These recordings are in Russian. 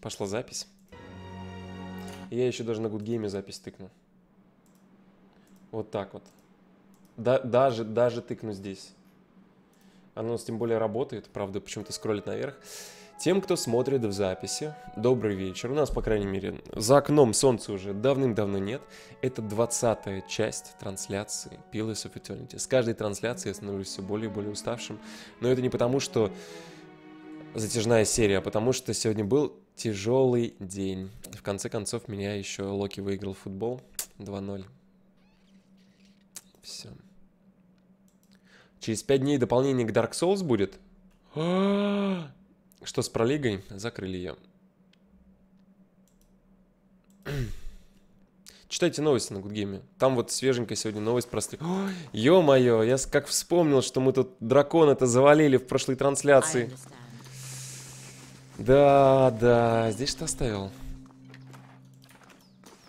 Пошла запись. Я еще даже на Гудгейме запись тыкну. Вот так вот. Да, даже, даже тыкну здесь. Оно тем более работает, правда, почему-то скроллит наверх. Тем, кто смотрит в записи, добрый вечер. У нас, по крайней мере, за окном солнца уже давным-давно нет. Это 20 часть трансляции Pillars of Eternity. С каждой трансляцией я становлюсь все более и более уставшим. Но это не потому, что затяжная серия, а потому что сегодня был тяжелый день. В конце концов, меня еще Локи выиграл футбол 2-0. Все. Через 5 дней дополнение к Dark Souls будет? Что с пролигой? Закрыли ее. Читайте новости на Гудгейме. Там вот свеженькая сегодня новость про стрим. Ё-моё, я как вспомнил, что мы тут дракона-то завалили в прошлой трансляции. Да, да, здесь что оставил?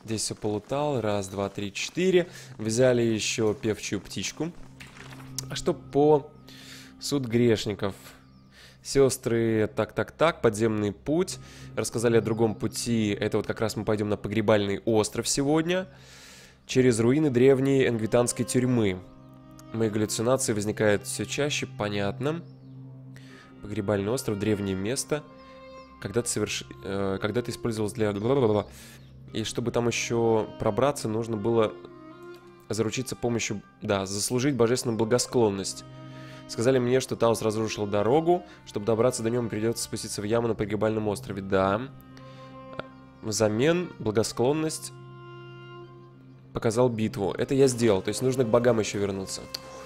Здесь все полутал. Раз, два, три, четыре. Взяли еще певчую птичку. А что по суд грешников? Сестры, так-так-так, подземный путь. Рассказали о другом пути. Это вот как раз мы пойдем на погребальный остров сегодня. Через руины древней энгвитанской тюрьмы. Мои галлюцинации возникают все чаще, понятно. Погребальный остров, древнее место. Когда-то соверш... э, когда использовалось для... И чтобы там еще пробраться, нужно было заручиться помощью... Да, заслужить божественную благосклонность. Сказали мне, что Таус разрушил дорогу. Чтобы добраться до него, придется спуститься в яму на погребальном острове. Да. Взамен благосклонность показал битву. Это я сделал. То есть нужно к богам еще вернуться.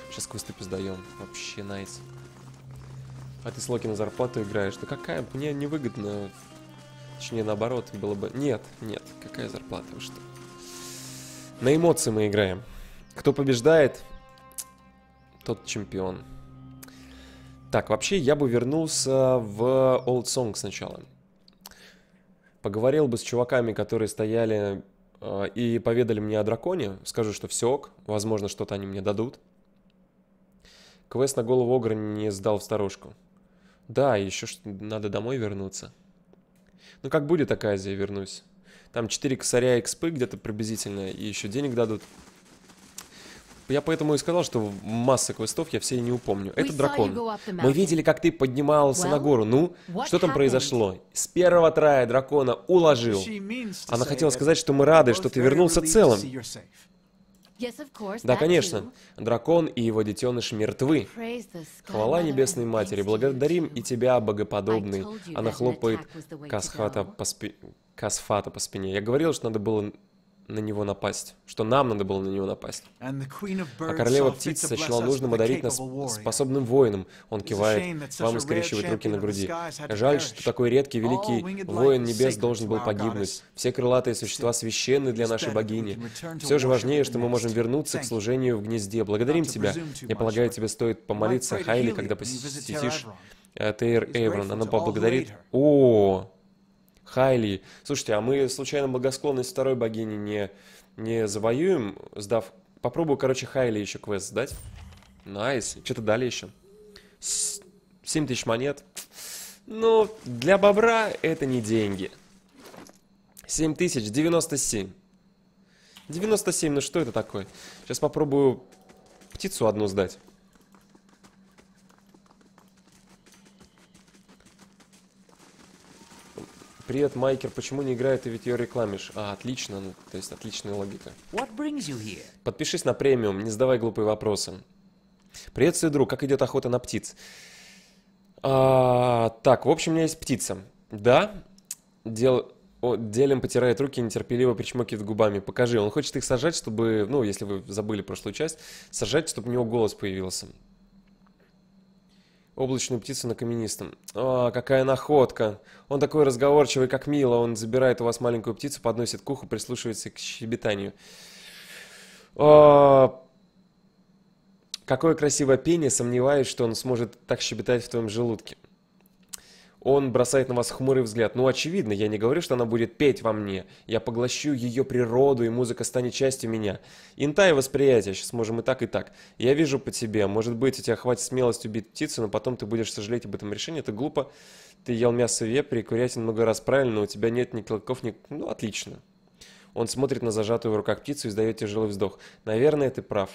Сейчас квесты сдаем. Вообще найс. А ты с Локи на зарплату играешь. Да какая? Мне невыгодно. Точнее, наоборот, было бы... Нет, нет. Какая зарплата? Вы что? На эмоции мы играем. Кто побеждает, тот чемпион. Так, вообще я бы вернулся в Old Song сначала. Поговорил бы с чуваками, которые стояли э, и поведали мне о драконе. Скажу, что все ок, возможно, что-то они мне дадут. Квест на голову Огра не сдал в старушку. Да, еще надо домой вернуться. Ну, как будет Аказия, вернусь. Там 4 косаря экспы где-то приблизительно, и еще денег дадут. Я поэтому и сказал, что масса квестов я все не упомню. Это дракон. Мы видели, как ты поднимался на гору. Ну, что там произошло? С первого трая дракона уложил. Она хотела сказать, что мы рады, что ты вернулся целым. Да, конечно. Дракон и его детеныш мертвы. Хвала Небесной Матери. Благодарим и тебя, богоподобный. Она хлопает Касхата по, спи... Касфата по спине. Я говорил, что надо было на него напасть, что нам надо было на него напасть. А королева птиц сочла нужным одарить нас способным воином. Он кивает, вам и скрещивает руки на груди. Жаль, что такой редкий, великий воин небес должен был погибнуть. Все крылатые существа священны для нашей богини. Все же важнее, что мы можем вернуться к служению в гнезде. Благодарим тебя. Я полагаю, тебе стоит помолиться Хайли, когда посетишь Тейр Эйврон. Она поблагодарит. О, Хайли. Слушайте, а мы случайно благосклонность второй богини не, не завоюем, сдав... Попробую, короче, Хайли еще квест сдать. Nice. Что-то дали еще. 7 тысяч монет. Ну, для бобра это не деньги. 7 тысяч, 97. 97, ну что это такое? Сейчас попробую птицу одну сдать. Привет, Майкер. Почему не играет и ведь ее рекламишь? А, отлично. Ну, то есть отличная логика. Подпишись на премиум, не задавай глупые вопросы. Приветствую, друг. Как идет охота на птиц? А, так, в общем, у меня есть птица. Да, дел... О, Делем потирает руки, нетерпеливо причмокивает губами. Покажи, он хочет их сажать, чтобы, ну, если вы забыли прошлую часть, сажать, чтобы у него голос появился. Облачную птицу на каменистом. О, какая находка. Он такой разговорчивый, как мило. Он забирает у вас маленькую птицу, подносит к уху, прислушивается к щебетанию. О, какое красивое пение. Сомневаюсь, что он сможет так щебетать в твоем желудке. Он бросает на вас хмурый взгляд. Ну, очевидно, я не говорю, что она будет петь во мне. Я поглощу ее природу, и музыка станет частью меня. Инта и восприятие. Сейчас можем и так, и так. Я вижу по тебе. Может быть, у тебя хватит смелости убить птицу, но потом ты будешь сожалеть об этом решении. Это глупо. Ты ел мясо вепри и курятин много раз правильно, но у тебя нет ни клыков, ни... Ну, отлично. Он смотрит на зажатую в руках птицу и издает тяжелый вздох. Наверное, ты прав.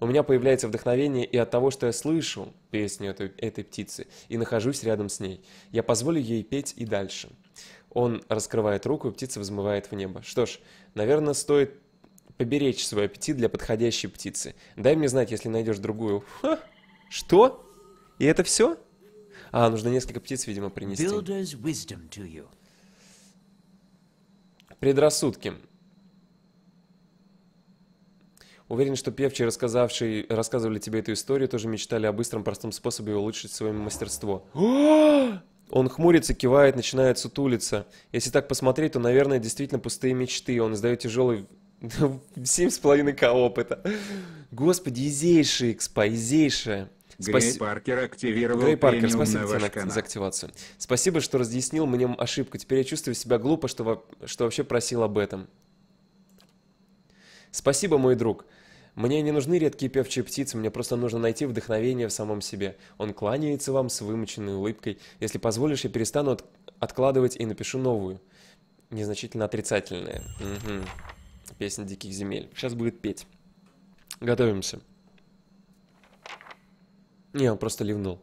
У меня появляется вдохновение и от того, что я слышу песню этой, этой птицы и нахожусь рядом с ней. Я позволю ей петь и дальше. Он раскрывает руку, и птица взмывает в небо. Что ж, наверное, стоит поберечь свой аппетит для подходящей птицы. Дай мне знать, если найдешь другую. Ха! Что? И это все? А, нужно несколько птиц, видимо, принести. Предрассудки. Уверен, что певчие, рассказавшие, рассказывали тебе эту историю, тоже мечтали о быстром, простом способе улучшить свое мастерство. Он хмурится, кивает, начинает сутулиться. Если так посмотреть, то, наверное, действительно пустые мечты. Он издает тяжелый... Семь с половиной к опыта. Господи, изейшая экспа, изейшая. Грей Паркер активировал Грей Паркер, спасибо тебе на... за активацию. Спасибо, что разъяснил мне ошибку. Теперь я чувствую себя глупо, что, что вообще просил об этом. Спасибо, мой друг. Мне не нужны редкие певчие птицы, мне просто нужно найти вдохновение в самом себе. Он кланяется вам с вымученной улыбкой. Если позволишь, я перестану от... откладывать и напишу новую. Незначительно отрицательная. Угу. Песня диких земель. Сейчас будет петь. Готовимся. Не, он просто ливнул.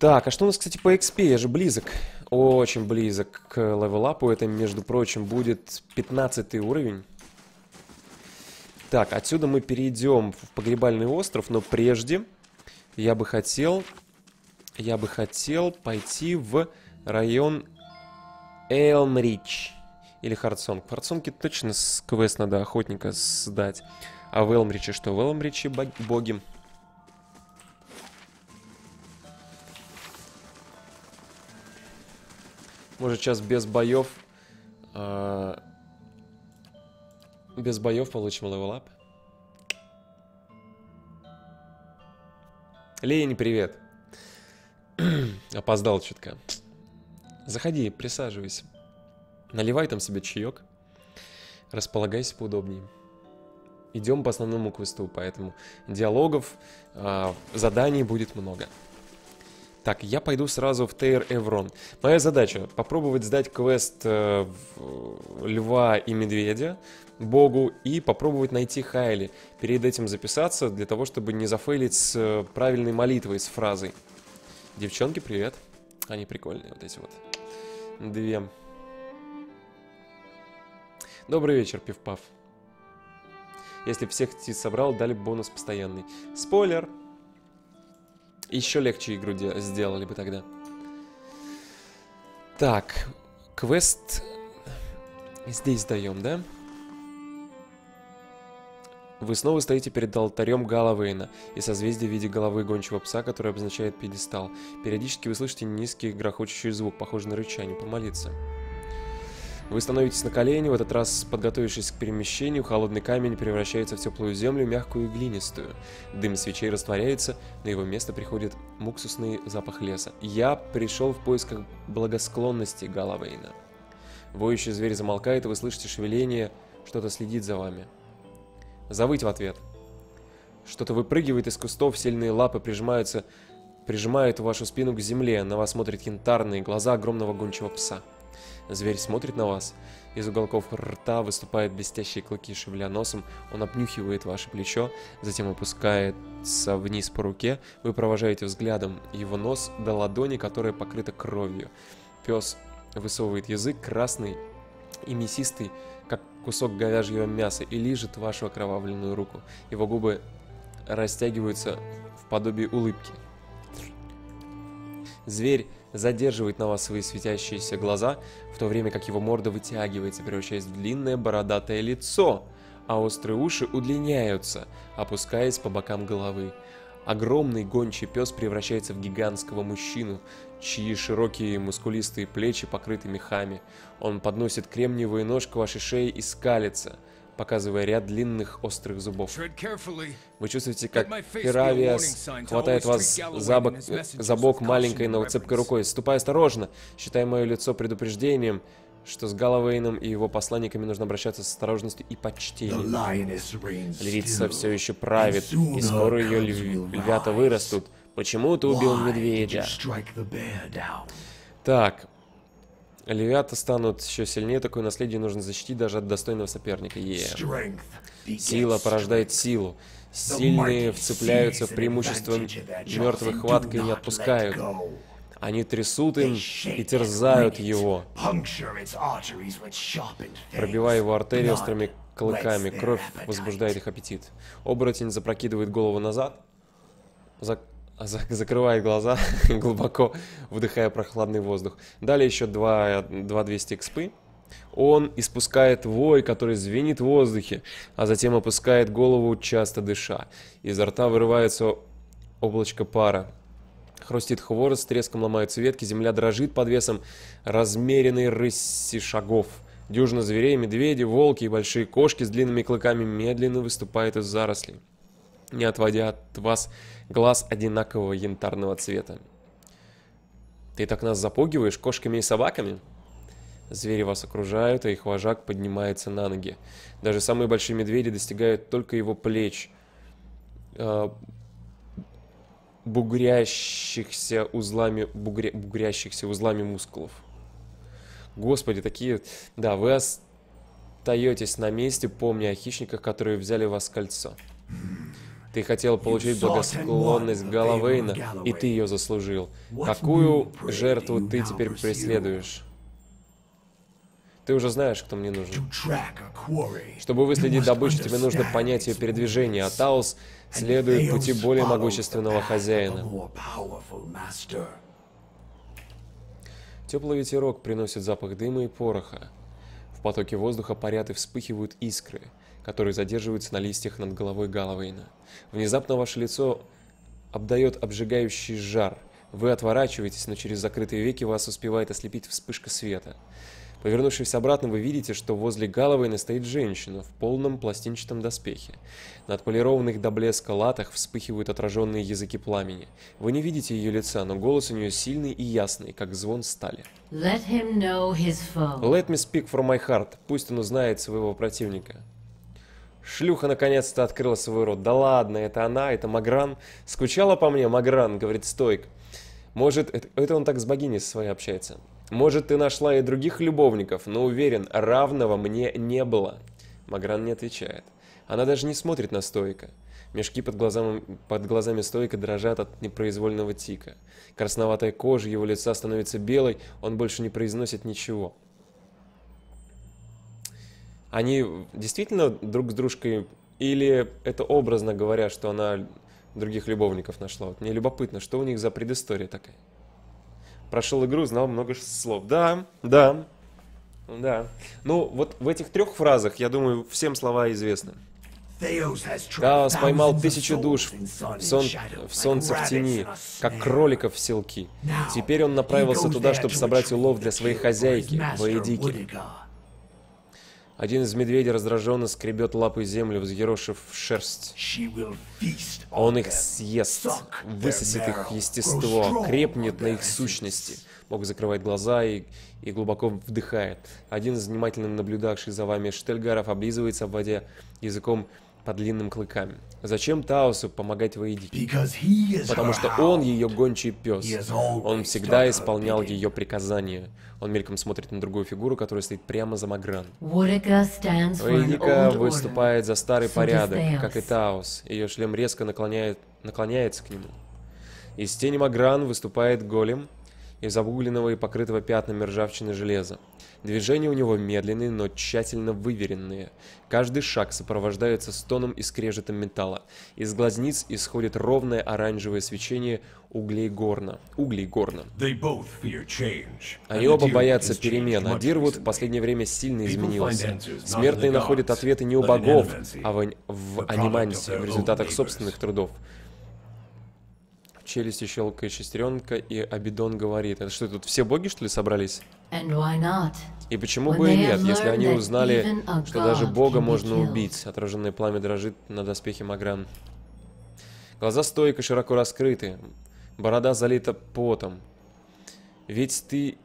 Так, а что у нас, кстати, по XP? Я же близок очень близок к левелапу. Это, между прочим, будет 15 уровень. Так, отсюда мы перейдем в погребальный остров, но прежде я бы хотел... Я бы хотел пойти в район Элмрич. Или Хардсонг. В Хардсонге точно квест надо охотника сдать. А в Элмриче что? В Элмриче боги. Может, сейчас без боев... Э, без боев получим level up? Лень, привет. Опоздал чутка. Заходи, присаживайся. Наливай там себе чаек. Располагайся поудобнее. Идем по основному квесту, поэтому диалогов, э, заданий будет много. Так, я пойду сразу в Тейр Эврон. Моя задача попробовать сдать квест э, Льва и Медведя Богу и попробовать найти Хайли. Перед этим записаться для того, чтобы не зафейлить с э, правильной молитвой, с фразой. Девчонки, привет. Они прикольные, вот эти вот. Две. Добрый вечер, Пивпав. Если всех птиц собрал, дали бонус постоянный. Спойлер! Еще легче игру сделали бы тогда. Так, квест здесь даем, да? Вы снова стоите перед алтарем Галавейна и созвездие в виде головы гончего пса, который обозначает пьедестал. Периодически вы слышите низкий грохочущий звук, похожий на рычание. Помолиться. Вы становитесь на колени, в этот раз подготовившись к перемещению, холодный камень превращается в теплую землю, мягкую и глинистую. Дым свечей растворяется, на его место приходит муксусный запах леса. Я пришел в поисках благосклонности Галавейна. Воющий зверь замолкает, и вы слышите шевеление, что-то следит за вами. Завыть в ответ. Что-то выпрыгивает из кустов, сильные лапы прижимаются, прижимают вашу спину к земле, на вас смотрят янтарные глаза огромного гончего пса. Зверь смотрит на вас. Из уголков рта выступают блестящие клыки, шевеля носом. Он обнюхивает ваше плечо, затем опускается вниз по руке. Вы провожаете взглядом его нос до ладони, которая покрыта кровью. Пес высовывает язык, красный и мясистый, как кусок говяжьего мяса, и лижет вашу окровавленную руку. Его губы растягиваются в подобии улыбки. Зверь задерживает на вас свои светящиеся глаза, в то время как его морда вытягивается, превращаясь в длинное бородатое лицо, а острые уши удлиняются, опускаясь по бокам головы. Огромный гончий пес превращается в гигантского мужчину, чьи широкие мускулистые плечи покрыты мехами. Он подносит кремниевый нож к вашей шее и скалится. Показывая ряд длинных острых зубов. Вы чувствуете, как Херавиас хватает вас за бок, за бок маленькой, но цепкой рукой. Ступай осторожно, считай мое лицо предупреждением, что с Галавейном и его посланниками нужно обращаться с осторожностью и почтением. Львица все еще правит, и скоро ее льв... львята вырастут. Почему ты убил медведя? Так, львята станут еще сильнее, такое наследие нужно защитить даже от достойного соперника. Yeah. Сила порождает силу. Сильные вцепляются в преимущество мертвых хваткой и не отпускают. Они трясут им и терзают его, пробивая его артерии острыми клыками. Кровь возбуждает их аппетит. Оборотень запрокидывает голову назад, зак закрывает глаза, глубоко вдыхая прохладный воздух. Далее еще 2, 2 200 экспы. Он испускает вой, который звенит в воздухе, а затем опускает голову, часто дыша. Изо рта вырывается облачко пара. Хрустит хворост, треском ломаются ветки, земля дрожит под весом размеренной рыси шагов. Дюжина зверей, медведи, волки и большие кошки с длинными клыками медленно выступают из зарослей, не отводя от вас глаз одинакового янтарного цвета. Ты так нас запугиваешь кошками и собаками? Звери вас окружают, а их вожак поднимается на ноги. Даже самые большие медведи достигают только его плеч. А, бугрящихся узлами, бугря, бугрящихся узлами мускулов. Господи, такие... Да, вы остаетесь на месте, помня о хищниках, которые взяли вас в кольцо. Ты хотел получить благосклонность Галавейна, и ты ее заслужил. Какую жертву ты теперь преследуешь? Ты уже знаешь, кто мне нужен. Чтобы выследить добычу, тебе нужно понять ее передвижение, а Таус следует пути более могущественного хозяина. Теплый ветерок приносит запах дыма и пороха. В потоке воздуха парят и вспыхивают искры, которые задерживаются на листьях над головой Галавейна. Внезапно ваше лицо обдает обжигающий жар. Вы отворачиваетесь, но через закрытые веки вас успевает ослепить вспышка света. Повернувшись обратно, вы видите, что возле Галловейна стоит женщина в полном пластинчатом доспехе. На отполированных до блеска латах вспыхивают отраженные языки пламени. Вы не видите ее лица, но голос у нее сильный и ясный, как звон стали. Let, him know his foe. Let me speak for my heart. Пусть он узнает своего противника. Шлюха наконец-то открыла свой рот. Да ладно, это она, это Магран. Скучала по мне, Магран, говорит Стойк. Может, это, это он так с богиней своей общается. Может, ты нашла и других любовников, но уверен, равного мне не было. Магран не отвечает. Она даже не смотрит на стойка. Мешки под глазами, под глазами стойка дрожат от непроизвольного тика. Красноватая кожа его лица становится белой, он больше не произносит ничего. Они действительно друг с дружкой, или это образно говоря, что она других любовников нашла? Вот мне любопытно, что у них за предыстория такая? прошел игру, знал много слов. Да, да, да. Ну, вот в этих трех фразах, я думаю, всем слова известны. Гаус поймал тысячу душ в, сон, в солнце в тени, как кроликов в селки. Теперь он направился туда, чтобы собрать улов для своей хозяйки, Ваедики. Один из медведей раздраженно скребет лапой землю, взъерошив шерсть. Он их съест, высосет их естество, крепнет на их сущности. Бог закрывает глаза и, и глубоко вдыхает. Один из внимательно наблюдавших за вами штельгаров облизывается в воде языком под длинным клыками. Зачем Таусу помогать Ваидике? Потому что он ее гончий пес. Он всегда исполнял ее приказания. Он мельком смотрит на другую фигуру, которая стоит прямо за Магран. Ваидика выступает за старый порядок, как и Таус. Ее шлем резко наклоняет, наклоняется к нему. Из тени Магран выступает голем из обугленного и покрытого пятнами ржавчины железа. Движения у него медленные, но тщательно выверенные. Каждый шаг сопровождается стоном и скрежетом металла. Из глазниц исходит ровное оранжевое свечение углей горна. Углей горна. Они оба боятся перемен, а Дирвуд в последнее время сильно изменился. Смертные находят ответы не у богов, а в, в анимансе, в результатах собственных трудов челюсти щелкает шестеренка, и Абидон говорит, это что, тут все боги, что ли, собрались? И почему бы и нет, если они узнали, что даже Бога можно убить? Отраженное пламя дрожит на доспехе Магран. Глаза стойко широко раскрыты, борода залита потом. Ведь ты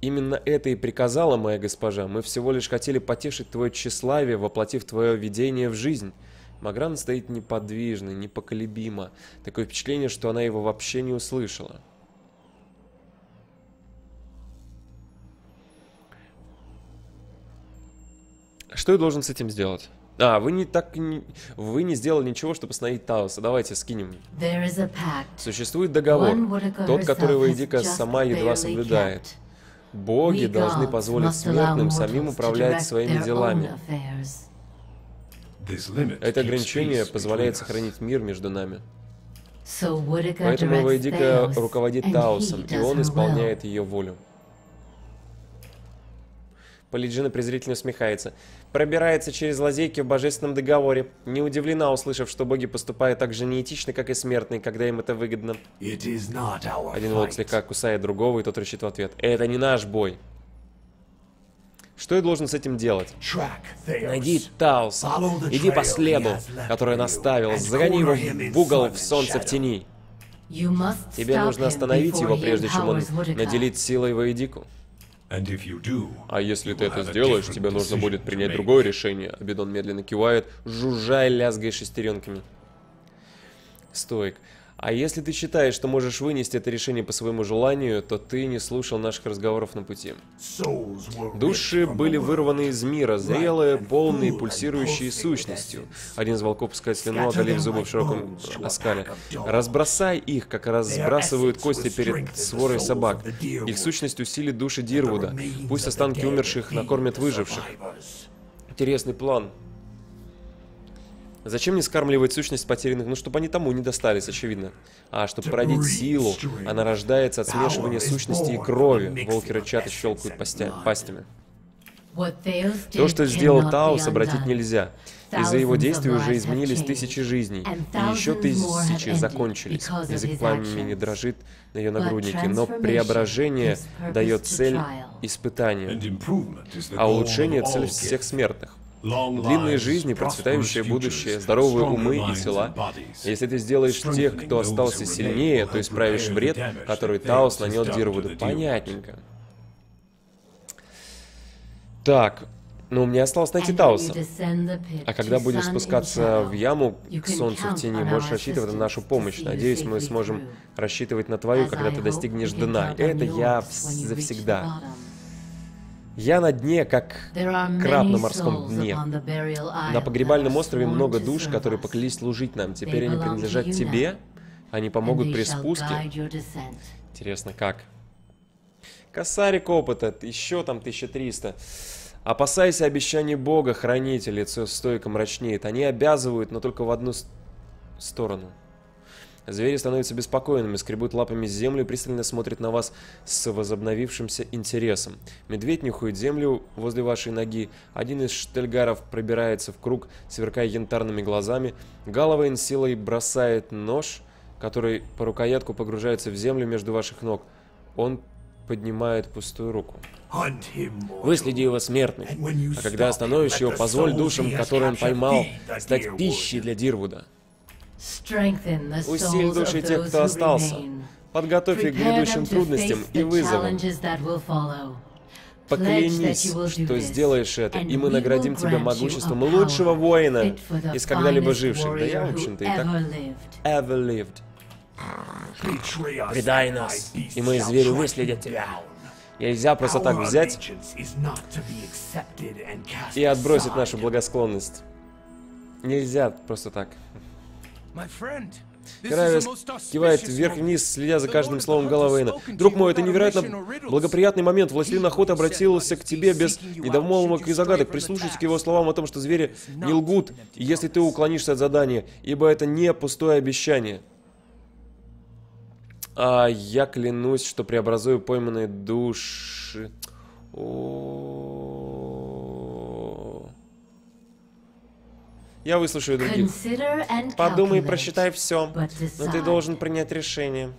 именно это и приказала, моя госпожа. Мы всего лишь хотели потешить твое тщеславие, воплотив твое видение в жизнь. Магран стоит неподвижно, непоколебимо. Такое впечатление, что она его вообще не услышала. Что я должен с этим сделать? А, вы не так не, вы не сделали ничего, чтобы остановить Тауса. Давайте скинем. Существует договор, тот, который Вейдика сама едва соблюдает. Боги должны позволить смертным самим управлять своими делами. Это ограничение позволяет сохранить мир между нами. Поэтому Вейдика руководит Таусом, и он исполняет ее волю. Полиджина презрительно усмехается. Пробирается через лазейки в божественном договоре. Не удивлена, услышав, что боги поступают так же неэтично, как и смертные, когда им это выгодно. Один волк слегка кусает другого, и тот рычит в ответ. Это не наш бой. Что я должен с этим делать? Найди Тауса. Иди по следу, который я наставил. Загони его в угол в солнце в тени. Тебе нужно остановить его, прежде чем он наделит силой Ваидику. А если ты это сделаешь, тебе нужно будет принять другое решение. Абидон медленно кивает, жужжая, лязгая шестеренками. Стоик. А если ты считаешь, что можешь вынести это решение по своему желанию, то ты не слушал наших разговоров на пути. Души были вырваны из мира, зрелые, полные, пульсирующие сущностью. Один из волков пускает слюну, оголив зубы в широком оскале. Разбросай их, как разбрасывают кости перед сворой собак. Их сущность усилит души Дирвуда. Пусть останки умерших накормят выживших. Интересный план. Зачем не скармливать сущность потерянных? Ну, чтобы они тому не достались, очевидно. А, чтобы породить силу. Она рождается от смешивания сущности и крови. Волки рычат и щелкают пастями. То, что сделал Таус, обратить нельзя. Из-за его действий уже изменились тысячи жизней, и еще тысячи закончились. Язык пламени дрожит на ее нагруднике, но преображение дает цель испытания, а улучшение — цель всех смертных. Длинные жизни, процветающее будущее, здоровые умы и тела. Если ты сделаешь тех, кто остался сильнее, то исправишь вред, который Таос нанес Дирвуду. Понятненько. Так, ну, мне осталось найти Тауса. А когда будешь спускаться в яму к солнцу в тени, можешь рассчитывать на нашу помощь. Надеюсь, мы сможем рассчитывать на твою, когда ты достигнешь дна. Это я завсегда. Я на дне, как краб на морском дне. На погребальном острове много душ, которые поклялись служить нам. Теперь они принадлежат тебе. Они помогут при спуске. Интересно, как? Косарик опыта, еще там 1300. Опасайся обещаний Бога, хранитель, лицо стойко мрачнеет. Они обязывают, но только в одну сторону. Звери становятся беспокойными, скребут лапами землю и пристально смотрят на вас с возобновившимся интересом. Медведь нюхает землю возле вашей ноги. Один из штельгаров пробирается в круг, сверкая янтарными глазами. Галловейн силой бросает нож, который по рукоятку погружается в землю между ваших ног. Он поднимает пустую руку. Выследи его смертный, а когда остановишь его, позволь душам, которые он поймал, стать пищей для Дирвуда. Усиль души тех, кто остался. Подготовь их к грядущим трудностям и вызовам. Поклянись, что сделаешь это, и мы наградим тебя могуществом лучшего воина из когда-либо живших. Да я, в общем-то, и так... Ever lived. Предай нас, и мои звери выследят тебя. Нельзя просто так взять и отбросить нашу благосклонность. Нельзя просто так. Гравис кивает вверх-вниз, следя за каждым словом Галавейна. «Друг мой, это невероятно благоприятный момент. Властелин охоты обратился к тебе без недовмолвок и загадок. Прислушайся к его словам о том, что звери не лгут, если ты уклонишься от задания, ибо это не пустое обещание». А я клянусь, что преобразую пойманные души. О -о -о я выслушаю других. Подумай и просчитай все, но ты должен принять решение.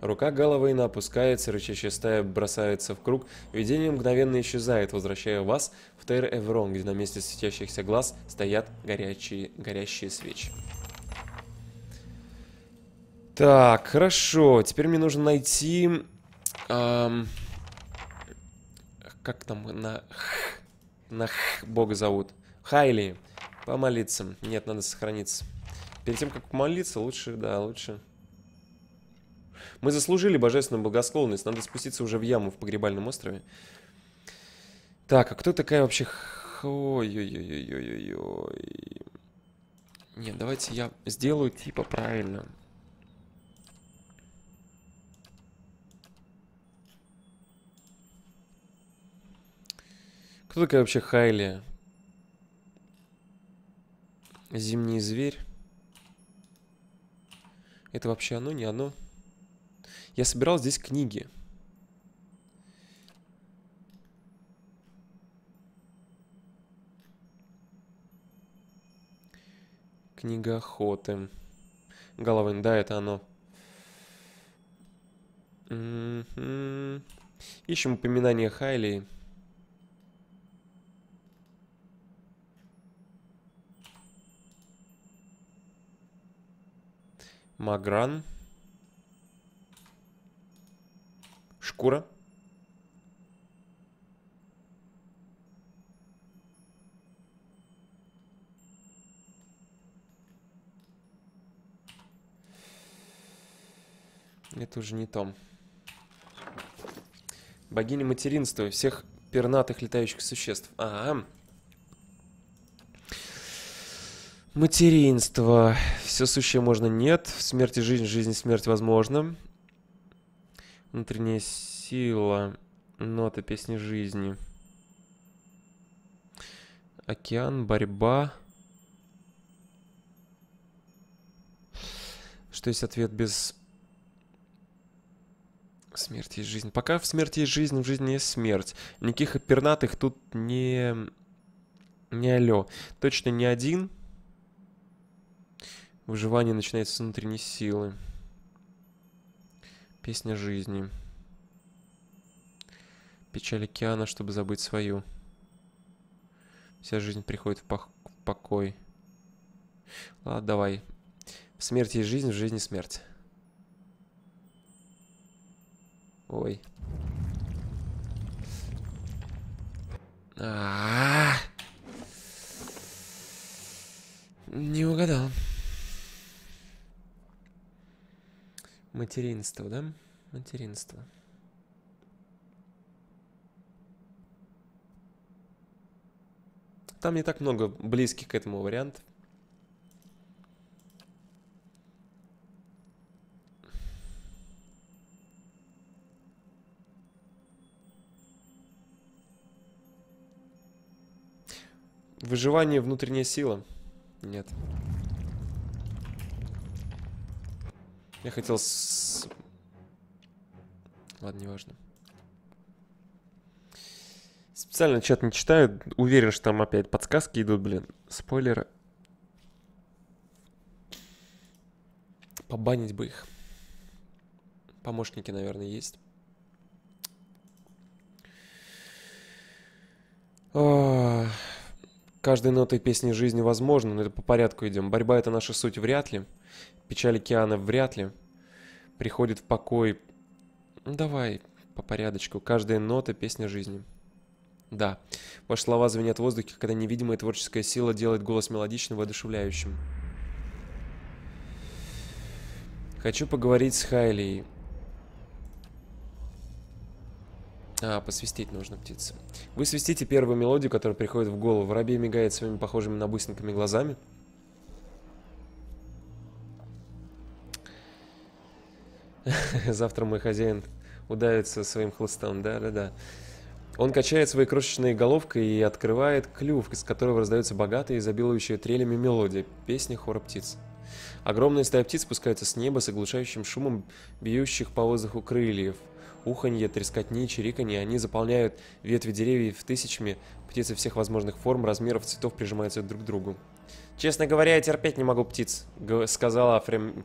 Рука Галловейна опускается, рычащая стая бросается в круг. Видение мгновенно исчезает, возвращая вас в Тейр Эврон, где на месте светящихся глаз стоят горячие, горящие свечи. Так, хорошо. Теперь мне нужно найти... Эм, как там на... На х бога зовут? Хайли. Помолиться. Нет, надо сохраниться. Перед тем, как помолиться, лучше, да, лучше мы заслужили божественную благосклонность. Надо спуститься уже в яму в погребальном острове. Так, а кто такая вообще... Ой-ой-ой-ой-ой-ой. Нет, давайте я сделаю типа правильно. Кто такая вообще Хайли? Зимний зверь. Это вообще оно, не оно? Я собирал здесь книги. Книга охоты. Головын, да, это оно. Ищем упоминание Хайли. Магран. Шкура. Это уже не то. Богиня материнства всех пернатых летающих существ. Ага. Материнство. Все сущее можно нет. В смерти жизнь, жизнь смерть возможно. Внутренняя сила. Нота песни жизни. Океан, борьба. Что есть ответ без смерти и жизни? Пока в смерти есть жизнь, в жизни есть смерть. Никаких пернатых тут не... Не алло. Точно не один. Выживание начинается с внутренней силы. Песня жизни. Печаль океана, чтобы забыть свою. Вся жизнь приходит в, покой. Ладно, давай. В смерти есть жизнь, в жизни смерть. Ой. А -а -а. Не угадал. Материнство, да? Материнство. Там не так много близких к этому вариантов. Выживание, внутренняя сила. Нет. Я хотел с... Ладно, неважно. Специально чат не читаю. Уверен, что там опять подсказки идут, блин. Спойлеры. Побанить бы их. Помощники, наверное, есть. О, каждой нотой песни жизни возможно, но это по порядку идем. Борьба это наша суть вряд ли. Печаль океана вряд ли приходит в покой. Ну, давай по порядочку. Каждая нота — песня жизни. Да, ваши слова звенят в воздухе, когда невидимая творческая сила делает голос мелодичным, воодушевляющим. Хочу поговорить с Хайлей. А, посвистеть нужно птице. Вы свистите первую мелодию, которая приходит в голову. Воробей мигает своими похожими на бусинками глазами. Завтра мой хозяин удавится своим хлыстом. Да-да-да. Он качает своей крошечной головкой и открывает клюв, из которого раздается богатая, изобилующая трелями мелодия, песня хора птиц. Огромная стая птиц спускается с неба с оглушающим шумом бьющих по воздуху крыльев. Уханье, трескотни, чириканье, они заполняют ветви деревьев тысячами, птицы всех возможных форм, размеров, цветов прижимаются друг к другу. «Честно говоря, я терпеть не могу птиц», — сказала Афрем...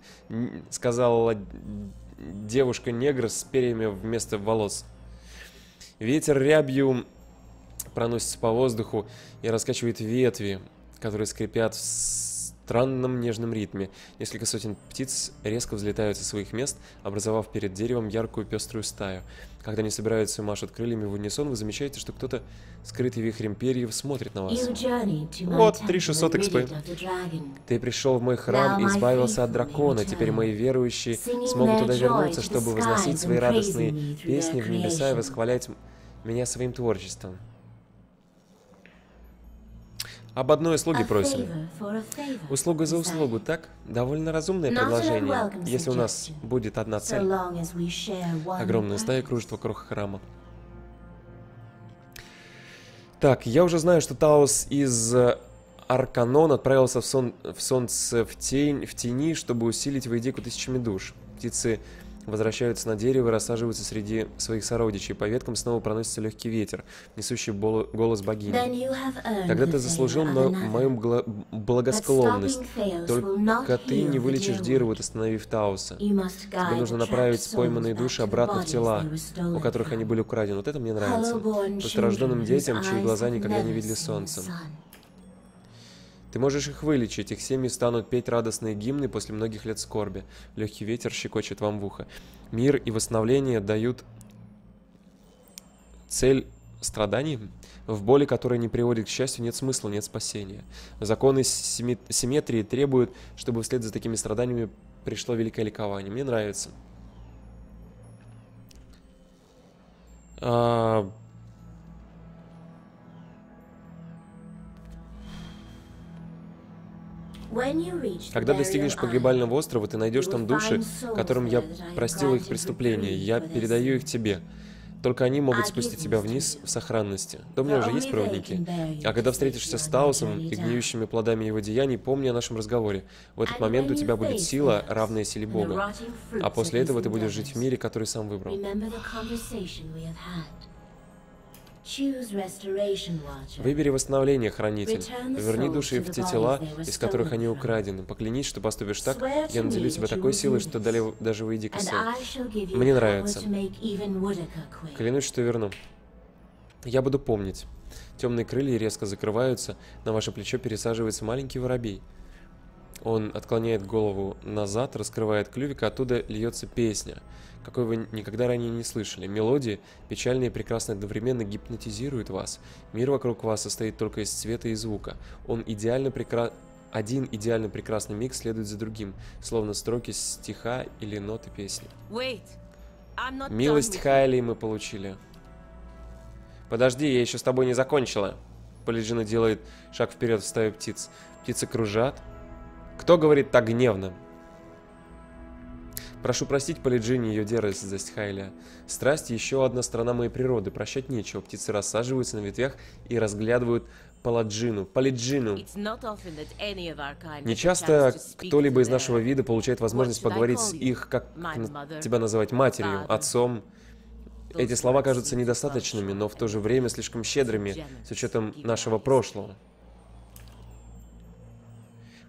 сказала девушка-негр с перьями вместо волос. Ветер рябью проносится по воздуху и раскачивает ветви, которые скрипят в странном нежном ритме. Несколько сотен птиц резко взлетают со своих мест, образовав перед деревом яркую пеструю стаю. Когда они собираются и машут крыльями в унисон, вы замечаете, что кто-то, скрытый вихрем перьев, смотрит на вас. Вот, 3600 экспы. Ты пришел в мой храм и избавился от дракона. Теперь мои верующие смогут туда вернуться, чтобы возносить свои радостные песни в небеса и восхвалять меня своим творчеством. Об одной услуге просим. Услуга за услугу, так? Довольно разумное предложение, если у нас будет одна цель. Огромная стая кружит вокруг храма. Так, я уже знаю, что Таос из э, Арканон отправился в, сон, в солнце в, тень, в тени, чтобы усилить Вейдеку тысячами душ. Птицы возвращаются на дерево и рассаживаются среди своих сородичей. По веткам снова проносится легкий ветер, несущий голос богини. Тогда ты заслужил мою благосклонность. Только ты не вылечишь Дирвуд, остановив Тауса. Тебе нужно направить пойманные души обратно в тела, у которых они были украдены. Вот это мне нравится. Постражденным детям, чьи глаза никогда не видели солнца. Ты можешь их вылечить, их семьи станут петь радостные гимны после многих лет скорби. Легкий ветер щекочет вам в ухо. Мир и восстановление дают цель страданий, в боли, которая не приводит к счастью, нет смысла, нет спасения. Законы симметрии требуют, чтобы вслед за такими страданиями пришло великое ликование. Мне нравится. А, Когда достигнешь погребального острова, ты найдешь там души, которым я простил их преступления. Я передаю их тебе. Только они могут спустить тебя вниз в сохранности. Да у меня уже есть проводники. А когда встретишься с Таусом и гниющими плодами его деяний, помни о нашем разговоре. В этот момент у тебя будет сила, равная силе Бога. А после этого ты будешь жить в мире, который сам выбрал. Выбери восстановление, Хранитель. Верни души в те тела, из которых они украдены. Поклянись, что поступишь так, я наделю тебя такой силой, что дали, даже выйди косы. Мне нравится. Клянусь, что верну. Я буду помнить. Темные крылья резко закрываются, на ваше плечо пересаживается маленький воробей. Он отклоняет голову назад, раскрывает клювик, а оттуда льется песня – какой вы никогда ранее не слышали. Мелодии, печальные и прекрасные одновременно, гипнотизируют вас. Мир вокруг вас состоит только из цвета и звука. Он идеально прекрасен. Один идеально прекрасный миг следует за другим, словно строки стиха или ноты песни. Милость Хайли мы получили. Подожди, я еще с тобой не закончила. Полиджина делает шаг вперед в стаю птиц. Птицы кружат. Кто говорит так гневно? Прошу простить Полиджини ее дерзость, Хайля. Страсть — еще одна сторона моей природы. Прощать нечего. Птицы рассаживаются на ветвях и разглядывают Паладжину. Палиджину. Не часто кто-либо из нашего вида получает возможность поговорить с их, как тебя называть, матерью, отцом. Эти слова кажутся недостаточными, но в то же время слишком щедрыми, с учетом нашего прошлого.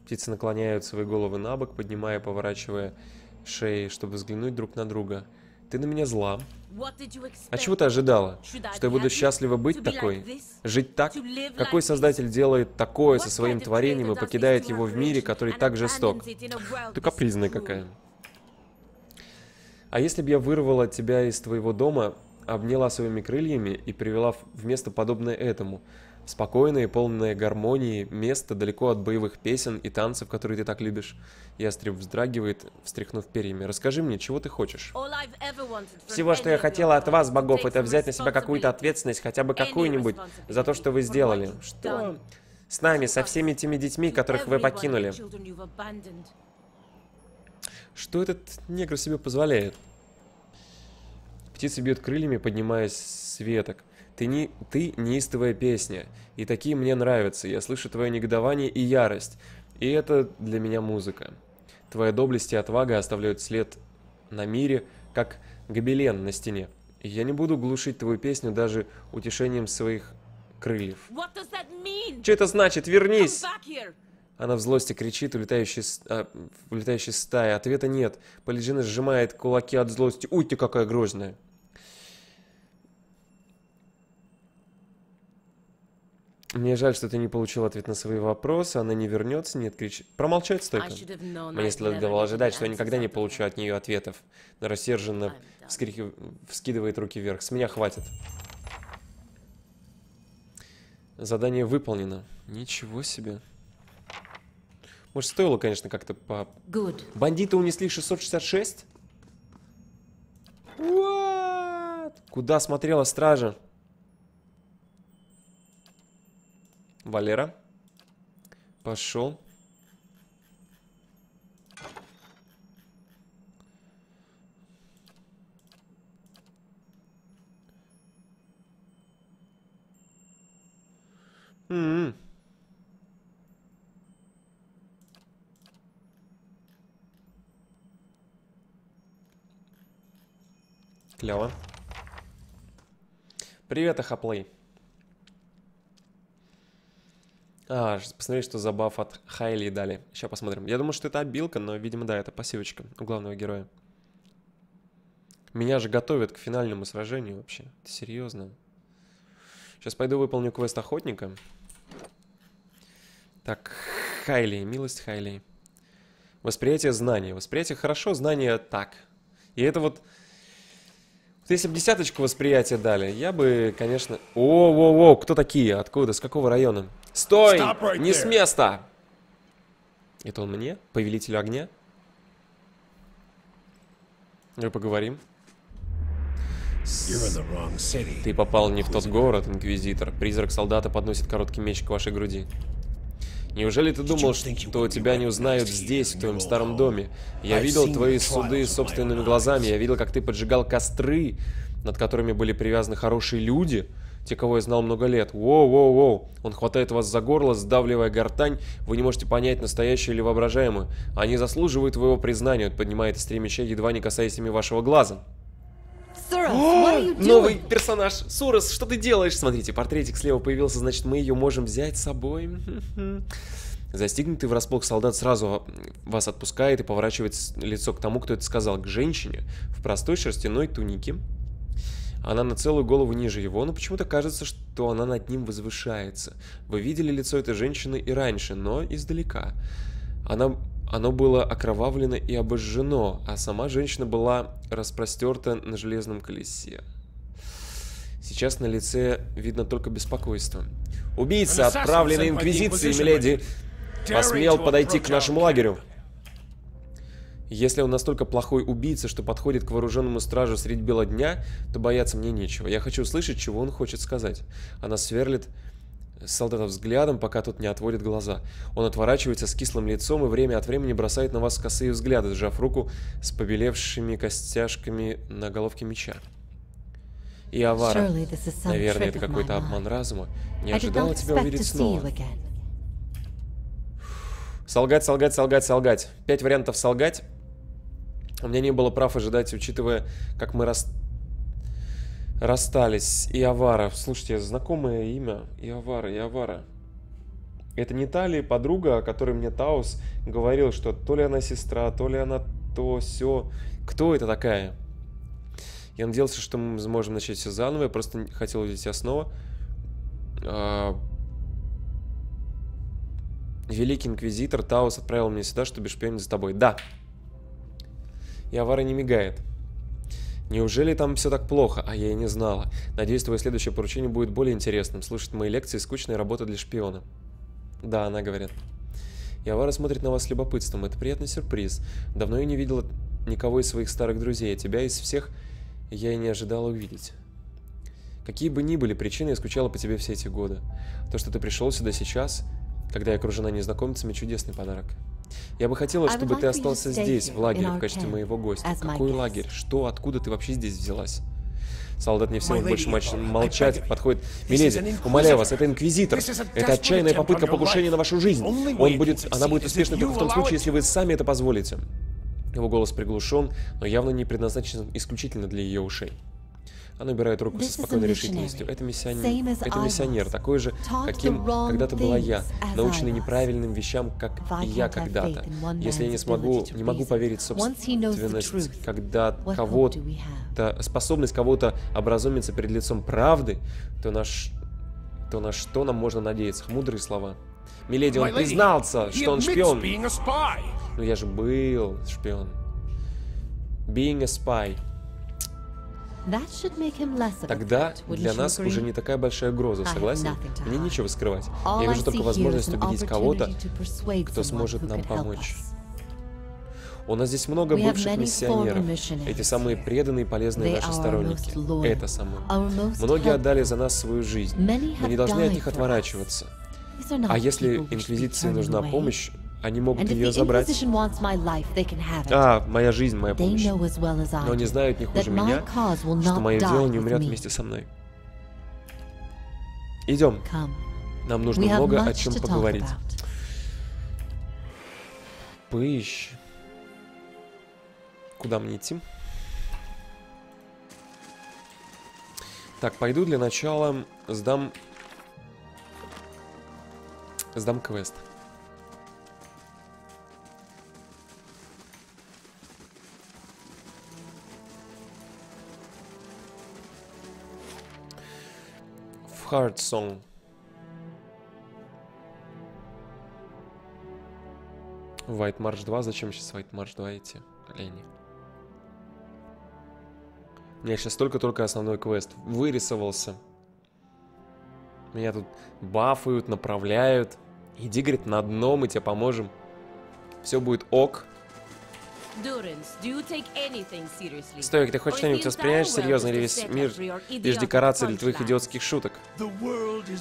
Птицы наклоняют свои головы на бок, поднимая, поворачивая шеи, чтобы взглянуть друг на друга. Ты на меня зла. А чего ты ожидала? Что я буду счастлива быть такой? Жить так? Какой создатель делает такое со своим творением и покидает его в мире, который так жесток? Ты капризная какая. А если бы я вырвала тебя из твоего дома, обняла своими крыльями и привела в место подобное этому, Спокойное полное гармонии место далеко от боевых песен и танцев, которые ты так любишь. Ястреб вздрагивает, встряхнув перьями. Расскажи мне, чего ты хочешь? Всего, что я хотела от вас, богов, это взять на себя какую-то ответственность, хотя бы какую-нибудь, за то, что вы сделали. Что? С нами, со всеми теми детьми, которых вы покинули. Что этот негр себе позволяет? Птицы бьют крыльями, поднимаясь с веток. Ты, не, ты неистовая песня, и такие мне нравятся. Я слышу твое негодование и ярость, и это для меня музыка. Твоя доблесть и отвага оставляют след на мире, как гобелен на стене. Я не буду глушить твою песню даже утешением своих крыльев. Что это значит? Вернись! Она в злости кричит, улетающий, а, улетающий стая. Ответа нет. Полиджина сжимает кулаки от злости. Уй ты какая грозная. Мне жаль, что ты не получил ответ на свои вопросы. Она не вернется, нет, кричит. Промолчать стойко. Мне следовало ожидать, что я никогда не получу от нее ответов. Но рассерженно вскрики... вскидывает руки вверх. С меня хватит. Задание выполнено. Ничего себе. Может, стоило, конечно, как-то по... Good. Бандиты унесли 666? What? Куда смотрела стража? Валера. Пошел. М-м. Клево. Привет, Ахаплей. А, посмотри, что за баф от Хайли дали. Сейчас посмотрим. Я думаю, что это обилка, но, видимо, да, это пассивочка у главного героя. Меня же готовят к финальному сражению вообще. Это серьезно. Сейчас пойду выполню квест охотника. Так, Хайли, милость Хайли. Восприятие знания. Восприятие хорошо, знание так. И это вот... Вот если бы десяточку восприятия дали, я бы, конечно... О-о-о, кто такие? Откуда? С какого района? Стой! Right Не с места! Это он мне? Повелитель огня? Мы поговорим. Ты попал не в тот город, Инквизитор. Призрак солдата подносит короткий меч к вашей груди. Неужели ты думал, что тебя не узнают здесь, в твоем старом доме? Я видел твои суды собственными глазами. Я видел, как ты поджигал костры, над которыми были привязаны хорошие люди те, кого я знал много лет. Воу-воу-воу. Он хватает вас за горло, сдавливая гортань. Вы не можете понять, настоящее или воображаемое. Они заслуживают твоего признания. Он поднимает меча, едва не касаясь ими вашего глаза. О, новый персонаж. Сурос, что ты делаешь? Смотрите, портретик слева появился, значит, мы ее можем взять с собой. Застигнутый врасплох солдат сразу вас отпускает и поворачивает лицо к тому, кто это сказал, к женщине в простой шерстяной тунике, она на целую голову ниже его, но почему-то кажется, что она над ним возвышается. Вы видели лицо этой женщины и раньше, но издалека. Она, оно было окровавлено и обожжено, а сама женщина была распростерта на железном колесе. Сейчас на лице видно только беспокойство. Убийца, отправленный Инквизицией, миледи, посмел подойти к нашему лагерю. Если он настолько плохой убийца, что подходит к вооруженному стражу средь бела дня, то бояться мне нечего. Я хочу услышать, чего он хочет сказать. Она сверлит солдата взглядом, пока тот не отводит глаза. Он отворачивается с кислым лицом и время от времени бросает на вас косые взгляды, сжав руку с побелевшими костяшками на головке меча. И Авара, наверное, это какой-то обман разума, не ожидала тебя увидеть снова. Солгать, солгать, солгать, солгать. Пять вариантов солгать. У меня не было прав ожидать, учитывая, как мы рас... расстались. Иовара. Слушайте, знакомое имя. Иовара, Иовара. Это не та ли подруга, о которой мне Таус говорил, что то ли она сестра, то ли она то, все. Кто это такая? Я надеялся, что мы сможем начать все заново. Я просто хотел увидеть тебя снова. А, Великий Инквизитор Таус отправил меня сюда, чтобы шпионить за тобой. Да. И Авара не мигает. Неужели там все так плохо? А я и не знала. Надеюсь, твое следующее поручение будет более интересным. Слушать мои лекции – скучная работа для шпиона. Да, она говорит. И Авара смотрит на вас с любопытством. Это приятный сюрприз. Давно я не видела никого из своих старых друзей. А тебя из всех я и не ожидала увидеть. Какие бы ни были причины, я скучала по тебе все эти годы. То, что ты пришел сюда сейчас, когда я окружена незнакомцами, чудесный подарок. Я бы хотела, чтобы ты остался здесь, в лагере, в качестве моего гостя. Какой лагерь? Что? Откуда ты вообще здесь взялась? Солдат не в силах больше молчать, подходит. Миледи, умоляю вас, это инквизитор. Это отчаянная попытка покушения на вашу жизнь. Он будет, она будет успешной только в том случае, если вы сами это позволите. Его голос приглушен, но явно не предназначен исключительно для ее ушей. Она убирает руку со спокойной решительностью. Это миссионер, это миссионер такой же, каким когда-то была я, наученный неправильным вещам, как и я когда-то. Если я не смогу, не могу поверить в собственность, когда кого-то, способность кого-то образумиться перед лицом правды, то наш то на что нам можно надеяться? Мудрые слова. Миледи, он признался, что он шпион. Ну я же был шпион. Being a spy. Тогда для нас уже не такая большая угроза, согласен? Мне нечего скрывать. Я вижу только возможность убедить кого-то, кто сможет нам помочь. У нас здесь много бывших миссионеров. Эти самые преданные и полезные наши сторонники. Это самое. Многие отдали за нас свою жизнь. Мы не должны от них отворачиваться. А если Инквизиции нужна помощь, они могут ее забрать. А, моя жизнь, моя помощь. Но они знают не хуже меня, что мое дело не умрет вместе со мной. Идем. Нам нужно много о чем поговорить. Пыщ. Куда мне идти? Так, пойду для начала сдам... Сдам квест. В Heart Song. White March 2. Зачем сейчас White March 2 идти? Лени. У меня сейчас только-только основной квест вырисовался. Меня тут бафают, направляют. Иди, говорит, на дно, мы тебе поможем. Все будет ок. Стоик, ты хоть что-нибудь воспринимаешь серьезно или весь мир лишь декорация для твоих идиотских шуток?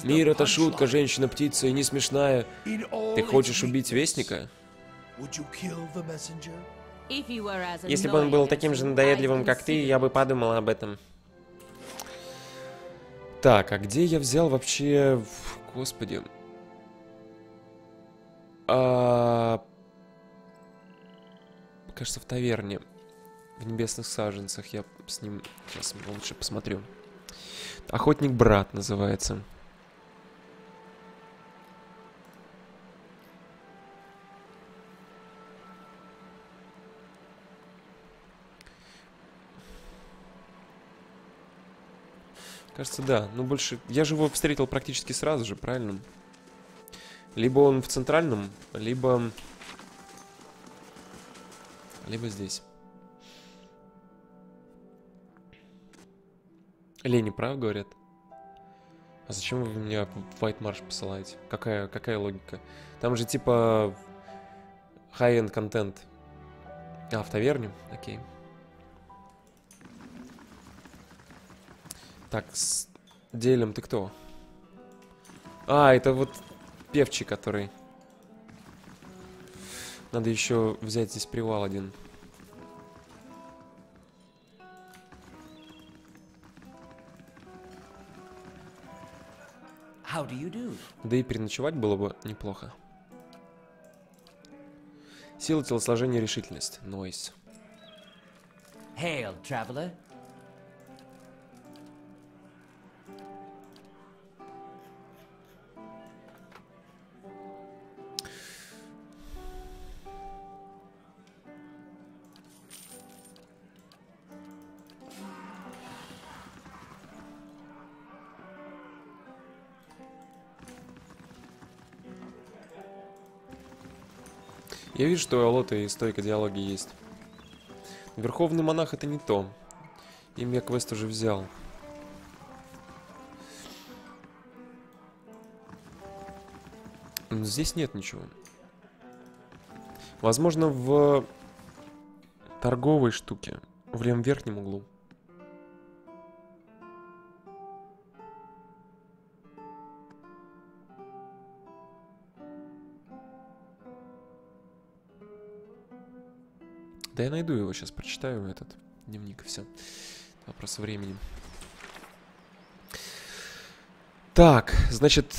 Мир это шутка, женщина-птица и не смешная. Ты хочешь убить Вестника? Если бы он был таким же надоедливым, как ты, я бы подумал об этом. Так, а где я взял вообще... Господи. А... Кажется, в таверне. В небесных саженцах. Я с ним сейчас лучше посмотрю. Охотник-брат называется. Кажется, да. Ну, больше... Я же его встретил практически сразу же, правильно? Либо он в центральном, либо... Либо здесь. Лени прав говорят? А зачем вы меня в White Marsh посылаете? Какая, какая логика? Там же типа high-end контент. А, в таверне? Окей. Так, с делем ты кто? А, это вот певчий, который... Надо еще взять здесь привал один. Да и переночевать было бы неплохо. Сила телосложения решительность. Нойс. Hail, traveler. Я вижу, что у Алота и стойка диалоги есть. Верховный монах это не то. Им я квест уже взял. Здесь нет ничего. Возможно, в торговой штуке, в левом верхнем углу. Да я найду его, сейчас прочитаю этот дневник и все. Вопрос времени. Так, значит...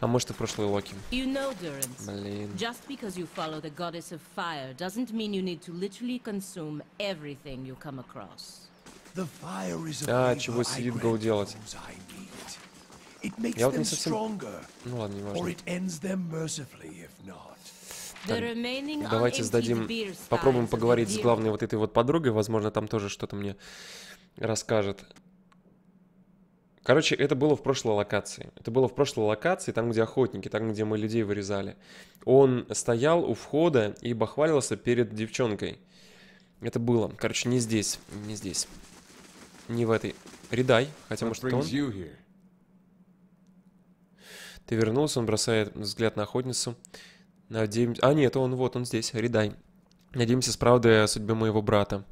А может и прошлый Локи. You know, Durance, Блин. just because you follow the goddess of fire doesn't mean you need to literally consume everything you come across. The fire is a А, чего сидит Гоу to делать? Я вот не совсем- Ну ладно, не важно. remaining Давайте сдадим, попробуем поговорить с главной вот этой вот подругой, возможно, там тоже что-то мне расскажет. Короче, это было в прошлой локации. Это было в прошлой локации, там, где охотники, там, где мы людей вырезали. Он стоял у входа и бахвалился перед девчонкой. Это было. Короче, не здесь, не здесь. Не в этой. Редай, хотя, может, это он. Ты вернулся, он бросает взгляд на охотницу. Надеемся... А, нет, он вот, он здесь, Редай. Надеемся с правдой о судьбе моего брата.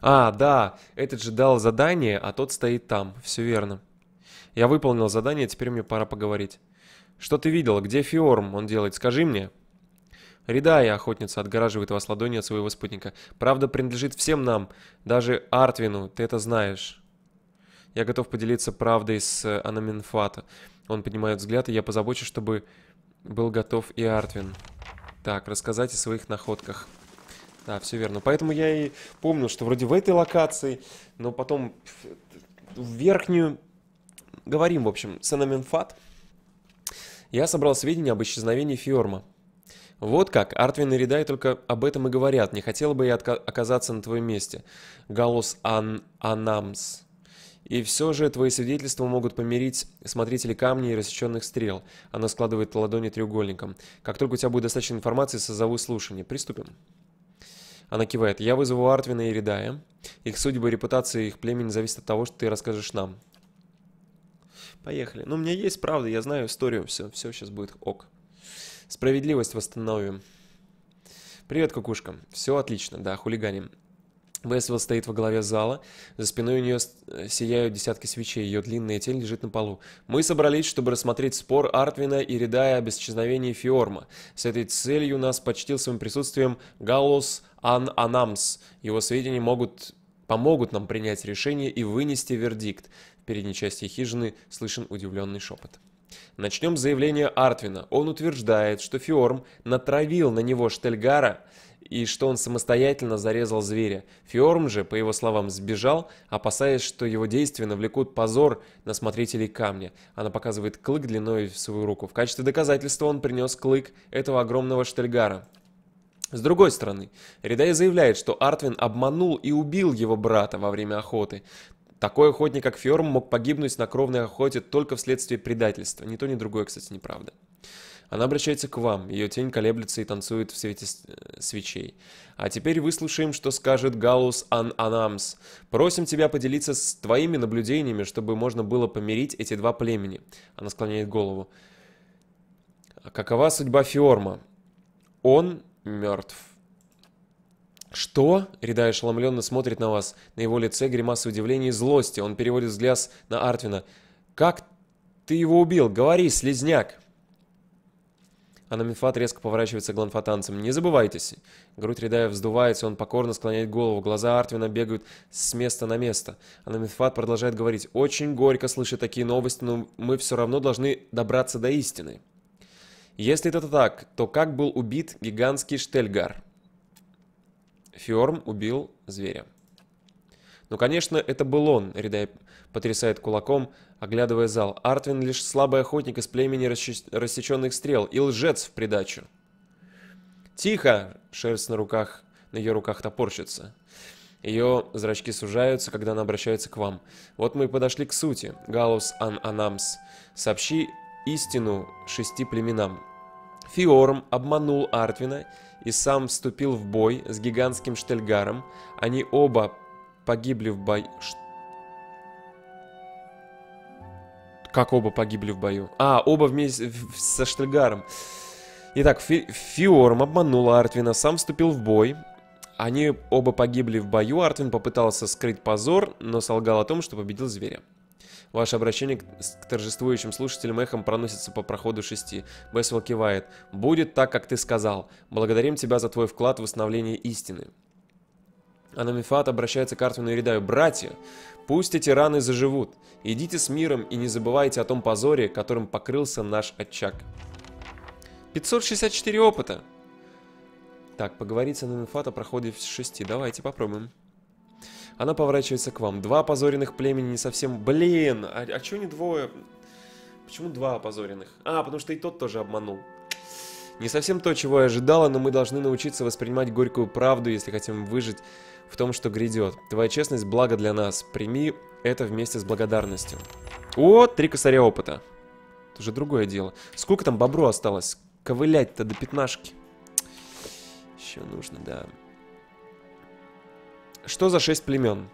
А, да, этот же дал задание, а тот стоит там. Все верно. Я выполнил задание, теперь мне пора поговорить. Что ты видел? Где Фиорм? Он делает. Скажи мне. Редай, охотница отгораживает вас ладонью от своего спутника. Правда принадлежит всем нам, даже Артвину, ты это знаешь. Я готов поделиться правдой с э, Анаминфата. Он поднимает взгляд, и я позабочусь, чтобы был готов и Артвин. Так, рассказать о своих находках. Да, все верно. Поэтому я и помнил, что вроде в этой локации, но потом в верхнюю говорим, в общем, с Анаминфат. Я собрал сведения об исчезновении Фиорма. Вот как, Артвин и Редай только об этом и говорят. Не хотел бы я оказаться на твоем месте. Галус Ан Анамс. И все же твои свидетельства могут помирить смотрителей камней и рассеченных стрел. Она складывает ладони треугольником. Как только у тебя будет достаточно информации, созову слушание. Приступим. Она кивает. Я вызову Артвина и Редая. Их судьба и репутация их племени зависит от того, что ты расскажешь нам. Поехали. Ну, у меня есть правда, я знаю историю. Все, все сейчас будет ок. Справедливость восстановим. Привет, кукушка. Все отлично, да, хулиганим. Весвелл стоит во главе зала. За спиной у нее э, сияют десятки свечей. Ее длинная тень лежит на полу. Мы собрались, чтобы рассмотреть спор Артвина и Редая об исчезновении Фиорма. С этой целью нас почтил своим присутствием Галлус Ан Анамс. Его сведения могут помогут нам принять решение и вынести вердикт. В передней части хижины слышен удивленный шепот. Начнем с заявления Артвина. Он утверждает, что Фиорм натравил на него Штельгара и что он самостоятельно зарезал зверя. Фиорм же, по его словам, сбежал, опасаясь, что его действия навлекут позор на смотрителей камня. Она показывает клык длиной в свою руку. В качестве доказательства он принес клык этого огромного Штельгара. С другой стороны, Редай заявляет, что Артвин обманул и убил его брата во время охоты. Такой охотник, как Фьорм, мог погибнуть на кровной охоте только вследствие предательства. Ни то, ни другое, кстати, неправда. Она обращается к вам, ее тень колеблется и танцует в свете э, свечей. А теперь выслушаем, что скажет Галус Ан Анамс. Просим тебя поделиться с твоими наблюдениями, чтобы можно было помирить эти два племени. Она склоняет голову. «А Какова судьба Фиорма? Он мертв. Что? Рида ошеломленно смотрит на вас. На его лице гримаса удивления и злости. Он переводит взгляд на Артвина. Как ты его убил? Говори, слезняк. Анамифат резко поворачивается к гланфатанцам. «Не забывайтесь!» Грудь Редая вздувается, он покорно склоняет голову. Глаза Артвина бегают с места на место. Анамифат продолжает говорить. «Очень горько слышать такие новости, но мы все равно должны добраться до истины. Если это так, то как был убит гигантский Штельгар?» Фиорм убил зверя. Ну, конечно, это был он, Ридай потрясает кулаком, оглядывая зал. Артвин лишь слабый охотник из племени рассеченных стрел и лжец в придачу. Тихо! Шерсть на руках, на ее руках топорщится. Ее зрачки сужаются, когда она обращается к вам. Вот мы и подошли к сути. Галус Ан Анамс. Сообщи истину шести племенам. Фиорм обманул Артвина и сам вступил в бой с гигантским Штельгаром. Они оба погибли в бою... Как оба погибли в бою? А, оба вместе со Штельгаром. Итак, Фи- Фиорм обманул Артвина, сам вступил в бой. Они оба погибли в бою. Артвин попытался скрыть позор, но солгал о том, что победил зверя. Ваше обращение к, торжествующим слушателям эхом проносится по проходу шести. Бесвелл кивает. «Будет так, как ты сказал. Благодарим тебя за твой вклад в восстановление истины». Анамифат обращается к Артвину и Редаю. «Братья, пусть эти раны заживут. Идите с миром и не забывайте о том позоре, которым покрылся наш очаг». 564 опыта. Так, поговорить с Анамифата проходит в 6. Давайте попробуем. Она поворачивается к вам. Два опозоренных племени не совсем... Блин, а, а чё не двое? Почему два опозоренных? А, потому что и тот тоже обманул. Не совсем то, чего я ожидала, но мы должны научиться воспринимать горькую правду, если хотим выжить в том, что грядет. Твоя честность – благо для нас. Прими это вместе с благодарностью. О, три косаря опыта. Это уже другое дело. Сколько там бобру осталось? Ковылять-то до пятнашки. Еще нужно, да. Что за шесть племен?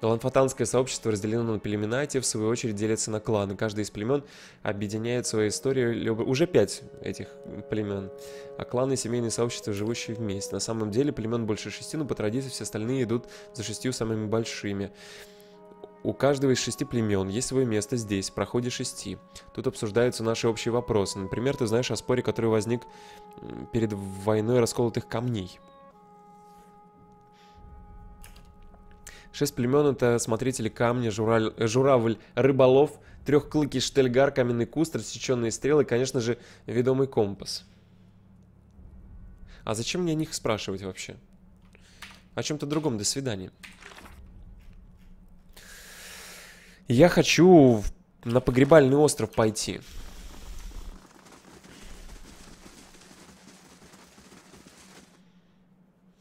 Галанфатанское сообщество разделено на племена, те в свою очередь делятся на кланы. Каждый из племен объединяет свою историю. Уже пять этих племен. А кланы — семейные сообщества, живущие вместе. На самом деле племен больше шести, но по традиции все остальные идут за шестью самыми большими. У каждого из шести племен есть свое место здесь, в проходе шести. Тут обсуждаются наши общие вопросы. Например, ты знаешь о споре, который возник перед войной расколотых камней. Шесть племен — это смотрители камня, жураль, журавль, рыболов, трехклыкий штельгар, каменный куст, рассеченные стрелы конечно же, ведомый компас. А зачем мне о них спрашивать вообще? О чем-то другом. До свидания. Я хочу на погребальный остров пойти.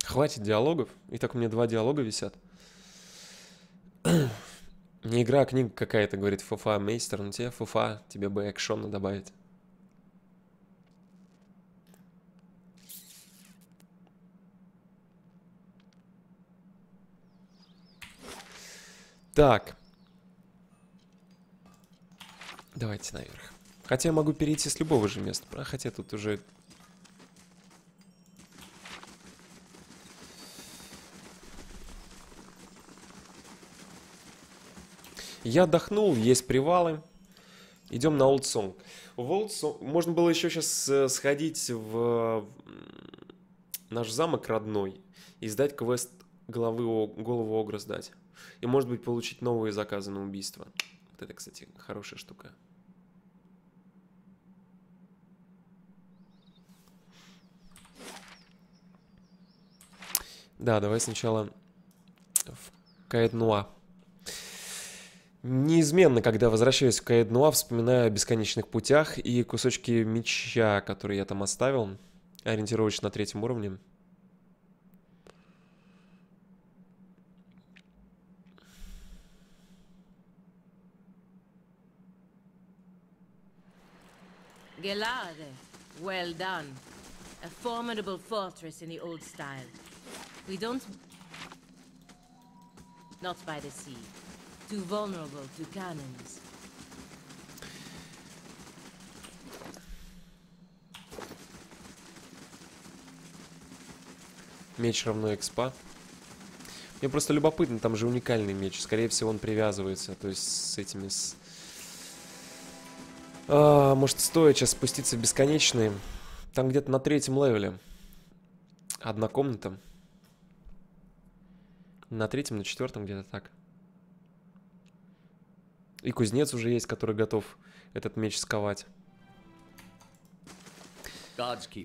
Хватит диалогов. И так у меня два диалога висят. Не игра, а книга какая-то, говорит Фуфа Мейстер. Ну тебе Фуфа, тебе бы экшона добавить. Так. Давайте наверх. Хотя я могу перейти с любого же места. А хотя тут уже Я отдохнул, есть привалы. Идем на Old Song. В Old Song... Можно было еще сейчас э, сходить в наш замок родной и сдать квест головы, голову Огра сдать. И, может быть, получить новые заказы на убийство. Вот это, кстати, хорошая штука. Да, давай сначала в Каэт Нуа. Неизменно, когда возвращаюсь в Каэд Нуа, вспоминаю о бесконечных путях и кусочки меча, которые я там оставил, ориентировочно на третьем уровне. Gelade, well done. A formidable fortress in the old style. We don't... Not by the sea. Too vulnerable to cannons. Меч равно экспа. Мне просто любопытно, там же уникальный меч. Скорее всего, он привязывается, то есть с этими... С... А, может, стоит сейчас спуститься в бесконечные. Там где-то на третьем левеле. Одна комната. На третьем, на четвертом где-то так. И кузнец уже есть, который готов этот меч сковать.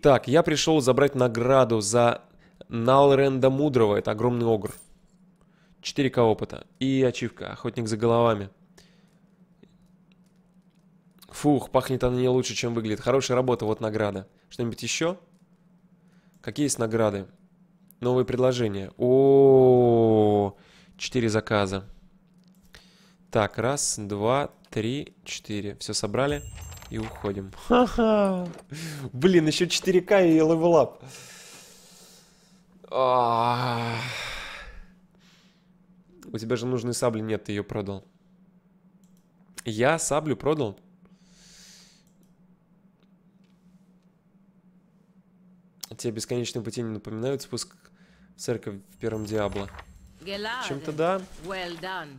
Так, я пришел забрать награду за Налренда Мудрого. Это огромный огр. 4к опыта. И ачивка. Охотник за головами. Фух, пахнет она не лучше, чем выглядит. Хорошая работа, вот награда. Что-нибудь еще? Какие есть награды? Новые предложения. О, -о, -о, -о 4 заказа. Так, раз, два, три, четыре. Все собрали и уходим. Ха-ха. Блин, еще 4К и level up. У тебя же нужной сабли нет, ты ее продал. Я саблю продал? Тебе бесконечные пути не напоминают спуск в церковь в первом Диабло? Чем-то да. Well done.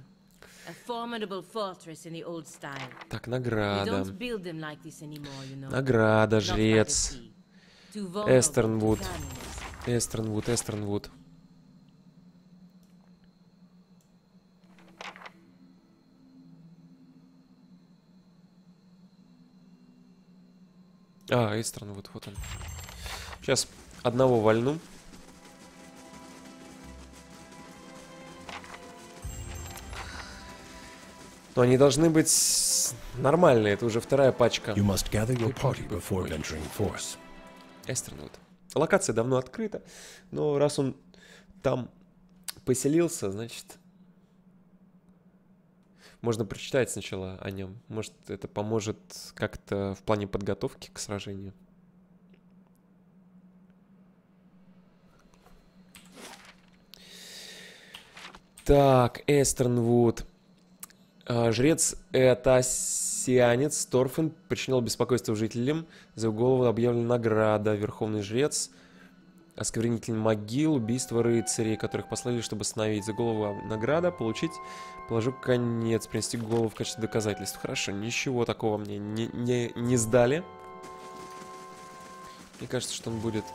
Так, награда. Награда, жрец. Эстернвуд. Эстернвуд, Эстернвуд. А, Эстернвуд, вот он. Сейчас одного вольну. Но они должны быть нормальные. Это уже вторая пачка. Эстернвуд. Локация давно открыта, но раз он там поселился, значит, можно прочитать сначала о нем. Может, это поможет как-то в плане подготовки к сражению. Так, Эстернвуд. А, жрец Этасианец Торфен причинил беспокойство жителям. За его голову объявлена награда. Верховный жрец Осквернитель могил, убийство рыцарей, которых послали, чтобы остановить. За голову награда получить, положу конец, принести голову в качестве доказательств. Хорошо, ничего такого мне не, не, не сдали. Мне кажется, что он будет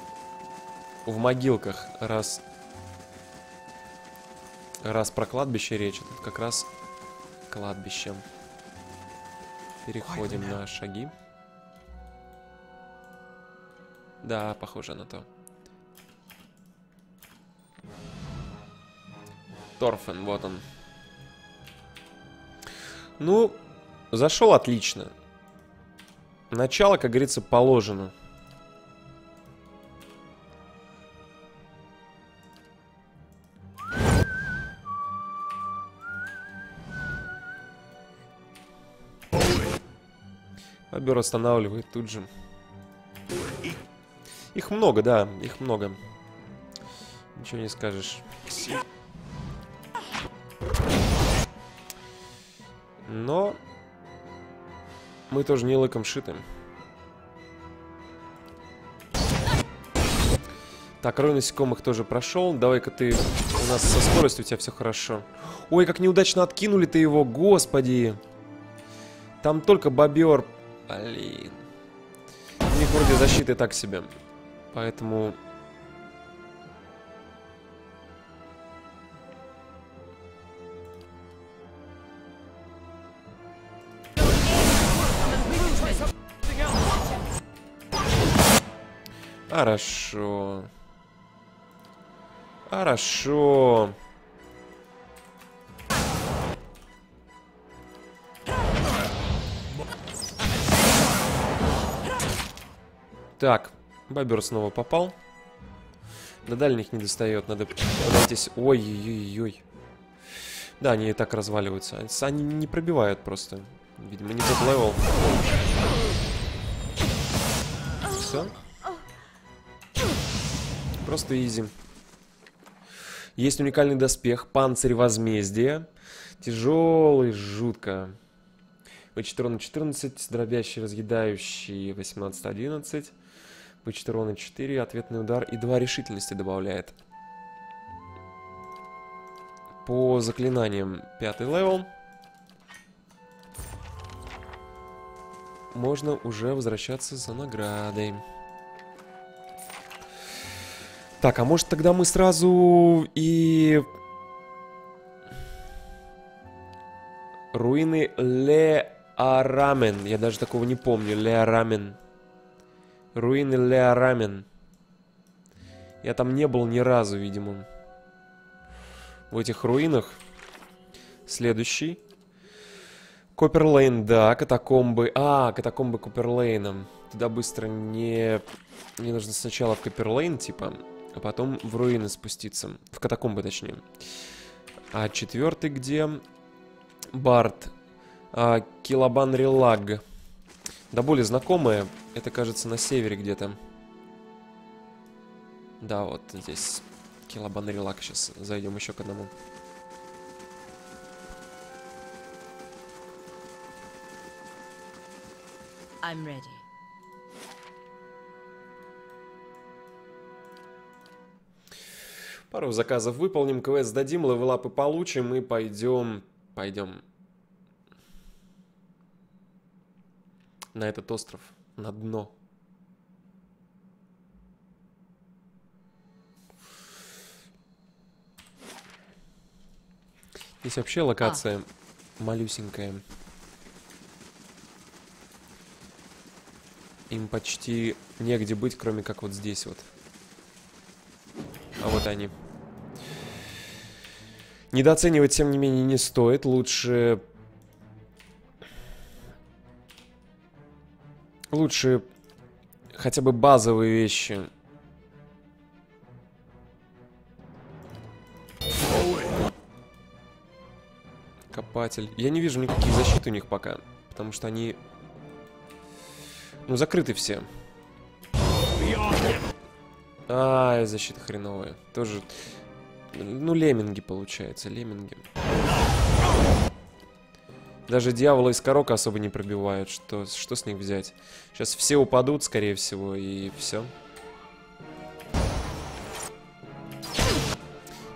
в могилках, раз... Раз про кладбище речь, тут как раз кладбище. Переходим на шаги. Да, похоже на то. Торфен, вот он. Ну, зашел отлично. Начало, как говорится, положено. Бобер останавливает тут же. Их много, да, их много. Ничего не скажешь. Но мы тоже не лыком шиты. Так, рой насекомых тоже прошел. Давай-ка ты... У нас со скоростью у тебя все хорошо. Ой, как неудачно откинули ты его, господи. Там только бобер. Блин. У них вроде защиты так себе. Поэтому Хорошо. Хорошо. Так, бобер снова попал. До дальних не достает, надо подойтись. Ой-ой-ой. Да, они и так разваливаются. Они не пробивают просто. Видимо, не тот level. Все. Просто easy. Есть уникальный доспех, панцирь возмездия. Тяжелый, жутко. В4 урона 14, дробящий, разъедающий 18-11. В4 урона 4, ответный удар и 2 решительности добавляет. По заклинаниям пятый level. Можно уже возвращаться за наградой. Так, а может тогда мы сразу и... Руины Ле Арамен. Я даже такого не помню. Ле Арамен. Руины Ле Арамен. Я там не был ни разу, видимо. В этих руинах. Следующий. Коперлейн, да, катакомбы. А, катакомбы Коперлейна. Туда быстро не... Не нужно сначала в Коперлейн, типа а потом в руины спуститься. В катакомбы, точнее. А четвертый где? Барт. А, Килобан Релаг. Да более знакомое. Это, кажется, на севере где-то. Да, вот здесь. Килобан Релаг. Сейчас зайдем еще к одному. I'm ready. Пару заказов выполним, квест сдадим, левелапы получим и пойдем... Пойдем... На этот остров, на дно. Здесь вообще локация а. малюсенькая. Им почти негде быть, кроме как вот здесь вот. А вот они. Недооценивать, тем не менее, не стоит. Лучше... Лучше хотя бы базовые вещи. Копатель. Я не вижу никаких защит у них пока. Потому что они... Ну, закрыты все. А, защита хреновая. Тоже... Ну, лемминги, получается, лемминги. Даже дьявола из корока особо не пробивают. Что, что с них взять? Сейчас все упадут, скорее всего, и все.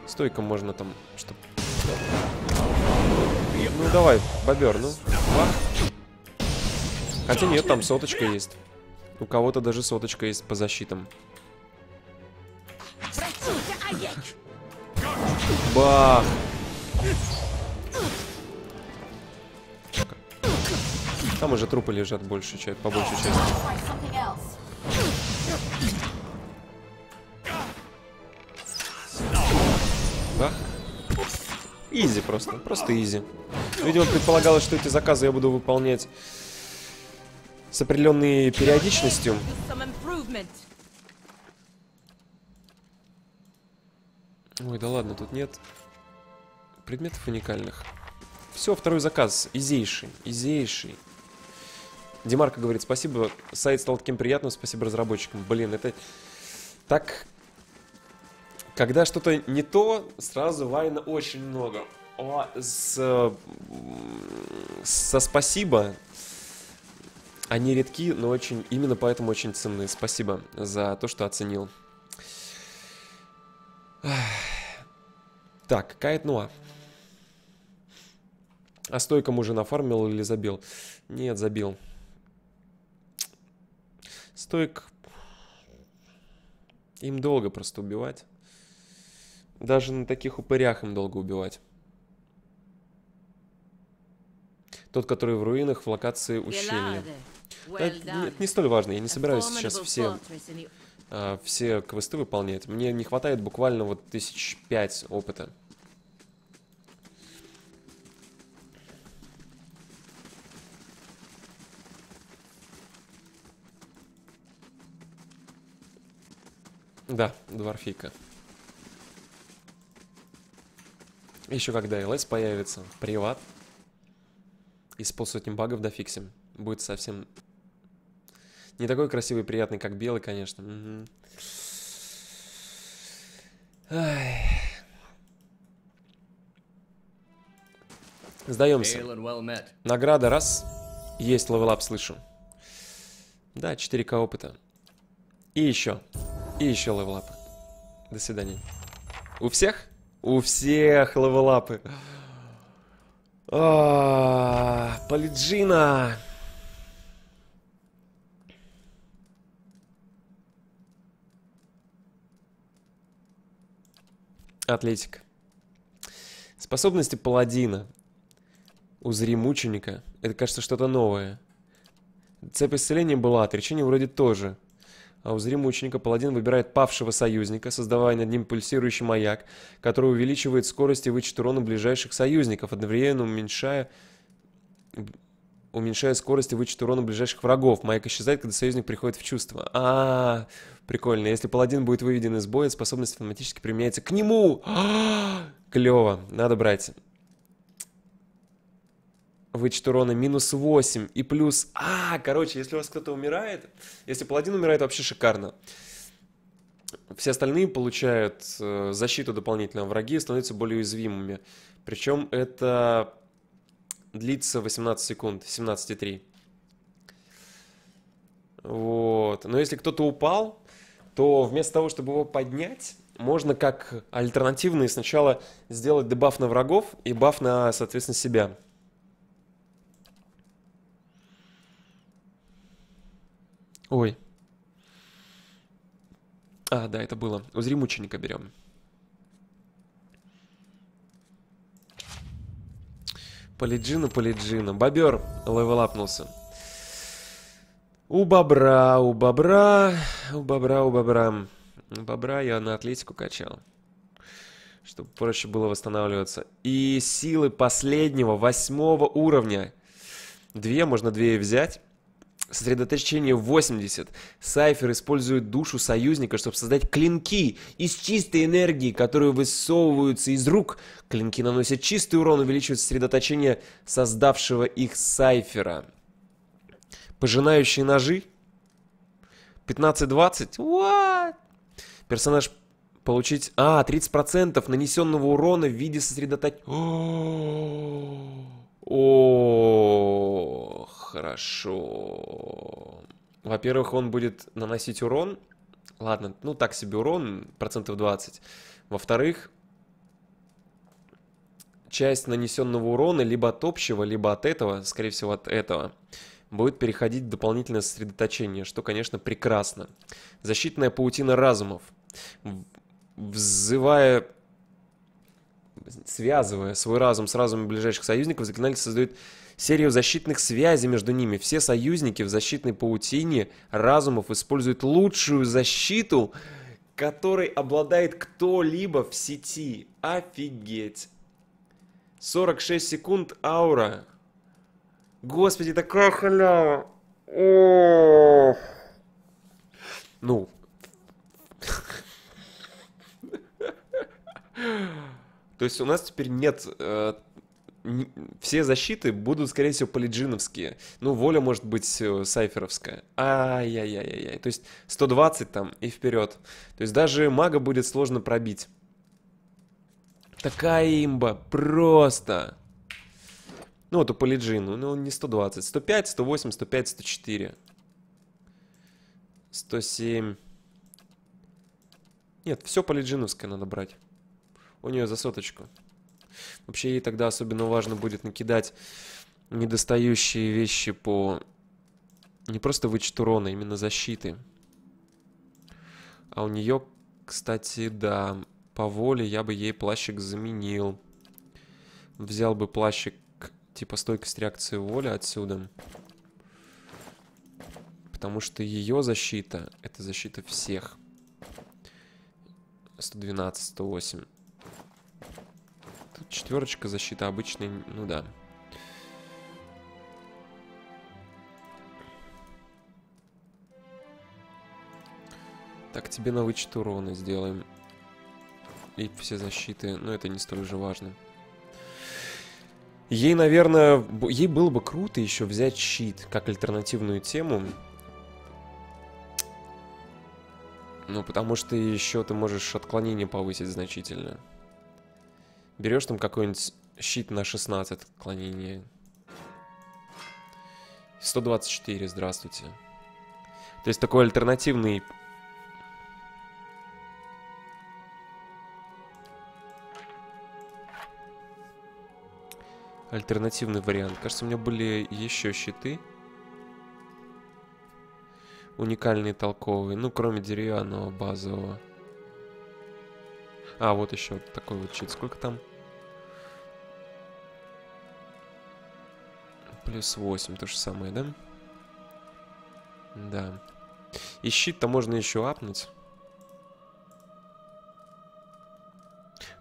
Стойка можно там, что... Ну давай, бобер, ну. Хотя нет, там соточка есть. У кого-то даже соточка есть по защитам. Бах! Там уже трупы лежат большую часть, по большей части. Да? Изи просто, просто изи. Видимо, предполагалось, что эти заказы я буду выполнять с определенной периодичностью. Ой, да ладно, тут нет предметов уникальных. Все, второй заказ. Изейший, изейший. Димарка говорит, спасибо, сайт стал таким приятным, спасибо разработчикам. Блин, это так... Когда что-то не то, сразу вайна очень много. О, с... Со спасибо. Они редки, но очень... Именно поэтому очень ценны. Спасибо за то, что оценил. Так, Кайт Нуа. А стойком уже нафармил или забил? Нет, забил. Стойк... Им долго просто убивать. Даже на таких упырях им долго убивать. Тот, который в руинах в локации ущелья. Это, это не столь важно. Я не собираюсь сейчас все, э, все квесты выполнять. Мне не хватает буквально вот тысяч пять опыта. Да, дворфика. Еще когда ЛС появится, приват. И с полсотни багов дофиксим. Будет совсем... Не такой красивый и приятный, как белый, конечно. Угу. Ай. Сдаемся. Награда раз. Есть level up, слышу. Да, 4К опыта. И еще. И еще левелапы. До свидания. У всех? У всех левелапы. А, Полиджина. Атлетика. Способности паладина. Узри мученика. Это, кажется, что-то новое. Цепь исцеления была, отречение вроде тоже. А у зримого паладин выбирает павшего союзника, создавая над ним пульсирующий маяк, который увеличивает скорость и вычет урона ближайших союзников, одновременно уменьшая уменьшая скорость и вычет урона ближайших врагов. Маяк исчезает, когда союзник приходит в чувство. А, -а, -а прикольно. Если паладин будет выведен из боя, способность автоматически применяется к нему. А клево, надо брать. Вычет урона минус 8 и плюс... А, короче, если у вас кто-то умирает, если паладин умирает, вообще шикарно. Все остальные получают э, защиту дополнительно, враги становятся более уязвимыми. Причем это длится 18 секунд, 17,3. Вот. Но если кто-то упал, то вместо того, чтобы его поднять, можно как альтернативный сначала сделать дебаф на врагов и баф на, соответственно, себя. Ой. А, да, это было. Узри мученика берем. Полиджина, полиджина. Бобер левелапнулся. У бобра, у бобра, у бобра, у бобра. У бобра я на атлетику качал. Чтобы проще было восстанавливаться. И силы последнего, восьмого уровня. Две, можно две взять. Сосредоточение 80. Сайфер использует душу союзника, чтобы создать клинки из чистой энергии, которые высовываются из рук. Клинки наносят чистый урон, увеличивают сосредоточение создавшего их Сайфера. Пожинающие ножи. 15-20. What? Персонаж получить... А, 30% нанесенного урона в виде сосредоточения. О, хорошо. Во-первых, он будет наносить урон. Ладно, ну так себе урон, процентов 20. Во-вторых, часть нанесенного урона либо от общего, либо от этого, скорее всего от этого, будет переходить в дополнительное сосредоточение, что, конечно, прекрасно. Защитная паутина разумов. Взывая, связывая свой разум с разумом ближайших союзников, заклинатель создает серию защитных связей между ними. Все союзники в защитной паутине разумов используют лучшую защиту, которой обладает кто-либо в сети. Офигеть. 46 секунд аура. Господи, такая халява. О! Ну. То есть у нас теперь нет... Э, все защиты будут, скорее всего, полиджиновские. Ну, воля может быть э, сайферовская. Ай-яй-яй-яй. То есть 120 там и вперед. То есть даже мага будет сложно пробить. Такая имба. Просто. Ну, вот у Полиджину, ну, не 120. 105, 108, 105, 104. 107. Нет, все полиджиновское надо брать. У нее за соточку. Вообще ей тогда особенно важно будет накидать недостающие вещи по... Не просто вычет урона, именно защиты. А у нее, кстати, да, по воле я бы ей плащик заменил. Взял бы плащик типа стойкость реакции воли отсюда. Потому что ее защита, это защита всех. 112, 108. Четверочка защита обычный, ну да. Так, тебе на вычет урона сделаем. И все защиты, но это не столь же важно. Ей, наверное, ей было бы круто еще взять щит как альтернативную тему. Ну, потому что еще ты можешь отклонение повысить значительно. Берешь там какой-нибудь щит на 16 отклонение. 124, здравствуйте. То есть такой альтернативный альтернативный вариант. Кажется, у меня были еще щиты. Уникальные, толковые. Ну, кроме деревянного, базового. А, вот еще такой вот щит. Сколько там? Плюс 8, то же самое, да? Да. И щит-то можно еще апнуть.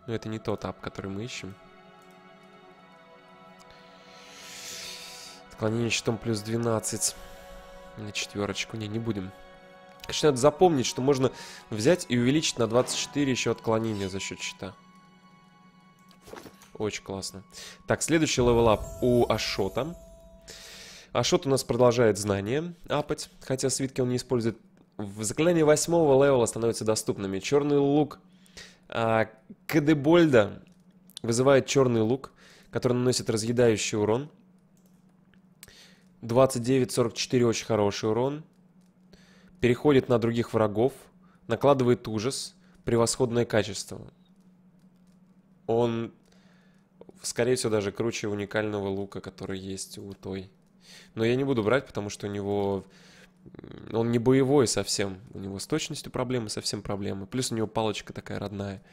Но это не тот ап, который мы ищем. Отклонение щитом плюс 12. На четверочку. Не, не будем. Конечно, надо запомнить, что можно взять и увеличить на 24 еще отклонение за счет щита. Очень классно. Так, следующий level up у Ашота. Ашот у нас продолжает знания апать, хотя свитки он не использует. В заклинании восьмого левела становятся доступными. Черный лук а, Кадебольда вызывает черный лук, который наносит разъедающий урон. 29-44 очень хороший урон. Переходит на других врагов. Накладывает ужас. Превосходное качество. Он, скорее всего, даже круче уникального лука, который есть у той. Но я не буду брать, потому что у него... Он не боевой совсем. У него с точностью проблемы, совсем проблемы. Плюс у него палочка такая родная.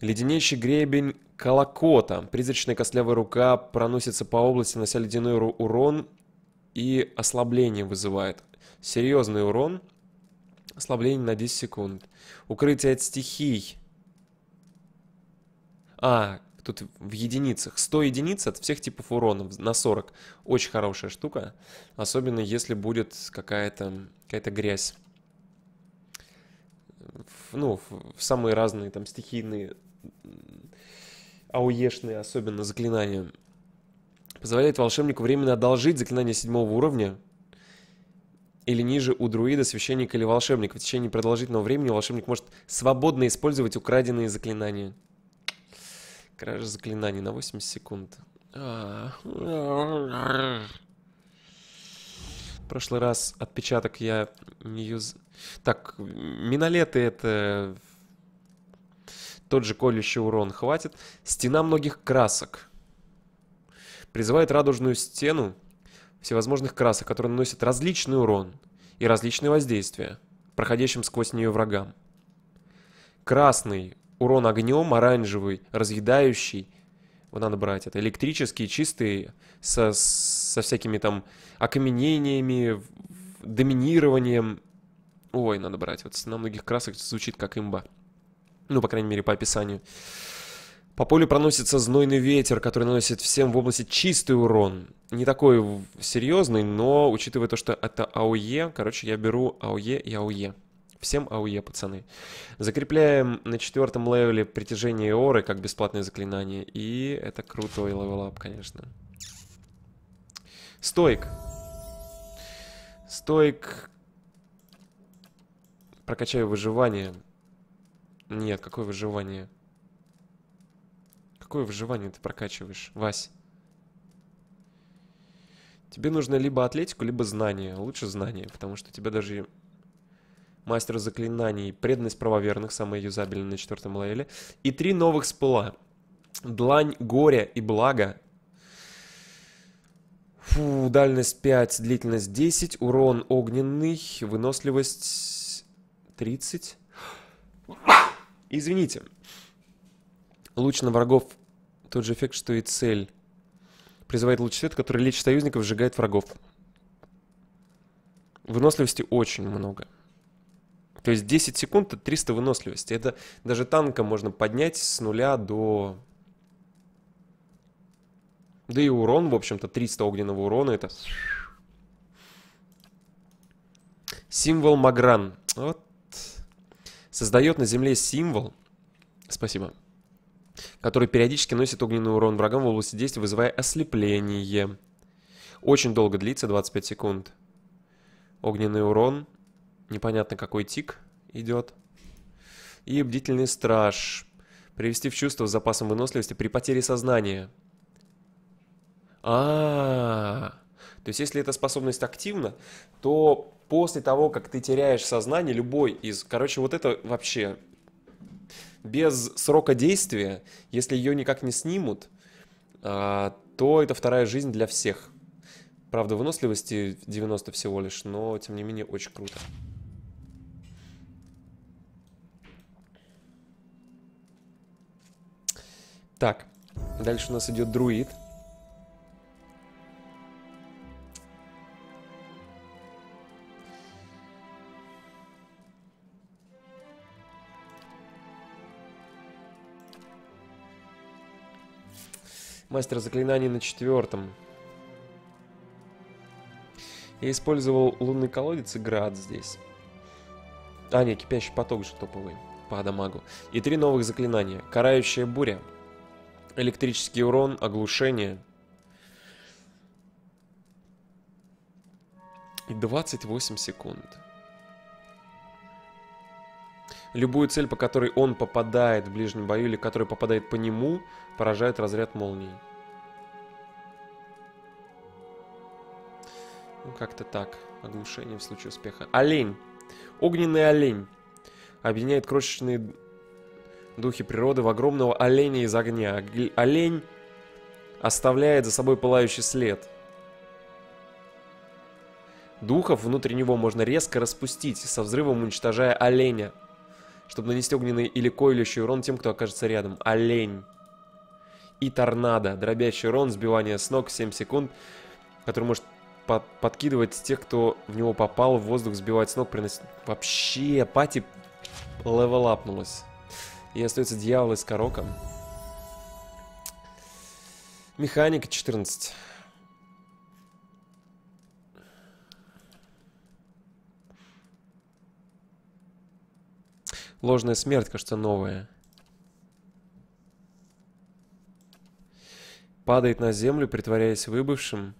Леденейший гребень Колокота. Призрачная костлявая рука проносится по области, нося ледяной урон и ослабление вызывает. Серьезный урон. Ослабление на 10 секунд. Укрытие от стихий. А, тут в единицах. 100 единиц от всех типов урона на 40. Очень хорошая штука. Особенно если будет какая-то какая, -то, грязь. Ну, в самые разные там стихийные ауешные особенно заклинания. Позволяет волшебнику временно одолжить заклинание седьмого уровня или ниже у друида, священника или волшебника. В течение продолжительного времени волшебник может свободно использовать украденные заклинания. Кража заклинаний на 80 секунд. В прошлый раз отпечаток я не юз... Так, минолеты это тот же колющий урон хватит. Стена многих красок. Призывает радужную стену всевозможных красок, которые наносят различный урон и различные воздействия, проходящим сквозь нее врагам. Красный урон огнем, оранжевый, разъедающий. Вот надо брать это. Электрические, чистые, со, со всякими там окаменениями, доминированием. Ой, надо брать. Вот на многих красок звучит как имба. Ну, по крайней мере, по описанию. По полю проносится знойный ветер, который наносит всем в области чистый урон. Не такой серьезный, но учитывая то, что это AoE, короче, я беру AoE и AoE. Всем АУЕ, пацаны. Закрепляем на четвертом левеле притяжение Оры как бесплатное заклинание. И это крутой level-up, конечно. Стоик. Стоик. Прокачаю выживание. Нет, какое выживание? Какое выживание ты прокачиваешь, Вась? Тебе нужно либо атлетику, либо знание. Лучше знание, потому что тебя даже мастер заклинаний, преданность правоверных, самая юзабельная на четвертом левеле. И три новых спыла. Длань горя и блага. Фу, дальность 5, длительность 10, урон огненный, выносливость 30. Извините. Луч на врагов тот же эффект, что и цель. Призывает луч света, который лечит союзников, сжигает врагов. Выносливости очень много. То есть 10 секунд это 300 выносливости. Это даже танка можно поднять с нуля до... Да и урон, в общем-то, 300 огненного урона это... Символ Магран. Вот. Создает на земле символ. Спасибо. Который периодически носит огненный урон врагам в области действия, вызывая ослепление. Очень долго длится, 25 секунд. Огненный урон. Непонятно, какой тик идет. И бдительный страж. Привести в чувство с запасом выносливости при потере сознания. А, -а, а То есть, если эта способность активна, то после того, как ты теряешь сознание, любой из... Короче, вот это вообще без срока действия, если ее никак не снимут, а, то это вторая жизнь для всех. Правда, выносливости 90 всего лишь, но тем не менее очень круто. Так, дальше у нас идет друид. Мастер заклинаний на четвертом. Я использовал лунный колодец и град здесь. А, не, кипящий поток же топовый по дамагу. И три новых заклинания. Карающая буря. Электрический урон, оглушение. И 28 секунд. Любую цель, по которой он попадает в ближнем бою или которая попадает по нему, поражает разряд молний. Ну, как-то так. Оглушение в случае успеха. Олень. Огненный олень. Объединяет крошечные духи природы в огромного оленя из огня. Олень оставляет за собой пылающий след. Духов внутри него можно резко распустить, со взрывом уничтожая оленя, чтобы нанести огненный или койлющий урон тем, кто окажется рядом. Олень. И торнадо, дробящий урон, сбивание с ног 7 секунд, который может под, подкидывать тех, кто в него попал, в воздух сбивать с ног, приносить... Вообще, пати левелапнулась. И остается дьявол из корока. Механика 14. Ложная смерть, кажется, новая. Падает на землю, притворяясь выбывшим.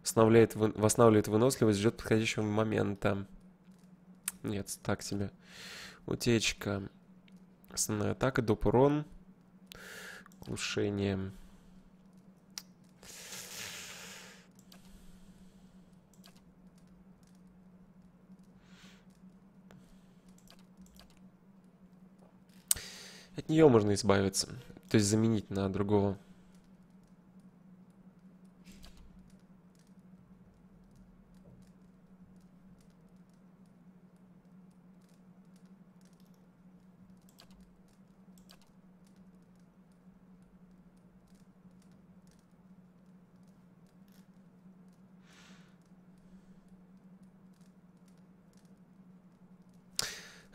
Восстанавливает, вы... восстанавливает выносливость, ждет подходящего момента. Нет, так себе. Утечка. Основная атака, доп урон. Глушение. От нее можно избавиться. То есть заменить на другого.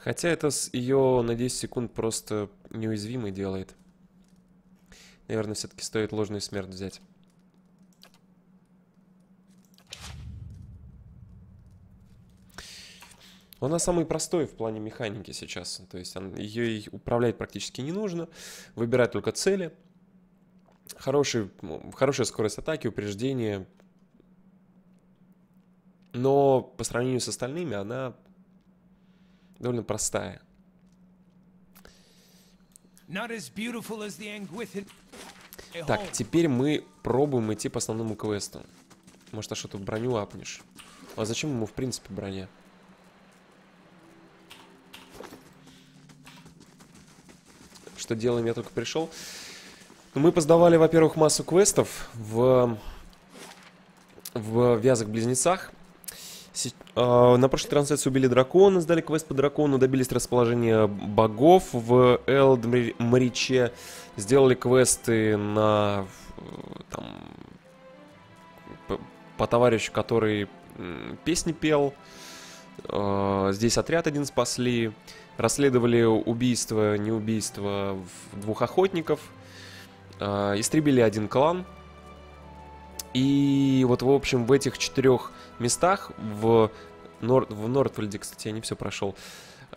Хотя это с ее на 10 секунд просто неуязвимой делает. Наверное, все-таки стоит ложную смерть взять. Она самый простой в плане механики сейчас. То есть ее управлять практически не нужно. Выбирать только цели. Хороший, хорошая скорость атаки, упреждение. Но по сравнению с остальными она довольно простая. Так, теперь мы пробуем идти по основному квесту. Может, а что тут броню апнешь? А зачем ему, в принципе, броня? Что делаем, я только пришел. Ну, мы поздавали, во-первых, массу квестов в, в Вязах-Близнецах. А, на прошлой трансляции убили дракона, сдали квест по дракону, добились расположения богов в Элдмриче, сделали квесты на там, по, по товарищу, который песни пел. А, здесь отряд один спасли. Расследовали убийство, не убийство двух охотников. А, истребили один клан. И вот, в общем, в этих четырех местах, в, Нор... в Нортвальде, кстати, я не все прошел,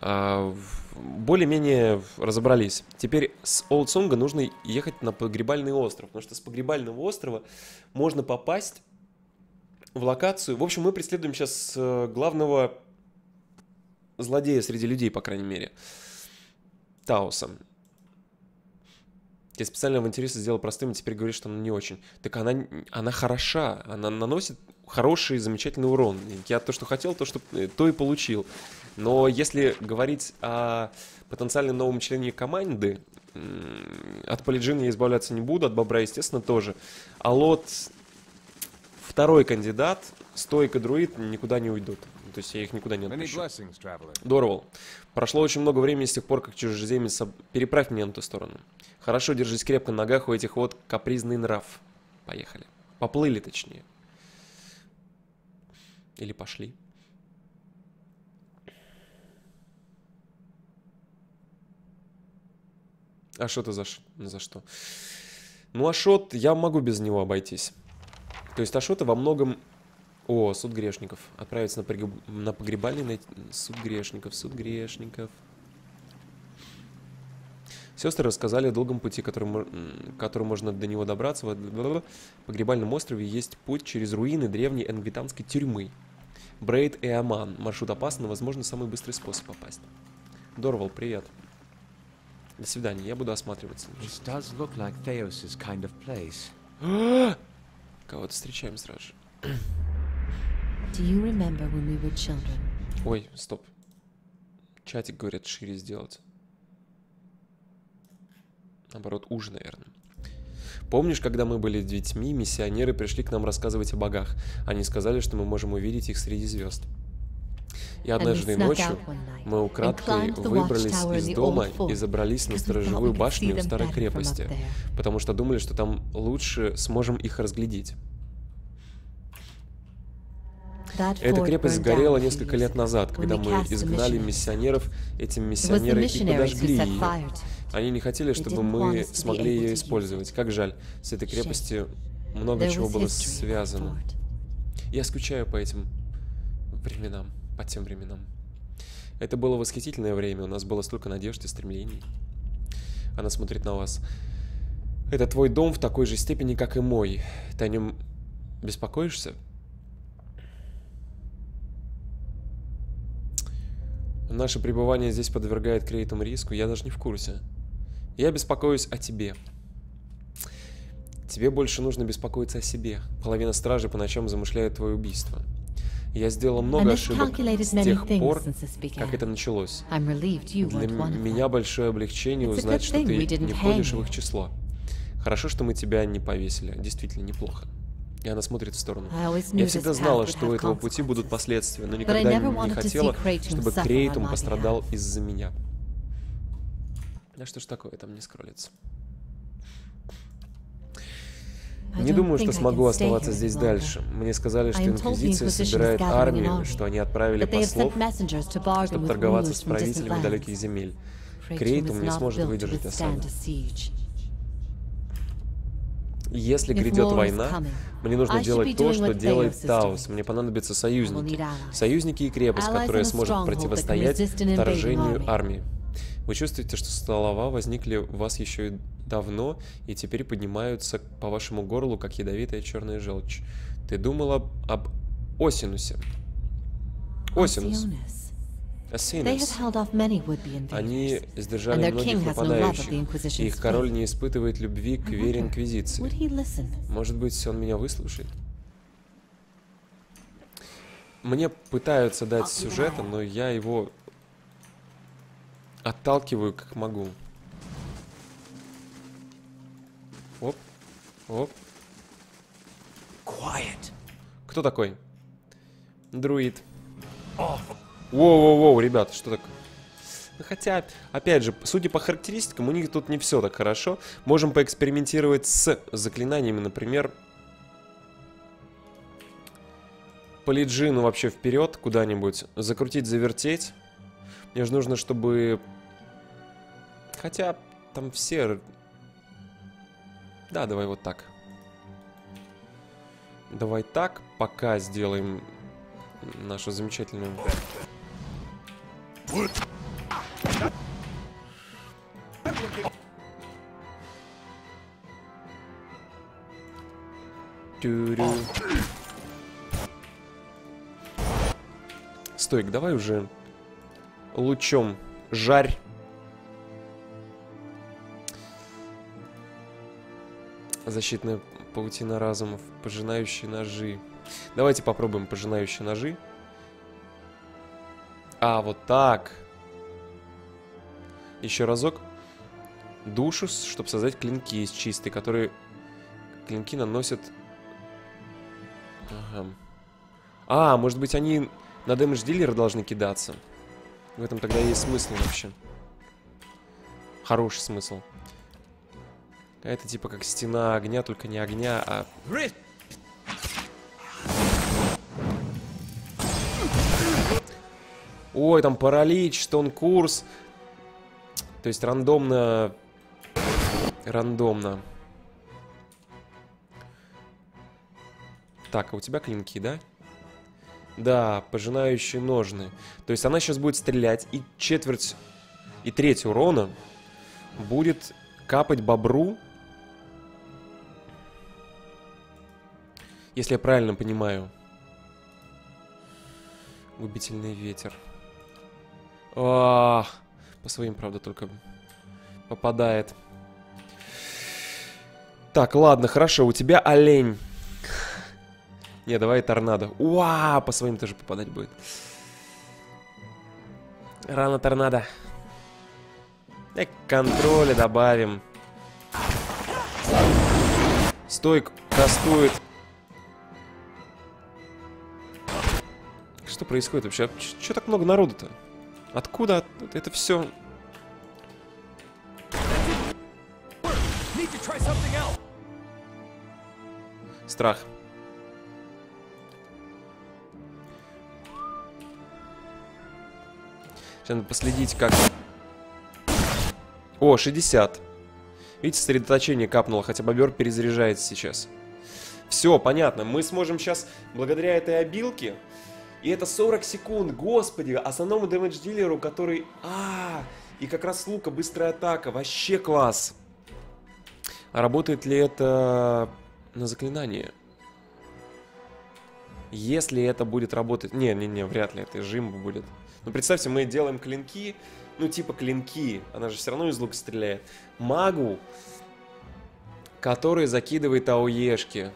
а, более-менее разобрались. Теперь с Олдсонга нужно ехать на погребальный остров, потому что с погребального острова можно попасть в локацию. В общем, мы преследуем сейчас э, главного злодея среди людей, по крайней мере. Тауса. Я специально в интересе сделал простым, и теперь говорит, что она не очень. Так она, она хороша, она наносит хороший, замечательный урон. Я то, что хотел, то, что, э, то и получил. Но если говорить о потенциальном новом члене команды, от Полиджина я избавляться не буду, от Бобра, естественно, тоже. А лот второй кандидат, стойка друид никуда не уйдут. То есть я их никуда не отпущу. Дорвал. Прошло очень много времени с тех пор, как чужеземец... Переправь меня на ту сторону. Хорошо, держись крепко на ногах, у этих вот капризный нрав. Поехали. Поплыли, точнее. Или пошли. А что это за, за что? Ну, Ашот, я могу без него обойтись. То есть Ашота во многом... О, суд грешников. Отправиться на, погреб... на погребальный... Найти... Суд грешников, суд грешников. Сестры рассказали о долгом пути, которым, которым можно до него добраться. В погребальном острове есть путь через руины древней энгвитанской тюрьмы. Брейд и Аман. Маршрут опасный, но, возможно, самый быстрый способ попасть. Дорвал, привет. До свидания, я буду осматриваться. Кого-то встречаем сразу же. Ой, стоп. Чатик, говорят, шире сделать. Наоборот, уже, наверное. Помнишь, когда мы были детьми, миссионеры пришли к нам рассказывать о богах. Они сказали, что мы можем увидеть их среди звезд. И однажды ночью мы украдкой выбрались из дома и забрались на сторожевую башню старой крепости, потому что думали, что там лучше сможем их разглядеть. Эта крепость сгорела несколько лет назад, когда мы изгнали миссионеров, эти миссионеры и подожгли ее. Они не хотели, чтобы мы смогли ее использовать. Как жаль, с этой крепостью много чего было связано. Я скучаю по этим временам, по тем временам. Это было восхитительное время, у нас было столько надежд и стремлений. Она смотрит на вас. Это твой дом в такой же степени, как и мой. Ты о нем беспокоишься? Наше пребывание здесь подвергает Крейтам риску, я даже не в курсе. Я беспокоюсь о тебе. Тебе больше нужно беспокоиться о себе. Половина стражи по ночам замышляет твое убийство. Я сделал много ошибок с тех пор, как это началось. Для меня большое облегчение узнать, что ты не входишь в их число. Хорошо, что мы тебя не повесили. Действительно, неплохо. И она смотрит в сторону. Я всегда знала, что у этого пути будут последствия, но никогда не хотела, чтобы Крейтум пострадал из-за меня. Да что ж такое там не скролится. Не думаю, что смогу оставаться здесь дальше. Мне сказали, что Инквизиция собирает армию, что они отправили послов, чтобы торговаться с правителями далеких земель. Крейтум не сможет выдержать осаду. Если грядет война, мне нужно делать то, что делает Таус. Мне понадобятся союзники. Союзники и крепость, которая сможет противостоять вторжению армии. Вы чувствуете, что слова возникли у вас еще и давно, и теперь поднимаются по вашему горлу, как ядовитая черная желчь. Ты думала об Осинусе. Осинус. Осинус. Они сдержали многих нападающих, и их король не испытывает любви к вере Инквизиции. Может быть, он меня выслушает? Мне пытаются дать сюжета, но я его Отталкиваю, как могу. Оп. Оп. Quiet. Кто такой? Друид. Воу-воу-воу, ребят, что такое? Ну, хотя, опять же, судя по характеристикам, у них тут не все так хорошо. Можем поэкспериментировать с заклинаниями, например. Полиджину вообще вперед куда-нибудь. Закрутить, завертеть. Мне же нужно, чтобы Хотя там все... Да, давай вот так. Давай так, пока сделаем нашу замечательную... Тюрю. Стойк, давай уже лучом жарь. Защитная паутина разумов. Пожинающие ножи. Давайте попробуем пожинающие ножи. А, вот так. Еще разок. Душу, чтобы создать клинки из чистой, которые... Клинки наносят... Ага. А, может быть они на дэмэдж дилера должны кидаться. В этом тогда есть смысл вообще. Хороший смысл. Это типа как стена огня, только не огня, а... Ой, там паралич, стон курс. То есть рандомно... Рандомно. Так, а у тебя клинки, да? Да, пожинающие ножны. То есть она сейчас будет стрелять, и четверть, и треть урона будет капать бобру Если я правильно понимаю. Губительный ветер. По своим, правда, только попадает. Так, ладно, хорошо, у тебя олень. Не, давай торнадо. Уа, по своим тоже попадать будет. Рано торнадо. Так, контроля добавим. Стойк кастует Что происходит вообще? Что так много народу-то? Откуда это все? Страх. Сейчас надо последить, как... О, 60. Видите, сосредоточение капнуло, хотя бобер перезаряжается сейчас. Все, понятно. Мы сможем сейчас, благодаря этой обилке, и это 40 секунд, господи, основному дэмэдж дилеру, который... А, и как раз лука, быстрая атака, вообще класс. А работает ли это на заклинание? Если это будет работать... Не-не-не, вряд ли, это жимба будет. Ну, представьте, мы делаем клинки, ну, типа клинки, она же все равно из лука стреляет. Магу, который закидывает АОЕшки.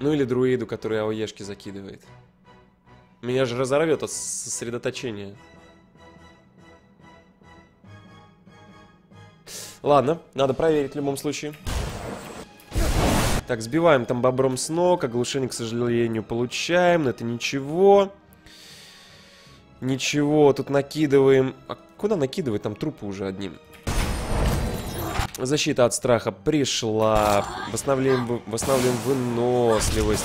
Ну, или друиду, который АОЕшки закидывает. Меня же разорвет от сосредоточения. Ладно, надо проверить в любом случае. Так, сбиваем там бобром с ног. Оглушение, к сожалению, получаем. Но это ничего. Ничего, тут накидываем. А куда накидывать? Там трупы уже одним. Защита от страха пришла. Восстанавливаем, восстанавливаем выносливость.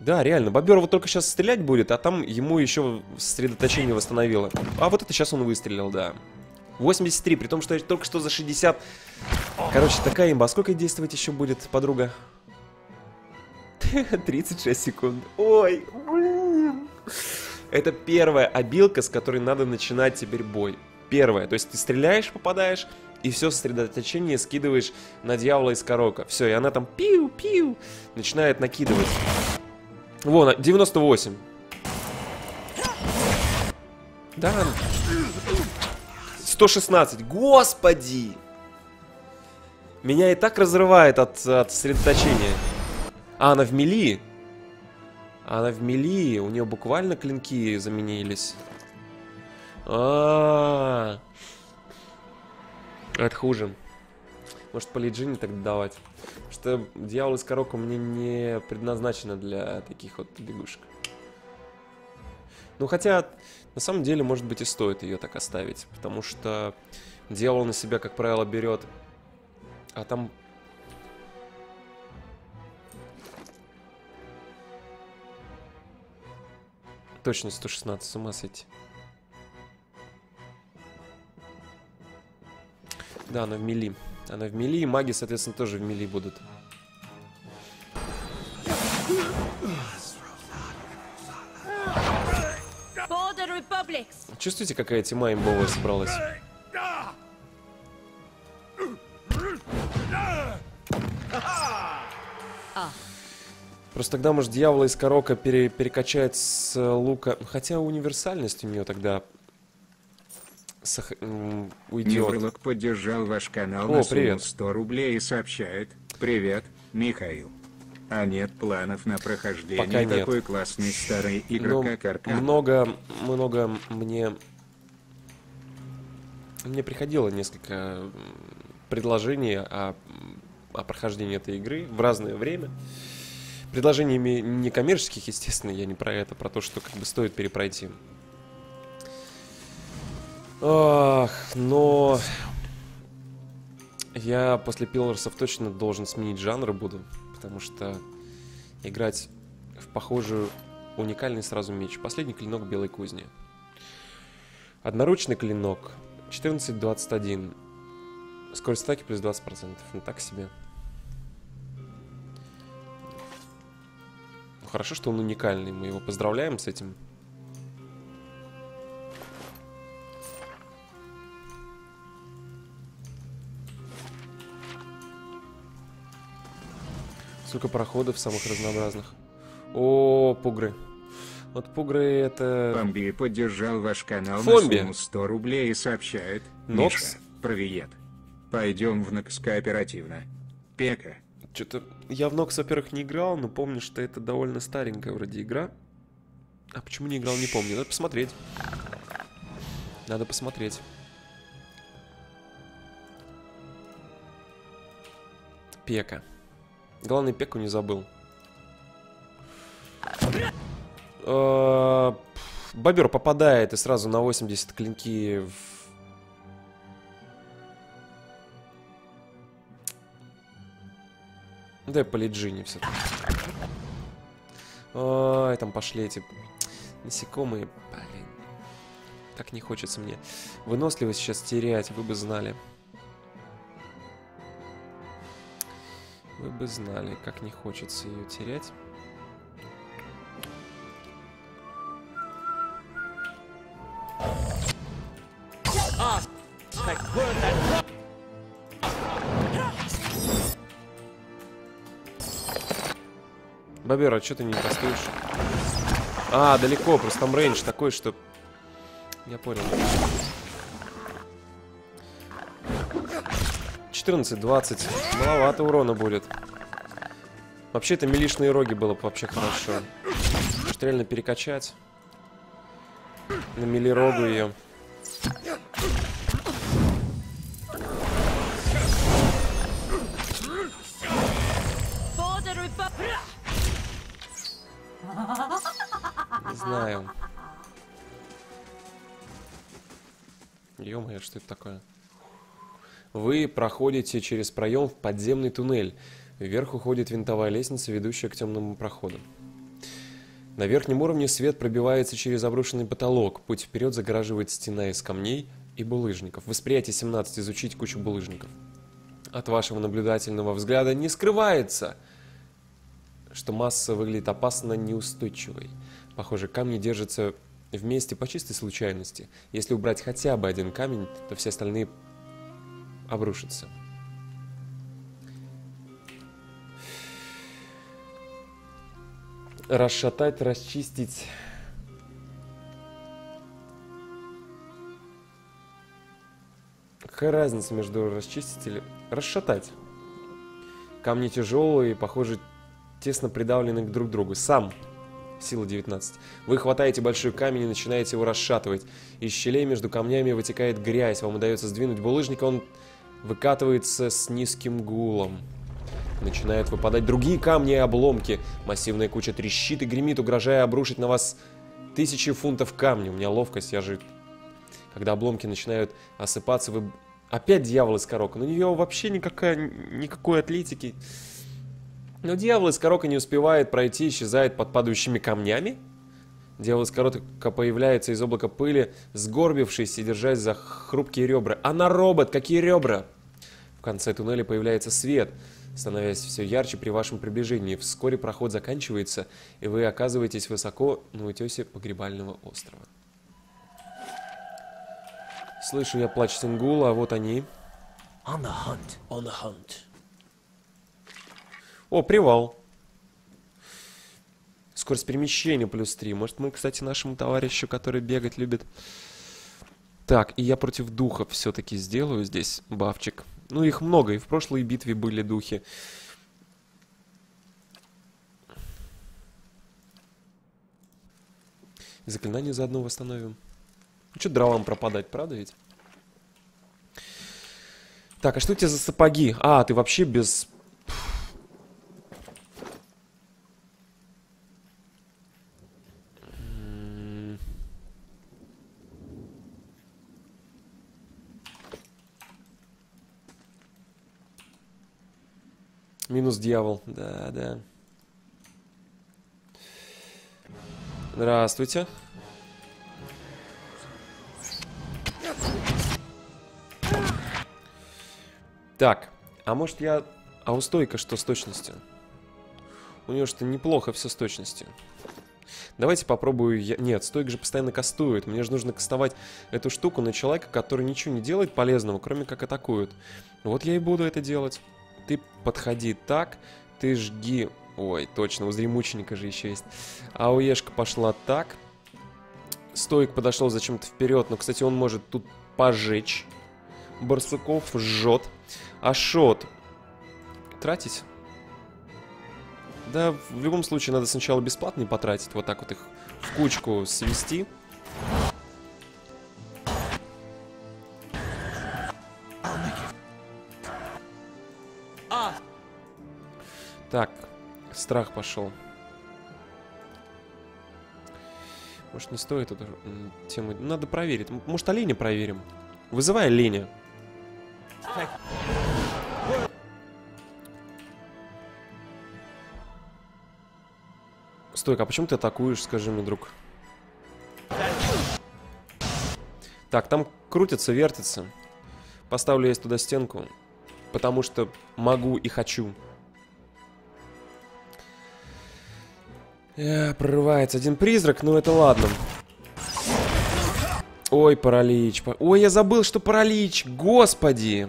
Да, реально. Бобер вот только сейчас стрелять будет, а там ему еще сосредоточение восстановило. А вот это сейчас он выстрелил, да. 83, при том, что я только что за 60. Короче, такая имба. А сколько действовать еще будет, подруга? 36 секунд. Ой, блин. Это первая обилка, с которой надо начинать теперь бой. Первая. То есть ты стреляешь, попадаешь, и все сосредоточение скидываешь на дьявола из корока. Все, и она там пиу-пиу начинает накидывать. Вон, 98. Да. 116. Господи! Меня и так разрывает от, от сосредоточения. А, она в мили? Она в мили. У нее буквально клинки заменились. А, -а, -а. Это хуже. Может, по Лиджине так давать. Что дьявол из корока мне не предназначена для таких вот бегушек. Ну, хотя, на самом деле, может быть, и стоит ее так оставить. Потому что дьявол на себя, как правило, берет... А там... Точно 116, с ума сойти. Да, она в мили. Она в мили, и маги, соответственно, тоже в мили будут. Чувствуете, какая тьма имбовая собралась? Просто тогда, может, дьявола из корока пере перекачает с лука. Хотя универсальность у нее тогда сох... уйдет. Невролог поддержал ваш канал О, на привет. 100 рублей и сообщает. Привет, Михаил. А нет планов на прохождение Пока нет. такой классной старой игры, Ну, как Аркан? много, много мне... Мне приходило несколько предложений о, о прохождении этой игры в разное время. Предложениями некоммерческих, естественно, я не про это, про то, что как бы стоит перепройти. Ах, но... Я после Пилларсов точно должен сменить жанр буду, потому что играть в похожую уникальный сразу меч. Последний клинок белой кузни. Одноручный клинок 14-21. Скорость атаки плюс 20%. Ну так себе. Ну, хорошо, что он уникальный. Мы его поздравляем с этим. Сколько проходов самых разнообразных. О, пугры. Вот пугры это... Бомби поддержал ваш канал Фомби. на сумму 100 рублей и сообщает. Нокс. Миша, привет. Пойдем в Нокс кооперативно. Пека. Что-то я в Нокс, во-первых, не играл, но помню, что это довольно старенькая вроде игра. А почему не играл, не помню. Надо посмотреть. Надо посмотреть. Пека. Главный пеку не забыл. Э, Бобер попадает и сразу на 80 клинки в... Дай по Лиджине все Ой, там пошли эти насекомые. Блин. Так не хочется мне. Выносливость сейчас терять, вы бы знали. Вы бы знали, как не хочется ее терять. Бобер, а что ты не постуешь? А, далеко, просто там рейндж такой, что... Я понял. 14-20. Маловато урона будет. Вообще, это милишные роги было бы вообще хорошо. Может, реально перекачать. На милирогу ее. знаю. ё что это такое? Вы проходите через проем в подземный туннель. Вверх уходит винтовая лестница, ведущая к темному проходу. На верхнем уровне свет пробивается через обрушенный потолок. Путь вперед загораживает стена из камней и булыжников. Восприятие 17. Изучить кучу булыжников. От вашего наблюдательного взгляда не скрывается, что масса выглядит опасно неустойчивой. Похоже, камни держатся вместе по чистой случайности. Если убрать хотя бы один камень, то все остальные обрушатся. Расшатать, расчистить. Какая разница между расчистить или... Расшатать. Камни тяжелые, похоже, тесно придавлены к друг другу. Сам Сила 19. Вы хватаете большой камень и начинаете его расшатывать. Из щелей между камнями вытекает грязь. Вам удается сдвинуть булыжник, он выкатывается с низким гулом. Начинают выпадать другие камни и обломки. Массивная куча трещит и гремит, угрожая обрушить на вас тысячи фунтов камня. У меня ловкость, я же... Когда обломки начинают осыпаться, вы... Опять дьявол из корока. Но у нее вообще никакая... никакой атлетики. Но дьявол из корока не успевает пройти, исчезает под падающими камнями. Дьявол из корока появляется из облака пыли, сгорбившись и держась за хрупкие ребра. Она робот! Какие ребра? В конце туннеля появляется свет, становясь все ярче при вашем приближении. Вскоре проход заканчивается, и вы оказываетесь высоко на утесе погребального острова. Слышу я плач Сингула, а вот они. On the hunt, on the hunt. О, привал. Скорость перемещения плюс 3. Может, мы, кстати, нашему товарищу, который бегать любит... Так, и я против духов все-таки сделаю здесь бафчик. Ну, их много, и в прошлой битве были духи. Заклинание заодно восстановим. Ну, что дровам пропадать, правда ведь? Так, а что у тебя за сапоги? А, ты вообще без Минус дьявол. Да, да. Здравствуйте. Так, а может я... А у стойка что с точностью? У нее что неплохо все с точностью. Давайте попробую... Я... Нет, стойк же постоянно кастует. Мне же нужно кастовать эту штуку на человека, который ничего не делает полезного, кроме как атакует. Вот я и буду это делать. Ты подходи так, ты жги... Ой, точно, возле мученика же еще есть. Ауешка пошла так. Стоик подошел зачем-то вперед, но, кстати, он может тут пожечь. Барсуков жжет. А шот тратить? Да, в любом случае, надо сначала бесплатный потратить. Вот так вот их в кучку свести. Так, страх пошел. Может, не стоит эту тему... Надо проверить. Может, оленя проверим? Вызывай оленя. Стой, а почему ты атакуешь, скажи мне, друг? Так, там крутится, вертится. Поставлю я туда стенку, потому что могу и хочу. Э, прорывается один призрак, но это ладно. Ой, паралич. Ой, я забыл, что паралич. Господи.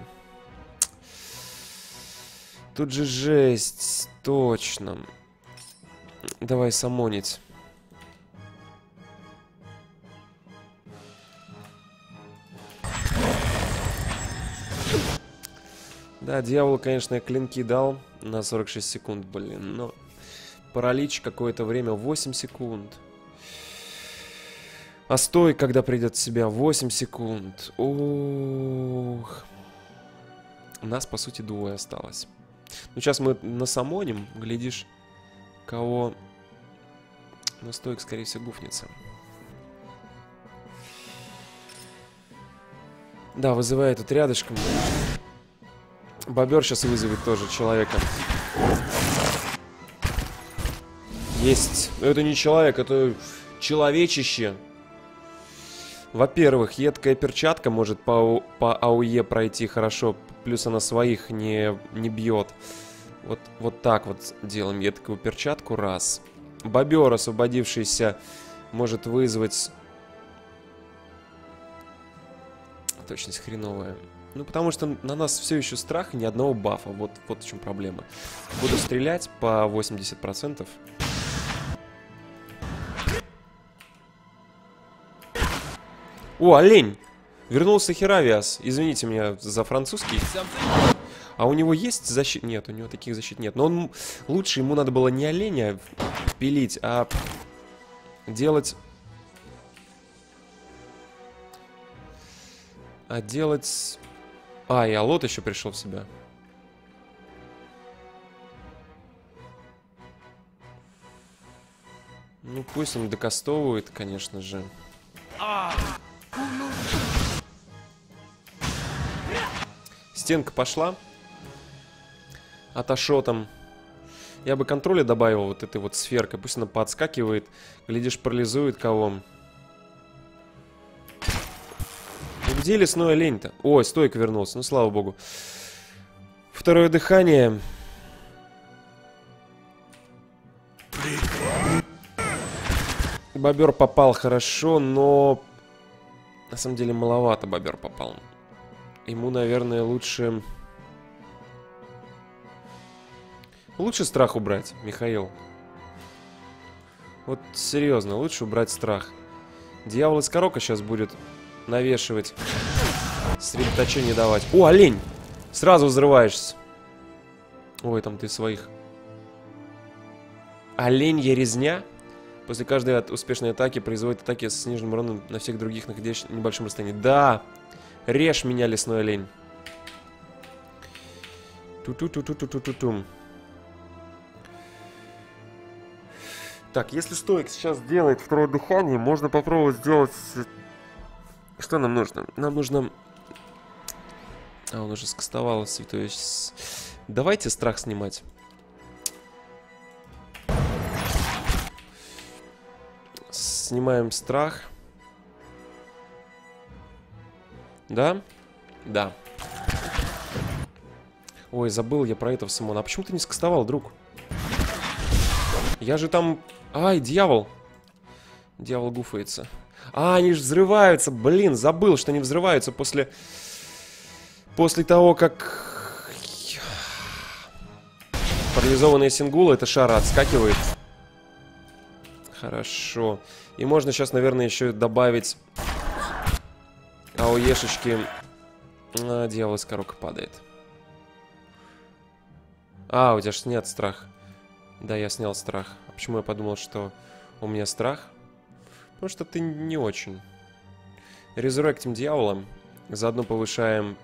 Тут же жесть. Точно. Давай самонить. Да, дьявол, конечно, клинки дал на 46 секунд, блин, но... Паралич какое-то время 8 секунд. А стой, когда придет в себя 8 секунд. Ох. У нас, по сути, двое осталось. Ну, сейчас мы на самоним, глядишь, кого... Ну, стоик, скорее всего, гуфнется. Да, вызывает тут рядышком. Бобер сейчас вызовет тоже человека. Есть. Это не человек, это человечище. Во-первых, едкая перчатка может по, по АУЕ пройти хорошо, плюс она своих не, не бьет. Вот, вот так вот делаем едкую перчатку, раз. Бобер, освободившийся, может вызвать... Точность хреновая. Ну, потому что на нас все еще страх и ни одного бафа. Вот, вот в чем проблема. Буду стрелять по 80%. О, олень! Вернулся Херавиас. Извините меня за французский. А у него есть защит? Нет, у него таких защит нет. Но он лучше ему надо было не оленя пилить, а делать... А делать... А, и Алот еще пришел в себя. Ну, пусть он докастовывает, конечно же. Стенка пошла. Аташотом. Я бы контроля добавил вот этой вот сферкой. Пусть она подскакивает. Глядишь, парализует кого. Ну, где лесной олень-то? Ой, стойка вернулся. Ну, слава богу. Второе дыхание. Бобер попал хорошо, но... На самом деле маловато бобер попал. Ему, наверное, лучше... Лучше страх убрать, Михаил. Вот серьезно, лучше убрать страх. Дьявол из корока сейчас будет навешивать. Средоточение давать. О, олень! Сразу взрываешься. Ой, там ты своих. Оленья резня? После каждой успешной атаки производит атаки с сниженным уроном на всех других, находящихся на небольшом расстоянии. Да! Режь меня, лесной олень. Ту-ту-ту-ту-ту-ту-тум. Так, если стоик сейчас делает второе дыхание, можно попробовать сделать... Что нам нужно? Нам нужно... А, он уже скастовал святой... Давайте страх снимать. Снимаем страх. Да? Да. Ой, забыл я про этого Симона. А почему ты не скастовал, друг? Я же там... Ай, дьявол. Дьявол гуфается. А, они же взрываются. Блин, забыл, что они взрываются после... После того, как... Парализованные сингулы, это шара отскакивает. Хорошо. И можно сейчас, наверное, еще добавить АОЕшечки. А, дьявол из коробка падает. А, у тебя же снят страх. Да, я снял страх. А почему я подумал, что у меня страх? Потому что ты не очень. Резуректим дьявола. Заодно повышаем...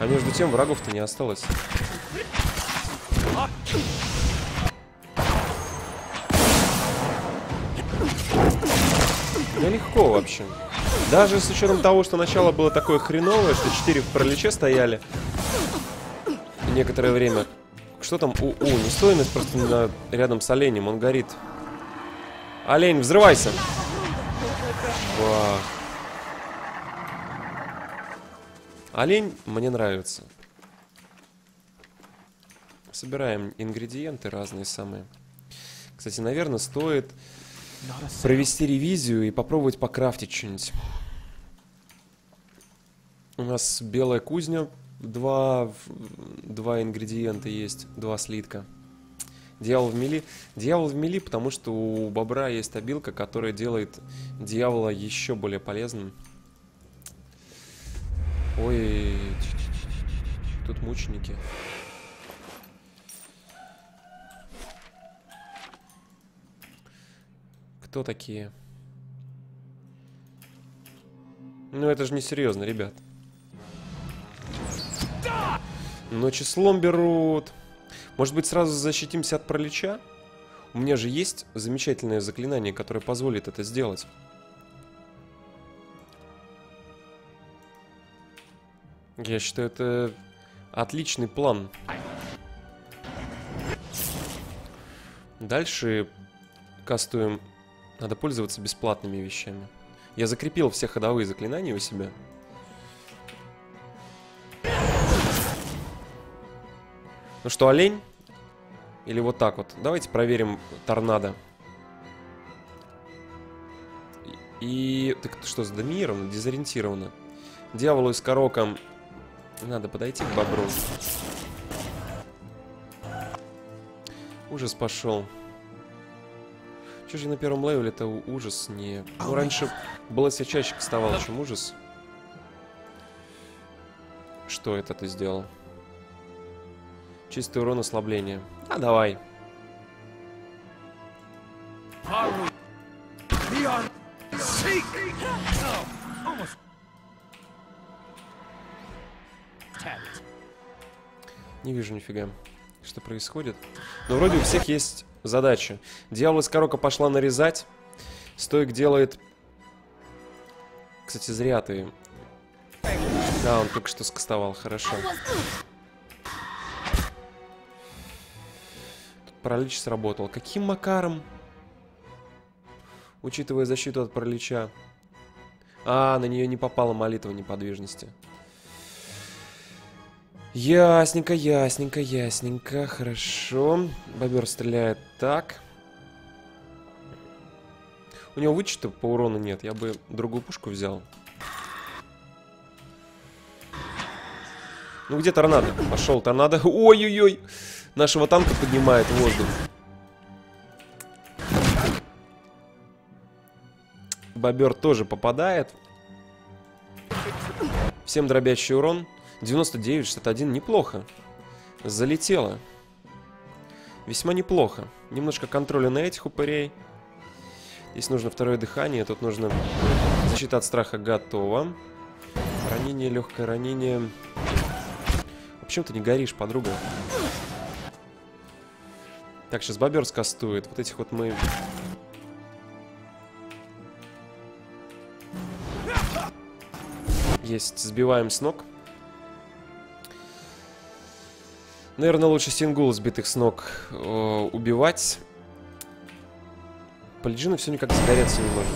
А между тем врагов-то не осталось. Да легко вообще. Даже с учетом того, что начало было такое хреновое, что 4 в пролече стояли некоторое время. Что там? У, у, не стоимость просто на, рядом с оленем, он горит. Олень, взрывайся! Вах. Олень мне нравится. Собираем ингредиенты разные самые. Кстати, наверное, стоит провести ревизию и попробовать покрафтить что-нибудь. У нас белая кузня, два, два ингредиента есть, два слитка. Дьявол в мели. Дьявол в мели, потому что у бобра есть обилка, которая делает дьявола еще более полезным. Ой, тут мученики. Кто такие? Ну это же не серьезно, ребят. Но числом берут. Может быть, сразу защитимся от пролеча? У меня же есть замечательное заклинание, которое позволит это сделать. Я считаю, это отличный план. Дальше кастуем. Надо пользоваться бесплатными вещами. Я закрепил все ходовые заклинания у себя. Ну что, олень? Или вот так вот? Давайте проверим торнадо. И... Так что, задоминировано? Дезориентировано. Дьяволу и скороком надо подойти к бобру. Ужас пошел. Че же на первом левеле это ужас не... Ну, раньше было чаще вставал, чем ужас. Что это ты сделал? Чистый урон ослабления. А, давай. Не вижу нифига, что происходит. Но вроде у всех есть задача. Дьявол из корока пошла нарезать. Стоик делает... Кстати, зря ты... Да, он только что скастовал, хорошо. Паралич сработал. Каким макаром? Учитывая защиту от паралича. А, на нее не попала молитва неподвижности. Ясненько, ясненько, ясненько. Хорошо. Бобер стреляет так. У него вычета по урону нет. Я бы другую пушку взял. Ну где торнадо? Пошел торнадо. Ой-ой-ой. Нашего танка поднимает воздух. Бобер тоже попадает. Всем дробящий урон. 99, 61, неплохо. Залетело. Весьма неплохо. Немножко контроля на этих упырей. Здесь нужно второе дыхание. Тут нужно защита от страха готова. Ранение, легкое ранение. Почему ты не горишь, подруга? Так, сейчас бобер скастует. Вот этих вот мы... Есть, сбиваем с ног. Наверное, лучше сингул сбитых с ног э, убивать. Полиджина все никак загореться не может.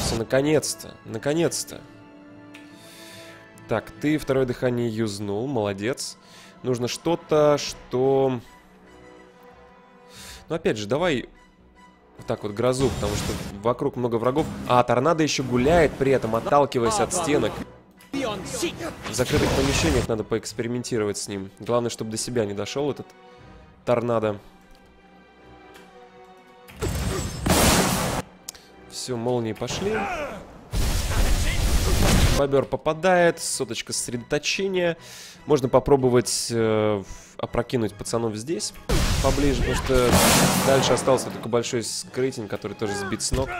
Все, наконец-то, наконец-то. Так, ты второе дыхание юзнул, молодец. Нужно что-то, что... Ну, опять же, давай вот так вот грозу, потому что вокруг много врагов. А, торнадо еще гуляет при этом, отталкиваясь от стенок. В закрытых помещениях надо поэкспериментировать с ним. Главное, чтобы до себя не дошел этот торнадо. Все, молнии пошли. Бобер попадает, соточка сосредоточения. Можно попробовать э, опрокинуть пацанов здесь поближе, потому что дальше остался только большой скрытень, который тоже сбит с ног.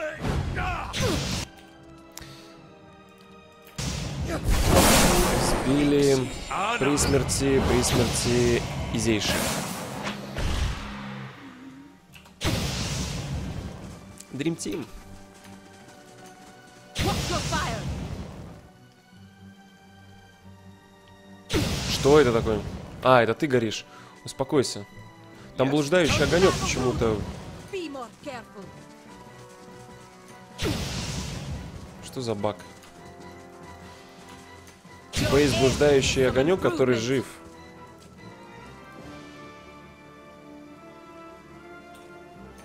Сбили при смерти, при смерти изейший. Dream Team. Что это такое? А, это ты горишь. Успокойся. Там блуждающий огонек почему-то. Что за баг? Типа есть блуждающий огонек, который жив.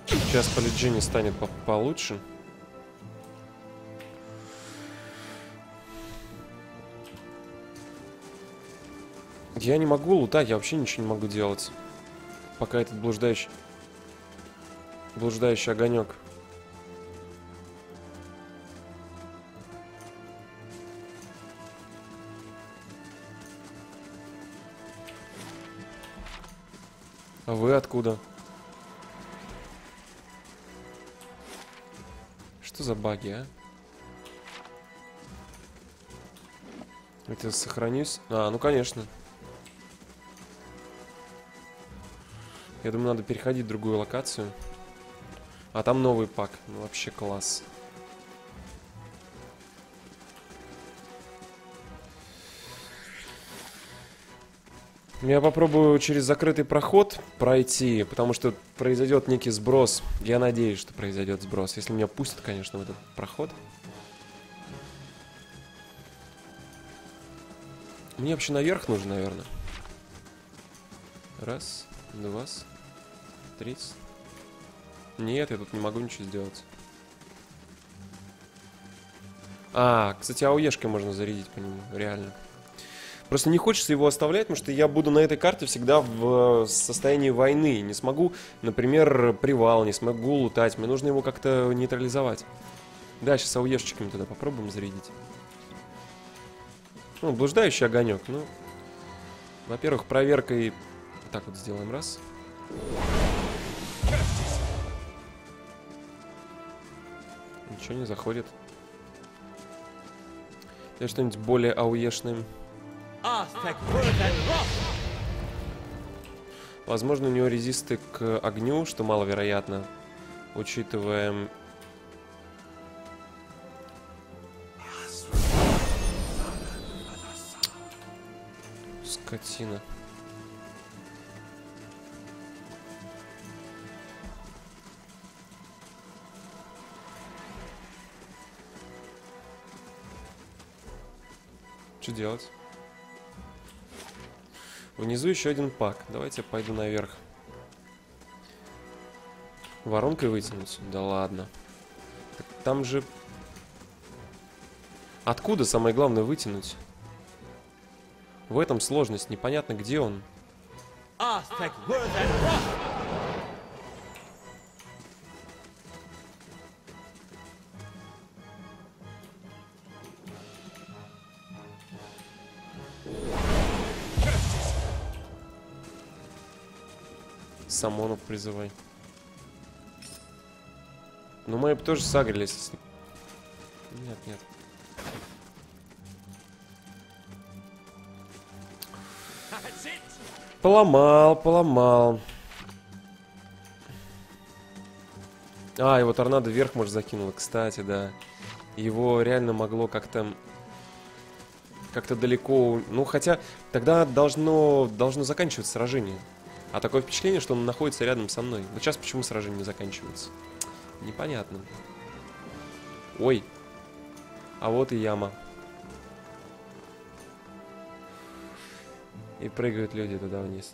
Сейчас полиджини станет по получше. Я не могу лутать, я вообще ничего не могу делать. Пока этот блуждающий... Блуждающий огонек. А вы откуда? Что за баги, а? Это сохранюсь? А, ну конечно. Я думаю, надо переходить в другую локацию. А там новый пак. Ну, вообще класс. Я попробую через закрытый проход пройти, потому что произойдет некий сброс. Я надеюсь, что произойдет сброс. Если меня пустят, конечно, в этот проход. Мне вообще наверх нужно, наверное. Раз, два, три. Нет, я тут не могу ничего сделать. А, кстати, АОЕшкой можно зарядить по нему, реально. Просто не хочется его оставлять, потому что я буду на этой карте всегда в состоянии войны. Не смогу, например, привал, не смогу лутать. Мне нужно его как-то нейтрализовать. Да, сейчас ауешечками туда попробуем зарядить. Ну, блуждающий огонек. Ну, во-первых, проверкой... Так вот сделаем. Раз. Ничего не заходит. Я что-нибудь более ауешным. Возможно, у него резисты к огню, что маловероятно, учитывая... Скотина. Что делать? Внизу еще один пак. Давайте я пойду наверх. Воронкой вытянуть? Да ладно. Так там же... Откуда самое главное вытянуть? В этом сложность. Непонятно, где он. Самонов призывай. Ну, мы бы тоже сагрились. Нет, нет. Поломал, поломал. А, его торнадо вверх, может, закинуло. Кстати, да. Его реально могло как-то... Как-то далеко... Ну, хотя тогда должно, должно заканчиваться сражение. А такое впечатление, что он находится рядом со мной. Вот сейчас почему сражение не заканчивается? Непонятно. Ой. А вот и яма. И прыгают люди туда вниз.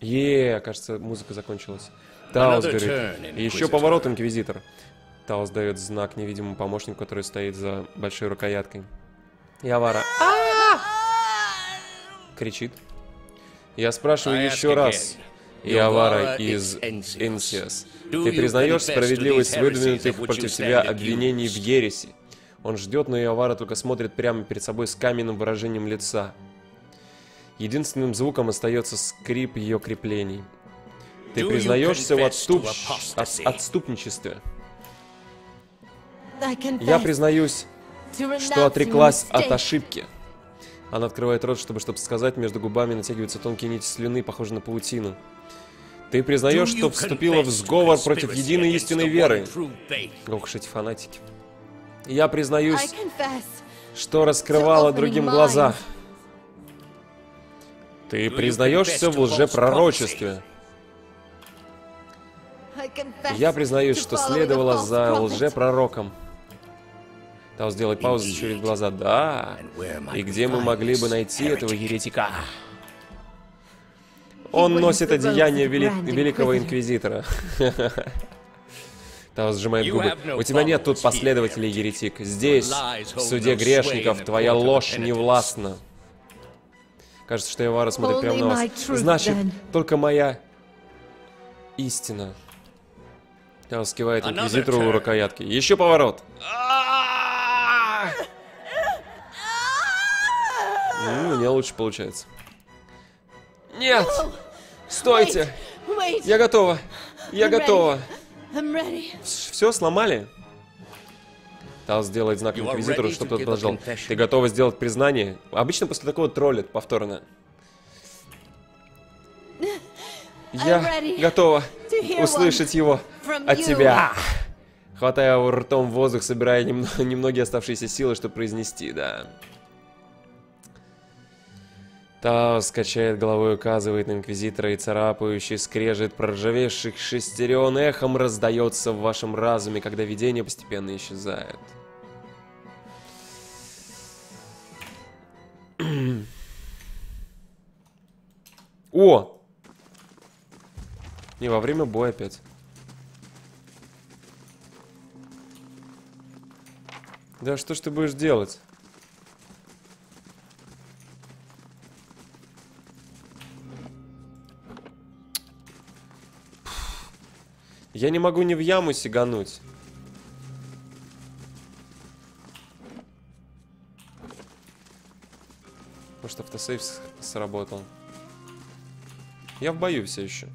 Е, кажется, музыка закончилась. Таус говорит. И еще поворот, Инквизитор. Таус дает знак невидимому помощнику, который стоит за большой рукояткой. Явара. Кричит. Я спрашиваю еще раз. Явара из Инсиас. Ты признаешь справедливость выдвинутых против тебя обвинений в ереси? Он ждет, но Явара только смотрит прямо перед собой с каменным выражением лица. Единственным звуком остается скрип ее креплений. Ты признаешься в отступ... от... отступничестве? Я признаюсь, что отреклась от ошибки. Она открывает рот, чтобы что-то сказать, между губами натягиваются тонкие нити слюны, похожие на паутину. Ты признаешь, что вступила в сговор против единой истинной веры? Ох уж эти фанатики. Я признаюсь, что раскрывала другим глаза. Ты признаешься в лжепророчестве. Я признаюсь, что следовала за лжепророком. Таус сделать паузу, щурит глаза. Да. И где мы могли бы найти этого еретика? Он носит одеяние вели... Великого Инквизитора. Таус сжимает губы. У тебя нет тут последователей, еретик. Здесь, в суде грешников, твоя ложь не властна. Кажется, что Ивара смотрит прямо на вас. Значит, только моя истина. Таус скивает Инквизитору у рукоятки. Еще поворот. Ну, у меня лучше получается. Нет! Стойте! Я готова! Я готова! Все, сломали? Таус сделает знак Инквизитору, чтобы тот продолжал. Ты готова сделать признание? Обычно после такого троллят повторно. Я готова услышать его от тебя. Хватая его ртом в воздух, собирая нем немногие оставшиеся силы, чтобы произнести, да. Таос качает головой, указывает на Инквизитора, и царапающий скрежет проржавевших шестерен эхом раздается в вашем разуме, когда видение постепенно исчезает. О! Не, во время боя опять. Да что ж ты будешь делать? Я не могу ни в яму сигануть. Может автосейв сработал. Я в бою все еще.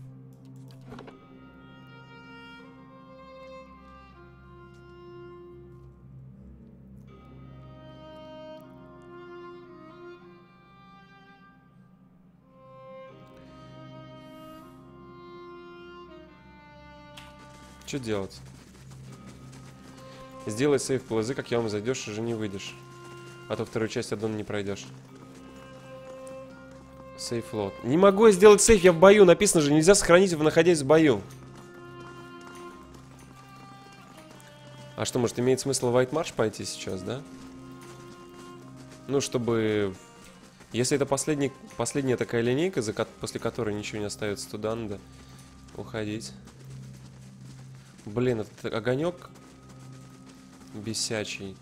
Что делать? Сделай сейф по как я вам зайдешь, уже не выйдешь. А то вторую часть аддона не пройдешь. Сейф лот. Не могу я сделать сейф, я в бою. Написано же, нельзя сохранить его, находясь в бою. А что, может, имеет смысл в White March пойти сейчас, да? Ну, чтобы... Если это последний, последняя такая линейка, за, после которой ничего не остается, туда надо уходить. Блин, этот огонек бесячий.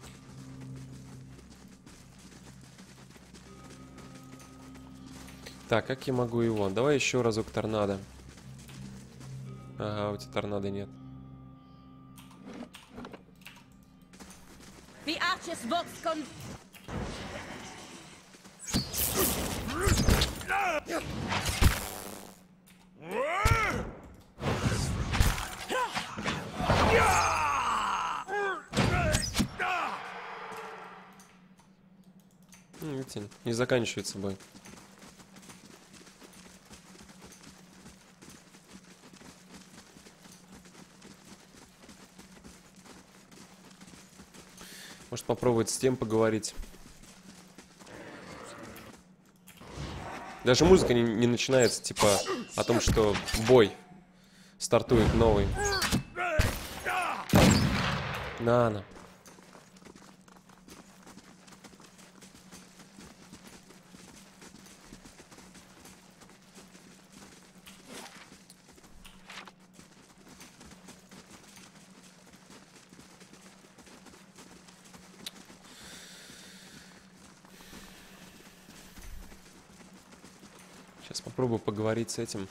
Так, как я могу его? Давай еще разок торнадо. Ага, у тебя торнадо нет. The Видите, не заканчивается бой. Может попробовать с тем поговорить. Даже музыка не, не начинается, типа, о том, что бой стартует новый. На, на. Сейчас попробую поговорить с этим.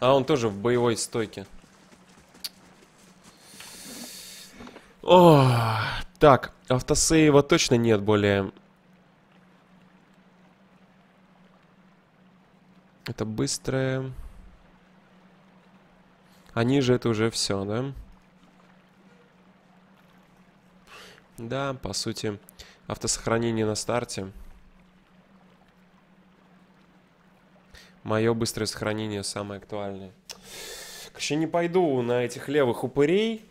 А, он тоже в боевой стойке. О, так, автосейва точно нет более. Это быстрое. А ниже это уже все, да? Да, по сути, автосохранение на старте. Мое быстрое сохранение самое актуальное. Еще не пойду на этих левых упырей.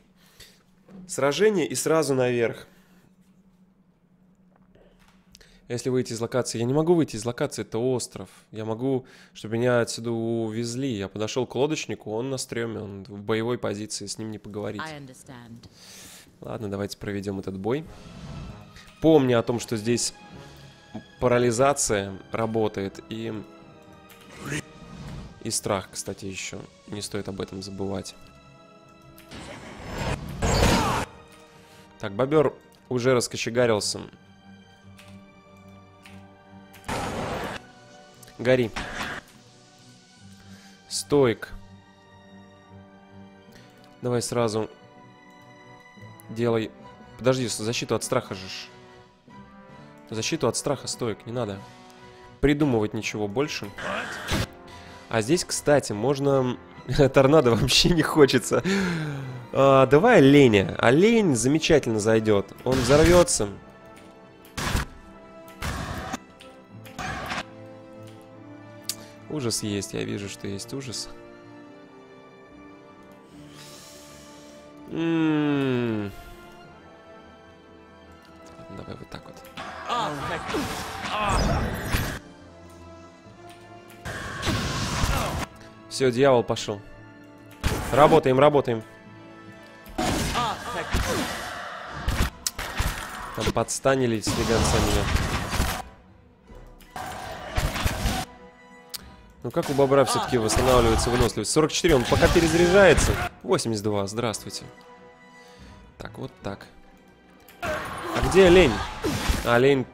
Сражение и сразу наверх. Если выйти из локации... Я не могу выйти из локации, это остров. Я могу, чтобы меня отсюда увезли. Я подошел к лодочнику, он на стреме, он в боевой позиции, с ним не поговорить. Ладно, давайте проведем этот бой. Помни о том, что здесь парализация работает и... И страх, кстати, еще. Не стоит об этом забывать. Так, бобер уже раскочегарился. Гори. Стоик. Давай сразу делай... Подожди, защиту от страха же. Защиту от страха, стоик, не надо. Придумывать ничего больше. А здесь, кстати, можно... Торнадо вообще не хочется. А, давай оленя. Олень замечательно зайдет. Он взорвется. Ужас есть, я вижу, что есть ужас. М -м -м. Давай вот так вот. Все, дьявол пошел. Работаем, работаем. Там подстанили слегонца меня. Ну как у бобра все-таки восстанавливается выносливость? 44, он пока перезаряжается. 82, здравствуйте. Так, вот так. А где олень? Олень...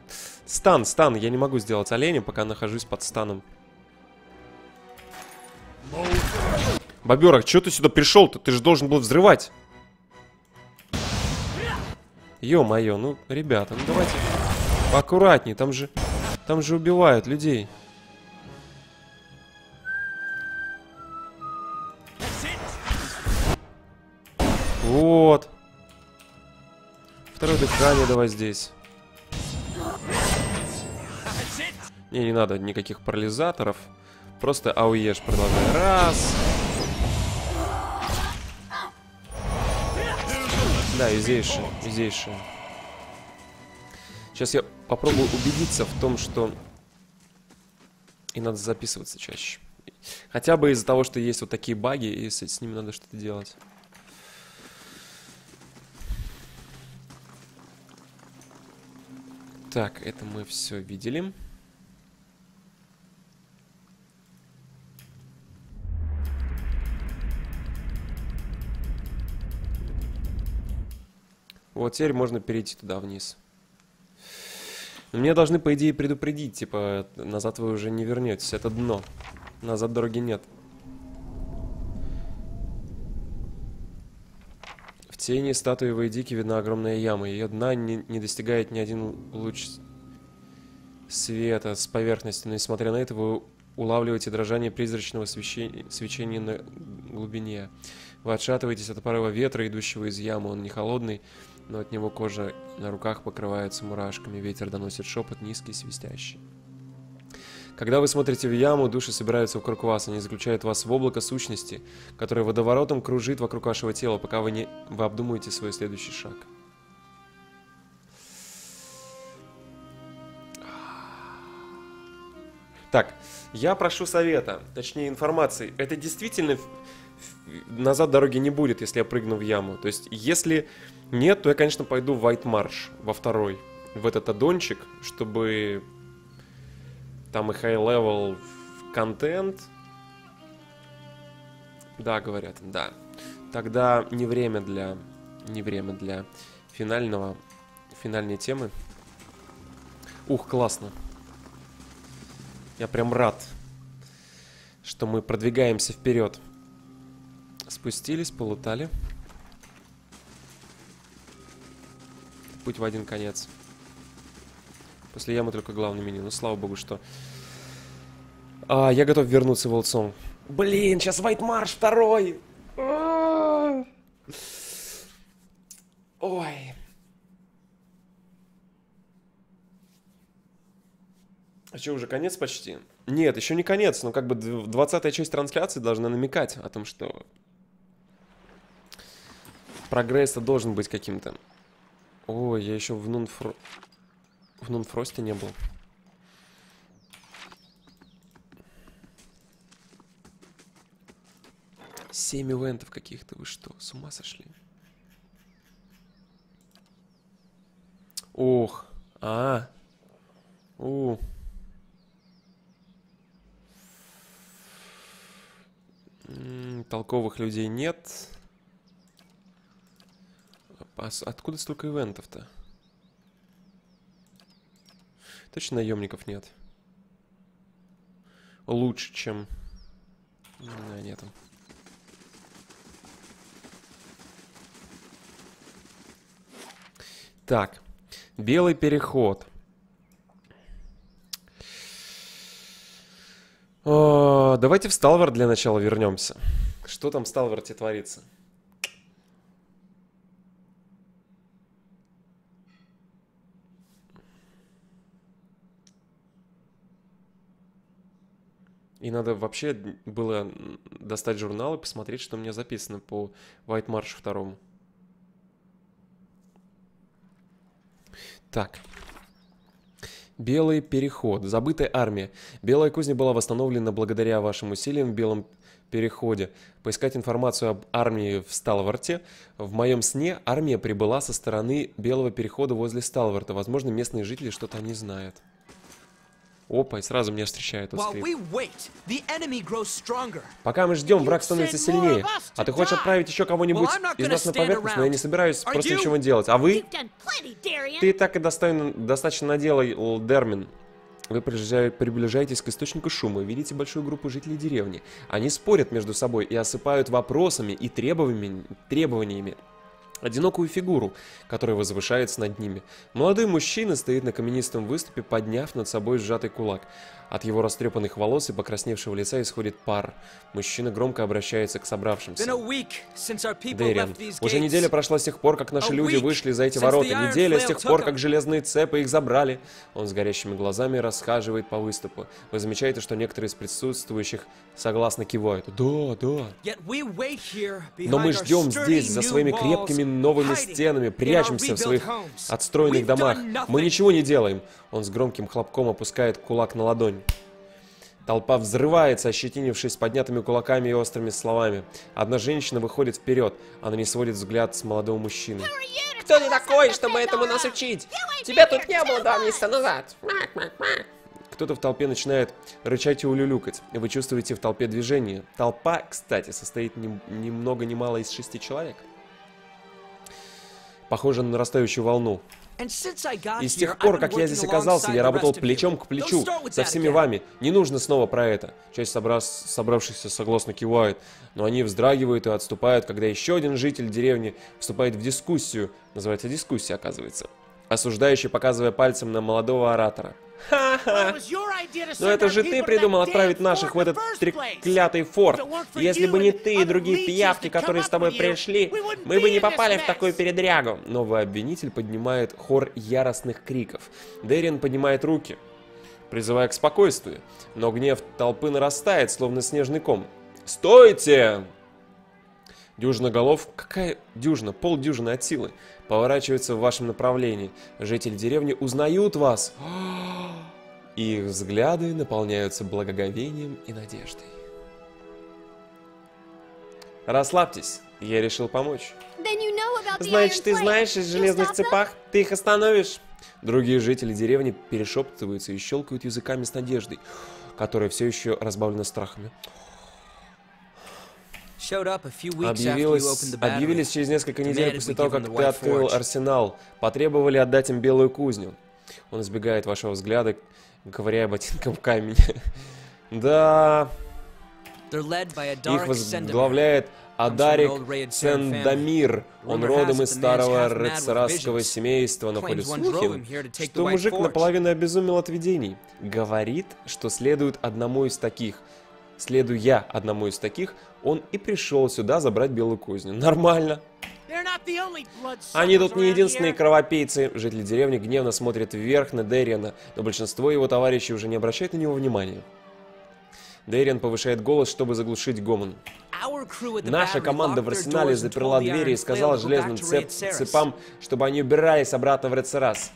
Стан, стан. Я не могу сделать оленя, пока нахожусь под станом. Боберок, что ты сюда пришел-то? Ты же должен был взрывать. Ё-моё, ну, ребята, ну давайте поаккуратнее. Там же, там же убивают людей. Вот. Второе дыхание давай здесь. Не, не надо никаких парализаторов. Просто ауеш продолжай. Раз. Да, изейшее, изейшее. Сейчас я попробую убедиться в том, что... И надо записываться чаще. Хотя бы из-за того, что есть вот такие баги, и с, с ними надо что-то делать. Так, это мы все видели. Вот теперь можно перейти туда вниз. Меня должны, по идее, предупредить, типа, назад вы уже не вернетесь, это дно. Назад дороги нет. тени статуи Вейдики видна огромная яма. Ее дна не, не достигает ни один луч света с поверхности. Но несмотря на это, вы улавливаете дрожание призрачного свечения, свечения на глубине. Вы отшатываетесь от порыва ветра, идущего из ямы. Он не холодный, но от него кожа на руках покрывается мурашками. Ветер доносит шепот низкий, свистящий. Когда вы смотрите в яму, души собираются вокруг вас, они заключают вас в облако сущности, которое водоворотом кружит вокруг вашего тела, пока вы не вы обдумаете свой следующий шаг. Так, я прошу совета, точнее информации. Это действительно назад дороги не будет, если я прыгну в яму. То есть, если нет, то я, конечно, пойду в White Marsh, во второй, в этот аддончик, чтобы там и high-level контент. Да, говорят, да. Тогда не время для... Не время для финального... Финальной темы. Ух, классно. Я прям рад, что мы продвигаемся вперед. Спустились, полутали. Путь в один конец. После ямы только главный меню. Ну, слава богу, что... А, я готов вернуться в Олдсон. Блин, сейчас White Marsh второй! Ой. А что, уже конец почти? Нет, еще не конец, но как бы 20 часть трансляции должна намекать о том, что прогресс должен быть каким-то. Ой, я еще в Нунфр... В Нунфросте не был. Семь ивентов каких-то, вы что, с ума сошли? Ох, а, у. толковых людей нет. А откуда столько ивентов-то? Точно наемников нет. Лучше, чем... Да, нету. Так. Белый переход. О, давайте в Сталвар для начала вернемся. Что там в Сталварте творится? И надо вообще было достать журнал и посмотреть, что у меня записано по White March второму. Так. Белый переход. Забытая армия. Белая кузня была восстановлена благодаря вашим усилиям в Белом переходе. Поискать информацию об армии в Сталварте. В моем сне армия прибыла со стороны Белого перехода возле Сталварта. Возможно, местные жители что-то не знают. Опа, и сразу меня встречает тут Пока мы ждем, враг становится сильнее. А ты хочешь отправить еще кого-нибудь из нас на поверхность, но я не собираюсь просто ничего делать. А вы? Ты так и достаточно наделал, Дермин. Вы приближаетесь к источнику шума и видите большую группу жителей деревни. Они спорят между собой и осыпают вопросами и требованиями. требованиями одинокую фигуру, которая возвышается над ними. Молодой мужчина стоит на каменистом выступе, подняв над собой сжатый кулак. От его растрепанных волос и покрасневшего лица исходит пар. Мужчина громко обращается к собравшимся. Дэриан, уже неделя прошла с тех пор, как наши люди вышли за эти ворота. Неделя с тех пор, как железные цепи их забрали. Он с горящими глазами расхаживает по выступу. Вы замечаете, что некоторые из присутствующих согласно кивают. Да, да. Но мы ждем здесь, за своими крепкими новыми стенами, прячемся в своих отстроенных домах. Мы ничего не делаем. Он с громким хлопком опускает кулак на ладонь. Толпа взрывается, ощетинившись поднятыми кулаками и острыми словами. Одна женщина выходит вперед. Она не сводит взгляд с молодого мужчины. Кто ты такой, чтобы этому нас учить? Тебя тут не было два месяца назад. Кто-то в толпе начинает рычать и улюлюкать. Вы чувствуете в толпе движение. Толпа, кстати, состоит ни, ни много ни мало из шести человек. Похоже на нарастающую волну. И с тех пор, как я здесь оказался, я работал плечом к плечу со всеми вами. Не нужно снова про это. Часть собра... собравшихся согласно кивает, но они вздрагивают и отступают, когда еще один житель деревни вступает в дискуссию. Называется дискуссия, оказывается. Осуждающий, показывая пальцем на молодого оратора. Ха-ха! Но это же ты придумал отправить наших в этот треклятый форт. Если бы не ты и другие пиявки, которые с тобой пришли, мы бы не попали в такую передрягу. Новый обвинитель поднимает хор яростных криков. Дерин поднимает руки, призывая к спокойствию. Но гнев толпы нарастает, словно снежный ком. «Стойте!» Дюжина голов, какая дюжина, полдюжины от силы, поворачивается в вашем направлении. Жители деревни узнают вас. И их взгляды наполняются благоговением и надеждой. Расслабьтесь, я решил помочь. Значит, ты знаешь о железных цепах? Ты их остановишь? Другие жители деревни перешептываются и щелкают языками с надеждой, которая все еще разбавлена страхами. Объявилось, объявились через несколько недель после того, как ты открыл арсенал. Потребовали отдать им белую кузню. Он избегает вашего взгляда, ковыряя ботинком камень. да. Их возглавляет Адарик Сендамир. Он родом из старого рыцарского семейства, но ходит слухи, что мужик наполовину обезумел от видений. Говорит, что следует одному из таких – Следуя одному из таких, он и пришел сюда забрать белую кузню. Нормально. Они тут не единственные кровопийцы. Жители деревни гневно смотрят вверх на Дерриана, но большинство его товарищей уже не обращает на него внимания. Дейрен повышает голос, чтобы заглушить гомон. Наша команда в арсенале заперла двери и сказала железным цеп цепам, чтобы они убирались обратно в Рецерас.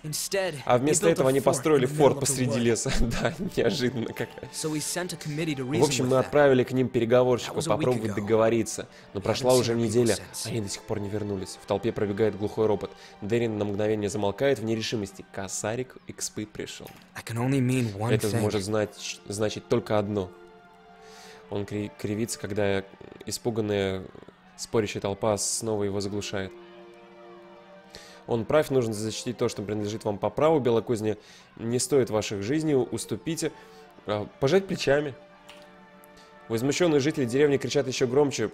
А вместо этого они построили форт посреди леса. да, неожиданно как. В общем, мы отправили к ним переговорщиков попробовать договориться. Но прошла уже неделя, они до сих пор не вернулись. В толпе пробегает глухой ропот. Дерин на мгновение замолкает в нерешимости. Косарик XP пришел. Это может знать, значить только одно. Он кривится, когда испуганная спорящая толпа снова его заглушает. Он прав, нужно защитить то, что принадлежит вам по праву, Белокузня. Не стоит ваших жизней, уступите. А, пожать плечами. Возмущенные жители деревни кричат еще громче,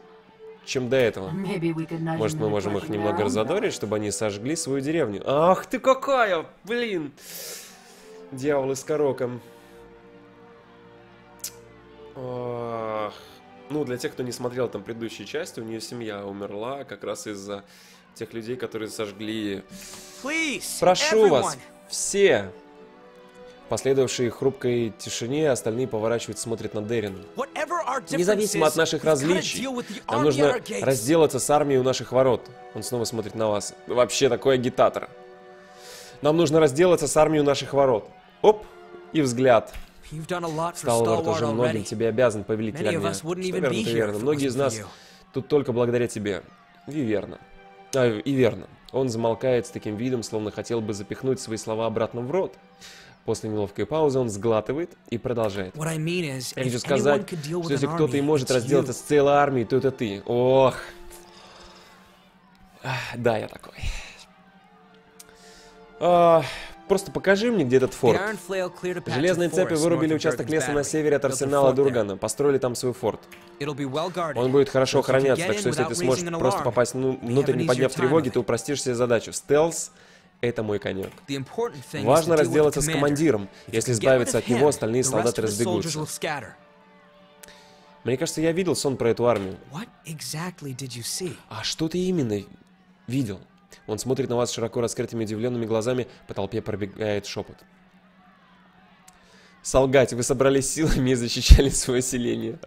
чем до этого. Может, мы можем их немного разодорить, чтобы они сожгли свою деревню? Ах ты какая! Блин! Дьявол с короком. Ну, для тех, кто не смотрел там предыдущие части, у нее семья умерла как раз из-за тех людей, которые сожгли... Прошу вас, все! Последовавшие хрупкой тишине, остальные поворачиваются, смотрят на Дерин. Независимо от наших различий, нам нужно разделаться с армией у наших ворот. Он снова смотрит на вас. Вообще такой агитатор. Нам нужно разделаться с армией у наших ворот. Оп, и взгляд. Сталвард уже многим тебе обязан, повелитель огня. Что верно, ты верно. Многие из нас тут только благодаря тебе. И верно. А, и верно. Он замолкает с таким видом, словно хотел бы запихнуть свои слова обратно в рот. После неловкой паузы он сглатывает и продолжает. Я хочу сказать, что если кто-то и может разделаться с целой армией, то это ты. Ох. Да, я такой. А, Просто покажи мне, где этот форт. Железные цепи вырубили участок леса на севере от арсенала Дургана. Построили там свой форт. Он будет хорошо охраняться, так что если ты сможешь просто попасть ну, внутрь, не подняв тревоги, ты упростишь себе задачу. Стелс — это мой конек. Важно разделаться с командиром. Если избавиться от него, остальные солдаты разбегутся. Мне кажется, я видел сон про эту армию. А что ты именно видел? Он смотрит на вас широко раскрытыми удивленными глазами, по толпе пробегает шепот. Солгать, вы собрались силами и защищали свое селение.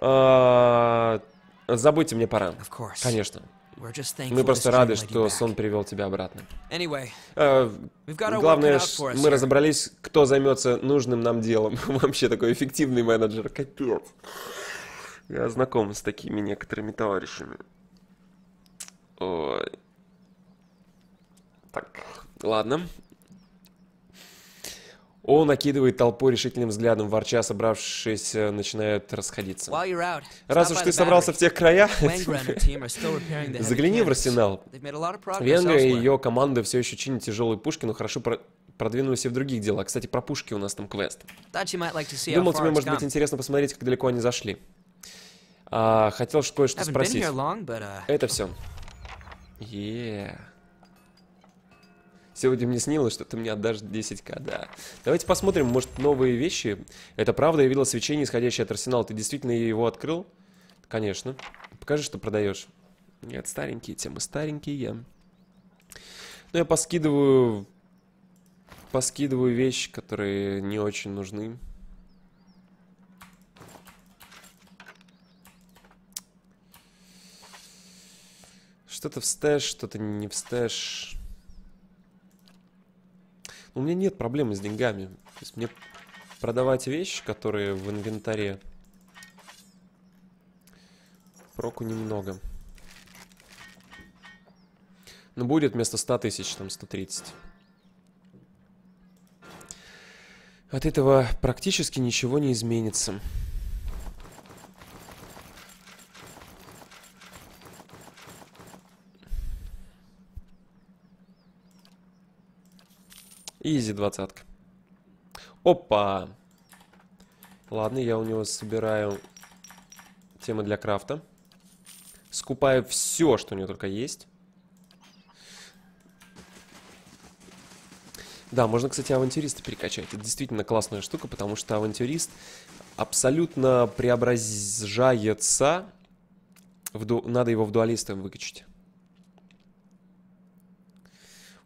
А, забудьте, мне пора. Конечно. Мы просто рады, что сон привел тебя обратно. А, главное, мы разобрались, кто займется нужным нам делом. Вообще такой эффективный менеджер. Капец. Я знаком с такими некоторыми товарищами. Ой. Так, ладно. Он накидывает толпу решительным взглядом, ворча, собравшись, начинают расходиться. Раз уж ты собрался в тех краях, загляни в арсенал. Венгрия и ее команда все еще чинят тяжелые пушки, но хорошо про продвинулись и в других делах. Кстати, про пушки у нас там квест. Думал, тебе может быть интересно посмотреть, как далеко они зашли. А, хотел кое-что спросить. Uh, Это все. Yeah. Сегодня мне снилось, что ты мне отдашь 10к, да. Давайте посмотрим, может, новые вещи. Это правда, я видел свечение, исходящее от арсенала. Ты действительно его открыл? Конечно. Покажи, что продаешь. Нет, старенькие темы, старенькие. Ну, я поскидываю... Поскидываю вещи, которые не очень нужны. Что-то в stash, что-то не в stash. У меня нет проблемы с деньгами. То есть мне продавать вещи, которые в инвентаре, проку немного. Но будет вместо 100 тысяч, там 130. От этого практически ничего не изменится. Изи двадцатка. Опа! Ладно, я у него собираю темы для крафта. Скупаю все, что у него только есть. Да, можно, кстати, авантюриста перекачать. Это действительно классная штука, потому что авантюрист абсолютно преображается. В ду... Надо его в дуалиста выкачать.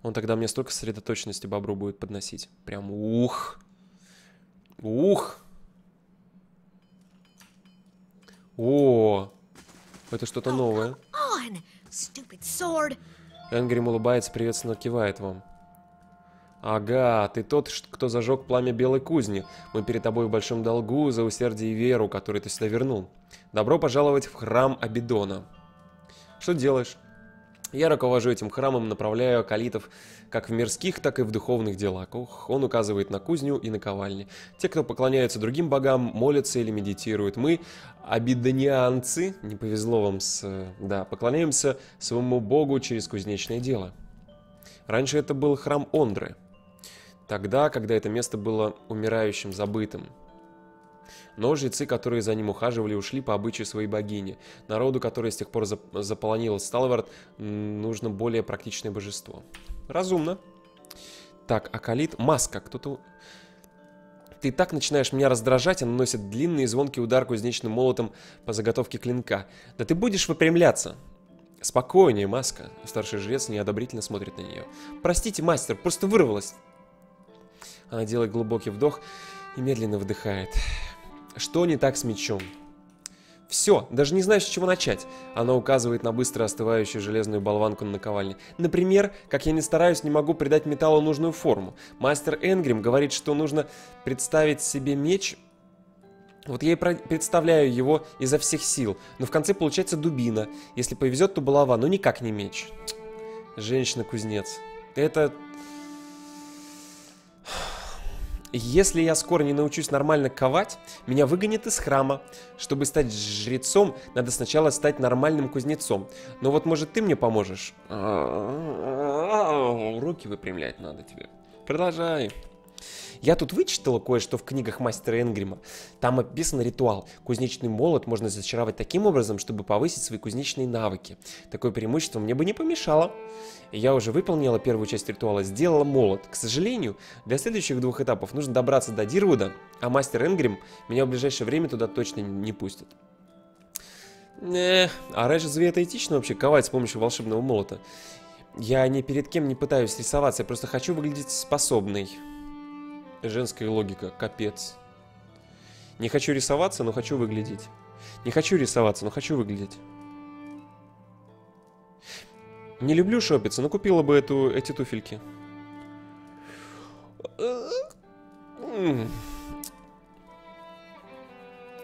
Он тогда мне столько сосредоточенности бобру будет подносить. Прям ух. Ух. О, это что-то новое. Энгрим улыбается, приветственно кивает вам. Ага, ты тот, кто зажег пламя белой кузни. Мы перед тобой в большом долгу за усердие и веру, которую ты сюда вернул. Добро пожаловать в храм Абидона. Что делаешь? Я руковожу этим храмом, направляю калитов как в мирских, так и в духовных делах. Ох, он указывает на кузню и наковальни. Те, кто поклоняется другим богам, молятся или медитируют. Мы, абидонианцы, не повезло вам с... Да, поклоняемся своему богу через кузнечное дело. Раньше это был храм Ондры. Тогда, когда это место было умирающим, забытым. Но жрецы, которые за ним ухаживали, ушли по обычаю своей богини. Народу, который с тех пор зап- заполонил Сталвард, нужно более практичное божество. Разумно. Так, Акалит, маска. Кто-то... Ты так начинаешь меня раздражать, и наносит длинный и звонкий удар кузнечным молотом по заготовке клинка. Да ты будешь выпрямляться. Спокойнее, маска. Старший жрец неодобрительно смотрит на нее. Простите, мастер, просто вырвалась. Она делает глубокий вдох и медленно выдыхает. Что не так с мечом? Все, даже не знаешь, с чего начать. Она указывает на быстро остывающую железную болванку на наковальне. Например, как я не стараюсь, не могу придать металлу нужную форму. Мастер Энгрим говорит, что нужно представить себе меч. Вот я и представляю его изо всех сил, но в конце получается дубина. Если повезет, то булава, но никак не меч. Женщина-кузнец. Это Если я скоро не научусь нормально ковать, меня выгонят из храма. Чтобы стать жрецом, надо сначала стать нормальным кузнецом. Но вот, может, ты мне поможешь? Руки выпрямлять надо тебе. Продолжай. Я тут вычитала кое-что в книгах мастера Энгрима. Там описан ритуал. Кузнечный молот можно зачаровать таким образом, чтобы повысить свои кузнечные навыки. Такое преимущество мне бы не помешало. Я уже выполнила первую часть ритуала, сделала молот. К сожалению, для следующих двух этапов нужно добраться до Дирвуда, а мастер Энгрим меня в ближайшее время туда точно не пустит. Эх, а разве это этично вообще ковать с помощью волшебного молота? Я ни перед кем не пытаюсь рисоваться, я просто хочу выглядеть способной. Женская логика, капец. Не хочу рисоваться, но хочу выглядеть. Не хочу рисоваться, но хочу выглядеть. Не люблю шопиться, но купила бы эту, эти туфельки.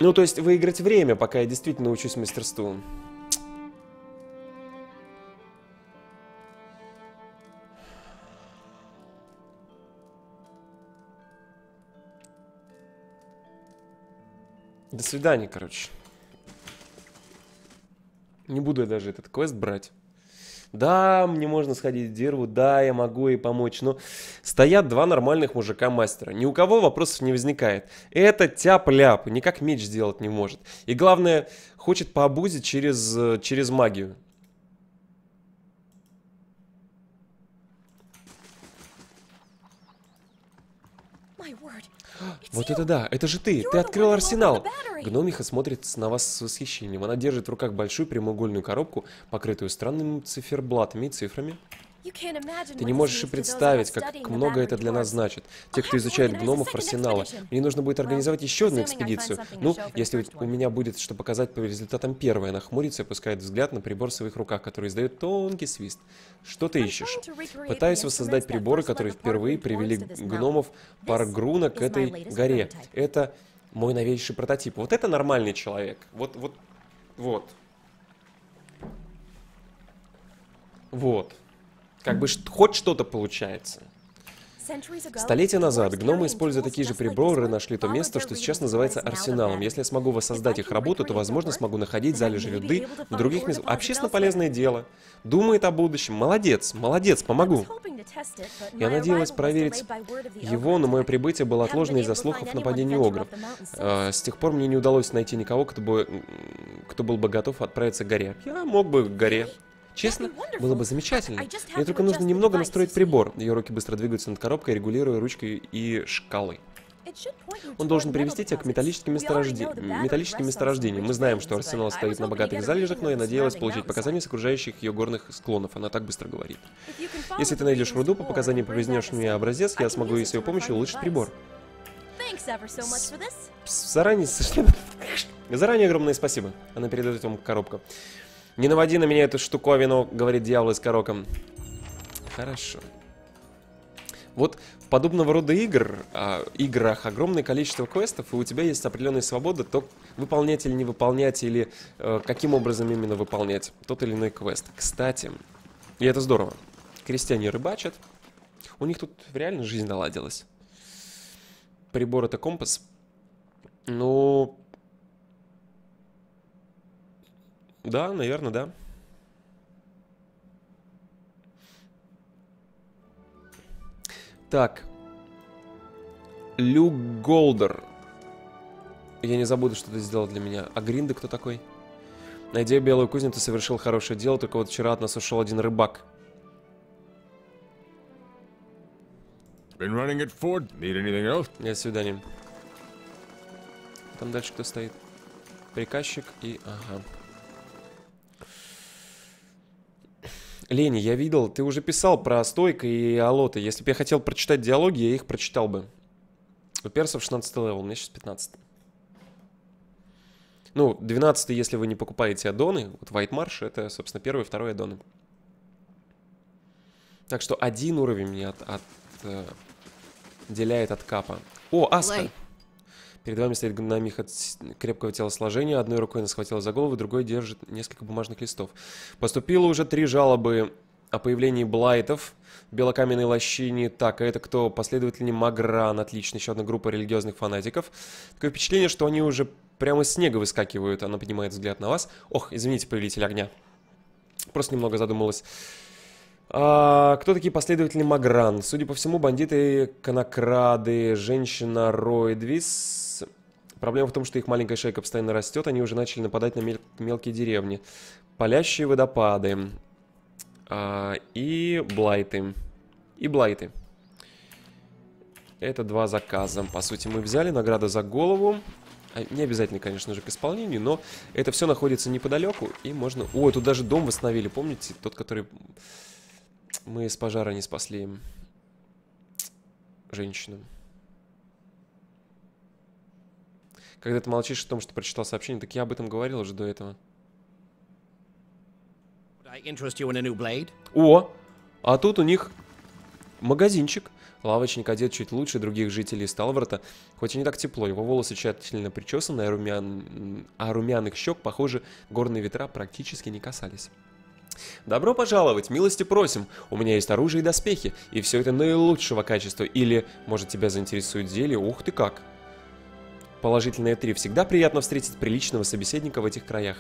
Ну, то есть выиграть время, пока я действительно учусь мастерству. До свидания, короче. Не буду я даже этот квест брать. Да, мне можно сходить в дереву, да, я могу ей помочь, но стоят два нормальных мужика-мастера. Ни у кого вопросов не возникает. Это тяп-ляп, никак меч сделать не может. И главное, хочет пообузить через, э, через магию. Вот это да, это же ты, ты открыл арсенал. Гномиха смотрит на вас с восхищением. Она держит в руках большую прямоугольную коробку, покрытую странными циферблатами и цифрами. Ты не можешь и представить, как много это для нас значит. Те, кто изучает гномов арсенала. Мне нужно будет организовать еще одну экспедицию. Ну, если у- меня будет что показать по результатам первой. Она хмурится и опускает взгляд на прибор в своих руках, который издает тонкий свист. Что ты ищешь? Пытаюсь воссоздать приборы, которые впервые привели гномов. Паргруна к этой горе. Это мой новейший прототип. Вот это нормальный человек. Вот, вот, вот. Вот. Как бы хоть что-то получается. Столетия назад гномы, используя такие же приборы, нашли то место, что сейчас называется арсеналом. Если я смогу воссоздать их работу, то, возможно, смогу находить залежи руды в других местах. Общественно полезное дело. Думает о будущем. Молодец, молодец, помогу. Я надеялась проверить его, но мое прибытие было отложено из-за слухов о нападении огров. А, С тех пор мне не удалось найти никого, кто, бы, кто был бы готов отправиться к горе. Я мог бы к горе. Честно, было бы замечательно. Мне только нужно немного настроить прибор. Ее руки быстро двигаются над коробкой, регулируя ручкой и шкалой. Он должен привести тебя к металлическим, месторожде- металлическим месторождениям. Мы знаем, что арсенал стоит на богатых залежах, но я надеялась получить показания с окружающих ее горных склонов. Она так быстро говорит. Если ты найдешь руду по показаниям, привезнешь мне образец, я смогу и с ее помощью улучшить прибор. Заранее. Заранее огромное спасибо. Она передает вам коробку. Не наводи на меня эту штуковину, говорит дьявол из коробка. Хорошо. Вот в подобного рода игр, а, играх огромное количество квестов, и у тебя есть определенная свобода, то выполнять или не выполнять, или э, каким образом именно выполнять тот или иной квест. Кстати, и это здорово. Крестьяне рыбачат. У них тут реально жизнь наладилась. Прибор это компас. Ну... Да, наверное, да. Так. Люк Голдер. Я не забуду, что ты сделал для меня. А Гринда кто такой? Найдя белую кузню, ты совершил хорошее дело, только вот вчера от нас ушел один рыбак. Been running at Ford. Need anything else? До свидания. Там дальше кто стоит? Приказчик и... Ага. Лени, я видел, ты уже писал про стойка и алоты. Если бы я хотел прочитать диалоги, я их прочитал бы. У персов 16 level, у меня сейчас 15. Ну, 12 если вы не покупаете аддоны. Вот White Marsh это, собственно, первый и второй аддоны. Так что один уровень мне от, от, э, от капа. О, Аска! Перед вами стоит гномих от крепкого телосложения. Одной рукой она схватила за голову, другой держит несколько бумажных листов. Поступило уже три жалобы о появлении блайтов в белокаменной лощине. Так, а это кто? Последователи Магран. Отлично. Еще одна группа религиозных фанатиков. Такое впечатление, что они уже прямо из снега выскакивают. Она поднимает взгляд на вас. Ох, извините, повелитель огня. Просто немного задумалась. А, кто такие последователи Магран? Судя по всему, бандиты, конокрады, женщина Ройдвис Проблема в том, что их маленькая шейка постоянно растет, они уже начали нападать на мел мелкие деревни. Палящие водопады. А, и блайты. И блайты. Это два заказа. По сути, мы взяли награда за голову. А, не обязательно, конечно же, к исполнению, но это все находится неподалеку, и можно... О, тут даже дом восстановили, помните? Тот, который мы из пожара не спасли женщину. Когда ты молчишь о том, что прочитал сообщение, так я об этом говорил уже до этого. О, а тут у них магазинчик. Лавочник одет чуть лучше других жителей Сталварта, хоть и не так тепло. Его волосы тщательно причесаны, а, румян... а румяных щек, похоже, горные ветра практически не касались. Добро пожаловать, милости просим. У меня есть оружие и доспехи, и все это наилучшего качества. Или, может, тебя заинтересует зелье? Ух ты как! Положительное 3. Всегда приятно встретить приличного собеседника в этих краях.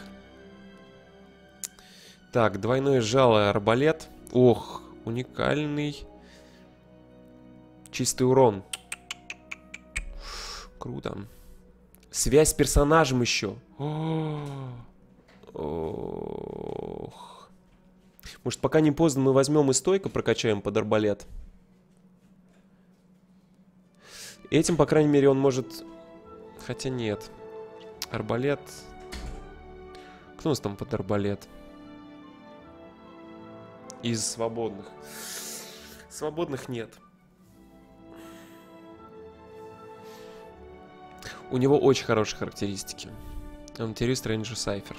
Так, двойное жало, арбалет. Ох, уникальный. Чистый урон. Круто. Связь с персонажем еще. Ох. Может, пока не поздно, мы возьмем и стойко прокачаем под арбалет. Этим, по крайней мере, он может Хотя нет. Арбалет. Кто у нас там под арбалет? Из свободных. Свободных нет. У него очень хорошие характеристики. Террорист Рейнджер Сайфер.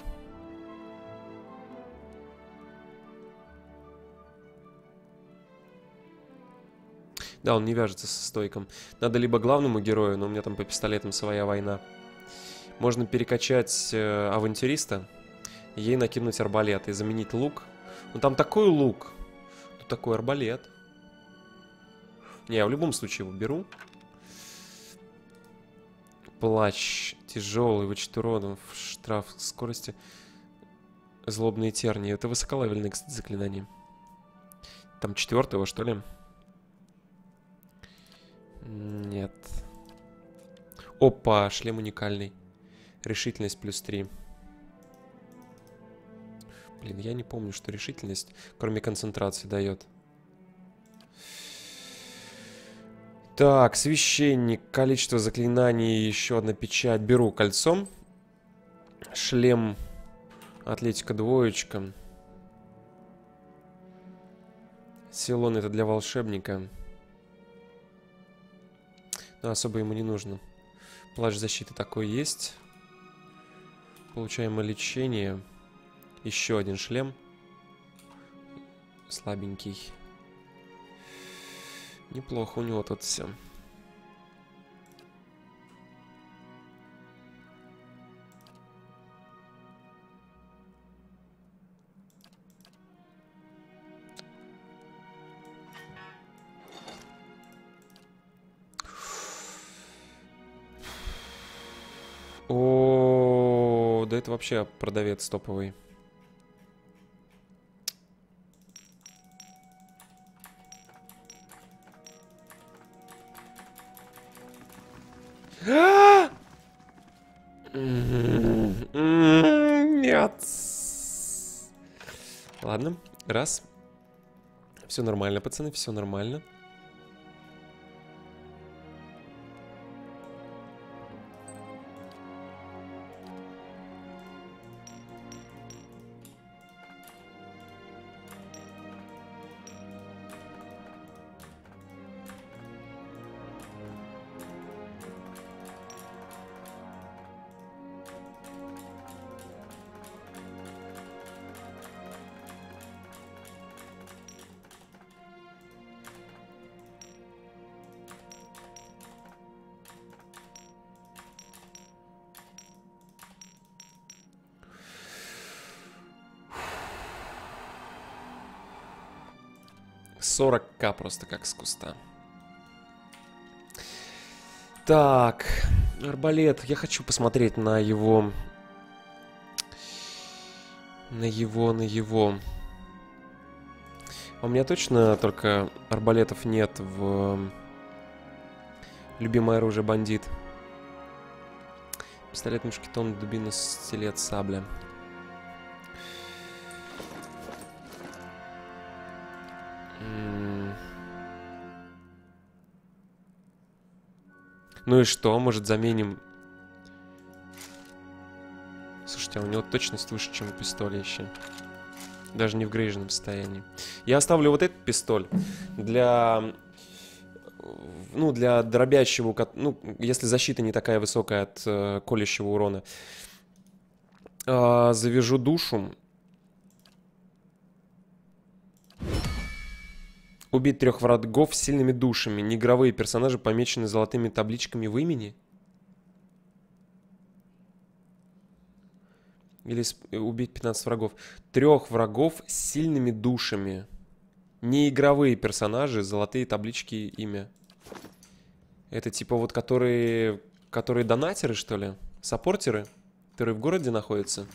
Да, он не вяжется со стойком. Надо либо главному герою, но у меня там по пистолетам своя война. Можно перекачать э, авантюриста, ей накинуть арбалет и заменить лук. Ну там такой лук, тут такой арбалет. Не, я в любом случае его беру. Плащ тяжелый, вычет уродов, штраф скорости. Злобные тернии. Это высоколевельное, кстати, заклинание. Там четвертого, что ли? Нет. Опа, шлем уникальный. Решительность плюс 3. Блин, я не помню, что решительность, кроме концентрации, дает. Так, священник, количество заклинаний, еще одна печать. Беру кольцом. Шлем, атлетика двоечка. Силон это для волшебника. Но особо ему не нужно. Плащ защиты такой есть. Получаем лечение. Еще один шлем. Слабенький. Неплохо у него тут все. Это вообще продавец топовый. Нет. Ладно, раз. Все нормально, пацаны, все нормально. Просто как с куста. Так, арбалет. Я хочу посмотреть на его... На его, на его... А у меня точно только арбалетов нет в... Любимое оружие бандит. Пистолет, мушкетон, дубина, стилет, сабля. Ну и что, может заменим... Слушайте, а у него точность выше, чем у пистоля еще. Даже не в грейженном состоянии. Я оставлю вот этот пистоль для... Ну, для дробящего... Ну, если защита не такая высокая от э, колющего урона. А, завяжу душу. Убить трех врагов с сильными душами. Неигровые персонажи помечены золотыми табличками в имени. Или э, убить 15 врагов. Трех врагов с сильными душами. Неигровые персонажи, золотые таблички имя. Это типа вот которые... Которые донатеры, что ли? Саппортеры? Которые в городе находятся?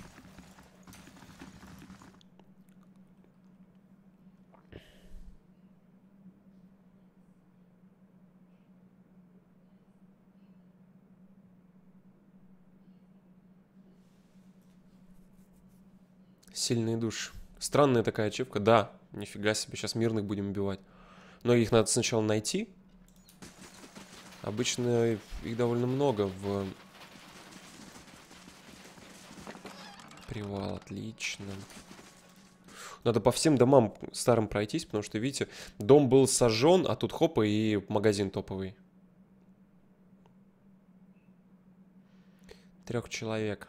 Сильные души. Странная такая ачивка. Да, нифига себе, сейчас мирных будем убивать. Но их надо сначала найти. Обычно их довольно много в... Привал, отлично. Надо по всем домам старым пройтись, потому что, видите, дом был сожжен, а тут хопа и магазин топовый. Трех человек.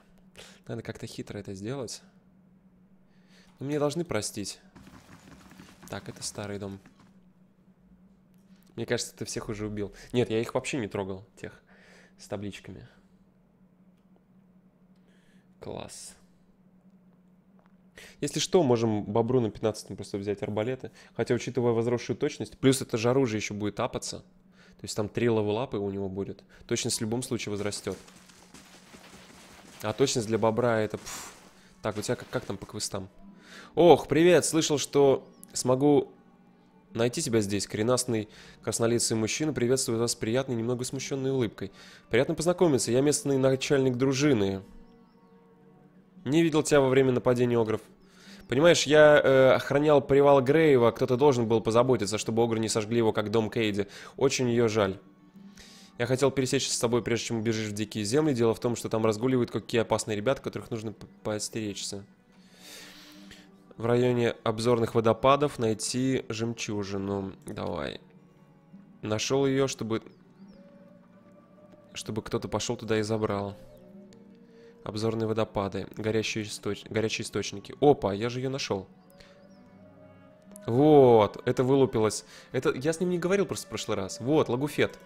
Надо как-то хитро это сделать. Но мне должны простить. Так, это старый дом. Мне кажется, ты всех уже убил. Нет, я их вообще не трогал, тех с табличками. Класс. Если что, можем бобру на 15 просто взять арбалеты. Хотя, учитывая возросшую точность, плюс это же оружие еще будет апаться. То есть там три лапы у него будет. Точность в любом случае возрастет. А точность для бобра это... пф. Так, у тебя как, как там по квестам? Ох, привет! Слышал, что смогу найти тебя здесь. Коренастный краснолицый мужчина приветствует вас приятной, немного смущенной улыбкой. Приятно познакомиться. Я местный начальник дружины. Не видел тебя во время нападения огров. Понимаешь, я э, охранял привал Грейва, кто-то должен был позаботиться, чтобы огры не сожгли его, как дом Кейди. Очень ее жаль. Я хотел пересечься с тобой, прежде чем убежишь в дикие земли. Дело в том, что там разгуливают какие опасные ребята, которых нужно поостеречься. В районе обзорных водопадов найти жемчужину. Давай. Нашел ее, чтобы... Чтобы кто-то пошел туда и забрал. Обзорные водопады. Горящие, источ... горячие источники. Опа, я же ее нашел. Вот, это вылупилось. Это я с ним не говорил просто в прошлый раз. Вот, лагуфет.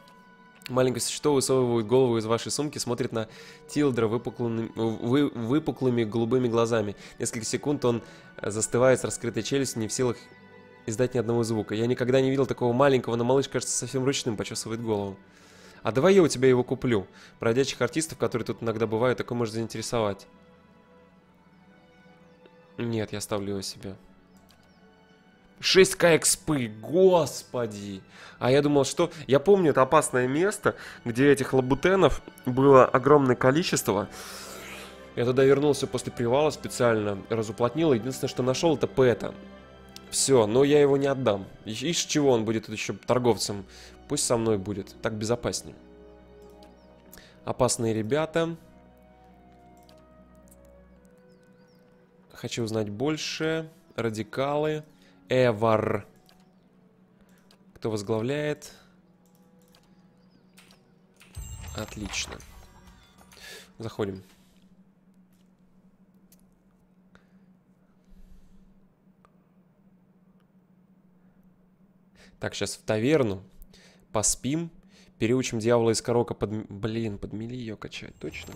Маленькое существо высовывает голову из вашей сумки, смотрит на Тилдра выпуклыми, вы, выпуклыми голубыми глазами. Несколько секунд он э, застывает с раскрытой челюстью, не в силах издать ни одного звука. Я никогда не видел такого маленького, но малыш кажется совсем ручным, почесывает голову. А давай я у тебя его куплю. Бродячих артистов, которые тут иногда бывают, такой может заинтересовать. Нет, я ставлю его себе. 6к экспы, господи. А я думал, что... Я помню, это опасное место, где этих лабутенов было огромное количество. Я туда вернулся после привала специально, разуплотнил. Единственное, что нашел, это пэта. Все, но я его не отдам. Из чего он будет еще торговцем? Пусть со мной будет, так безопаснее. Опасные ребята. Хочу узнать больше. Радикалы. Эвар. Кто возглавляет? Отлично. Заходим. Так, сейчас в таверну. Поспим. Переучим дьявола из корока под... Блин, подмели ее качать. Точно?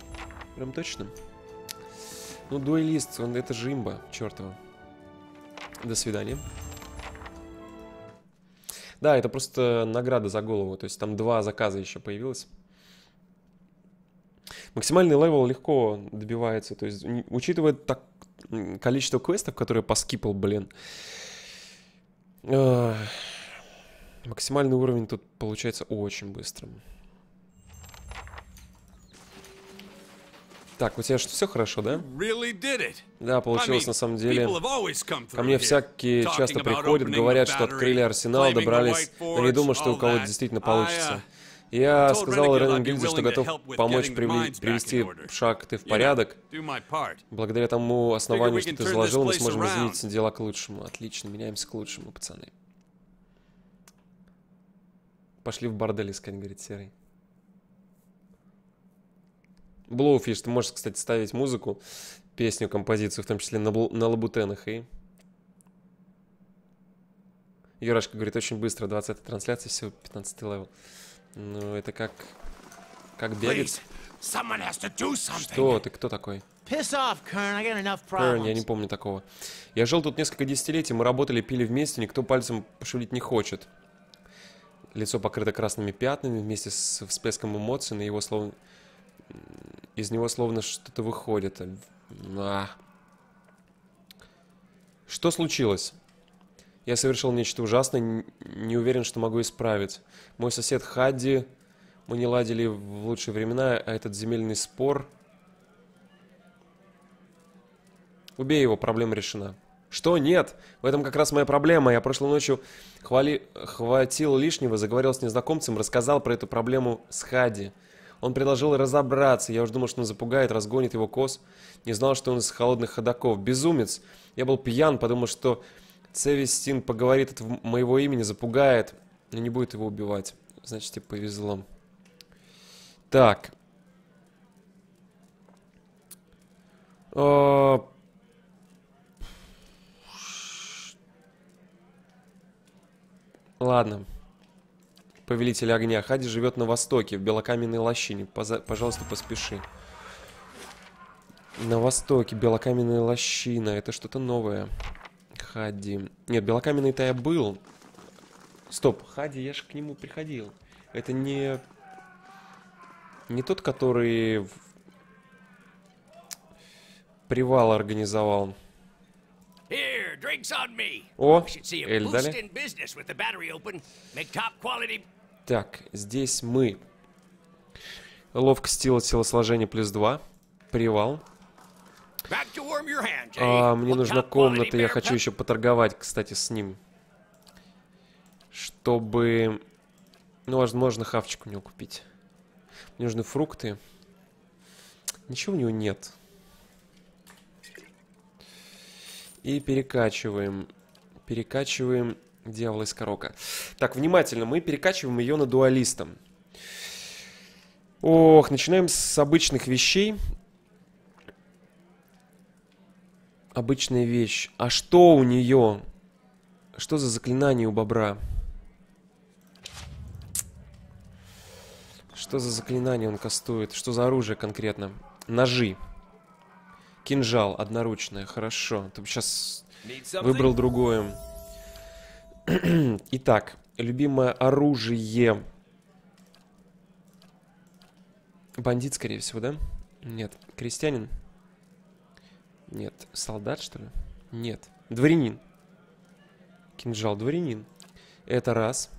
Прям точно? Ну, дуэлист, он, это же имба, чертова. До свидания. Да, это просто награда за голову. То есть там два заказа еще появилось. Максимальный level легко добивается. То есть, учитывая так количество квестов, которые поскипал, блин. Максимальный уровень тут получается очень быстрым. Так, у тебя что, все хорошо, да? Да, получилось на самом деле. Ко мне всякие часто приходят, говорят, что открыли арсенал, добрались, но не думаю, что у кого-то действительно получится. Я сказал Ренен Гильде, что готов помочь привести шаг ты в порядок. Благодаря тому основанию, что ты заложил, мы сможем изменить дела к лучшему. Отлично, меняемся к лучшему, пацаны. Пошли в бордель искать, говорит Серый. Блоуфиш, ты можешь, кстати, ставить музыку, песню, композицию, в том числе на, на лабутенах. И... Юрашка говорит, очень быстро, 20 трансляция, всего 15 level. Ну, это как... Как бегать? Что? Ты кто такой? Керн, я не помню такого. Я жил тут несколько десятилетий, мы работали, пили вместе, никто пальцем пошевелить не хочет. Лицо покрыто красными пятнами, вместе с всплеском эмоций, на его словно... Из него словно что-то выходит. А. Что случилось? Я совершил нечто ужасное, не уверен, что могу исправить. Мой сосед Хадди, мы не ладили в лучшие времена, а этот земельный спор... Убей его, проблема решена. Что? Нет. В этом как раз моя проблема. Я прошлой ночью хвали... хватил лишнего, заговорил с незнакомцем, рассказал про эту проблему с Хади. Он предложил разобраться. Я уже думал, что он запугает, разгонит его кос. Не знал, что он из холодных ходаков. Безумец. Я был пьян, подумал, что Цевистин поговорит от моего имени, запугает, но не будет его убивать. Значит, тебе повезло. Так. О, Ладно. Повелитель огня. Хади живет на востоке, в белокаменной лощине. Поза пожалуйста, поспеши. На востоке, белокаменная лощина. Это что-то новое. Хади. Нет, белокаменный-то я был. Стоп, Хади, я же к нему приходил. Это не... Не тот, который... Привал организовал. О, Эль дали. Так, здесь мы. Ловкость сила телосложения плюс 2. Привал. А, мне нужна комната, я хочу еще поторговать, кстати, с ним. Чтобы... Ну, возможно, хавчик у него купить. Мне нужны фрукты. Ничего у него нет. И перекачиваем. Перекачиваем дьявола из корока. Так, внимательно, мы перекачиваем ее на дуалистом. Ох, начинаем с обычных вещей. Обычная вещь. А что у нее? Что за заклинание у бобра? Что за заклинание он кастует? Что за оружие конкретно? Ножи. Кинжал одноручное. Хорошо. Ты бы сейчас выбрал другое. Итак, любимое оружие. Бандит, скорее всего, да? Нет. Крестьянин? Нет. Солдат, что ли? Нет. Дворянин. Кинжал дворянин. Это раз.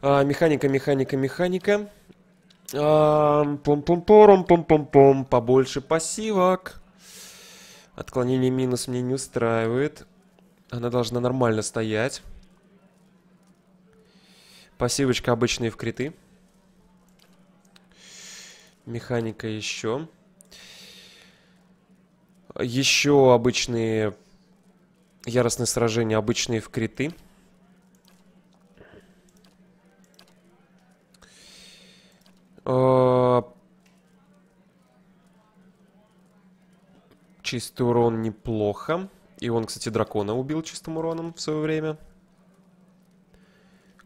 А, механика, механика, механика. Пум-пум-пором, пум-пум-пум. Побольше пассивок. Отклонение минус мне не устраивает. Она должна нормально стоять. Пассивочка обычные в криты. Механика еще. Еще обычные яростные сражения, обычные в криты. А, чистый урон неплохо. И он, кстати, дракона убил чистым уроном в свое время.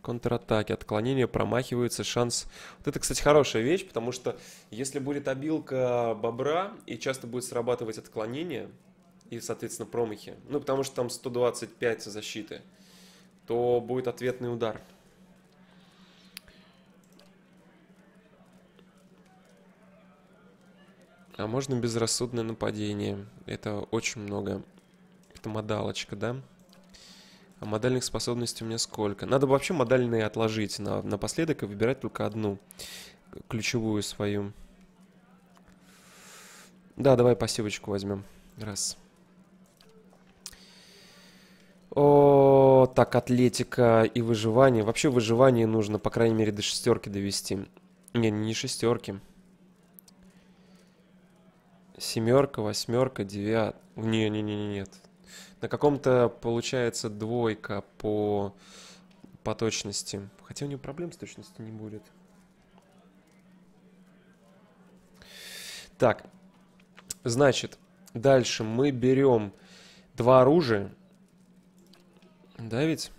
Контратаки, отклонения, промахиваются, шанс... Вот это, кстати, хорошая вещь, потому что если будет обилка бобра и часто будет срабатывать отклонение и, соответственно, промахи, ну, потому что там 125 защиты, то будет ответный удар. А можно безрассудное нападение. Это очень много. Это модалочка, да? А модальных способностей у меня сколько? Надо вообще модальные отложить на, напоследок и выбирать только одну. Ключевую свою. Да, давай пассивочку возьмем. Раз. О, так, атлетика и выживание. Вообще выживание нужно, по крайней мере, до шестерки довести. Не, не шестерки. Семерка, восьмерка, девят. Не, не, не, не, нет. На каком-то получается двойка по по точности. Хотя у него проблем с точностью не будет. Так, значит, дальше мы берем два оружия. Да ведь?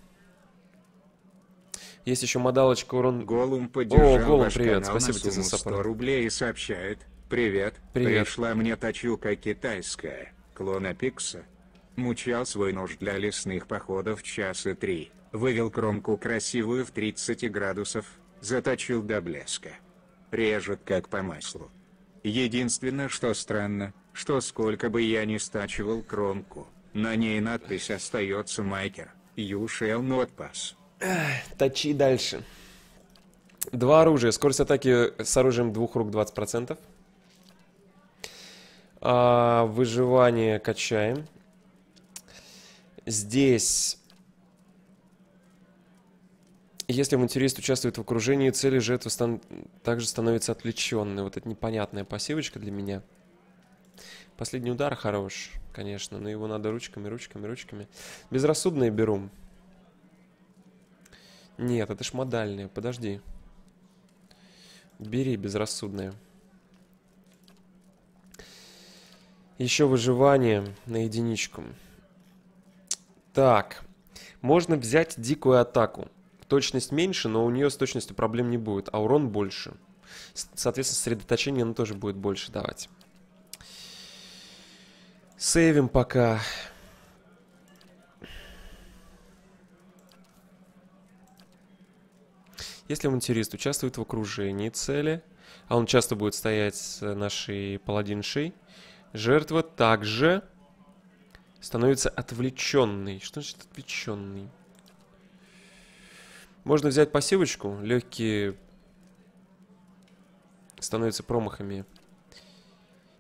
Есть еще модалочка урон... Голум поддержал О, Голум, привет, спасибо тебе за сумму 100 саппорт. рублей и сообщает. Привет, Привет. пришла мне точилка китайская, клона Пикса. Мучал свой нож для лесных походов часа три. Вывел кромку красивую в 30 градусов, заточил до блеска. Режет как по маслу. Единственное, что странно, что сколько бы я ни стачивал кромку, на ней надпись остается майкер. You pass. Точи дальше. Два оружия. Скорость атаки с оружием двух рук 20%. А, выживание качаем. Здесь... Если авантюрист участвует в окружении цели, жертва стан... также становится отвлеченной. Вот это непонятная пассивочка для меня. Последний удар хорош, конечно, но его надо ручками, ручками, ручками. Безрассудные беру. Нет, это ж модальные, подожди. Бери безрассудные. Еще выживание на единичку. Так, можно взять дикую атаку. Точность меньше, но у нее с точностью проблем не будет, а урон больше. Соответственно, сосредоточение она тоже будет больше давать. Сейвим пока. Если авантюрист участвует в окружении цели, а он часто будет стоять с нашей паладиншей, жертва также становится отвлеченной. Что значит отвлеченный? Можно взять пассивочку, легкие становятся промахами.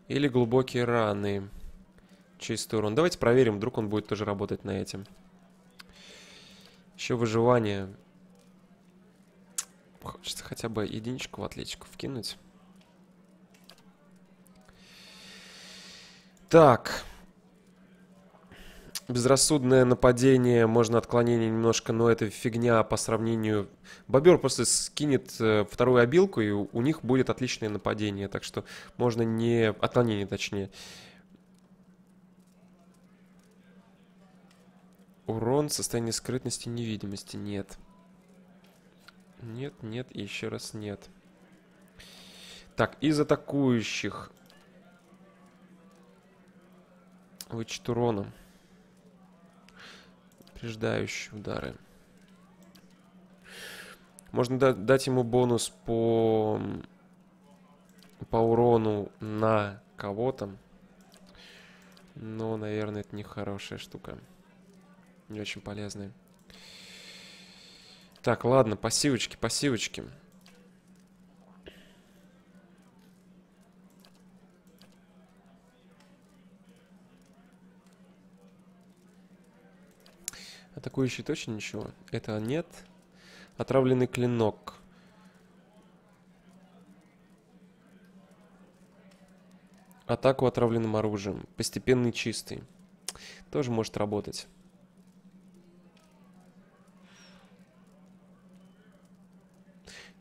Или глубокие раны. Чистый урон. Давайте проверим, вдруг он будет тоже работать на этим. Еще выживание. Хочется хотя бы единичку в атлетику вкинуть. Так безрассудное нападение, можно отклонение немножко, но это фигня по сравнению. Бобер просто скинет э, вторую обилку, и у них будет отличное нападение. Так что можно не... Отклонение, точнее. Урон, состояние скрытности, невидимости. Нет. Нет, нет и еще раз нет. Так, из атакующих. Вычет урона. Упреждающие удары. Можно да дать ему бонус по, по урону на кого-то. Но, наверное, это не хорошая штука. Не очень полезная. Так, ладно, пассивочки, пассивочки. Атакующий точно ничего? Это нет. Отравленный клинок. Атаку отравленным оружием. Постепенный чистый. Тоже может работать.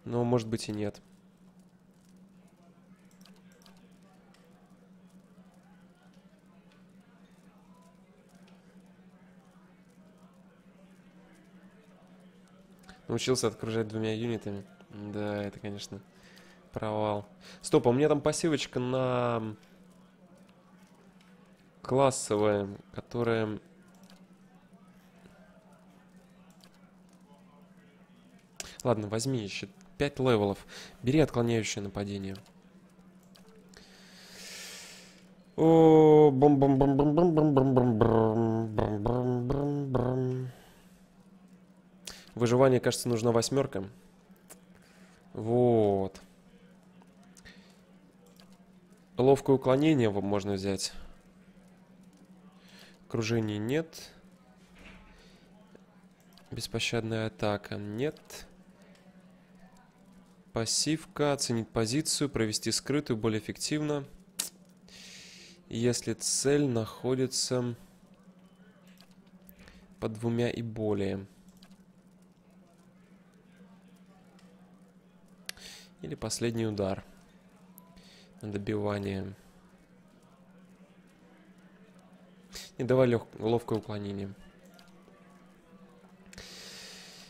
Но может быть и нет. Научился окружать двумя юнитами. Да, это, конечно, провал. Стоп, а у меня там пассивочка на классовая, которая... Ладно, возьми еще 5 левелов. Бери отклоняющее нападение. О, бум бум бум бум бум бум бум бум бум бум бум бум Выживание, кажется, нужна восьмерка. Вот. Ловкое уклонение можно взять. Окружения нет. Беспощадная атака нет. Пассивка. Оценить позицию. Провести скрытую более эффективно. Если цель находится под двумя и более. Или последний удар. На добивание. И давай лег... ловкое уклонение.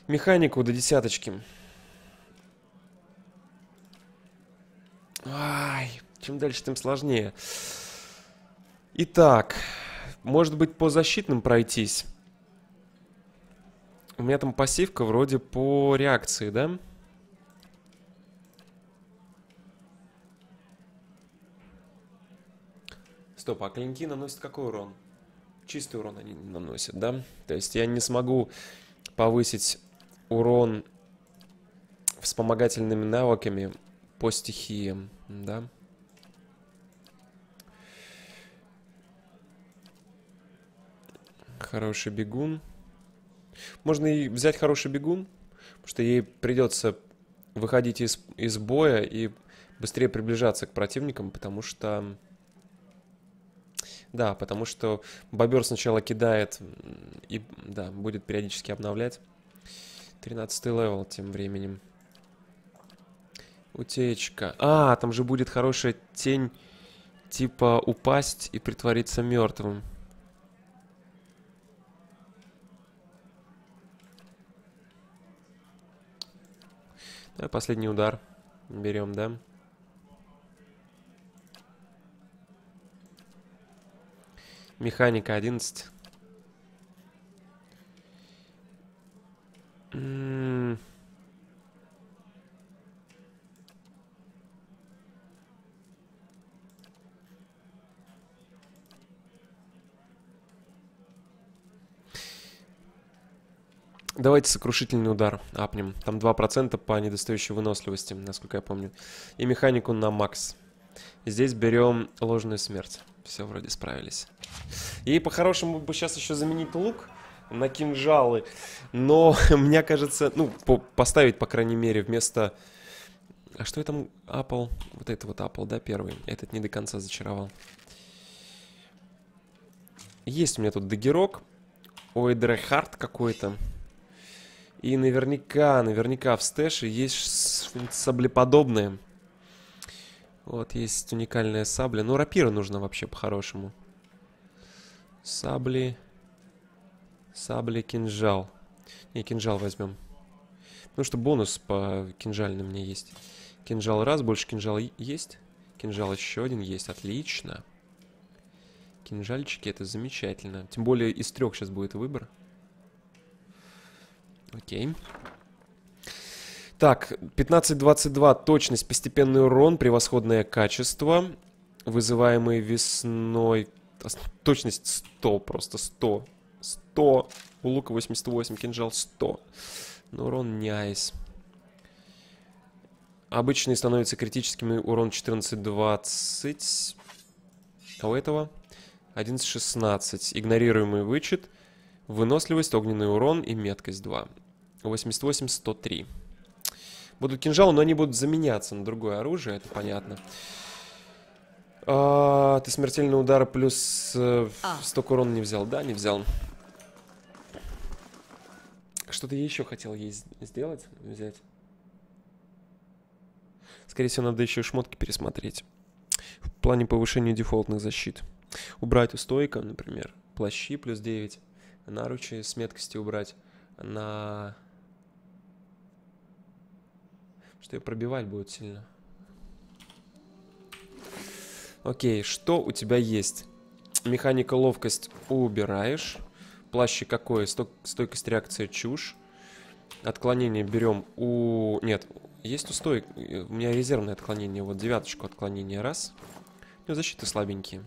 Механику до десяточки. Ай, чем дальше, тем сложнее. Итак, может быть по защитным пройтись. У меня там пассивка вроде по реакции, да? Стоп, а клинки наносят какой урон? Чистый урон они наносят, да? То есть я не смогу повысить урон вспомогательными навыками по стихиям, да? Хороший бегун. Можно и взять хороший бегун, потому что ей придется выходить из, из боя и быстрее приближаться к противникам, потому что да, потому что бобер сначала кидает и, да, будет периодически обновлять. 13 level тем временем. Утечка. А, там же будет хорошая тень, типа упасть и притвориться мертвым. Последний удар берем, да? Механика 11. Давайте сокрушительный удар апнем. Там 2% по недостающей выносливости, насколько я помню. И механику на макс. Здесь берем ложную смерть. Все, вроде справились. И по-хорошему бы сейчас еще заменить лук на кинжалы. Но мне кажется, ну, по поставить, по крайней мере, вместо... А что это Apple? Вот это вот Apple, да, первый? Этот не до конца зачаровал. Есть у меня тут дагерок. Ой, Дрехард какой-то. И наверняка, наверняка в стэше есть саблеподобные. Вот, есть уникальная сабля. Ну, рапира нужно вообще по-хорошему. Сабли. Сабли, кинжал. Не, кинжал возьмем. Потому что бонус по кинжальным мне есть. Кинжал раз, больше кинжал есть. Кинжал еще один есть, отлично. Кинжальчики, это замечательно. Тем более из трех сейчас будет выбор. Окей. Так, 15-22, точность, постепенный урон, превосходное качество, вызываемый весной, точность 100, просто 100, 100, у лука 88, кинжал 100, но урон не айс. Обычный становится критическим урон 14-20, а у этого 11-16, игнорируемый вычет, выносливость, огненный урон и меткость 2. 88-103. Будут кинжалы, но они будут заменяться на другое оружие, это понятно. А, ты смертельный удар плюс э, а. столько урона не взял. Да, не взял. Что ты еще хотел ей сделать? Взять? Скорее всего, надо еще шмотки пересмотреть. В плане повышения дефолтных защит. Убрать у стойка, например. Плащи плюс 9. Наручи с меткости убрать. На что ее пробивать будет сильно. Окей, что у тебя есть? Механика ловкость убираешь. Плащи какое? Сто стойкость реакция чушь. Отклонение берем у... Нет, есть у стой... У меня резервное отклонение. Вот девяточку отклонения. Раз. У него защиты слабенькие.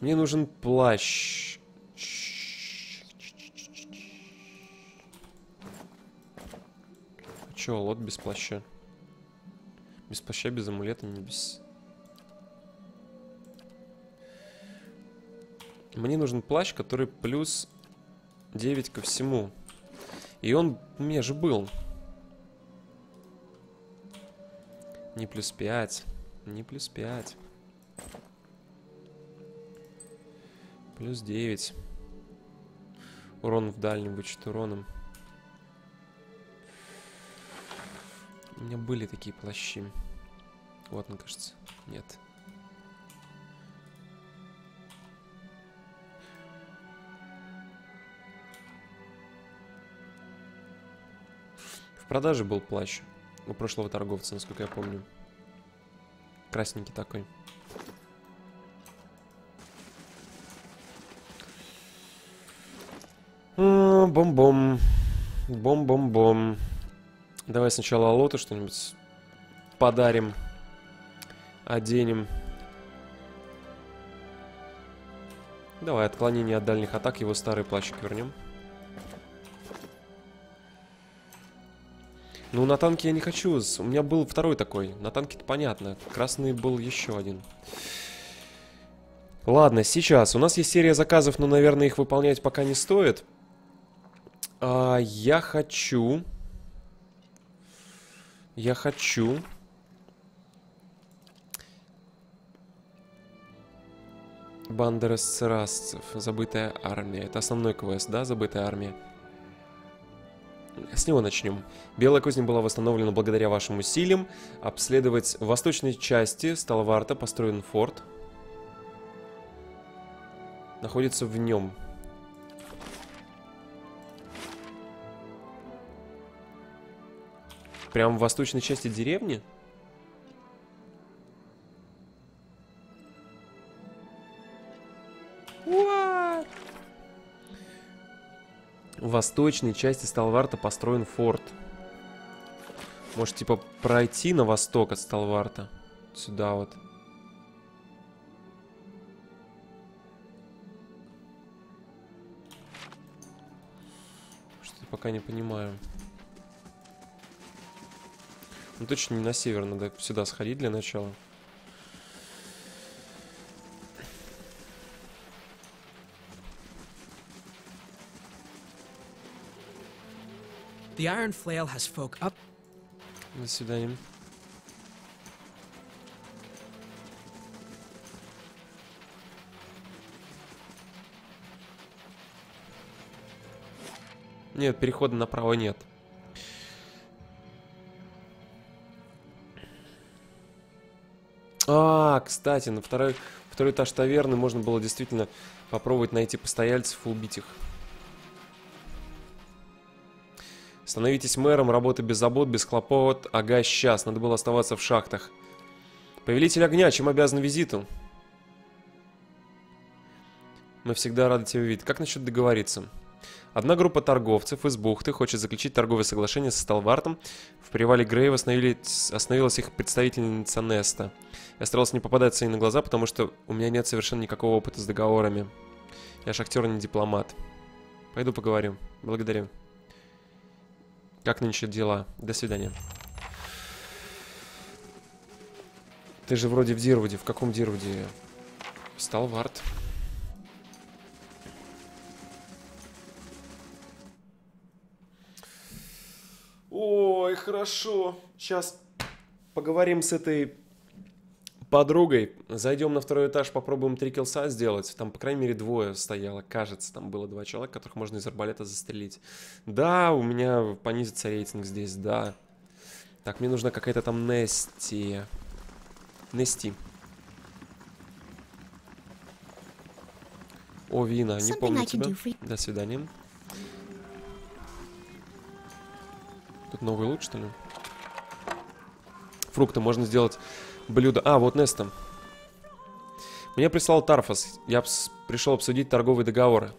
Мне нужен плащ. Че, лот без плаща? Без плаща, без амулета, не без... Мне нужен плащ, который плюс 9 ко всему. И он у меня же был. Не плюс 5. Не плюс 5. Плюс 9. Урон в дальнем вычет уроном. Меня были такие плащи. Вот, мне кажется. Нет. В продаже был плащ. У прошлого торговца, насколько я помню. Красненький такой. Бом-бом. Бом-бом-бом. Давай сначала лоту что-нибудь подарим. Оденем. Давай отклонение от дальних атак, его старый плащик вернем. Ну, на танке я не хочу. У меня был второй такой. На танке-то понятно. Красный был еще один. Ладно, сейчас. У нас есть серия заказов, но, наверное, их выполнять пока не стоит. А, я хочу... Я хочу... Банда расцерасцев. Забытая армия. Это основной квест, да? Забытая армия. С него начнем. Белая кузня была восстановлена благодаря вашим усилиям. Обследовать в восточной части Сталварта построен форт. Находится в нем. Прям в восточной части деревни? What? В восточной части Сталварта построен форт. Может, типа, пройти на восток от Сталварта? Сюда вот. Что-то пока не понимаю. Ну точно не на север, надо сюда сходить для начала. The Iron Flail has folk up. До свидания. Нет, перехода направо нет. А, кстати, на второй, второй этаж таверны можно было действительно попробовать найти постояльцев и убить их. Становитесь мэром, работа без забот, без хлопот. Ага, сейчас. Надо было оставаться в шахтах. Повелитель огня, чем обязан визиту? Мы всегда рады тебя видеть. Как насчет договориться? Одна группа торговцев из бухты хочет заключить торговое соглашение со Сталвартом. В привале Грейва остановилась их представительница Неста. Я старался не попадаться ей на глаза, потому что у меня нет совершенно никакого опыта с договорами. Я шахтер, а не дипломат. Пойду поговорим. Благодарю. Как нынче дела? До свидания. Ты же вроде в Дирвуде. В каком Дирвуде? Сталвард. Ой, хорошо. Сейчас поговорим с этой подругой. Зайдем на второй этаж, попробуем три килса сделать. Там, по крайней мере, двое стояло. Кажется, там было два человека, которых можно из арбалета застрелить. Да, у меня понизится рейтинг здесь, да. Так, мне нужна какая-то там Нести. Нести. О, Вина, не помню тебя. До свидания. Тут новый лук, что ли? Фрукты можно сделать блюдо. А, вот Неста. Мне прислал Тарфас. Я пришел обсудить торговые договоры.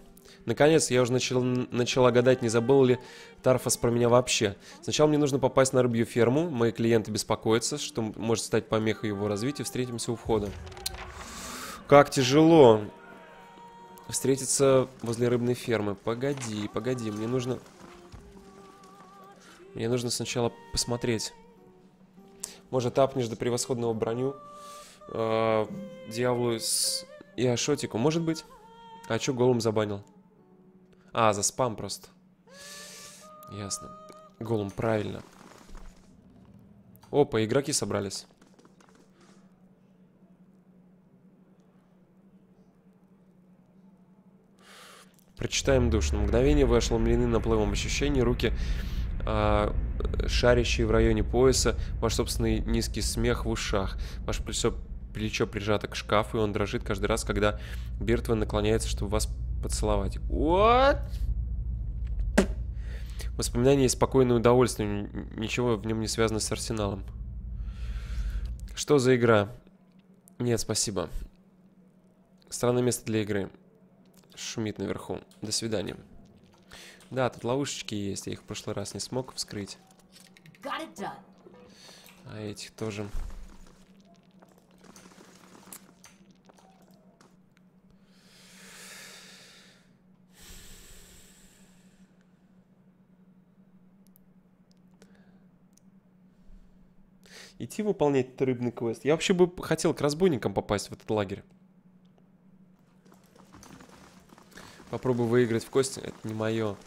Наконец, я уже начал, начала гадать, не забыл ли Тарфас про меня вообще. Сначала мне нужно попасть на рыбью ферму. Мои клиенты беспокоятся, что может стать помехой его развития. Встретимся у входа. Как тяжело встретиться возле рыбной фермы. Погоди, погоди, мне нужно... Мне нужно сначала посмотреть. Может, апнешь до превосходного броню. Э, дьяволу с... и Ашотику. Может быть. А чё голым забанил? А, за спам просто. Ясно. Голым, правильно. Опа, игроки собрались. Прочитаем душ. На мгновение вы ошеломлены наплывом ощущений. Руки шарящий в районе пояса, ваш собственный низкий смех в ушах, ваше плечо, плечо прижато к шкафу, и он дрожит каждый раз, когда Биртвен наклоняется, чтобы вас поцеловать. What? Воспоминания и спокойное удовольствие, ничего в нем не связано с арсеналом. Что за игра? Нет, спасибо. Странное место для игры. Шумит наверху. До свидания. Да, тут ловушечки есть, я их в прошлый раз не смог вскрыть. А этих тоже. Идти выполнять этот рыбный квест. Я вообще бы хотел к разбойникам попасть в этот лагерь. Попробую выиграть в кости. Это не мое.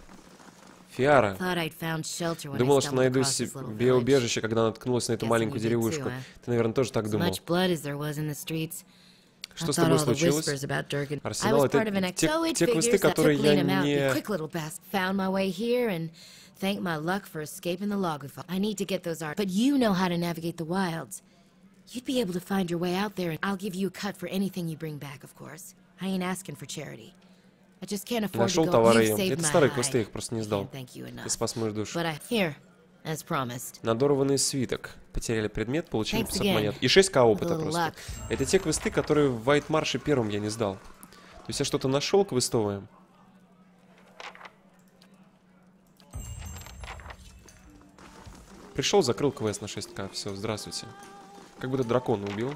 Фиара. Думала, что найду себе убежище, когда наткнулась на эту маленькую деревушку. Ты, наверное, тоже так думал. Что с тобой случилось? Арсенал — это те, те квесты, которые я не... Thank my luck for escaping the Loggerfall. I need to get those art, but you know how to navigate the wilds. You'd be able to find your way out there, and I'll give you a cut for anything you bring back, of course. I ain't asking for charity. Нашел товары Это старые квесты, я их просто не сдал. Ты спас мою душу. Надорванный свиток. Потеряли предмет, получили 500 монет. И 6к опыта просто. Это те квесты, которые в White Марше первым я не сдал. То есть я что-то нашел квестовое. Пришел, закрыл квест на 6к. Все, здравствуйте. Как будто дракона убил.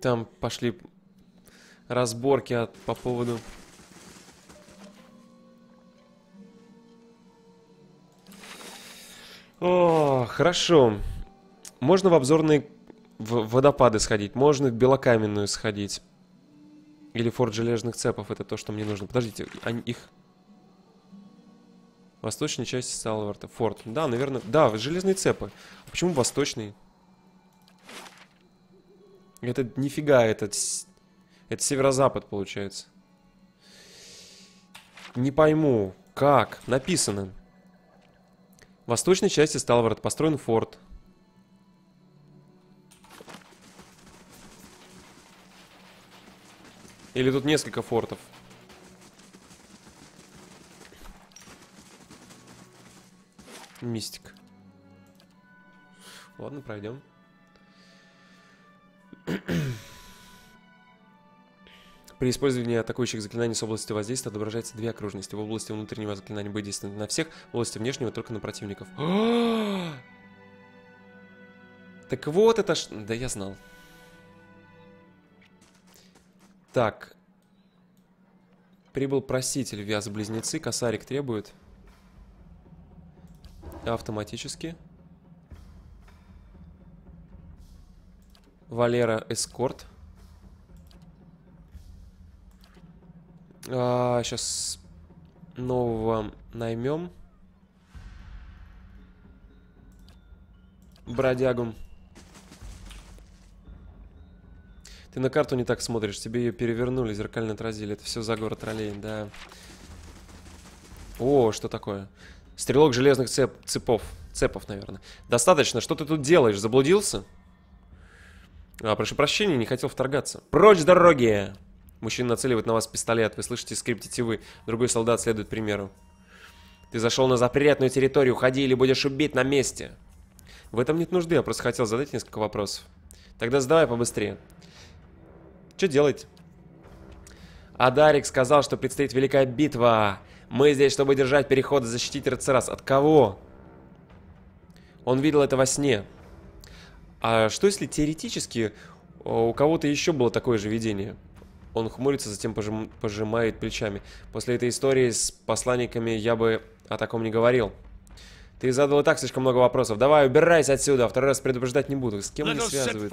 Там пошли разборки от, по поводу... О, хорошо. Можно в обзорные в водопады сходить, можно в белокаменную сходить. Или форт железных цепов, это то, что мне нужно. Подождите, они их... Восточная часть Салварта, форт. Да, наверное, да, железные цепы. А почему восточный? Это нифига, это, это северо-запад получается. Не пойму, как? Написано. В восточной части Сталвард построен форт. Или тут несколько фортов? Мистик. Ладно, пройдем. При использовании атакующих заклинаний с области воздействия отображаются две окружности. В области внутреннего заклинания будет действовать на всех, в области внешнего только на противников. так вот это ж... Да я знал. Так. Прибыл проситель, вяз-близнецы, косарик требует. Автоматически. Валера эскорт. А, сейчас нового наймем. Бродягу. Ты на карту не так смотришь, тебе ее перевернули, зеркально отразили. Это все заговор троллей, да. О, что такое? Стрелок железных цеп, цепов. Цепов, наверное. Достаточно, что ты тут делаешь? Заблудился? А, прошу прощения, не хотел вторгаться. Прочь с дороги! Мужчина нацеливает на вас пистолет. Вы слышите скрип тетивы. Другой солдат следует примеру. Ты зашел на запретную территорию. Уходи или будешь убить на месте. В этом нет нужды. Я просто хотел задать несколько вопросов. Тогда задавай побыстрее. Что делать? Адарик сказал, что предстоит великая битва. Мы здесь, чтобы держать переход и защитить Рецерас. От кого? Он видел это во сне. А что если теоретически у кого-то еще было такое же видение? Он хмурится, затем пожим, пожимает плечами. После этой истории с посланниками я бы о таком не говорил. Ты задал и так слишком много вопросов. Давай, убирайся отсюда. Второй раз предупреждать не буду. С кем они связываются?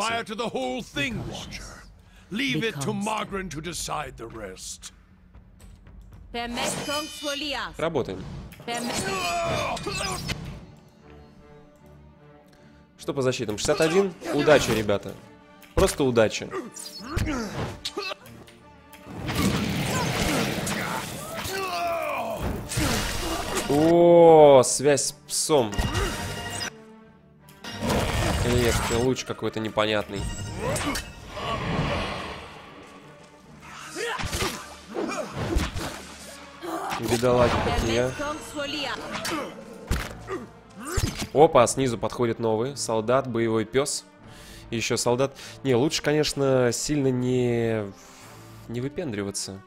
Работаем. Что по защитам? 61. Удачи, ребята. Просто удачи. О, связь с псом. Конечно, луч какой-то непонятный. Бедолаги какие. Опа, снизу подходит новый. Солдат, боевой пес. Еще солдат. Не, лучше, конечно, сильно не... Не выпендриваться.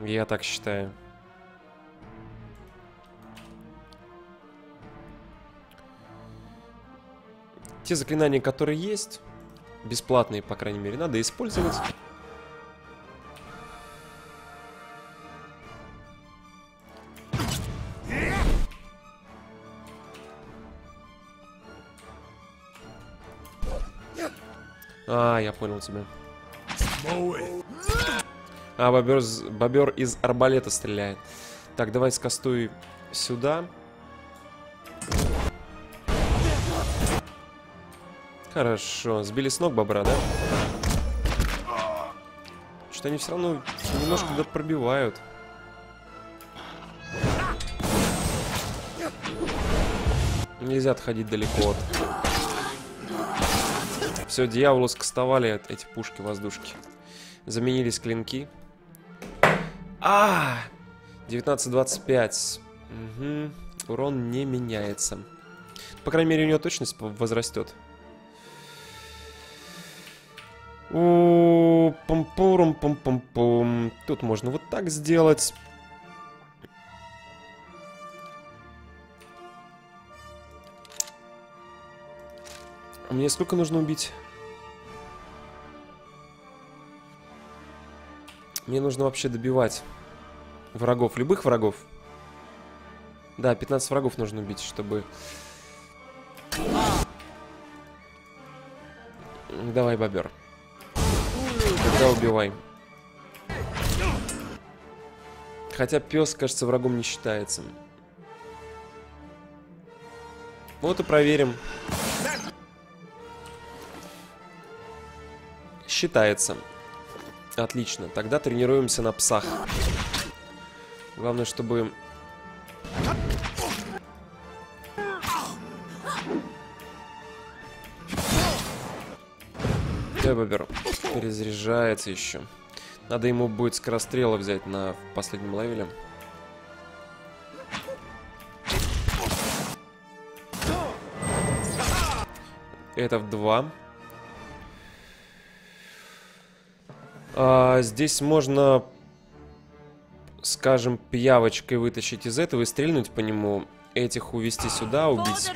Я так считаю. Те заклинания, которые есть, бесплатные, по крайней мере, надо использовать. А, я понял тебя. А, бобер, бобер из арбалета стреляет. Так, давай скастуй сюда. Хорошо. Сбили с ног бобра, да? Что они все равно немножко куда пробивают. Нельзя отходить далеко от... Все, дьяволу скастовали эти пушки-воздушки. Заменились клинки. А! 19-25. Угу. Урон не меняется. По крайней мере, у нее точность возрастет. О, пам пам пам пам пам Тут можно вот так сделать. Мне сколько нужно убить? Мне нужно вообще добивать врагов, любых врагов. Да, 15 врагов нужно убить, чтобы... Давай, бобер. Тогда убивай. Хотя пес, кажется, врагом не считается. Вот и проверим. Считается. Отлично. Тогда тренируемся на псах. Главное, чтобы... Эбобер перезаряжается еще. Надо ему будет скорострела взять на последнем левеле. Это в 2. А, здесь можно, скажем, пиявочкой вытащить из этого и стрельнуть по нему. Этих увести сюда, убить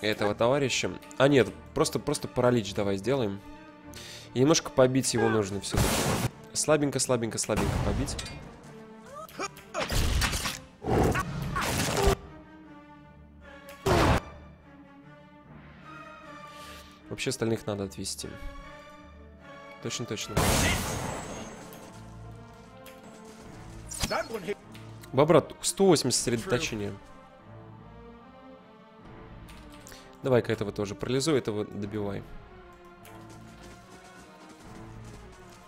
этого товарища. А нет, просто, просто паралич давай сделаем. И немножко побить его нужно все-таки. Слабенько, слабенько, слабенько побить. Вообще остальных надо отвести. Точно, точно. Бобра, 180 сосредоточения. Давай-ка этого тоже пролезу, этого добивай.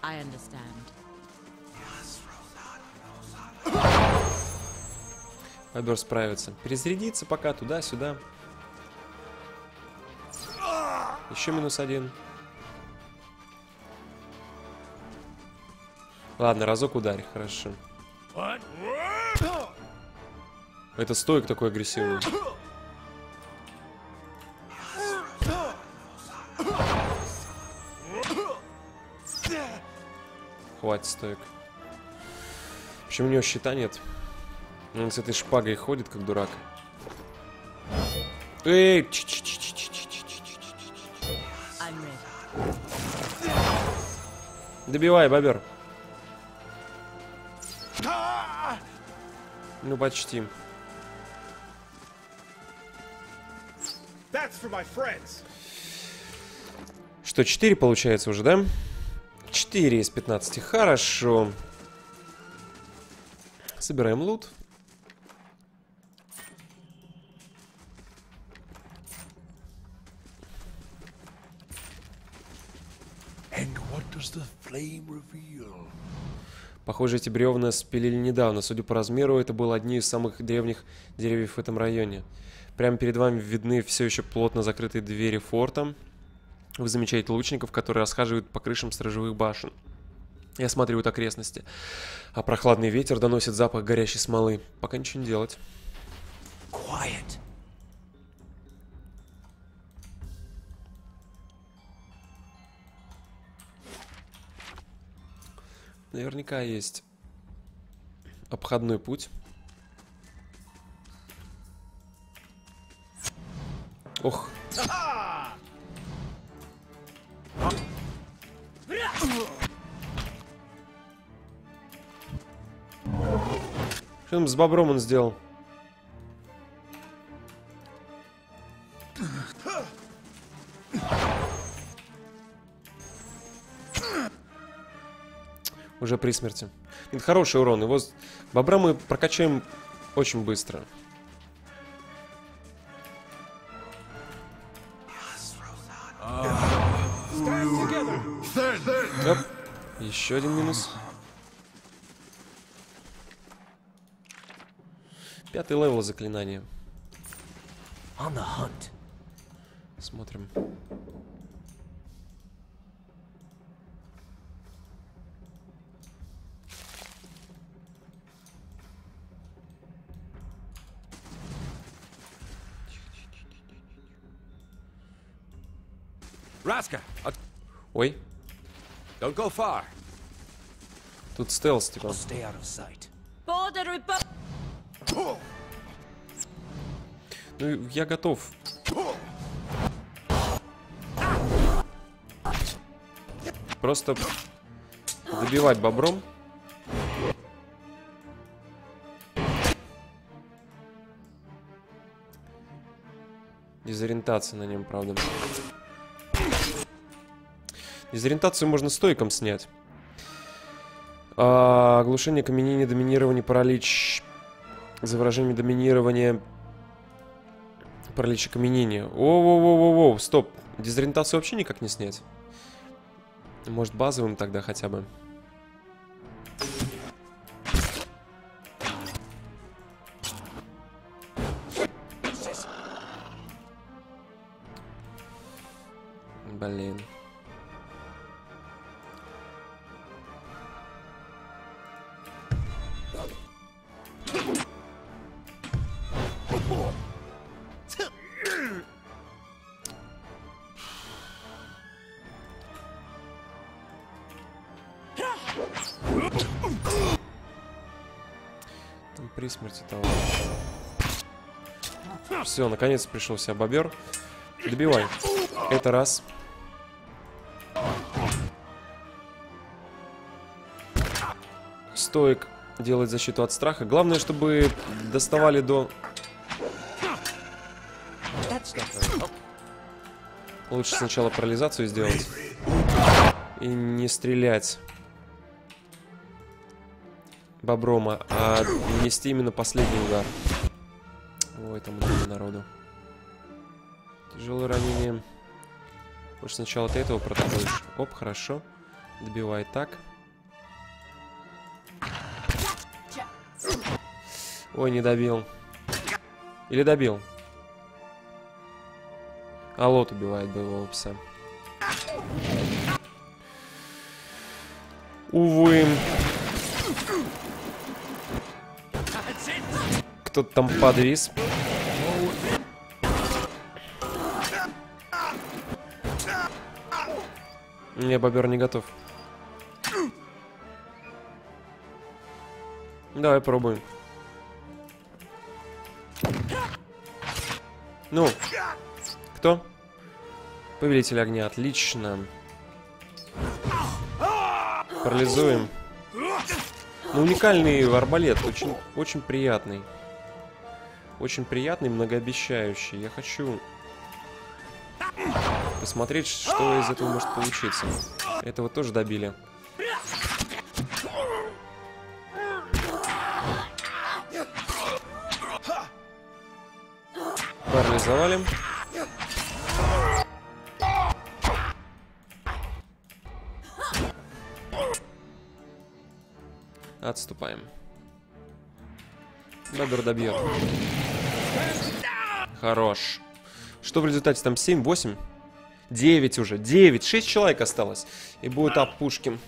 I understand. Бобер справится. Перезарядиться пока туда-сюда. Еще минус один. Ладно, разок ударь, хорошо. Это стойк такой агрессивный. Хватит стойк. Почему у него щита нет? Он с этой шпагой ходит, как дурак. Эй! Ч -ч -ч Добивай, бобер. Ну, почти. Что, 4 получается уже, да? 4 из 15. Хорошо. Собираем лут. And what does the flame reveal? Похоже, эти бревна спилили недавно. Судя по размеру, это было одни из самых древних деревьев в этом районе. Прямо перед вами видны все еще плотно закрытые двери форта. Вы замечаете лучников, которые расхаживают по крышам сторожевых башен и осматривают окрестности. А прохладный ветер доносит запах горящей смолы. Пока ничего не делать. Quiet. Наверняка есть обходной путь. Ох. Что там с бобром он сделал? Уже при смерти. Это хороший урон. Его бобра мы прокачаем очень быстро. Оп. Еще один минус. Пятый левел заклинания. Смотрим. Raska, uh, Ой, don't go far. тут стелс, типа. Stay out of sight. Border. Ну, я готов. Просто добивать бобром. Дезориентация на нем, правда. Дезориентацию можно стойком снять. А, оглушение, каменение, доминирование, паралич. За выражением доминирования Паралич окаменения. Воу-воу-воу-воу, стоп. Дезориентацию вообще никак не снять. Может базовым тогда хотя бы. Все, наконец пришел себя бобер. Добивай. Это раз. Стоик делает защиту от страха. Главное, чтобы доставали до... Лучше сначала парализацию сделать. И не стрелять боброма, а нанести именно последний удар. Может, сначала ты этого протоколишь. Оп, хорошо. Добивай так. Ой, не добил. Или добил? Алот убивает боевого пса. Увы. Кто-то там подвис. Не, бобер не готов. Давай пробуем. Ну, кто? Повелитель огня, отлично. Парализуем. Ну, уникальный арбалет, очень, очень приятный. Очень приятный, многообещающий. Я хочу посмотреть, что из этого может получиться. Этого тоже добили. Парализовали. Отступаем. Бобер добьет. Хорош. Что в результате там 7, 8? 9 уже. 9. 6 человек осталось. И будет ап Пушкин.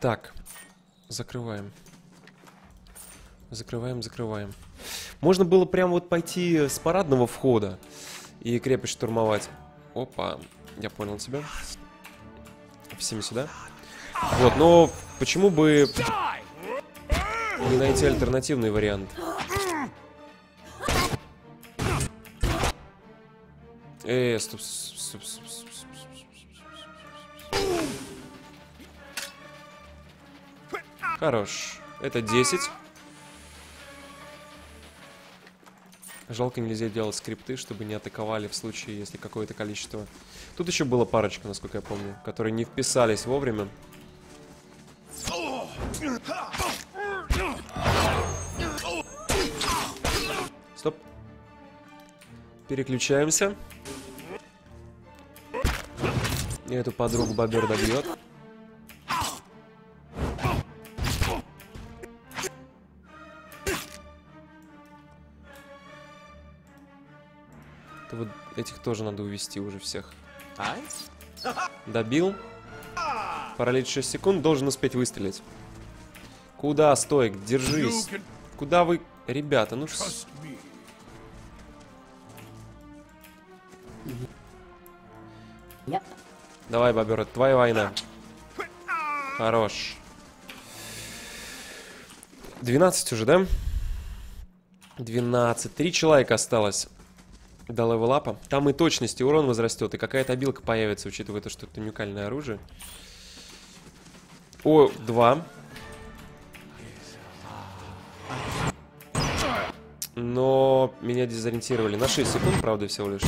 Так. Закрываем. Закрываем, закрываем. Можно было прям вот пойти с парадного входа и крепость штурмовать. Опа. Я понял тебя. Всеми сюда. Вот, но почему бы не найти альтернативный вариант? Э, стоп, стоп, стоп, стоп, стоп, стоп. Хорош. Это 10. Жалко нельзя делать скрипты, чтобы не атаковали в случае, если какое-то количество... Тут еще было парочка, насколько я помню, которые не вписались вовремя. Стоп. Переключаемся. Эту подругу бобер добьет. Это вот этих тоже надо увести уже всех. Добил. Паралич 6 секунд, должен успеть выстрелить. Куда, стоик, держись. Куда вы... Ребята, ну... Ш... Давай, бобер, это твоя война. Хорош. 12 уже, да? 12. Три человека осталось до левелапа. Там и точность, и урон возрастет, и какая-то обилка появится, учитывая то, что это уникальное оружие. О, два. Но меня дезориентировали на 6 секунд, правда, всего лишь.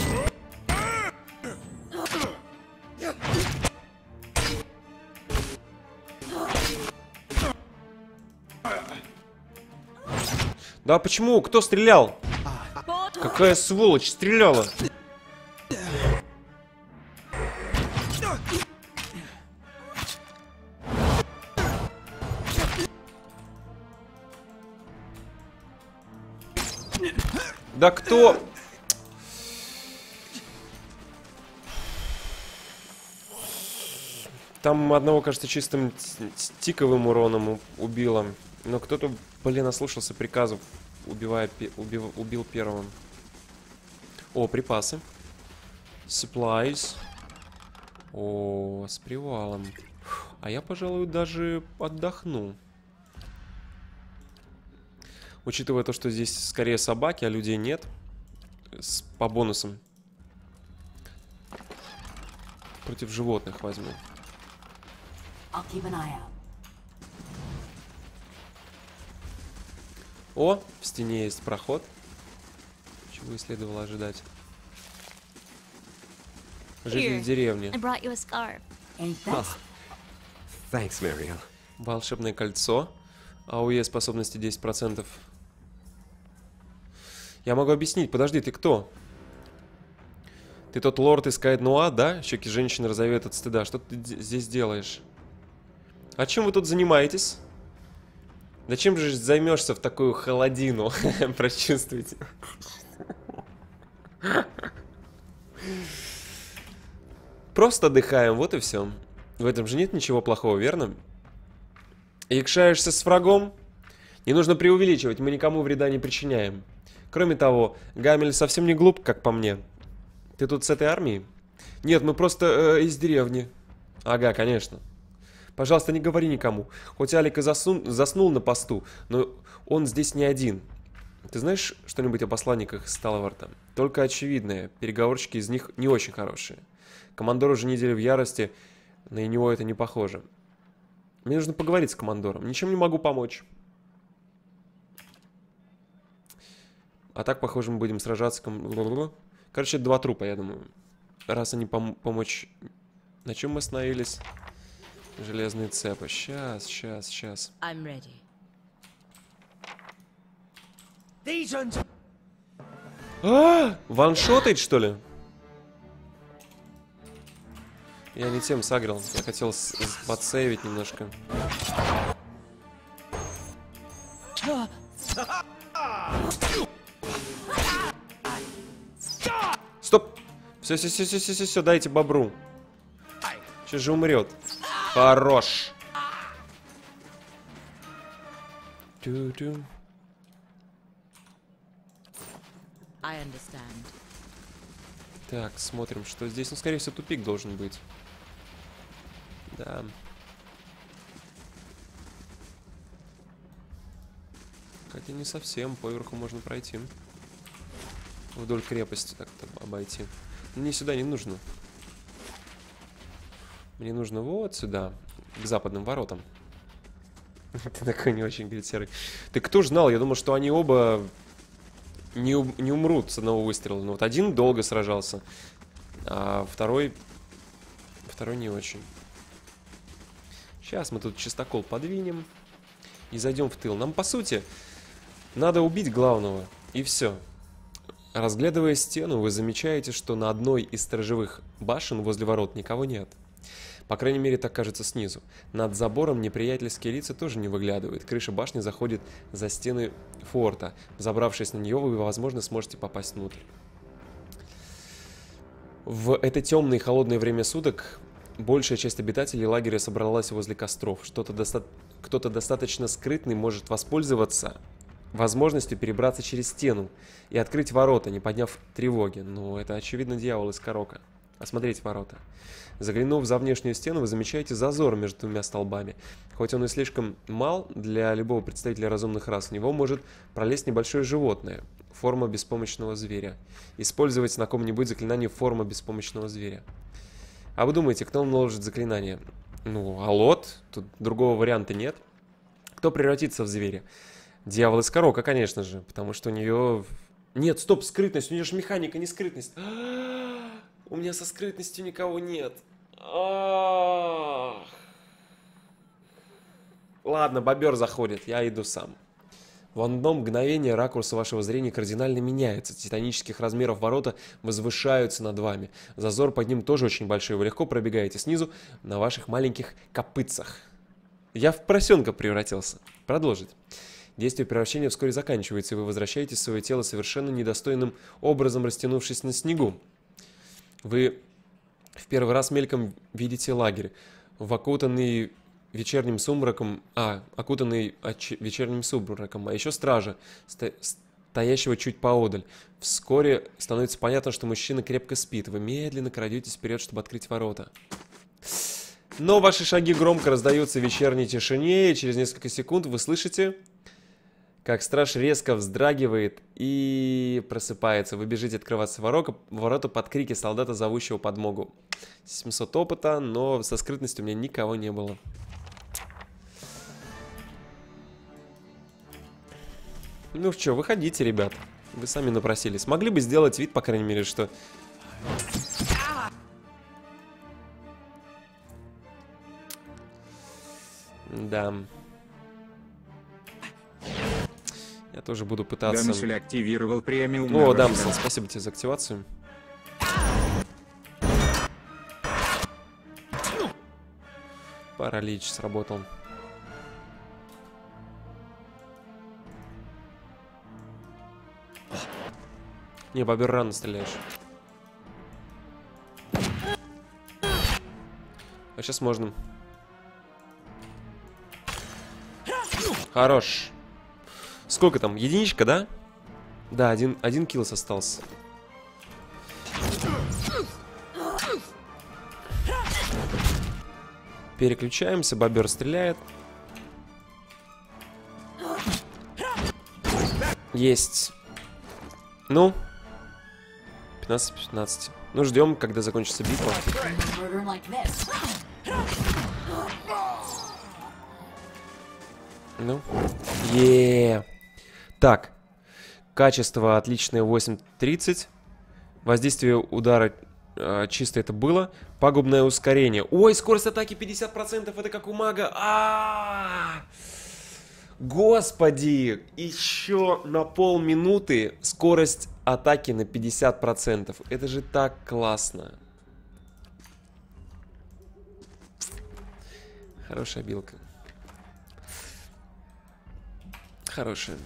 Да почему? Кто стрелял? Какая сволочь стреляла? Да кто? Там одного, кажется, чистым стиковым уроном убило. Но кто-то, блин, ослушался приказов, убивая, убил, убил первым. О, припасы. Supplies. О, с привалом. А я, пожалуй, даже отдохну. Учитывая то, что здесь скорее собаки, а людей нет. С, по бонусам. Против животных возьму. О, в стене есть проход. Чего и следовало ожидать. Житель Here. деревни. Scarf. Thanks, Mariel. Волшебное кольцо. АУЕ способности 10%. Я могу объяснить. Подожди, ты кто? Ты тот лорд из Кайд Нуа, да? Щеки женщины розовеют от стыда. Что ты здесь делаешь? А чем вы тут занимаетесь? Да чем же займешься в такую холодину? Прочувствуйте. Просто отдыхаем, вот и все. В этом же нет ничего плохого, верно? Якшаешься с врагом? Не нужно преувеличивать, мы никому вреда не причиняем. Кроме того, Гамель совсем не глуп, как по мне. Ты тут с этой армией? Нет, мы просто э, из деревни. Ага, конечно. Пожалуйста, не говори никому. Хоть Алик и засун- заснул на посту, но он здесь не один. Ты знаешь что-нибудь о посланниках Сталварта? Только очевидное. Переговорщики из них не очень хорошие. Командор уже неделю в ярости, на него это не похоже. Мне нужно поговорить с командором. Ничем не могу помочь. А так, похоже, мы будем сражаться. ком- Короче, два трупа, я думаю. Раз они пом- помочь... На чем мы остановились? Железные цепы. Сейчас, сейчас, сейчас. I'm ready. These. А, ваншотает, что ли? Я не тем сагрил. Я хотел подсейвить немножко. Стоп! Все, все, все, все, все, все, все, дайте бобру. Сейчас же умрет. Хорош. I understand. Так, смотрим, что здесь. Ну, скорее всего, тупик должен быть. Да. Хотя не совсем, поверху можно пройти. Вдоль крепости так-то обойти. Мне сюда не нужно. Мне нужно вот сюда, к западным воротам. Ты такой не очень, говорит, серый. Ты кто ж знал? Я думал, что они оба не, не умрут с одного выстрела. Но вот один долго сражался, а второй... Второй не очень. Сейчас мы тут чистокол подвинем и зайдем в тыл. Нам, по сути, надо убить главного, и все. Разглядывая стену, вы замечаете, что на одной из сторожевых башен возле ворот никого нет. По крайней мере, так кажется снизу. Над забором неприятельские лица тоже не выглядывают. Крыша башни заходит за стены форта. Забравшись на нее, вы, возможно, сможете попасть внутрь. В это темное и холодное время суток большая часть обитателей лагеря собралась возле костров. Что-то доста- Кто-то достаточно скрытный может воспользоваться возможностью перебраться через стену и открыть ворота, не подняв тревоги. Но это, очевидно, дьявол из Корока. Осмотреть ворота. Заглянув за внешнюю стену, вы замечаете зазор между двумя столбами. Хоть он и слишком мал для любого представителя разумных рас, в него может пролезть небольшое животное. Форма беспомощного зверя. Использовать на ком-нибудь заклинание форма беспомощного зверя. А вы думаете, кто наложит заклинание? Ну, Алот, тут другого варианта нет. Кто превратится в зверя? Дьявол из Корока, конечно же, потому что у нее... Нет, стоп, скрытность, у нее же механика, не скрытность. У меня со скрытностью никого нет. Ах. Ладно, бобер заходит, я иду сам. В одно мгновение ракурс вашего зрения кардинально меняется. Титанических размеров ворота возвышаются над вами. Зазор под ним тоже очень большой. Вы легко пробегаете снизу на ваших маленьких копытцах. Я в поросенка превратился. Продолжить. Действие превращения вскоре заканчивается, и вы возвращаетесь в свое тело совершенно недостойным образом, растянувшись на снегу. Вы в первый раз мельком видите лагерь, в окутанный вечерним сумраком, а, окутанный вечерним сумраком, а еще стража, ста- стоящего чуть поодаль. Вскоре становится понятно, что мужчина крепко спит. Вы медленно крадетесь вперед, чтобы открыть ворота. Но ваши шаги громко раздаются в вечерней тишине, и через несколько секунд вы слышите, как страж резко вздрагивает и просыпается. Вы бежите открываться ворота, ворота под крики солдата, зовущего подмогу. 700 опыта, но со скрытностью у меня никого не было. Ну что, выходите, ребят. Вы сами напросились. Могли бы сделать вид, по крайней мере, что... Да. Я тоже буду пытаться... Дамсель активировал премиум. О. Дамсел, спасибо тебе за активацию. Паралич сработал. Не, бобер рано стреляешь. А сейчас можно. Хорош. Сколько там? Единичка, да? Да, один, один килл остался. Переключаемся, бобер стреляет. Есть. Ну. 15-15. Ну, ждем, когда закончится битва. Ну. е Так. Качество отличное 8.30. Воздействие удара э, чисто это было. Пагубное ускорение. Ой, скорость атаки 50%. Это как у мага. А -а -а! Господи! Еще на полминуты скорость атаки на 50%. Это же так классно. Хорошая билка. Хорошая.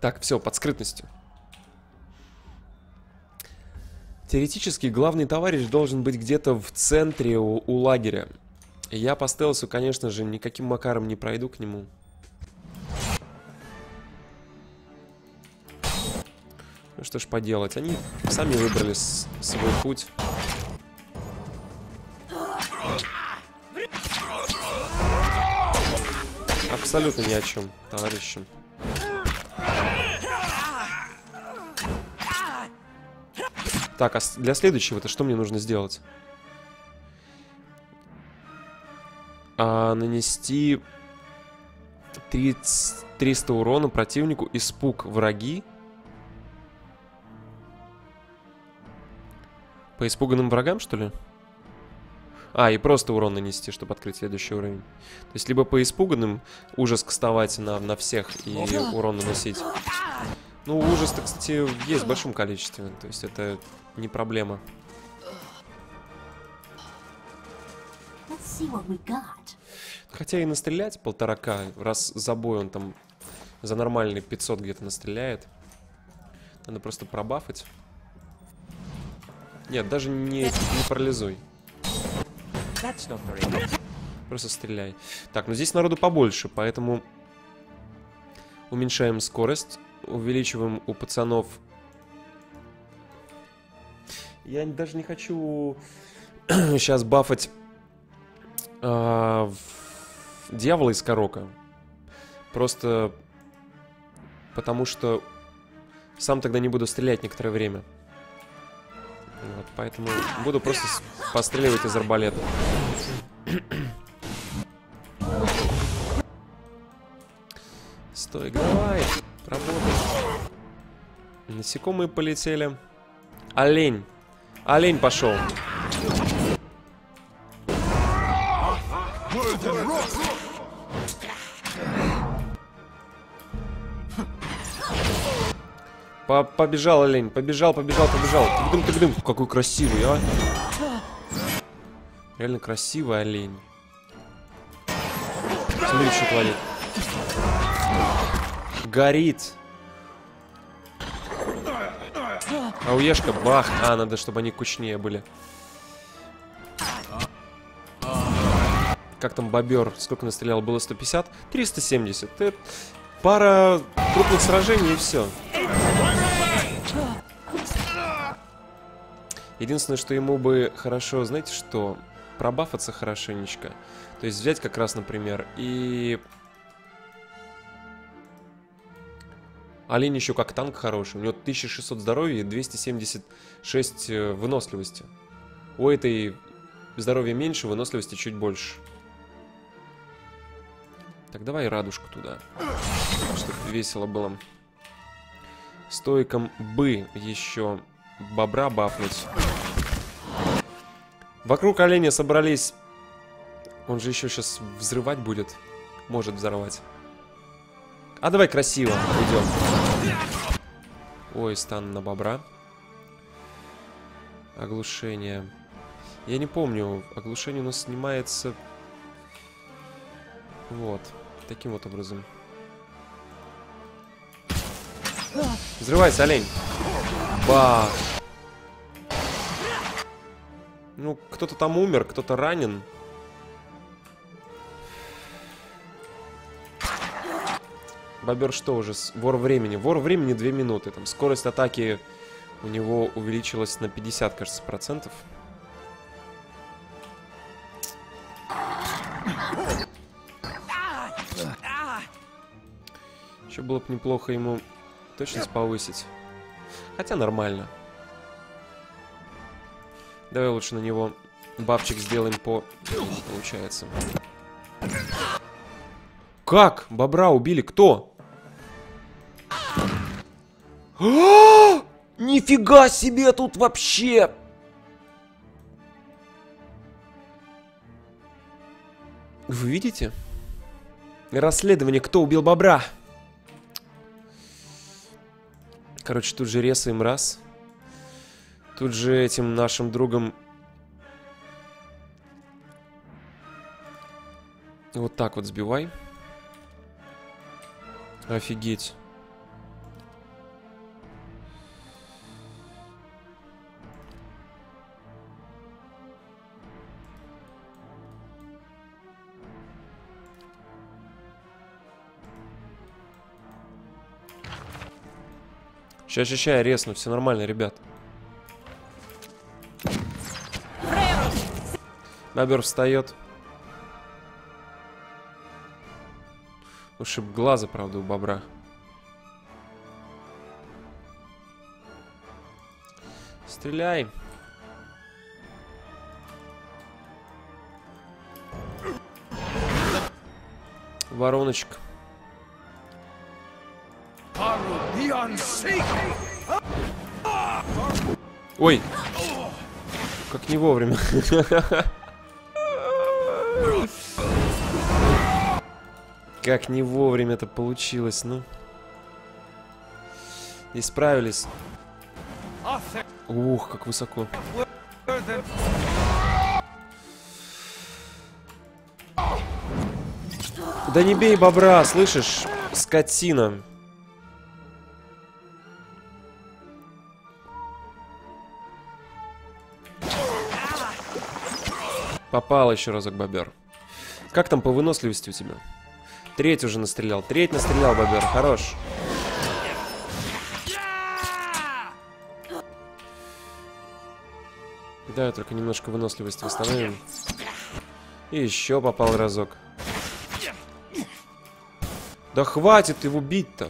Так, все, под скрытностью. Теоретически, главный товарищ должен быть где-то в центре у, у лагеря. Я по стелсу, конечно же, никаким макаром не пройду к нему. Ну что ж поделать, они сами выбрали свой путь. Абсолютно ни о чем, товарищи. Так, а для следующего-то что мне нужно сделать? А, нанести 30 300 урона противнику, испуг враги. По испуганным врагам, что ли? А, и просто урон нанести, чтобы открыть следующий уровень. То есть, либо по испуганным ужас кастовать на, на всех и урон наносить. Ну, ужас-то, кстати, есть в большом количестве. То есть, это не проблема. Хотя и настрелять полторака, раз за бой он там за нормальный 500 где-то настреляет. Надо просто пробафать. Нет, даже не, не парализуй. Просто стреляй. Так, ну здесь народу побольше, поэтому уменьшаем скорость, увеличиваем у пацанов. Я даже не хочу сейчас бафать а, в- дьявола из Корока. Просто потому что сам тогда не буду стрелять некоторое время. Вот, поэтому буду просто постреливать из арбалета. Стой, давай, работай. Насекомые полетели. Олень. Олень пошел. По- Побежал олень, побежал, побежал, побежал. Тыгдым, тыгдым. Какой красивый, а. Реально красивый олень. Смотри, что творит. Горит. А уешка, бах. А, надо, чтобы они кучнее были. Как там бобер? Сколько настрелял? Было 150? 370. Ты... Пара крупных сражений и все. Единственное, что ему бы хорошо, знаете что? пробафаться хорошенечко. То есть взять как раз, например, и... Олень еще как танк хороший. У него 1600 здоровья и 276 э, выносливости. У этой здоровья меньше, выносливости чуть больше. Так, давай радужку туда. Чтобы весело было. Стойком бы еще бобра бафнуть. Вокруг оленя собрались... Он же еще сейчас взрывать будет. Может взорвать. А давай красиво уйдем. Ой, стан на бобра. Оглушение. Я не помню, оглушение у нас снимается... Вот, таким вот образом. Взрывайся, олень. Бах. Ну, кто-то там умер, кто-то ранен. Бобер что уже? Вор времени. Вор времени 2 минуты. Там скорость атаки у него увеличилась на 50, кажется, процентов. Еще было бы неплохо ему точность повысить. Хотя нормально. Давай лучше на него бабчик сделаем по... Получается. Как? Бобра убили? Кто? А! Нифига себе тут вообще! Вы видите? Расследование, кто убил бобра. Короче, тут же ресаем раз. Тут же этим нашим другом... Вот так вот сбивай. Офигеть. Сейчас, сейчас, сейчас, резну, все нормально, ребят. Бобер встает. Ушиб глаза, правда, у бобра. Стреляй. Вороночка. Ой! Как не вовремя. Как не вовремя это получилось, ну. И справились. Ух, как высоко. Да не бей бобра, слышишь? Скотина. Попал еще разок бобер. Как там по выносливости у тебя? Треть уже настрелял. Треть настрелял, бобер. Хорош. Да, только немножко выносливости восстановим. И еще попал разок. Да хватит его бить-то.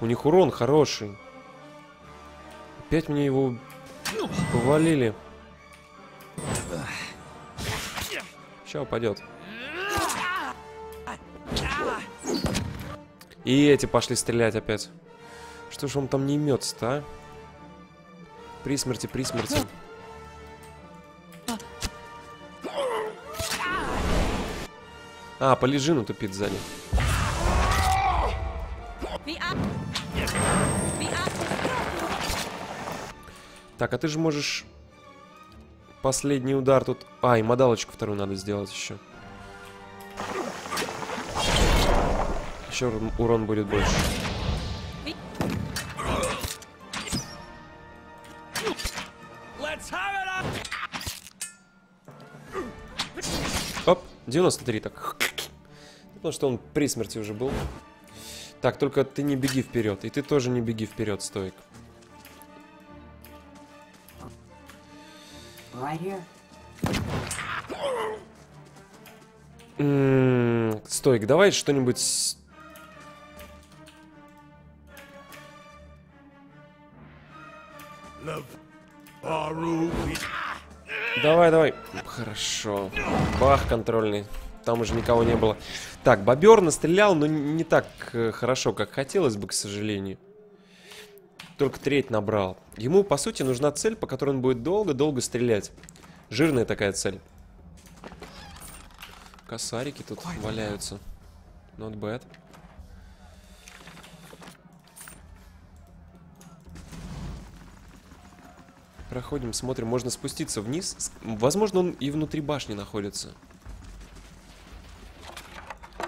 У них урон хороший. Опять мне его повалили. Сейчас упадет. И эти пошли стрелять опять. Что же он там не имется-то, а? При смерти, при смерти. А, полежину тупит сзади. Так, а ты же можешь последний удар тут... А, и модалочку вторую надо сделать еще. Еще урон будет больше. Оп, 93 так. Потому что он при смерти уже был. Так, только ты не беги вперед. И ты тоже не беги вперед, стоик. Стойк, давай что-нибудь... Давай, давай. Хорошо. Бах, контрольный. Там уже никого не было. Так, бобер настрелял, но не так э, хорошо, как хотелось бы, к сожалению. Только треть набрал. Ему, по сути, нужна цель, по которой он будет долго-долго стрелять. Жирная такая цель. Косарики тут валяются. Not bad. Проходим, смотрим. Можно спуститься вниз. Возможно, он и внутри башни находится.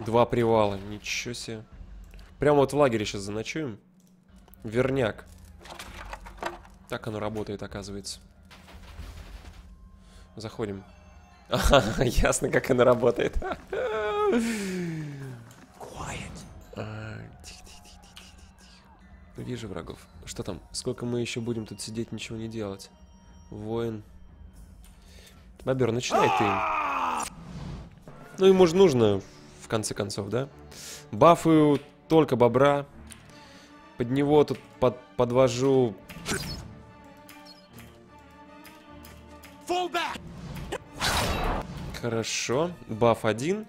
Два привала. Ничего себе. Прямо вот в лагере сейчас заночуем. Верняк. Так оно работает, оказывается. Заходим. Ясно, как оно работает. А, тихо, тихо. Вижу врагов. Что там? Сколько мы еще будем тут сидеть, ничего не делать? Воин. Бобер, начинай ты. Ну, ему же нужно, в конце концов, да? Бафаю только бобра. Под него тут под, подвожу... Хорошо. Баф один.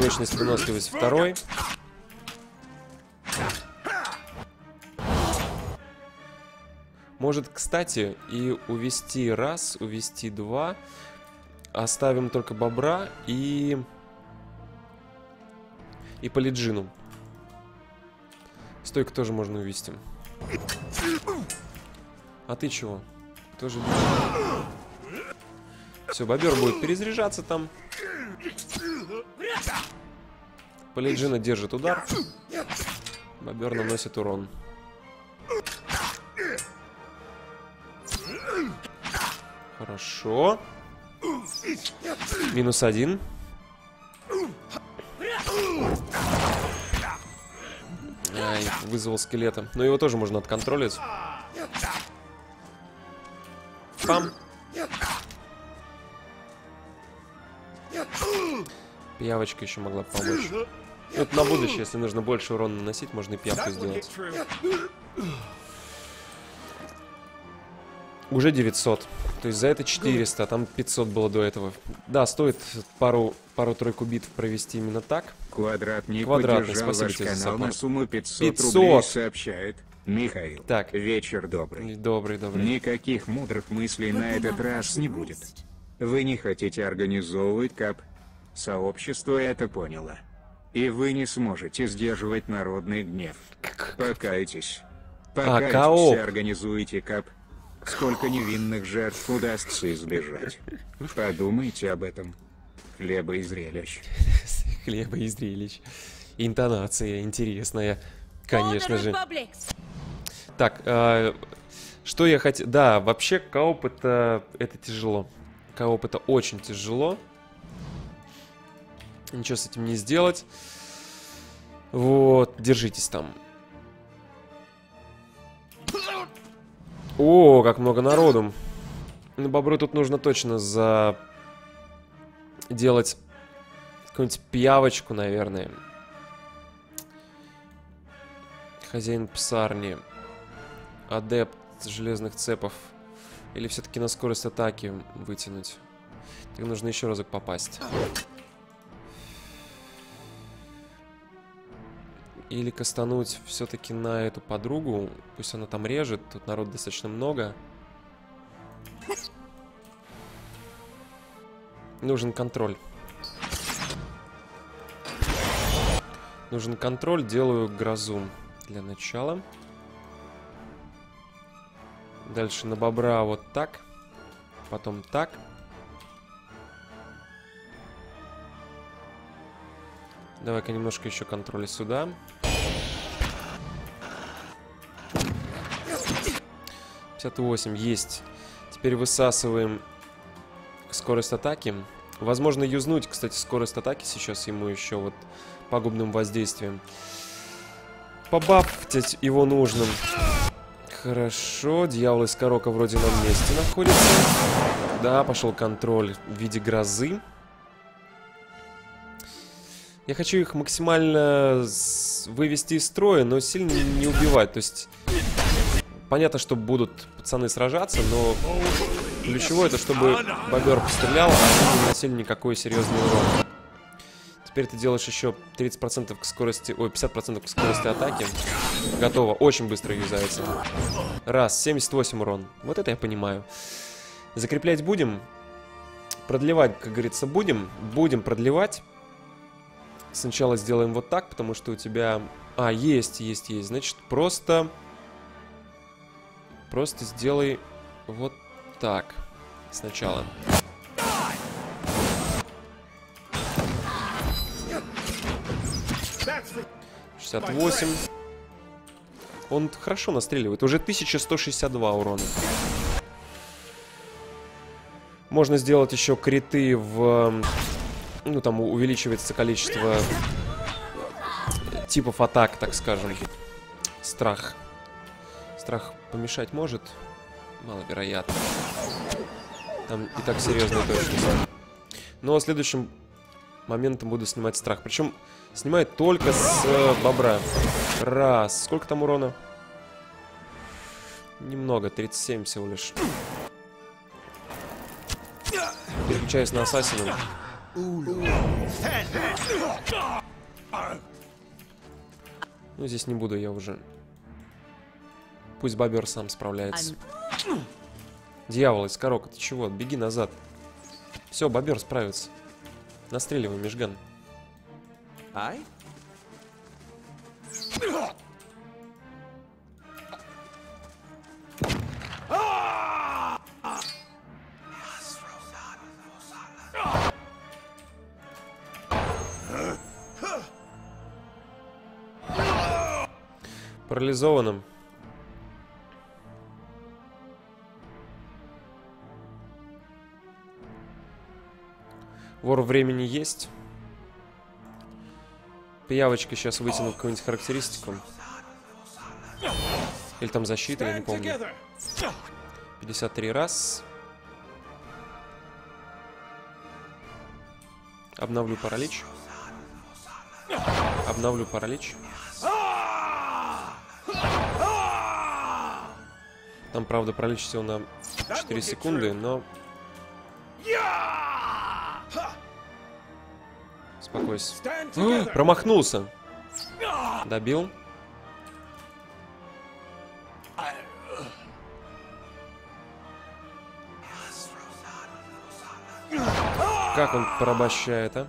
Точность, выносливость второй. Может, кстати, и увести раз, увести два. Оставим только бобра и... И полиджину. Стойку тоже можно увести. А ты чего? Тоже Все, бобер будет перезаряжаться там. Полиджина держит удар. Бобер наносит урон. Хорошо. Минус один. Ай, вызвал скелета. Но его тоже можно отконтролить. Пам. Пиявочка еще могла помочь. Это на будущее, если нужно больше урона наносить, можно и пиявку сделать. Уже 900. То есть за это 400, а там 500 было до этого. Да, стоит пару, пару-тройку битв провести именно так. Квадратный, поддержал спасибо тебе за канал на саппорт. сумму 500, 500. рублей, сообщает Михаил. Так. Вечер добрый. Добрый, добрый. Никаких мудрых мыслей на этот раз не будет. Вы не хотите организовывать КАП. Сообщество это поняло. И вы не сможете сдерживать народный гнев. Покайтесь. Покайтесь кооп. и организуйте КАП. Сколько невинных жертв удастся избежать. Подумайте об этом. Хлеба и зрелищ. Хлеба и зрелищ. Интонация интересная. Конечно же. Так, а, что я хотел... Да, вообще co-op это, это тяжело. Co-op это очень тяжело. Ничего с этим не сделать. Вот, держитесь там. О, как много народу. Ну, бобру тут нужно точно за... Делать какую-нибудь пиявочку, наверное. Хозяин псарни. Адепт железных цепов. Или все-таки на скорость атаки вытянуть. Так нужно еще разок попасть. или кастануть все-таки на эту подругу. Пусть она там режет, тут народ достаточно много. Нужен контроль. Нужен контроль, делаю грозу для начала. Дальше на бобра вот так. Потом так. Давай-ка немножко еще контроля сюда. Сюда. 58 есть. Теперь высасываем скорость атаки. Возможно, юзнуть, кстати, скорость атаки сейчас ему еще вот пагубным воздействием. Побафтить его нужным. Хорошо, дьявол из корока вроде на месте находится. Да, пошел контроль в виде грозы. Я хочу их максимально вывести из строя, но сильно не убивать. То есть понятно, что будут пацаны сражаться, но ключевое это, чтобы бобер пострелял, а не наносили никакой серьезный урон. Теперь ты делаешь еще 30% к скорости, ой, 50% к скорости атаки. Готово. Очень быстро юзается. Раз, 78 урон. Вот это я понимаю. Закреплять будем. Продлевать, как говорится, будем. Будем продлевать. Сначала сделаем вот так, потому что у тебя... А, есть, есть, есть. Значит, просто... Просто сделай вот так. Сначала. 68. Он хорошо настреливает. Уже 1162 урона. Можно сделать еще криты в... Ну, там увеличивается количество типов атак, так скажем. Страх. Страх помешать может? Маловероятно. Там и так серьезная точность. Но следующим моментом буду снимать страх. Причем Снимает только с э, бобра. Раз. Сколько там урона? Немного, 37 всего лишь. Переключаюсь на ассасина. Ну, здесь не буду я уже. Пусть бобер сам справляется. Дьявол из корока, ты чего? Беги назад. Все, бобер справится. Настреливай, межган. Ай? Парализованным. Вор времени есть. Пиявочка сейчас вытяну какую-нибудь характеристику. Или там защита, я не помню. 53 раз. Обновлю паралич. Обновлю паралич. Там, правда, паралич всего на 4 секунды, но Успокойся. О, промахнулся. Добил. Как он порабощает, а?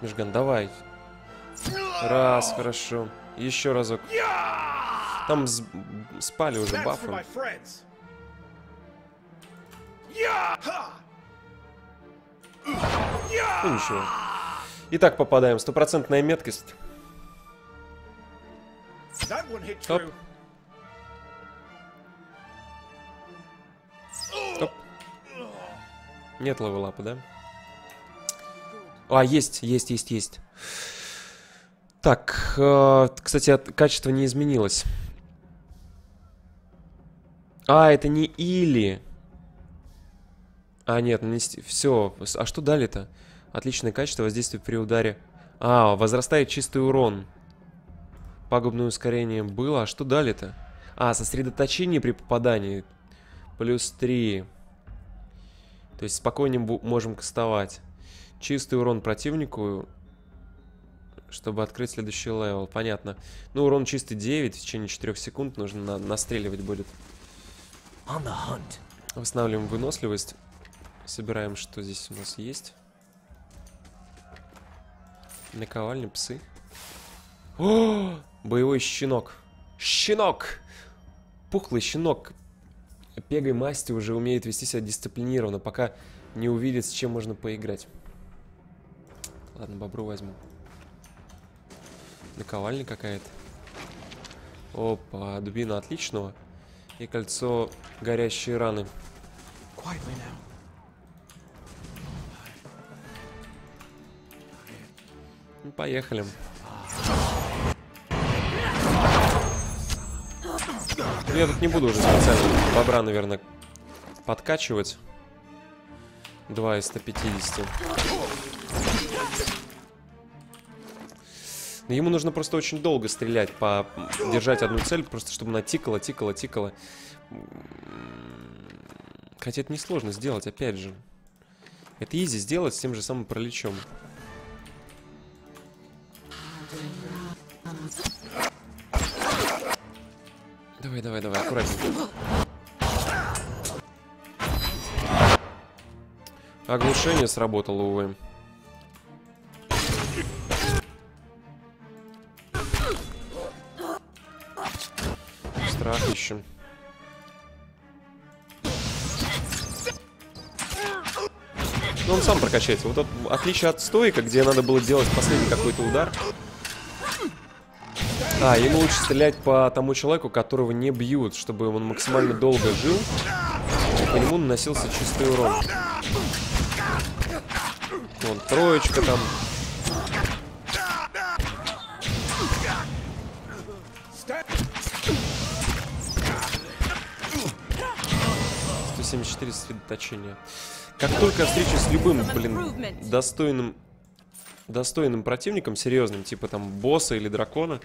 Межган, давай. Раз, хорошо. Еще разок. Там спали уже бафы. Ну ничего. Итак, попадаем. Стопроцентная меткость. Стоп. Стоп. Нет лапы, да? А, есть, есть, есть, есть. Так, э, кстати, качество не изменилось. А, это не или. А, нет, нанести... Все. А что дали-то? Отличное качество воздействия при ударе. А, возрастает чистый урон. Пагубное ускорение было. А что дали-то? А, сосредоточение при попадании. Плюс 3. То есть спокойнее можем кастовать. Чистый урон противнику, чтобы открыть следующий level. Понятно. Ну, урон чистый 9. В течение 4 секунд нужно на настреливать будет. Восстанавливаем выносливость. Собираем, что здесь у нас есть. Наковальни, псы. О, боевой щенок. Щенок! Пухлый щенок. Пегой масти уже умеет вести себя дисциплинированно, пока не увидит, с чем можно поиграть. Ладно, бобру возьму. Наковальня какая-то. Опа, дубина отличного. И кольцо горящие раны. Quietly now. Поехали. Я тут не буду уже специально бобра, наверное, подкачивать. 2 из 150. Но ему нужно просто очень долго стрелять, по... держать одну цель, просто чтобы она тикала, тикала, тикала. Хотя это несложно сделать, опять же. Это изи сделать с тем же самым пролечом. Давай, давай, давай, аккуратненько. Оглушение сработало, увы. Страх ищем. Ну, он сам прокачается. Вот это отличие от стойка, где надо было делать последний какой-то удар. А, ему лучше стрелять по тому человеку, которого не бьют, чтобы он максимально долго жил. И по нему наносился чистый урон. Вон, троечка там. Четыре сосредоточения. Как только я с любым, блин, достойным достойным противником, серьезным, типа там босса или дракона,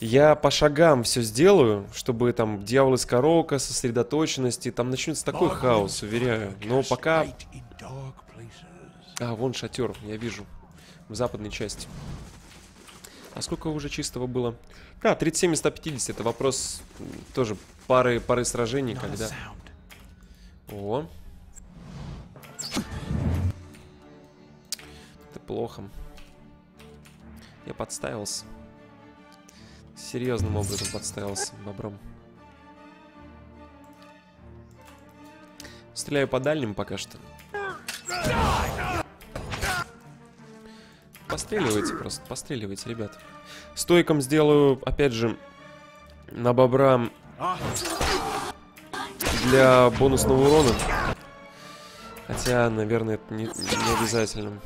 я по шагам все сделаю, чтобы там дьявол из корока, сосредоточенности, там начнется такой хаос, уверяю. Но пока... А, вон шатер, я вижу. В западной части. А сколько уже чистого было? А, 37 из 150. Это вопрос тоже пары, пары сражений, когда... О. Это плохо. Я подставился. Серьезным образом подставился бобром. Стреляю по дальним пока что. Постреливайте просто, постреливайте, ребят. Стойком сделаю, опять же, на бобра для бонусного урона. Хотя, наверное, это не, не обязательно.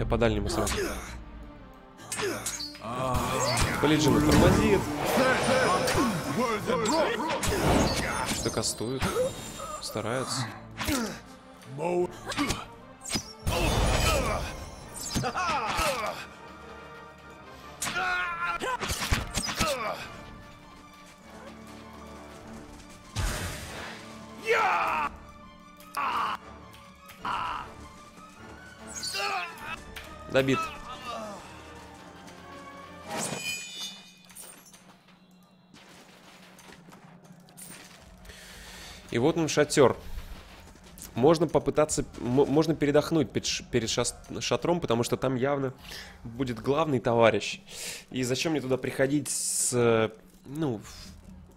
Я по дальнему сразу. Полиджин тормозит. Что кастует. Старается. Добит. И вот он шатер. Можно попытаться, можно передохнуть перед шатром, потому что там явно будет главный товарищ. И зачем мне туда приходить с, ну,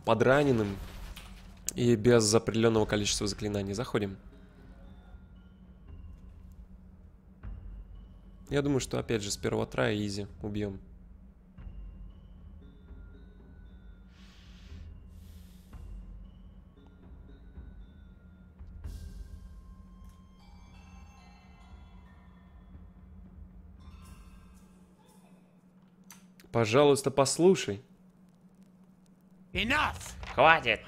подраненным и без определенного количества заклинаний? Заходим. Я думаю, что опять же с первого трая изи убьем. Пожалуйста, послушай. Хватит.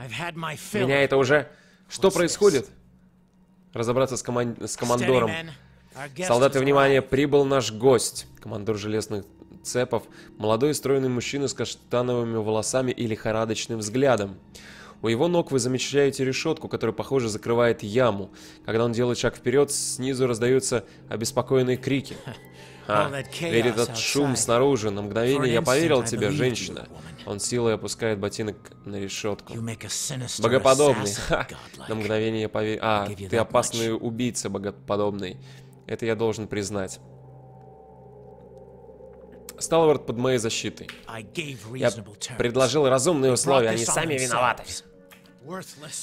Меня это уже... Что происходит? Разобраться с, коман... с командором. Солдаты, внимание, прибыл наш гость. Командор железных цепов. Молодой стройный мужчина с каштановыми волосами и лихорадочным взглядом. У его ног вы замечаете решетку, которая, похоже, закрывает яму. Когда он делает шаг вперед, снизу раздаются обеспокоенные крики. А, ведь этот шум снаружи. На мгновение я поверил тебе, женщина. Он силой опускает ботинок на решетку. Богоподобный. Ха. На мгновение я поверил... А, ты опасный убийца, богоподобный. Это я должен признать. Сталвард под моей защитой. Я предложил разумные условия, они сами виноваты.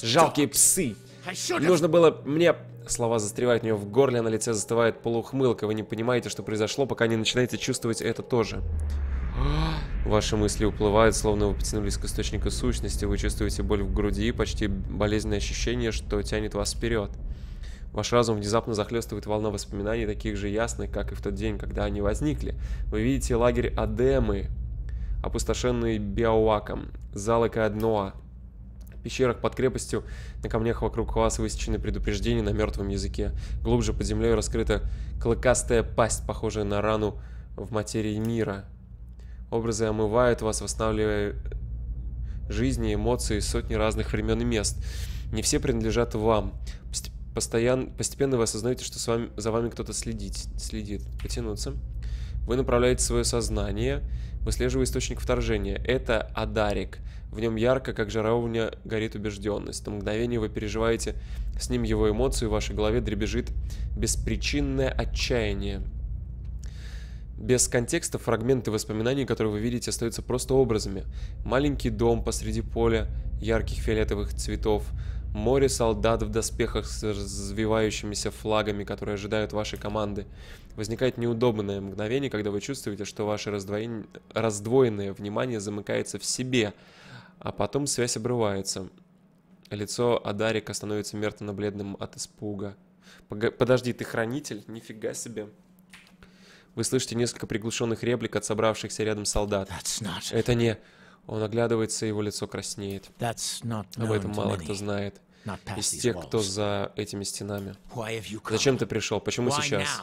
Жалкие псы. Нужно было мне Слова застревают у него в горле, на лице застывает полухмылка. Вы не понимаете, что произошло, пока не начинаете чувствовать это тоже. Ваши мысли уплывают, словно вы потянулись к источнику сущности. Вы чувствуете боль в груди, почти болезненное ощущение, что тянет вас вперед. Ваш разум внезапно захлестывает волна воспоминаний, таких же ясных, как и в тот день, когда они возникли. Вы видите лагерь Адемы, опустошенный Биауаком, залы Каадноа, в пещерах под крепостью, на камнях вокруг вас высечены предупреждения на мертвом языке. Глубже под землей раскрыта клыкастая пасть, похожая на рану в материи мира. Образы омывают вас, восстанавливая жизни, эмоции сотни разных времен и мест. Не все принадлежат вам. Постоянно, постепенно вы осознаете, что с вами, за вами кто-то следит, следит. Потянуться. Вы направляете свое сознание, выслеживая источник вторжения. Это Адарик. В нем ярко, как жаровня, горит убежденность. На мгновение вы переживаете с ним его эмоцию, в вашей голове дребезжит беспричинное отчаяние. Без контекста фрагменты воспоминаний, которые вы видите, остаются просто образами. Маленький дом посреди поля ярких фиолетовых цветов, море солдат в доспехах с развивающимися флагами, которые ожидают вашей команды. Возникает неудобное мгновение, когда вы чувствуете, что ваше раздвоен... раздвоенное внимание замыкается в себе, а потом связь обрывается. Лицо Адарика становится мертвенно-бледным от испуга. Подожди, ты хранитель? Нифига себе. Вы слышите несколько приглушенных реплик от собравшихся рядом солдат. Это не... Он оглядывается, его лицо краснеет. Об этом мало кто знает. Из тех, кто за этими стенами. Зачем ты пришел? Почему сейчас?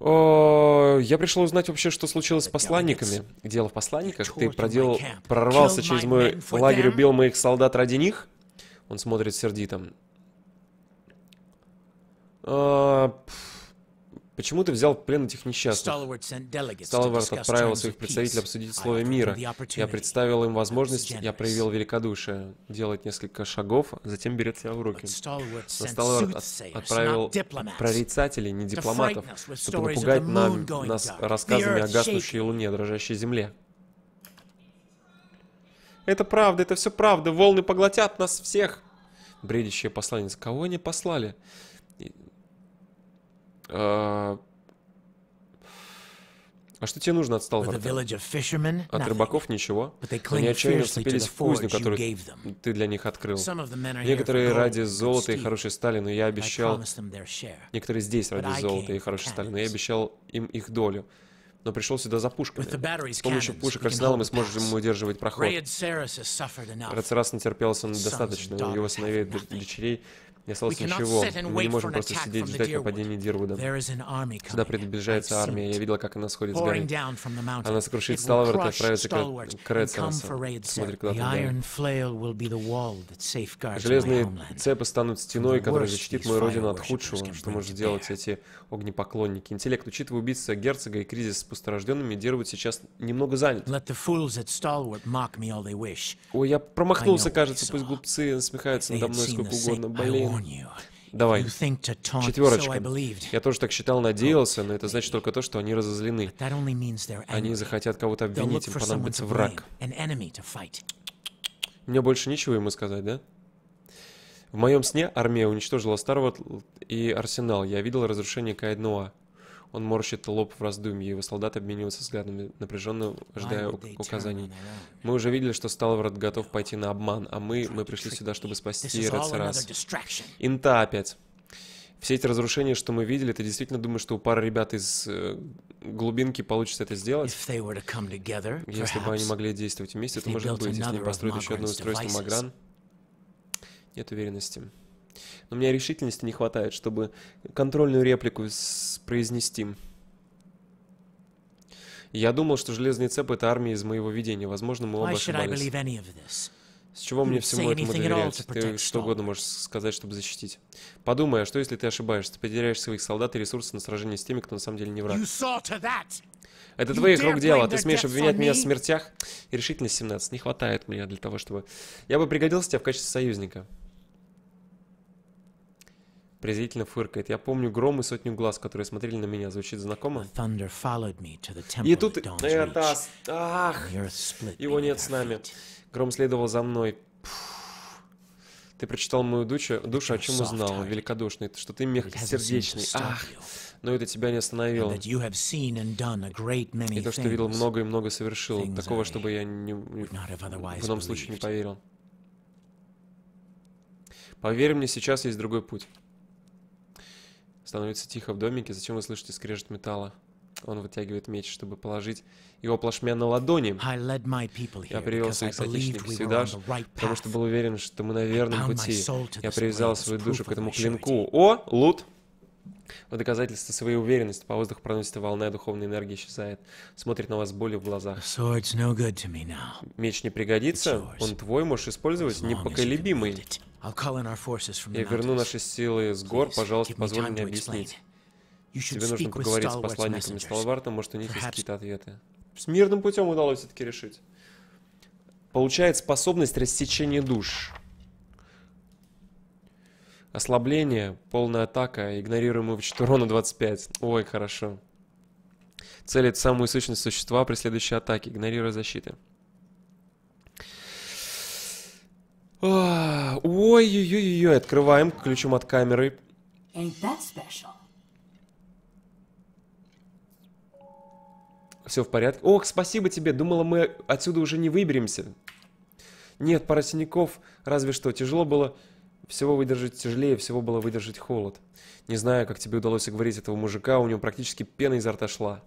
О, я пришел узнать вообще, что случилось с посланниками. Дело в посланниках? Ты проделал, прорвался через мой лагерь, убил моих солдат ради них? Он смотрит сердито. А, Почему ты взял в плен этих несчастных? Сталвард отправил своих представителей обсудить условия мира. Я представил им возможность, я проявил великодушие, делать несколько шагов, затем берет себя в руки. Но Сталвард от, отправил прорицателей, не дипломатов, чтобы напугать нам, нас рассказами о гаснущей луне, дрожащей земле. Это правда, это все правда, волны поглотят нас всех. Бредящая посланница. Кого они послали? А, а что тебе нужно от Сталварда? От рыбаков ничего. Они отчаянно вцепились в кузню, которую ты для них открыл. Некоторые ради золота и хорошей стали, но я обещал... Некоторые здесь ради золота и хорошей стали, но я обещал им их долю. Но пришел сюда за пушками. С помощью пушек арсенала мы сможем удерживать проход. Рацерас натерпелся достаточно. У его сыновей и дочерей не осталось ничего. Мы не можем просто сидеть и ждать нападения Дирвуда. Сюда приближается армия. Я видела, как она сходит с горы. Она сокрушит Сталвард и отправится к Редсерасу. Смотри, куда туда. Железные цепи станут стеной, которая защитит мою родину от худшего, что может сделать эти огнепоклонники. Интеллект, учитывая убийство герцога и кризис с пусторожденными, Дирвуд сейчас немного занят. Ой, я промахнулся, кажется, пусть глупцы насмехаются надо мной сколько угодно. Блин. Давай. Четверочка. Я тоже так считал, надеялся, но это значит только то, что они разозлены. Они захотят кого-то обвинить, им понадобится враг. Мне больше ничего ему сказать, да? В моем сне армия уничтожила Старвот и Арсенал. Я видел разрушение Кайднуа. Он морщит лоб в раздумье, его солдаты обмениваются взглядами, напряженно ожидая указаний. Мы уже видели, что Сталвард готов пойти на обман, а мы, мы пришли сюда, чтобы спасти Рецерас. Инта опять. Все эти разрушения, что мы видели, ты действительно думаешь, что у пары ребят из э, глубинки получится это сделать? Если бы они могли действовать вместе, то может быть, если они построят еще одно устройство Магран. Нет уверенности. Но у меня решительности не хватает, чтобы контрольную реплику произнести. Я думал, что железные цепы — это армия из моего видения. Возможно, мы оба ошибались. С чего мне всему этому доверять? Ты что угодно можешь сказать, чтобы защитить. Подумай, а что если ты ошибаешься? Ты потеряешь своих солдат и ресурсы на сражение с теми, кто на самом деле не враг. Это твоих рук дело. Ты смеешь обвинять меня в смертях? И решительность 17. Не хватает мне для того, чтобы... Я бы пригодился тебе в качестве союзника презрительно фыркает. Я помню гром и сотню глаз, которые смотрели на меня. Звучит знакомо? И тут это... Ах! Его нет с нами. Гром следовал за мной. Ты прочитал мою душу, душу о чем узнал, великодушный, что ты мягкосердечный. Ах! Но это тебя не остановило. И то, что видел много и много совершил. Такого, чтобы я ни, в ином случае не поверил. Поверь мне, сейчас есть другой путь. Становится тихо в домике. Зачем вы слышите скрежет металла? Он вытягивает меч, чтобы положить его плашмя на ладони. Я привел своих соотечественников сюда, потому что был уверен, что мы на верном пути. Я привязал свою душу к этому клинку. О, лут! В доказательство своей уверенности по воздуху проносится волна, духовная энергия исчезает. Смотрит на вас с болью в глазах. Меч не пригодится, он твой, можешь использовать, непоколебимый. Я верну наши силы с гор, пожалуйста, позволь мне объяснить. Тебе нужно поговорить с посланниками Сталварта, может, у них есть какие-то ответы. С мирным путем удалось все-таки решить. Получает способность рассечения душ. Ослабление, полная атака, игнорируемый вычет урона 25. Ой, хорошо. Целит самую сущность существа при следующей атаке, игнорируя защиты. Ой-ой-ой-ой, открываем ключом от камеры. Все в порядке. Ох, спасибо тебе. Думала, мы отсюда уже не выберемся. Нет, пара синяков. Разве что. Тяжело было всего выдержать, тяжелее всего было выдержать холод. Не знаю, как тебе удалось уговорить этого мужика, у него практически пена изо рта шла.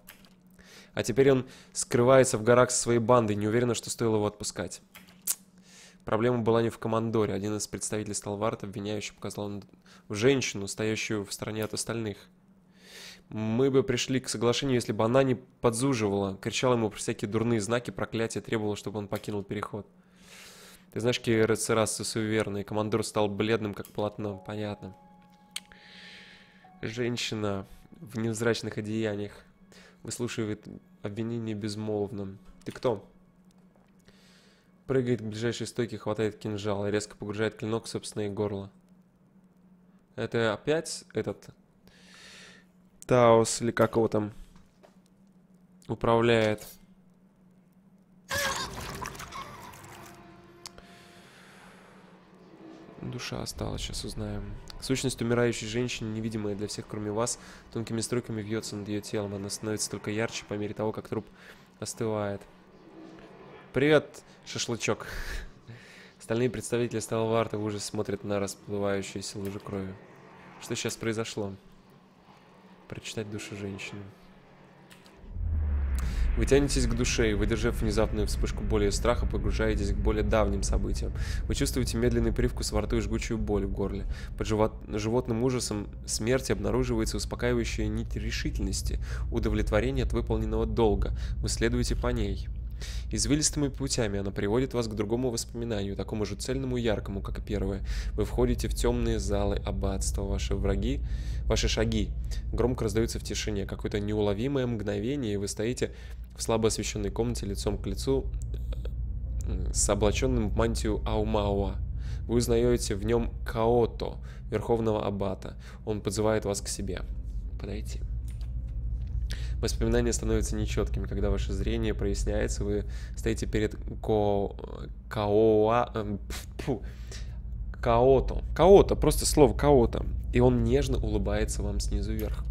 А теперь он скрывается в горах со своей бандой, не уверена, что стоило его отпускать. Проблема была не в командоре. Один из представителей Сталварта, обвиняющий, показал в женщину, стоящую в стороне от остальных. Мы бы пришли к соглашению, если бы она не подзуживала, кричала ему про всякие дурные знаки, проклятия, требовала, чтобы он покинул переход. Ты знаешь, какие рацерасы суеверные. Командор стал бледным, как полотно. Понятно. Женщина в невзрачных одеяниях выслушивает обвинение безмолвно. Ты кто? Прыгает к ближайшей стойке, хватает кинжал и резко погружает клинок в собственное горло. Это опять этот Таос или как его там управляет. Душа осталась, сейчас узнаем. Сущность умирающей женщины, невидимая для всех, кроме вас, тонкими струйками вьется над ее телом. Она становится только ярче по мере того, как труп остывает. Привет, шашлычок. Остальные представители Сталварта в ужасе смотрят на расплывающуюся лужу крови. Что сейчас произошло? прочитать душу женщины. Вы тянетесь к душе и, выдержав внезапную вспышку боли и страха, погружаетесь к более давним событиям. Вы чувствуете медленный привкус во рту и жгучую боль в горле. Под живот... животным ужасом смерти обнаруживается успокаивающая нить решительности, удовлетворение от выполненного долга. Вы следуете по ней. Извилистыми путями она приводит вас к другому воспоминанию, такому же цельному и яркому, как и первое. Вы входите в темные залы аббатства. Ваши враги, ваши шаги громко раздаются в тишине. Какое-то неуловимое мгновение, и вы стоите в слабо освещенной комнате лицом к лицу э, с облаченным в мантию Аумауа. Вы узнаете в нем Каото, верховного аббата. Он подзывает вас к себе. Подойти. Воспоминания становятся нечеткими, когда ваше зрение проясняется, вы стоите перед ко... Каоа... Эм, фу. Каото. Каото, просто слово Каото. И он нежно улыбается вам снизу вверх.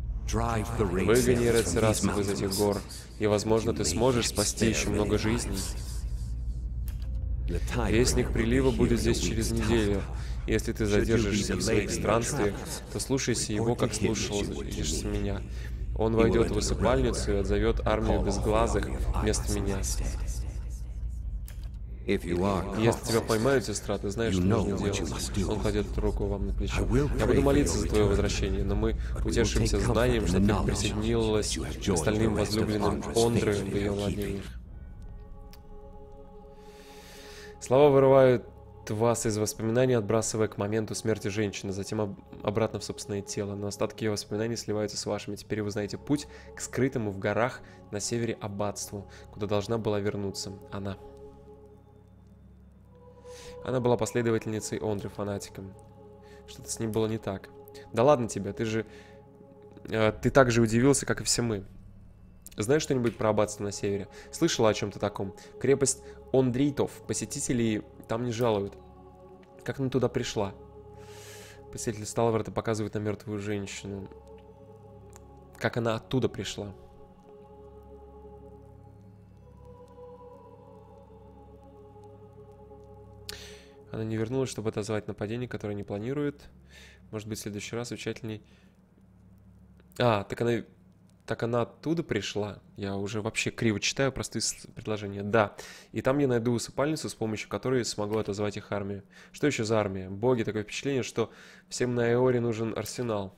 Выгони Рецерасов из этих гор, и, возможно, ты сможешь спасти еще много жизней. Вестник прилива будет здесь через неделю. Если ты задержишься в своих странствиях, то слушайся его, как слушал меня. Он войдет в высыпальницу и отзовет армию безглазых вместо меня. Если тебя поймают, сестра, ты знаешь, что нужно делать. Он кладет руку вам на плечо. Я буду молиться за твое возвращение, но мы утешимся знанием, что ты присоединилась к остальным возлюбленным Ондры в ее владениях. Слова вырывают вас из воспоминаний, отбрасывая к моменту смерти женщины, затем об обратно в собственное тело, но остатки ее воспоминаний сливаются с вашими. Теперь вы знаете путь к скрытому в горах на севере аббатству, куда должна была вернуться она. Она была последовательницей Ондры, фанатиком. Что-то с ней было не так. Да ладно тебе, ты же... Э, ты так же удивился, как и все мы. Знаешь что-нибудь про аббатство на севере? Слышала о чем-то таком? Крепость Ондритов. Посетителей там не жалуют. Как она туда пришла? Посетитель Сталварда показывает на мертвую женщину. Как она оттуда пришла. Она не вернулась, чтобы отозвать нападение, которое не планирует. Может быть, в следующий раз тщательней... А, так она... Так она оттуда пришла? Я уже вообще криво читаю простые предложения. Да. И там я найду усыпальницу, с помощью которой смогу отозвать их армию. Что еще за армия? Боги, такое впечатление, что всем на Эоре нужен арсенал.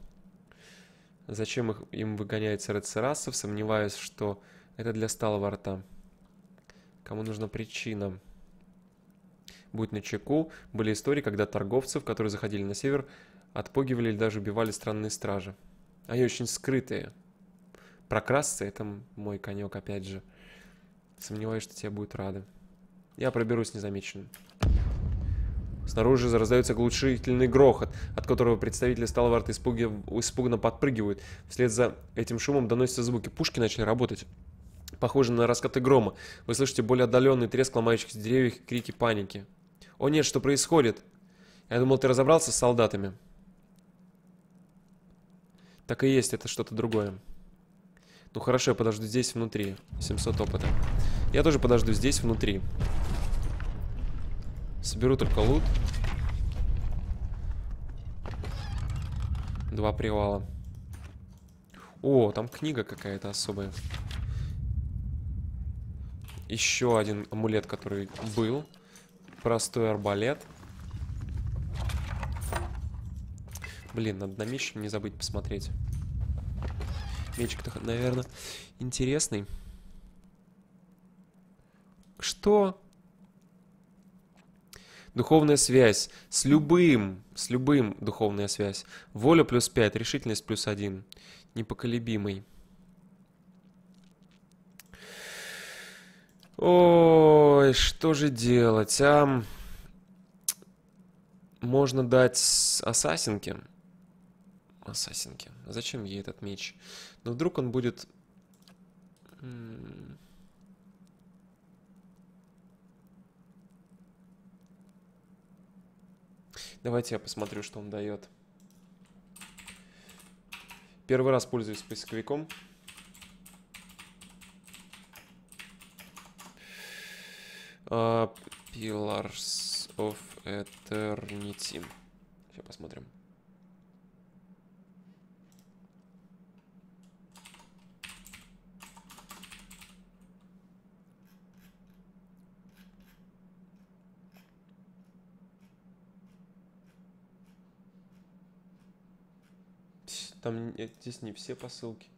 Зачем их, им выгоняют церецерасов? Сомневаюсь, что это для сталого рта. Кому нужна причина? Будь на чеку, были истории, когда торговцев, которые заходили на север, отпугивали или даже убивали странные стражи. Они очень скрытые. Прокрасться — это мой конек, опять же. Сомневаюсь, что тебе будут рады. Я проберусь незамеченным. Снаружи раздается глушительный грохот, от которого представители Сталварта испуганно подпрыгивают. Вслед за этим шумом доносятся звуки. Пушки начали работать. Похоже на раскаты грома. Вы слышите более отдаленный треск ломающихся деревьев и крики паники. «О нет, что происходит?» Я думал, ты разобрался с солдатами. Так и есть, это что-то другое. Ну хорошо, я подожду здесь внутри. 700 опыта. Я тоже подожду здесь внутри. Соберу только лут. Два привала. О, там книга какая-то особая. Еще один амулет, который был. Простой арбалет. Блин, надо на меч не забыть посмотреть. Мечик-то, наверное, интересный. Что? Духовная связь. С любым, с любым духовная связь. Воля плюс 5, решительность плюс 1. Непоколебимый. Ой, что же делать, а? Можно дать ассасинке. Ассасинке. Зачем ей этот меч? Но вдруг он будет... Давайте я посмотрю, что он дает. Первый раз пользуюсь поисковиком. Uh, Pillars of Eternity. Сейчас посмотрим. Там здесь не все посылки.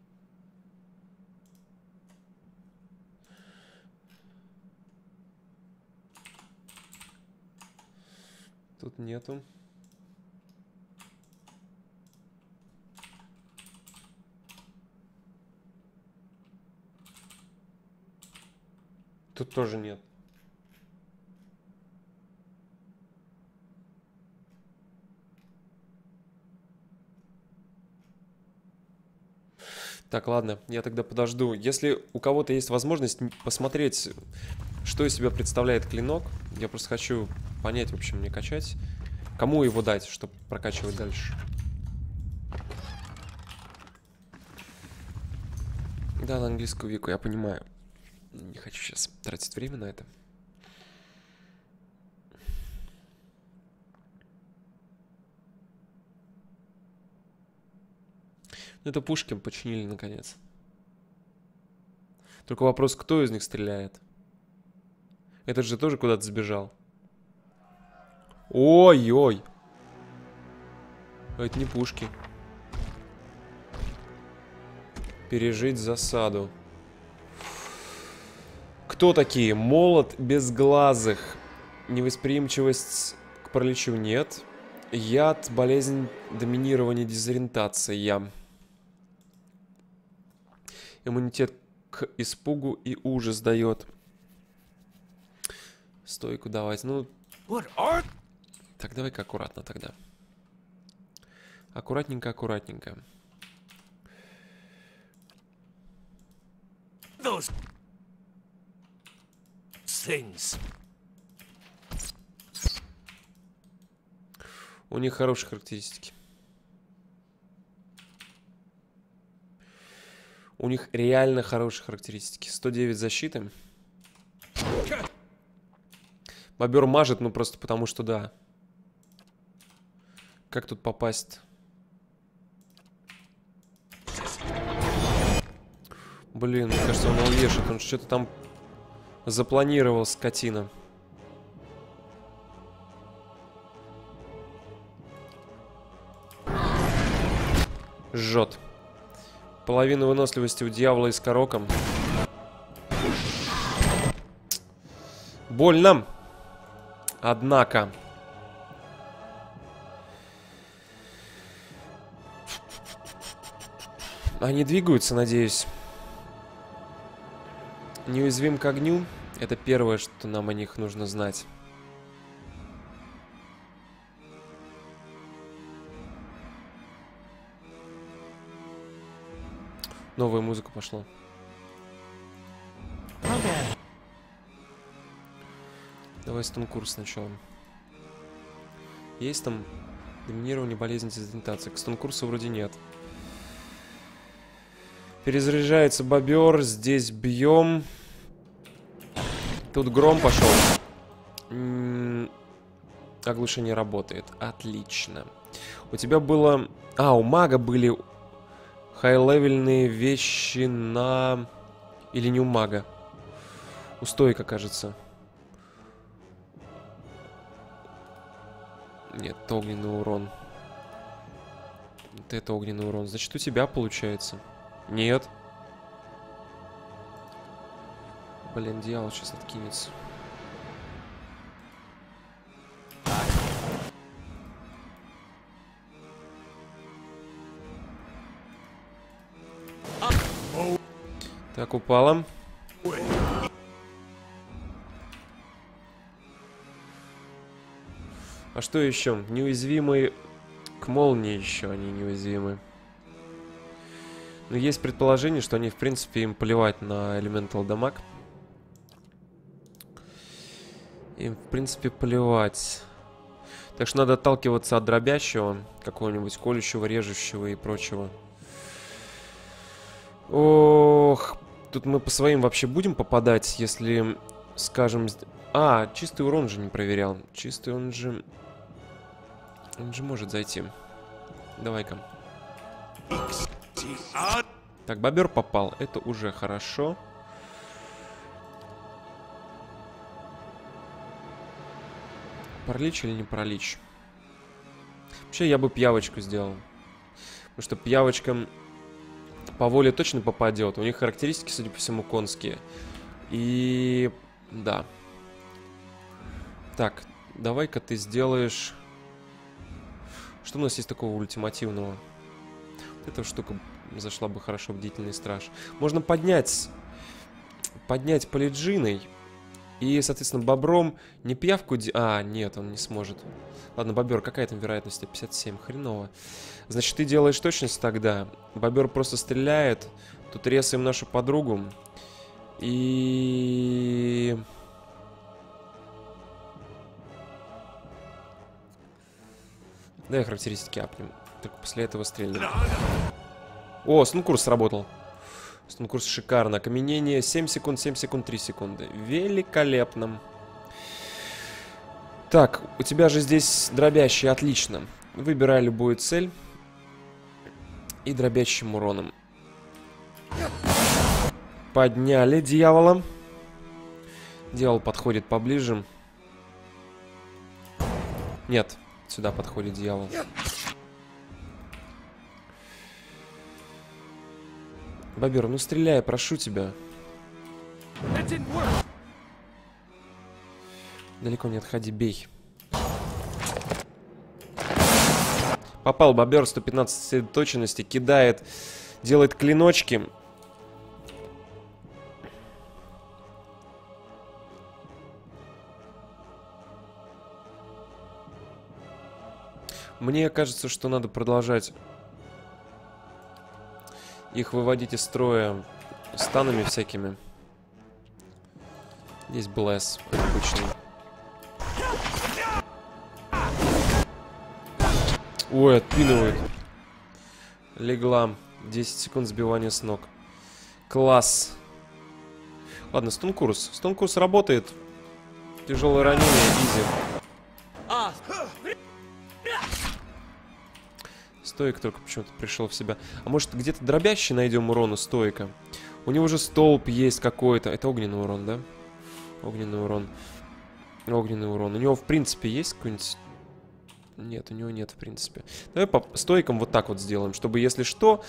Тут нету. Тут тоже нет. Так, ладно, я тогда подожду. Если у кого-то есть возможность посмотреть, что из себя представляет клинок, я просто хочу понять, в общем, мне качать. Кому его дать, чтобы прокачивать дальше? Да, на английскую вику, я понимаю. Не хочу сейчас тратить время на это. Ну, это Пушкин починили наконец. Только вопрос, кто из них стреляет? Этот же тоже куда-то сбежал. Ой-ой. Это не пушки. Пережить засаду. Кто такие? Молот безглазых. Невосприимчивость к параличу нет. Яд, болезнь, доминирование, дезориентация иммунитет к испугу и ужас дает. Стойку давать. Ну, так давай-ка аккуратно тогда. Аккуратненько, аккуратненько. Those things. У них хорошие характеристики. У них реально хорошие характеристики. 109 защиты. Бобер мажет, ну просто потому что да. Как тут попасть? Блин, мне кажется, он увешает. Он что-то там запланировал, скотина. Жжет. Половина выносливости у дьявола и с короком. Больно. Однако. Они двигаются, надеюсь. Неуязвим к огню. Это первое, что нам о них нужно знать. Новая музыка пошла. Давай стон-курс сначала. Есть там доминирование, болезнь, дезориентация. К стон-курсу вроде нет. Перезаряжается бобер. Здесь бьем. Тут гром пошел. М -м оглушение работает. Отлично. У тебя было... А, у мага были хай-левельные вещи на... Или не у мага? У стойка, кажется. Нет, это огненный урон. Это, это огненный урон. Значит, у тебя получается. Нет. Блин, дьявол сейчас откинется. Так, упала. А что еще? Неуязвимые к молнии еще они неуязвимы. Но есть предположение, что они, в принципе, им плевать на Elemental Дамаг. Им, в принципе, плевать. Так что надо отталкиваться от дробящего, какого-нибудь колющего, режущего и прочего. Ох, тут мы по своим вообще будем попадать, если, скажем... А, чистый урон же не проверял. Чистый он же... Он же может зайти. Давай-ка. Так, бобер попал. Это уже хорошо. Паралич или не паралич? Вообще, я бы пьявочку сделал. Потому что пьявочка по воле точно попадет. У них характеристики, судя по всему, конские. И... Да. Так, давай-ка ты сделаешь... Что у нас есть такого ультимативного? Эта штука зашла бы хорошо, бдительный страж. Можно поднять... Поднять полиджиной. И, соответственно, бобром не пьявку... А, нет, он не сможет. Ладно, бобер, какая там вероятность? 57, хреново. Значит, ты делаешь точность тогда. Бобер просто стреляет. Тут резаем нашу подругу. И... Давай характеристики апнем. Только после этого стрельнем. О, снукурс сработал. Снукурс шикарно. Окаменение 7 секунд, 7 секунд, 3 секунды. Великолепно. Так, у тебя же здесь дробящий, отлично. Выбирай любую цель. И дробящим уроном. Подняли дьявола. Дьявол подходит поближе. Нет, Сюда подходит дьявол. Бобер, ну стреляй, прошу тебя. Далеко не отходи, бей. Попал бобер, 115 точности, кидает, делает клиночки. Мне кажется, что надо продолжать их выводить из строя станами всякими. Здесь Блэс обычный. Ой, отпинывает. Легла. 10 секунд сбивания с ног. Класс. Ладно, стункурс. Стункурс работает. Тяжелое ранение, изи. Стоик только почему-то пришел в себя. А может где-то дробящий найдем урону Стоика? У него же столб есть какой-то. Это огненный урон, да? Огненный урон. Огненный урон. У него, в принципе, есть какой-нибудь... Нет, у него нет, в принципе. Давай по стойкам вот так вот сделаем, чтобы, если что,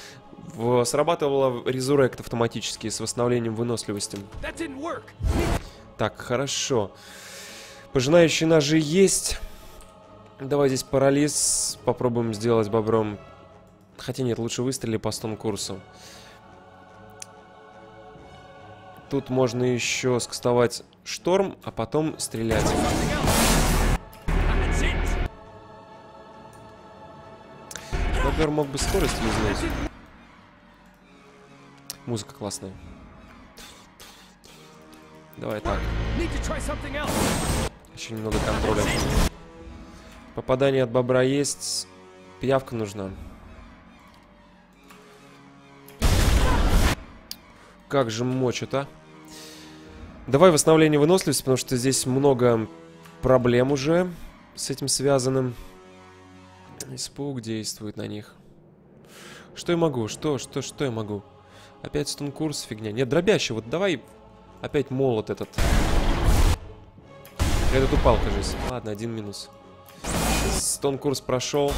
в... срабатывала резурект автоматически с восстановлением выносливости. Так, хорошо. Пожинающие ножи есть. Давай здесь парализ попробуем сделать бобром. Хотя нет, лучше выстрели по стон курсу. Тут можно еще скастовать шторм, а потом стрелять. Бобер мог бы скорость юзнуть. Музыка классная. Давай так. Еще немного контроля. Попадание от бобра есть. Пиявка нужна. Как же мочит, а? Давай восстановление выносливости, потому что здесь много проблем уже с этим связанным. Испуг действует на них. Что я могу? Что, что, что я могу? Опять стон курс, фигня. Нет, дробящий. Вот давай опять молот этот. Этот упал, кажется. Ладно, один минус. Курс прошел.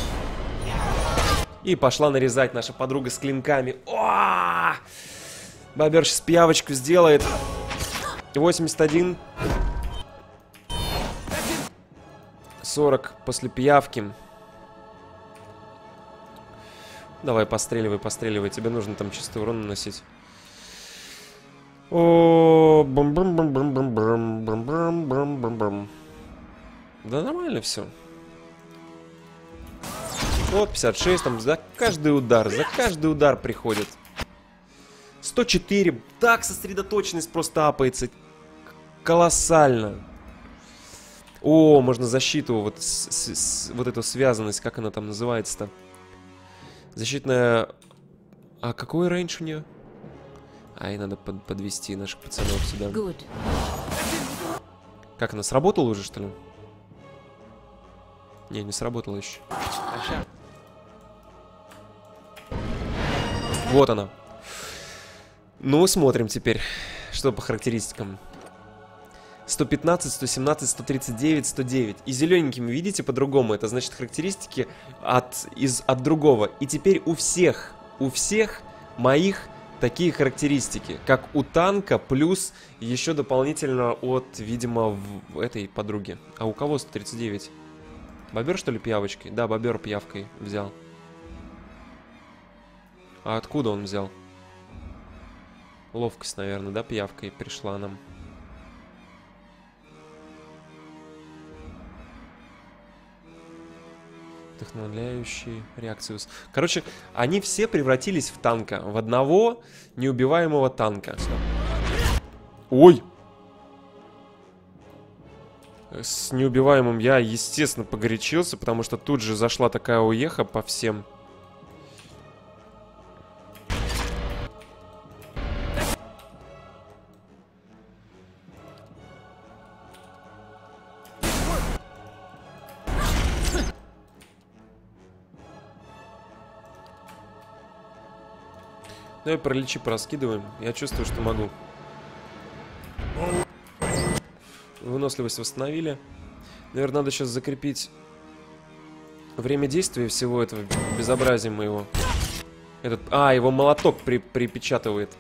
И пошла нарезать наша подруга с клинками. О! Бобер сейчас пиявочку сделает. 81. 40 после пиявки. Давай, постреливай, постреливай. Тебе нужно там чистый урон наносить. О, бум бум бум бум бум бум бум бум бум бум Да нормально все. Вот 56, там за каждый удар, за каждый удар приходит. 104. Так сосредоточенность просто апается. Колоссально. О, можно защиту, вот, с, с, вот эту связанность, как она там называется-то? Защитная... А какой рейндж у нее? Ай, надо под, подвести наших пацанов сюда. Good. Как она, сработала уже, что ли? Не, не сработала еще. Вот она. Ну, смотрим теперь, что по характеристикам. 115, 117, 139, 109. И зелененькими, видите, по-другому. Это значит характеристики от, из, от другого. И теперь у всех, у всех моих такие характеристики, как у танка, плюс еще дополнительно от, видимо, в этой подруги. А у кого 139? Бобер, что ли, пиявочкой? Да, бобер пиявкой взял. А откуда он взял? Ловкость, наверное, да, пиявкой пришла нам. Вдохновляющий реакциус. Короче, они все превратились в танка. В одного неубиваемого танка. Ой! С неубиваемым я, естественно, погорячился, потому что тут же зашла такая уеха по всем Давай пролечи, пораскидываем. Я чувствую, что могу. Выносливость восстановили. Наверное, надо сейчас закрепить время действия всего этого безобразия моего. Этот... А, его молоток при... припечатывает.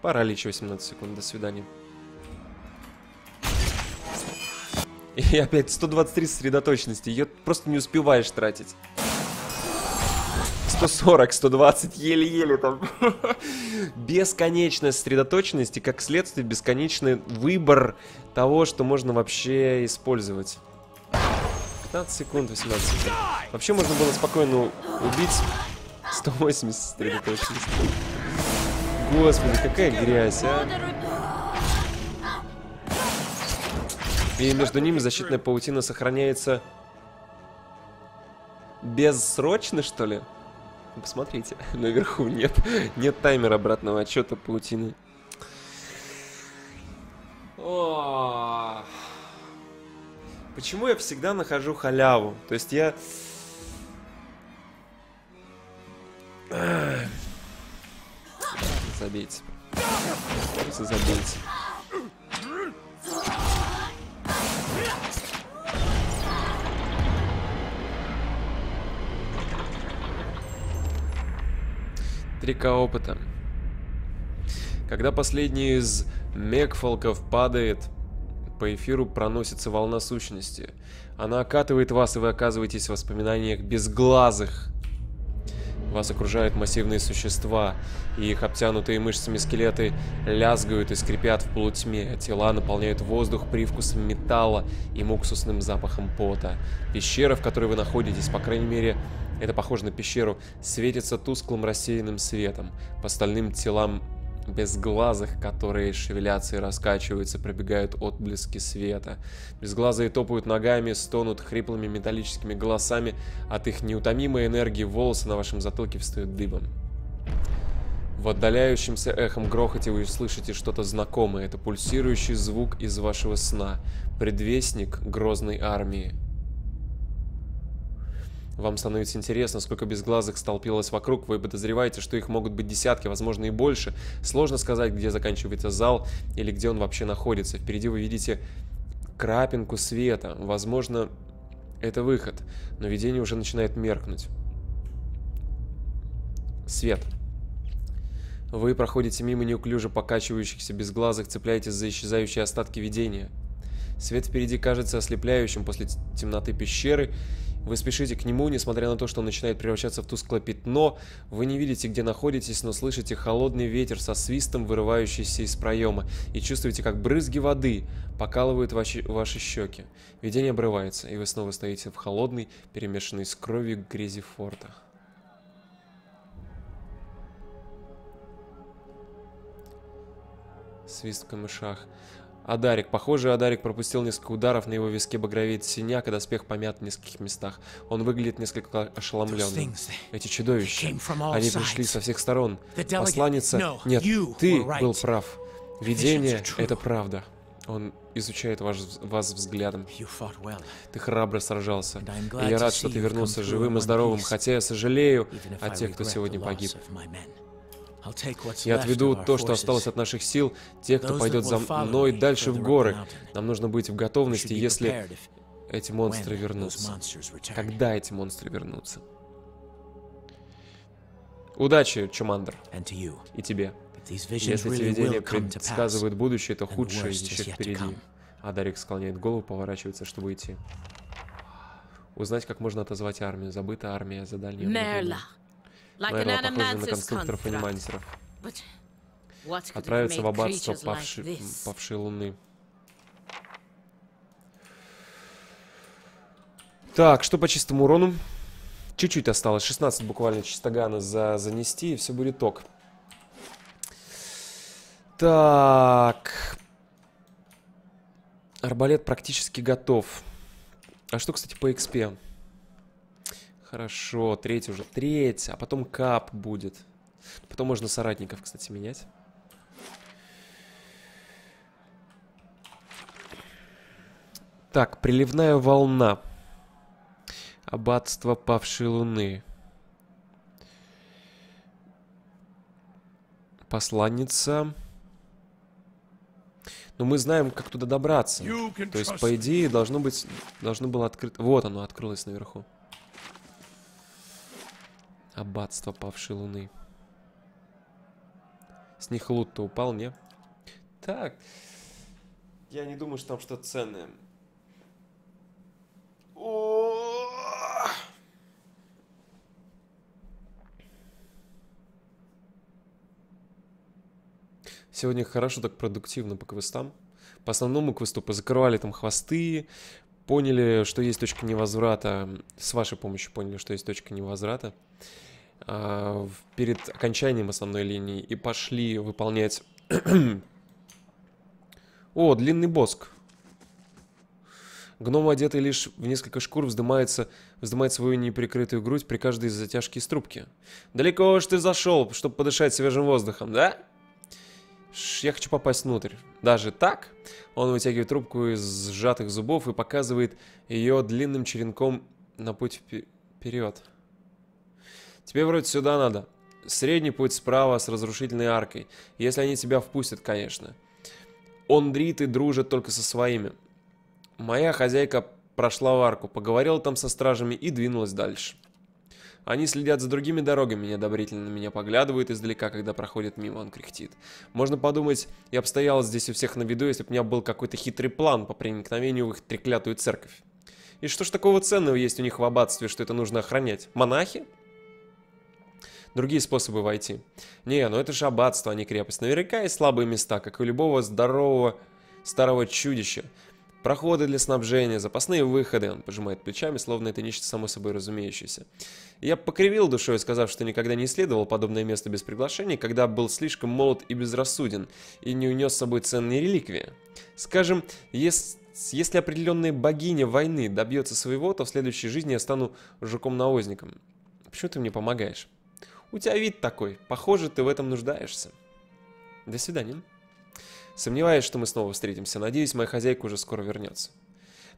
Паралич 18 секунд. До свидания. И опять 123 сосредоточенности. Ее просто не успеваешь тратить. 140, 120, еле-еле там. Бесконечная сосредоточенность и, как следствие, бесконечный выбор того, что можно вообще использовать. 15 секунд, 18 секунд. Вообще можно было спокойно убить 180 сосредоточенности. Господи, какая грязь, а. И между ними защитная паутина сохраняется... Бессрочно, что ли? Ну, посмотрите, наверху нет, нет таймера обратного отчета паутины. О, Почему я всегда нахожу халяву? То есть я... Забейте. Забейте. Три к опыта. Когда последний из мегфолков падает, по эфиру проносится волна сущности. Она окатывает вас, и вы оказываетесь в воспоминаниях безглазых. Вас окружают массивные существа, и их обтянутые мышцами скелеты лязгают и скрипят в полутьме. Тела наполняют воздух привкусом металла и муксусным запахом пота. Пещера, в которой вы находитесь, по крайней мере, это похоже на пещеру, светится тусклым рассеянным светом. По остальным телам безглазых, которые шевелятся и раскачиваются, пробегают отблески света. Безглазые топают ногами, стонут хриплыми металлическими голосами, от их неутомимой энергии волосы на вашем затылке встают дыбом. В отдаляющемся эхом грохоте вы слышите что-то знакомое. Это пульсирующий звук из вашего сна. Предвестник грозной армии. Вам становится интересно, сколько безглазых столпилось вокруг. Вы подозреваете, что их могут быть десятки, возможно и больше. Сложно сказать, где заканчивается зал или где он вообще находится. Впереди вы видите крапинку света. Возможно, это выход, но видение уже начинает меркнуть. Свет. Вы проходите мимо неуклюже покачивающихся безглазых, цепляетесь за исчезающие остатки видения. Свет впереди кажется ослепляющим после темноты пещеры, вы спешите к нему, несмотря на то, что он начинает превращаться в тусклое пятно. Вы не видите, где находитесь, но слышите холодный ветер со свистом, вырывающийся из проема, и чувствуете, как брызги воды покалывают ваши, ваши щеки. Видение обрывается, и вы снова стоите в холодной, перемешанной с кровью грязи форта. Свист в камышах. Адарик. Похоже, Адарик пропустил несколько ударов, на его виске багровеет синяк, а доспех помят в нескольких местах. Он выглядит несколько ошеломленным. Эти чудовища, они пришли со всех сторон. Посланница... Нет, ты был прав. Видение — это правда. Он изучает ваш, вас взглядом. Ты храбро сражался. И я рад, что ты вернулся живым и здоровым, хотя я сожалею о тех, кто сегодня погиб. Я отведу то, что осталось от наших сил, тех, кто пойдет за мной дальше в горы. Нам нужно быть в готовности, если эти монстры вернутся. Когда эти монстры вернутся. Удачи, Чумандр. И тебе. Если эти видения предсказывают будущее, то худшее еще впереди. Адарик склоняет голову, поворачивается, чтобы идти. Узнать, как можно отозвать армию. Забытая армия за дальним. Мерла, похожа на конструкторов анимансеров. Отправиться в аббатство павши... павшей луны. Так, что по чистому урону? Чуть-чуть осталось. 16 буквально чистогана за занести, и все будет ток. Так. Арбалет практически готов. А что, кстати, по XP? Хорошо, третий уже. Треть, а потом кап будет. Потом можно соратников, кстати, менять. Так, приливная волна. Аббатство павшей луны. Посланница. Но мы знаем, как туда добраться. То есть, по идее, должно быть... Должно было открыто... Вот оно, открылось наверху. Аббатство павшей луны. С них лут-то упал, не? Так. Я не думаю, что там что-то ценное. О! Сегодня хорошо так продуктивно по квестам. По основному квесту позакрывали там хвосты, поняли, что есть точка невозврата. С вашей помощью поняли, что есть точка невозврата. А, перед окончанием основной линии и пошли выполнять... О, длинный боск. Гном, одетый лишь в несколько шкур, вздымается, вздымает свою неприкрытую грудь при каждой затяжке из трубки. «Далеко уж ты зашел, чтобы подышать свежим воздухом, да?» «Я хочу попасть внутрь». Даже так? Он вытягивает трубку из сжатых зубов и показывает ее длинным черенком на путь вперед. «Тебе вроде сюда надо. Средний путь справа с разрушительной аркой. Если они тебя впустят, конечно. Ондриты дружат только со своими. Моя хозяйка прошла в арку, поговорила там со стражами и двинулась дальше. Они следят за другими дорогами, неодобрительно на меня поглядывают издалека, когда проходят мимо, он кряхтит. Можно подумать, я бы стоял здесь у всех на виду, если бы у меня был какой-то хитрый план по проникновению в их треклятую церковь. И что ж такого ценного есть у них в аббатстве, что это нужно охранять? Монахи? Другие способы войти. Не, ну это же аббатство, а не крепость. Наверняка есть слабые места, как и у любого здорового старого чудища. Проходы для снабжения, запасные выходы. Он пожимает плечами, словно это нечто само собой разумеющееся. Я покривил душой, сказав, что никогда не исследовал подобное место без приглашений, когда был слишком молод и безрассуден, и не унес с собой ценные реликвии. Скажем, если, если определенная богиня войны добьется своего, то в следующей жизни я стану жуком-навозником. Почему ты мне помогаешь? У тебя вид такой. Похоже, ты в этом нуждаешься. До свидания. Сомневаюсь, что мы снова встретимся. Надеюсь, моя хозяйка уже скоро вернется.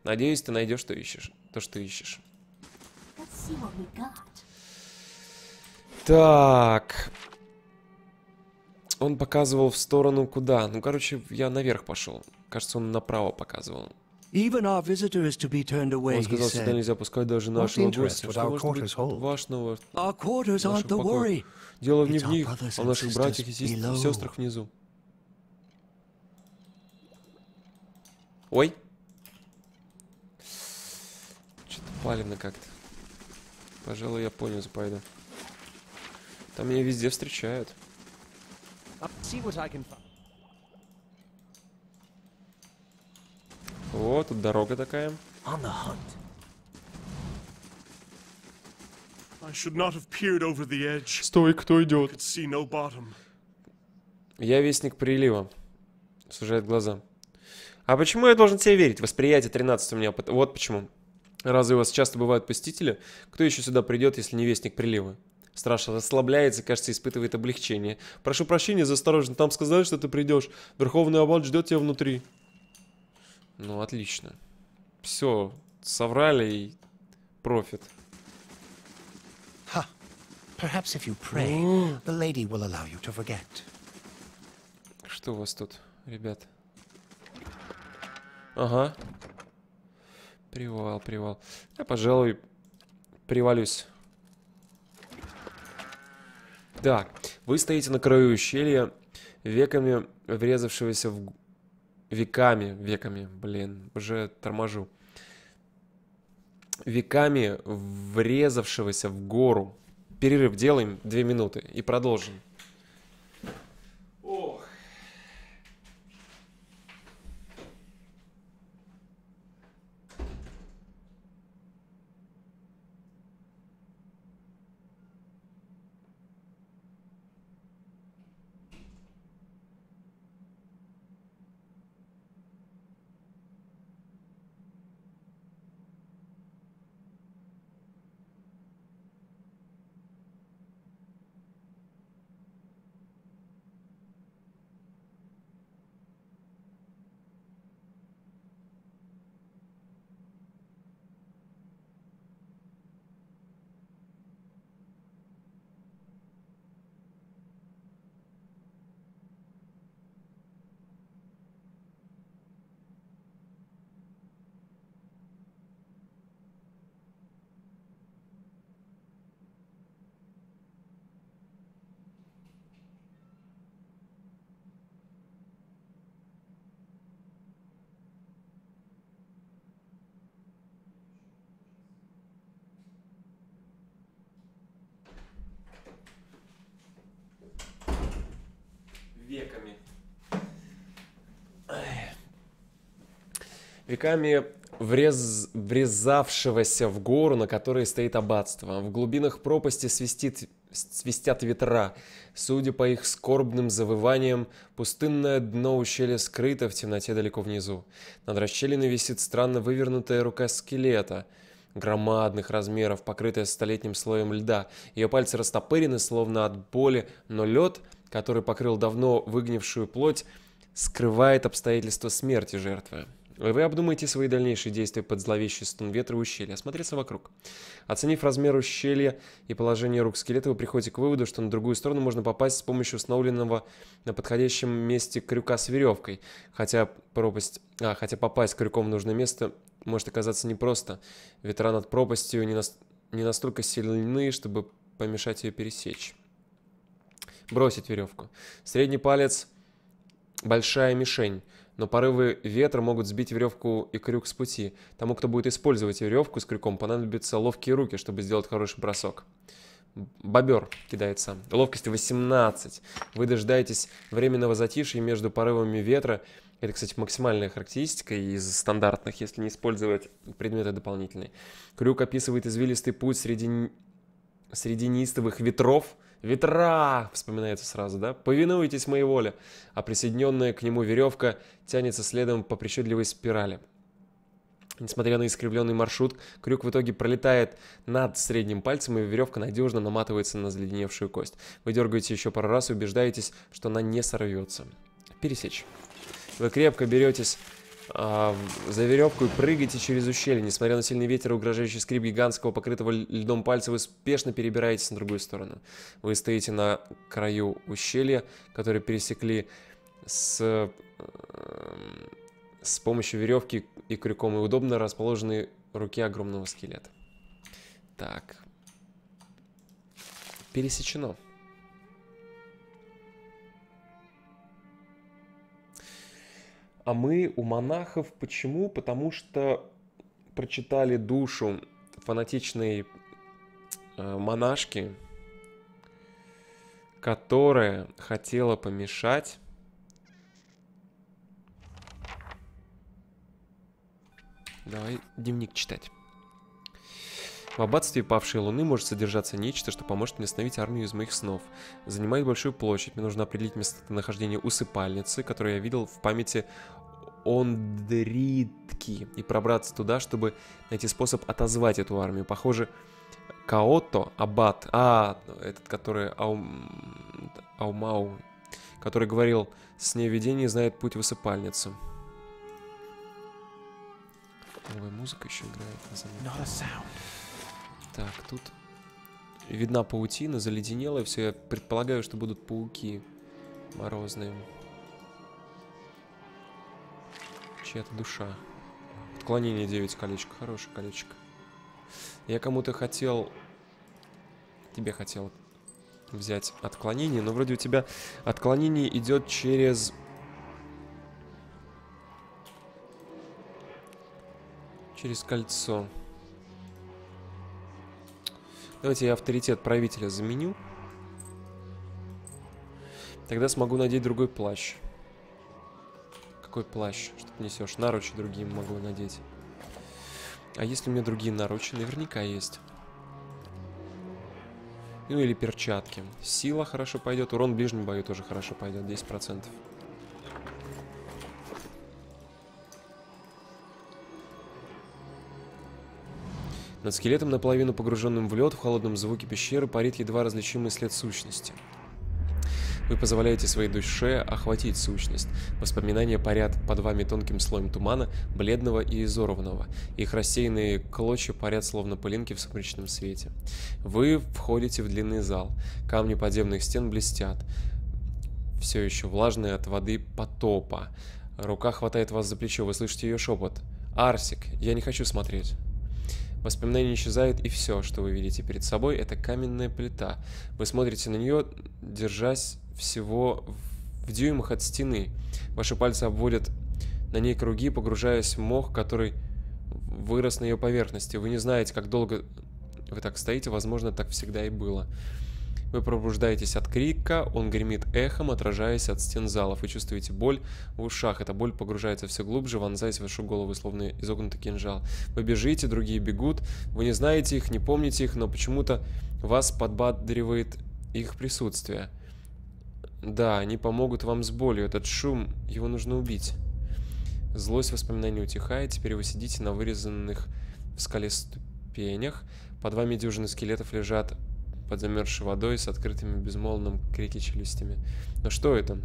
Надеюсь, ты найдешь, что ищешь. То, что ищешь. Так. Он показывал в сторону куда? Ну, короче, я наверх пошел. Кажется, он направо показывал. Он сказал, сюда нельзя пускать даже нашего гостя. Что может быть важного. Дело не в них, а в наших братьях и сестрах внизу. Ой. Что-то палевно как-то. Пожалуй, я понял, пойду. Там меня везде встречают. Вот, тут дорога такая. Стой, кто идет? Я вестник прилива. Сужает глаза. А почему я должен тебе верить? Восприятие 13 у меня... Вот почему. Разве у вас часто бывают посетители? Кто еще сюда придет, если не вестник прилива? Страж расслабляется, кажется, испытывает облегчение. Прошу прощения за осторожность. Там сказали, что ты придешь. Верховный Аббат ждет тебя внутри. Ну, отлично. Все, соврали и профит. Perhaps if you pray, the lady will allow you to forget. Что у вас тут, ребят? Ага. Привал, привал. Я, пожалуй, привалюсь. Так, вы стоите на краю ущелья, веками врезавшегося в... Веками, веками, блин, уже торможу. Веками врезавшегося в гору. Перерыв делаем, две минуты, и продолжим. Веками врез... врезавшегося в гору, на которой стоит аббатство. В глубинах пропасти свистит... свистят ветра. Судя по их скорбным завываниям, пустынное дно ущелья скрыто в темноте далеко внизу. Над расщелиной висит странно вывернутая рука скелета — громадных размеров, покрытая столетним слоем льда. Ее пальцы растопырены, словно от боли, но лед, который покрыл давно выгнившую плоть, скрывает обстоятельства смерти жертвы. Вы обдумаете свои дальнейшие действия под зловещий стун ветра ущелья, осмотреться вокруг. Оценив размер ущелья и положение рук скелета, вы приходите к выводу, что на другую сторону можно попасть с помощью установленного на подходящем месте крюка с веревкой. Хотя пропасть... А, хотя попасть крюком в нужное место может оказаться непросто. Ветра над пропастью не, на... не настолько сильны, чтобы помешать ее пересечь. Бросить веревку. Средний палец – большая мишень но порывы ветра могут сбить веревку и крюк с пути. Тому, кто будет использовать веревку с крюком, понадобятся ловкие руки, чтобы сделать хороший бросок. Бобер кидается. Ловкости 18. Вы дожидаетесь временного затишья между порывами ветра. Это, кстати, максимальная характеристика из стандартных, если не использовать предметы дополнительные. Крюк описывает извилистый путь среди, среди неистовых ветров, Ветра, вспоминается сразу, да? Повинуйтесь моей воле. А присоединенная к нему веревка тянется следом по причудливой спирали. Несмотря на искривленный маршрут, крюк в итоге пролетает над средним пальцем, и веревка надежно наматывается на заледеневшую кость. Вы дергаете еще пару раз и убеждаетесь, что она не сорвется. Пересечь. Вы крепко беретесь а, за веревку и прыгаете через ущелье. Несмотря на сильный ветер и угрожающий скрип гигантского покрытого льдом пальца, вы спешно перебираетесь на другую сторону. Вы стоите на краю ущелья, которое пересекли с, э, с помощью веревки и крюком, и удобно расположены руки огромного скелета. Так. Пересечено. А мы у монахов почему? Потому что прочитали душу фанатичной э, монашки, которая хотела помешать Давай дневник читать. В аббатстве павшей луны может содержаться нечто, что поможет мне остановить армию из моих снов. Занимает большую площадь. Мне нужно определить местонахождение усыпальницы, которую я видел в памяти Ондритки и пробраться туда, чтобы найти способ отозвать эту армию. Похоже, Каото, Аббат, а, этот, который Аум, Аумау, который говорил, с ней видение знает путь в усыпальницу. Новая музыка еще играет. Так, тут видна паутина, заледенелая, все. Я предполагаю, что будут пауки морозные. Чья-то душа. Отклонение 9 колечко. Хорошее колечко. Я кому-то хотел... Тебе хотел взять отклонение, но вроде у тебя отклонение идет через... Через кольцо. Давайте я авторитет правителя заменю. Тогда смогу надеть другой плащ. Какой плащ? Что ты несешь? Наручи другие могу надеть. А если у меня другие наручи? Наверняка есть. Ну или перчатки. Сила хорошо пойдет. Урон в бою тоже хорошо пойдет. 10%. Над скелетом, наполовину погруженным в лед, в холодном звуке пещеры парит едва различимый след сущности. Вы позволяете своей душе охватить сущность. Воспоминания парят под вами тонким слоем тумана, бледного и изорванного. Их рассеянные клочья парят словно пылинки в сумеречном свете. Вы входите в длинный зал. Камни подземных стен блестят. Все еще влажные от воды потопа. Рука хватает вас за плечо, вы слышите ее шепот. «Арсик, я не хочу смотреть». Воспоминание исчезает, и все, что вы видите перед собой, это каменная плита. Вы смотрите на нее, держась всего в дюймах от стены. Ваши пальцы обводят на ней круги, погружаясь в мох, который вырос на ее поверхности. Вы не знаете, как долго вы так стоите, возможно, так всегда и было. Вы пробуждаетесь от крика, он гремит эхом, отражаясь от стен залов. Вы чувствуете боль в ушах. Эта боль погружается все глубже, вонзаясь в вашу голову, словно изогнутый кинжал. Вы бежите, другие бегут. Вы не знаете их, не помните их, но почему-то вас подбадривает их присутствие. Да, они помогут вам с болью. Этот шум, его нужно убить. Злость воспоминаний утихает. Теперь вы сидите на вырезанных в скале ступенях. Под вами дюжины скелетов лежат под замерзшей водой с открытыми безмолвным крики челюстями. Но что это?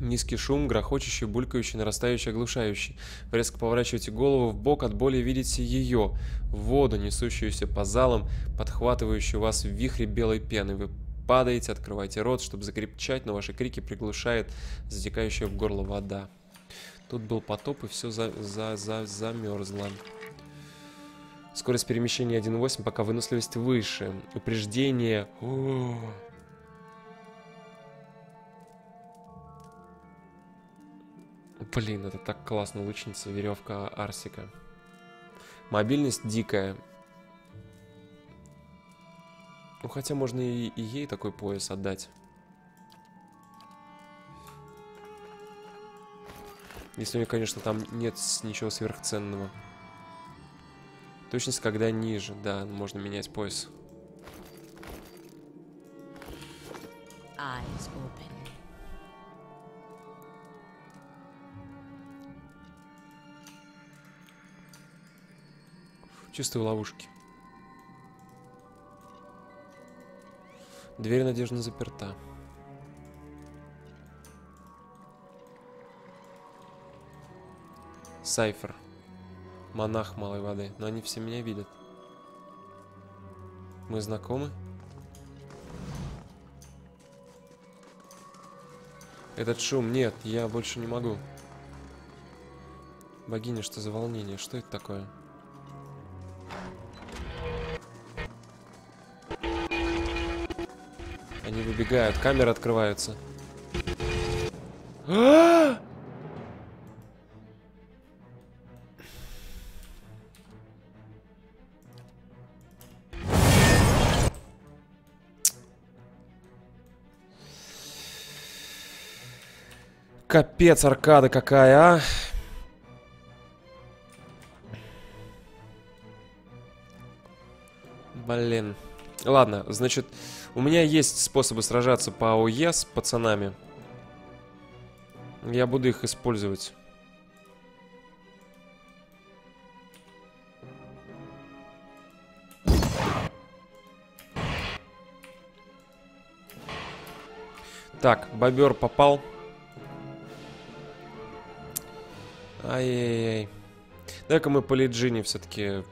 Низкий шум, грохочущий, булькающий, нарастающий, оглушающий. Вы резко поворачиваете голову в бок от боли видите ее, воду, несущуюся по залам, подхватывающую вас в вихре белой пены. Вы падаете, открываете рот, чтобы закрепчать, но ваши крики приглушает затекающая в горло вода. Тут был потоп, и все за, за, за, замерзло. Скорость перемещения 1.8, пока выносливость выше. Упреждение. О Блин, это так классно, лучница, веревка Арсика. Мобильность дикая. Ну, хотя можно и, и ей такой пояс отдать. Если у нее, конечно, там нет ничего сверхценного. Точность, когда ниже. Да, можно менять пояс. Eyes open. Чувствую ловушки. Дверь надежно заперта. Сайфер. Монах малой воды. Но они все меня видят. Мы знакомы? Этот шум, нет, я больше не могу. Богиня, что за волнение? Что это такое? Они выбегают, камеры открываются. А! Капец, аркада какая, а! Блин. Ладно, значит, у меня есть способы сражаться по АОЕ с пацанами. Я буду их использовать. Так, бобер попал. Ай-яй-яй. Дай-ка мы по Лиджине все-таки...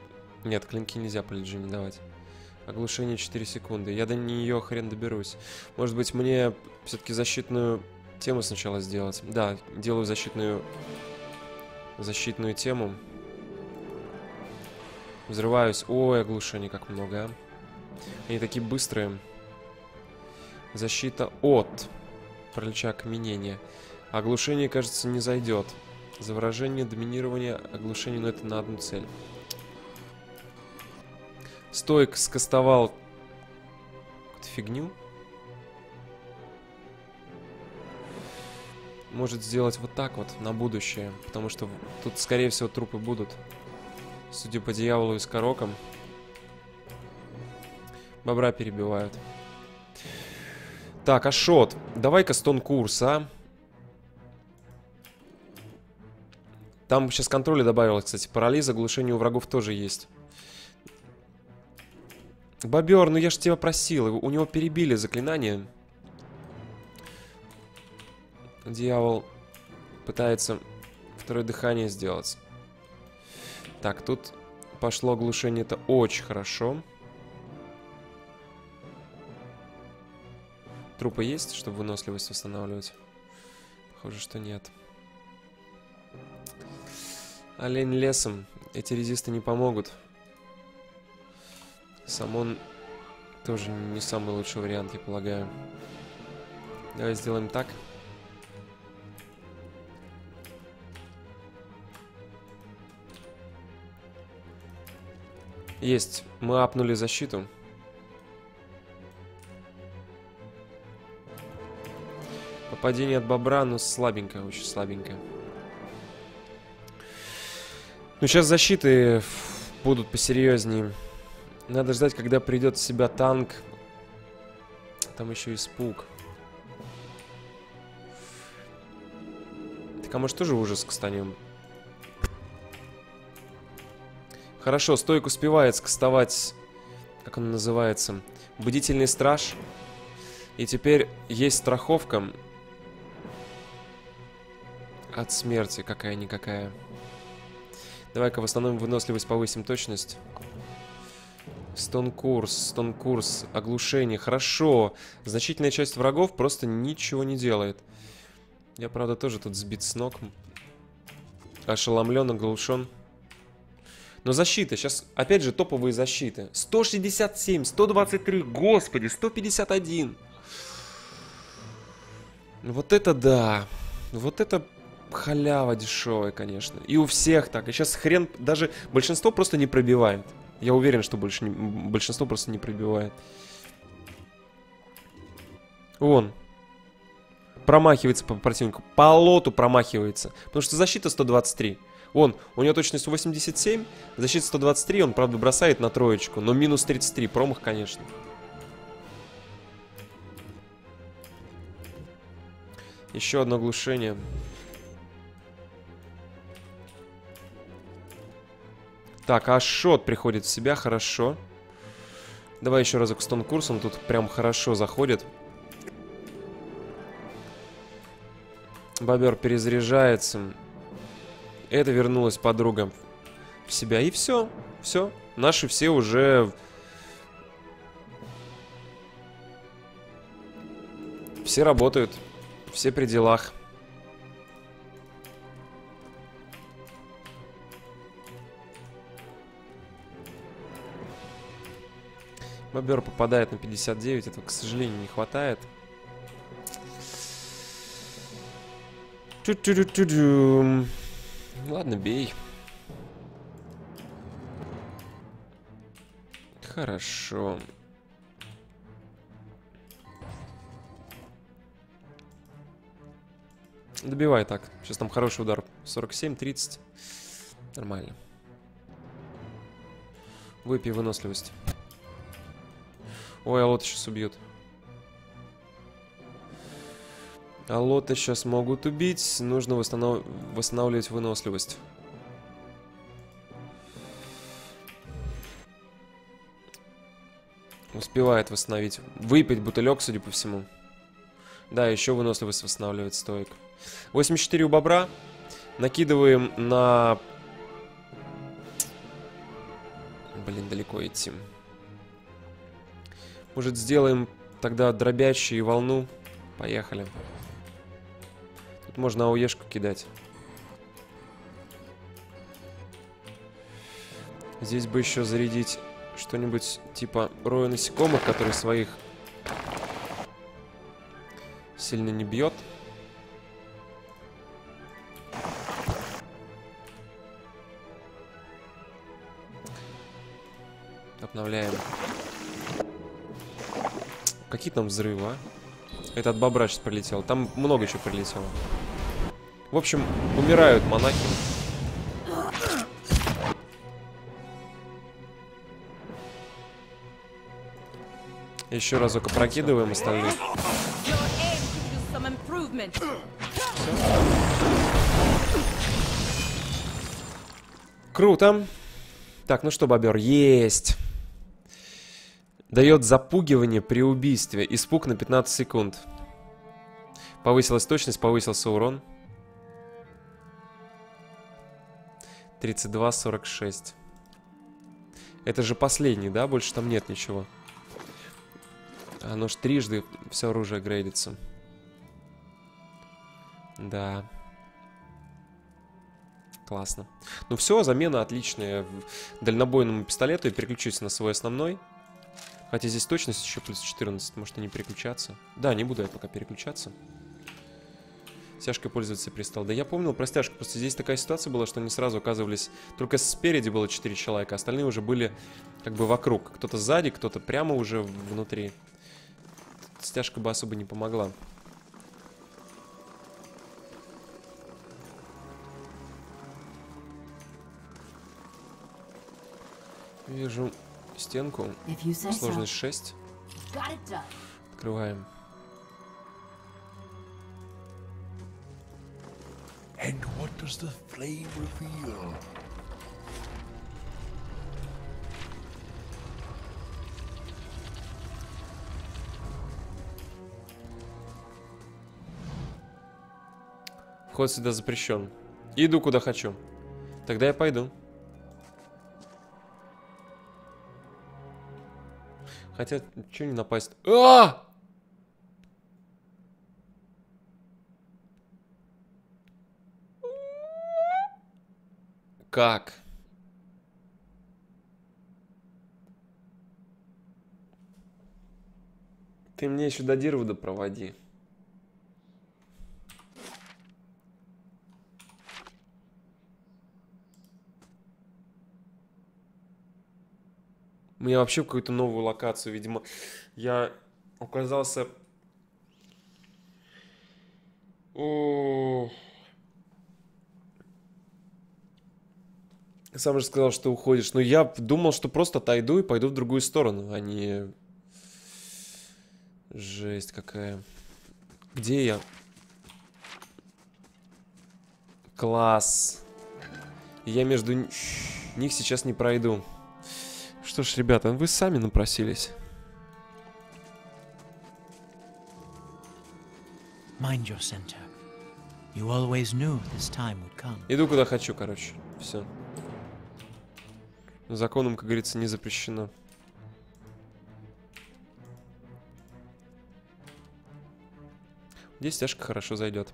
Нет, клинки нельзя по Лиджине давать. Оглушение 4 секунды. Я до нее хрен доберусь. Может быть, мне все-таки защитную тему сначала сделать? Да, делаю защитную... Защитную тему. Взрываюсь. Ой, оглушение как много, а. Они такие быстрые. Защита от. Паралича окаменения. Оглушение, кажется, не зайдет. Заворожение, доминирование, оглушение, но это на одну цель. Стоик скастовал какую-то фигню. Может сделать вот так вот на будущее. Потому что тут, скорее всего, трупы будут. Судя по дьяволу и скорокам. Бобра перебивают. Так, Ашот. Давай-ка стон курс, а? Там сейчас контроля добавилось, кстати. Парализ, оглушение у врагов тоже есть. Бобер, ну я же тебя просил. У него перебили заклинание. Дьявол пытается второе дыхание сделать. Так, тут пошло оглушение. Это очень хорошо. Трупы есть, чтобы выносливость восстанавливать? Похоже, что нет. Олень лесом. Эти резисты не помогут. Самон тоже не самый лучший вариант, я полагаю. Давай сделаем так. Есть. Мы апнули защиту. Попадение от бобра, но слабенькое, очень слабенькое. Ну, сейчас защиты будут посерьезнее. Надо ждать, когда придет в себя танк. Там еще испуг. Так, а может тоже ужас кастанем? Хорошо, стойк успевает скастовать... Как он называется? Будительный страж. И теперь есть страховка от смерти какая-никакая. Давай-ка восстановим выносливость, повысим точность. Стон-курс, стон-курс, оглушение. Хорошо. Значительная часть врагов просто ничего не делает. Я, правда, тоже тут сбит с ног. Ошеломлен, оглушен. Но защита, сейчас, опять же, топовые защиты. 167, 123, господи, 151. Вот это да. Вот это халява дешевая, конечно. И у всех так. И сейчас хрен, даже большинство просто не пробивает. Я уверен, что больше большинство просто не пробивает. Вон. Промахивается по противнику. По лоту промахивается. Потому что защита 123. Вон, у него точность 87, защита 123, он, правда, бросает на троечку, но минус 33, промах, конечно. Еще одно глушение. Так, а шот приходит в себя, хорошо. Давай еще разок с тон курсом, тут прям хорошо заходит. Бобер перезаряжается. Это вернулась подруга в себя. И все, все. Наши все уже... Все работают. Все при делах. Бобер попадает на 59, этого, к сожалению, не хватает. Ту-ту-ту-ту-ту. Ладно, бей. Хорошо. Добивай так. Сейчас там хороший удар. 47-30. Нормально. Выпей выносливость. Ой, Алота сейчас убьют. Алота сейчас могут убить. Нужно восстанов... восстанавливать выносливость. Успевает восстановить. Выпить бутылек, судя по всему. Да, еще выносливость восстанавливает стоек. 84 у бобра. Накидываем на... Блин, далеко идти. Может, сделаем тогда дробящую волну? Поехали. Тут можно ауешку кидать. Здесь бы еще зарядить что-нибудь типа роя насекомых, который своих сильно не бьет. Обновляем. Какие там взрывы, а? Это от бобра сейчас прилетел. Там много еще прилетело. В общем, умирают монахи. Еще разок опрокидываем остальных. Круто. Так, ну что, бобер, есть. Дает запугивание при убийстве. Испуг на 15 секунд. Повысилась точность, повысился урон. 32-46. Это же последний, да? Больше там нет ничего. Оно ж трижды все оружие грейдится. Да. Классно. Ну все, замена отличная дальнобойному пистолету. Я переключусь на свой основной. Хотя здесь точность еще плюс 14, может и не переключаться. Да, не буду я пока переключаться. Стяжкой пользоваться перестал. Да я помнил про стяжку, просто здесь такая ситуация была, что они сразу оказывались... Только спереди было 4 человека, остальные уже были как бы вокруг. Кто-то сзади, кто-то прямо уже внутри. Стяжка бы особо не помогла. Вижу стенку. Сложность 6. Так, Открываем. And what does the flame reveal? Вход сюда запрещен. Иду куда хочу. Тогда я пойду. Хотя, что не напасть? А! Как? Ты мне еще до Дирвуда проводи. Мне вообще в какую-то новую локацию, видимо. Я оказался... О... Сам же сказал, что уходишь. Но я думал, что просто отойду и пойду в другую сторону, а не... Жесть какая. Где я? Класс. Я между них сейчас не пройду. Что ж, ребята, вы сами напросились. Mind your center. You always knew this time would come. Иду куда хочу, короче. Все. Законом, как говорится, не запрещено. Здесь тяжко хорошо зайдет.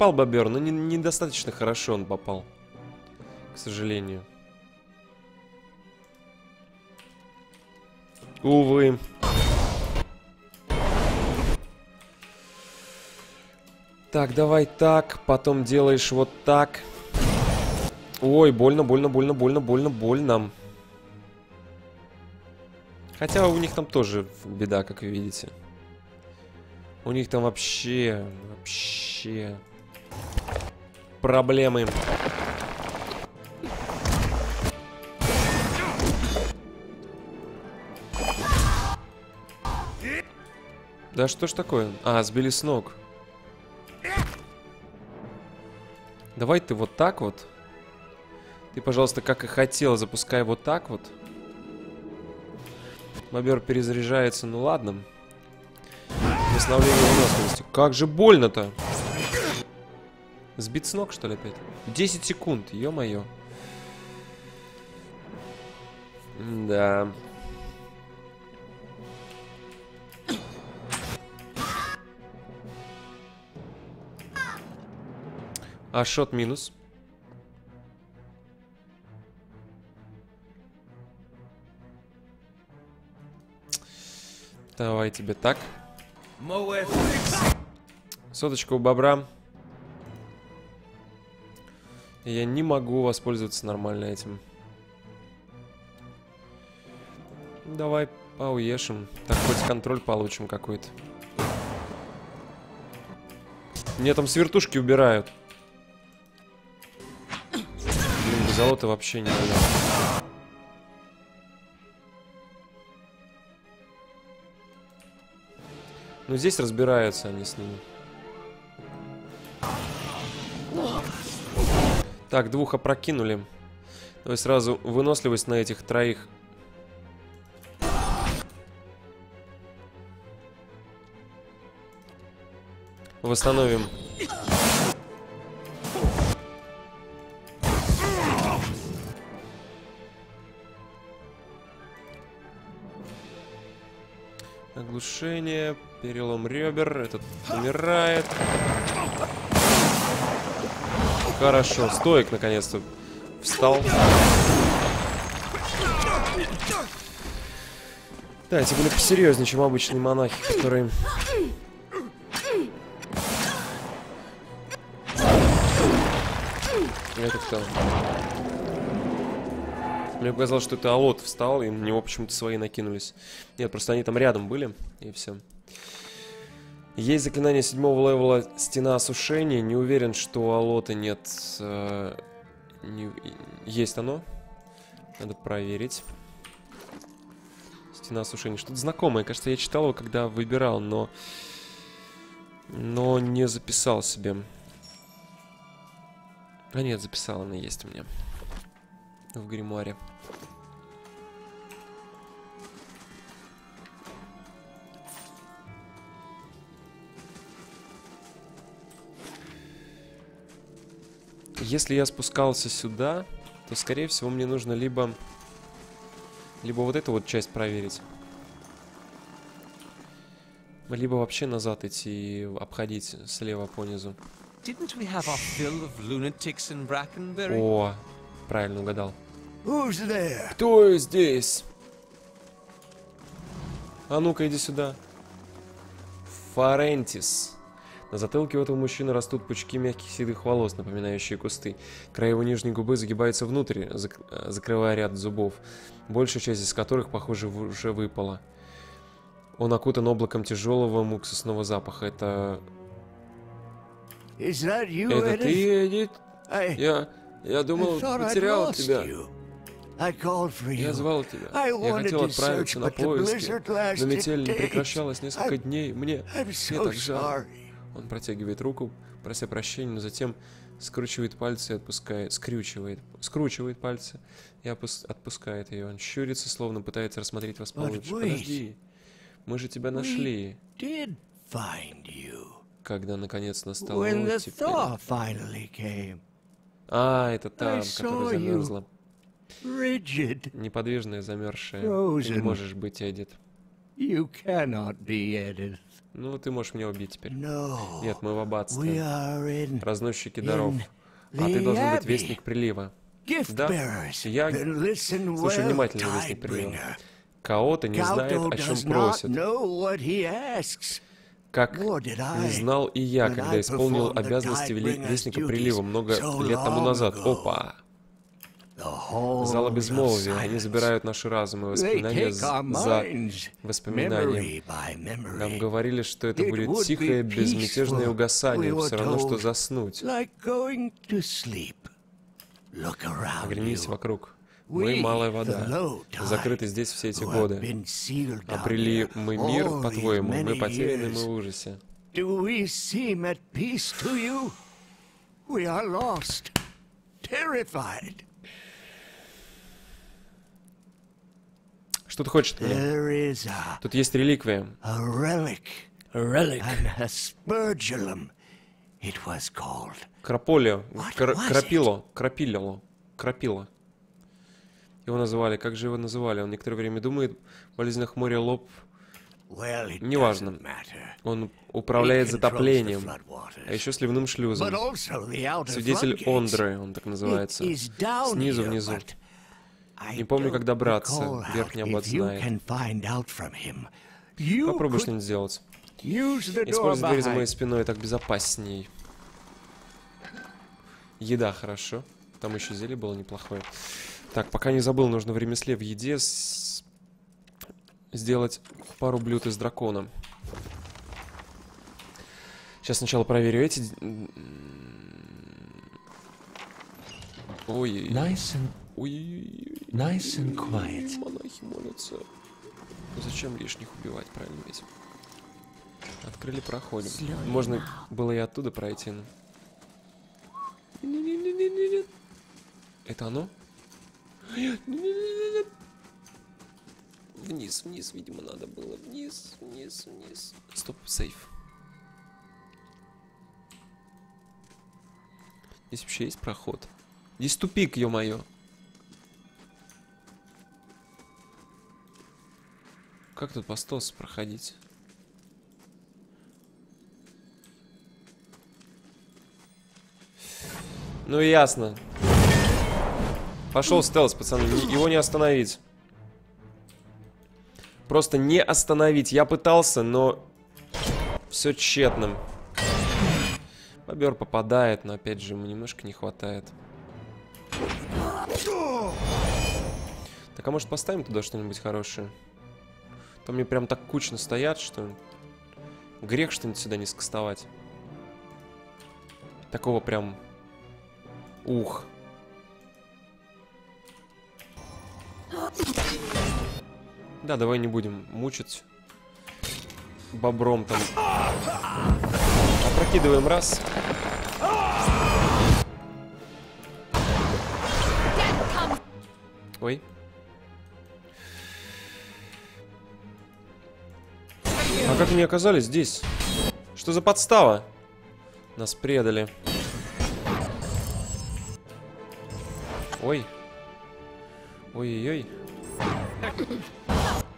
Попал бобер, но не, недостаточно хорошо он попал. К сожалению. Увы. Так, давай так, потом делаешь вот так. Ой, больно, больно, больно, больно, больно, больно. Хотя у них там тоже беда, как вы видите. У них там вообще, вообще проблемы. Да что ж такое? А, сбили с ног. Давай ты вот так вот. Ты, пожалуйста, как и хотел, запускай вот так вот. Бобер перезаряжается, ну ладно. Восстановление выносливости. Как же больно-то! Сбит с ног, что ли, опять? 10 секунд, ё-моё. Да. А шот минус. Давай тебе так. Соточка у бобра. Я не могу воспользоваться нормально этим. Давай поуешим. Так хоть контроль получим какой-то. Мне там свертушки убирают. Блин, без золота вообще не надо. Ну здесь разбираются они с ними. Так, двух опрокинули. Давай сразу выносливость на этих троих. Восстановим. Оглушение, перелом ребер, этот умирает. Хорошо, стоек наконец-то встал. Да, эти были посерьезнее, чем обычные монахи, которые... Это кто? Мне показалось, что это Алот встал, и на него почему-то свои накинулись. Нет, просто они там рядом были, и все. Есть заклинание седьмого левела «Стена осушения». Не уверен, что у Алоты нет... Э, не, есть оно. Надо проверить. Стена осушения. Что-то знакомое. Кажется, я читал его, когда выбирал, но... Но не записал себе. А нет, записал, она есть у меня. В гримуаре. Если я спускался сюда, то, скорее всего, мне нужно либо... Либо вот эту вот часть проверить. Либо вообще назад идти и обходить слева по низу. О, правильно угадал. Кто здесь? А ну-ка, иди сюда. Фарентис. На затылке у этого мужчины растут пучки мягких седых волос, напоминающие кусты. Край его нижней губы загибается внутрь, зак закрывая ряд зубов, большая часть из которых, похоже, уже выпала. Он окутан облаком тяжелого муксусного запаха. Это... Это ты, Эдит? Я... Я думал, потерял тебя. Я звал тебя. Я хотел отправиться на поиски, но метель не прекращалась несколько дней. Мне... Мне так жаль. Он протягивает руку, прося прощения, но затем скручивает пальцы и отпускает, скрючивает, скручивает пальцы и опус, отпускает ее. Он щурится, словно пытается рассмотреть вас получше. Подожди, мы же тебя нашли. Когда наконец настал теперь... А, это там, которая замерзла. Неподвижная, замерзшая. Ты не можешь быть Эдит. You cannot be Edith. Ну, ты можешь меня убить теперь. Нет, мы в аббатстве. Разносчики даров. А ты должен быть вестник прилива. Да, я... Слушай внимательно, вестник прилива. Каота не знает, о чем просит. Как не знал и я, когда исполнил обязанности Вестника Прилива много лет тому назад. Опа! Зала безмолвия. Они забирают наши разумы и воспоминания за воспоминания. Нам говорили, что это будет тихое, безмятежное угасание, все равно, что заснуть. Оглянись вокруг. Мы малая вода, закрыты здесь все эти годы. Обрели мы мир, по-твоему, мы потеряны, мы в ужасе. We are lost, terrified. Что ты хочешь от меня? Тут есть реликвия. Краполио. Крапило. Крапило. Крапило. Его называли. Как же его называли? Он некоторое время думает. В болезнях моря лоб. Неважно. Он управляет затоплением, а еще сливным шлюзом. Свидетель Ондре, он так называется. Снизу внизу. Не помню, как добраться. Верхний аббат знает. Попробуй что-нибудь сделать. Используй дверь за моей спиной, так безопасней. Еда, хорошо. Там еще зелье было неплохое. Так, пока не забыл, нужно в ремесле в еде с... сделать пару блюд из дракона. Сейчас сначала проверю эти... Ой. Nice and Nice and quiet. Монахи молятся. Зачем лишних убивать, правильно ведь? Открыли, проходим. Можно было и оттуда пройти, но... Это оно? Вниз, вниз, видимо, надо было. Вниз, вниз, вниз. Стоп, сейф. Здесь вообще есть проход. Здесь тупик, ё-моё. Как тут по столсу проходить? Ну ясно. Пошел стелс, пацаны. Его не остановить. Просто не остановить. Я пытался, но все тщетным. Бобер попадает, но опять же ему немножко не хватает. Так, а может поставим туда что-нибудь хорошее? Там мне прям так кучно стоят, что Грех что-нибудь сюда не скастовать. Такого прям... Ух. Да, давай не будем мучить бобром там. Опрокидываем раз. Ой. А как они оказались здесь? Что за подстава? Нас предали. Ой. Ой-ой-ой.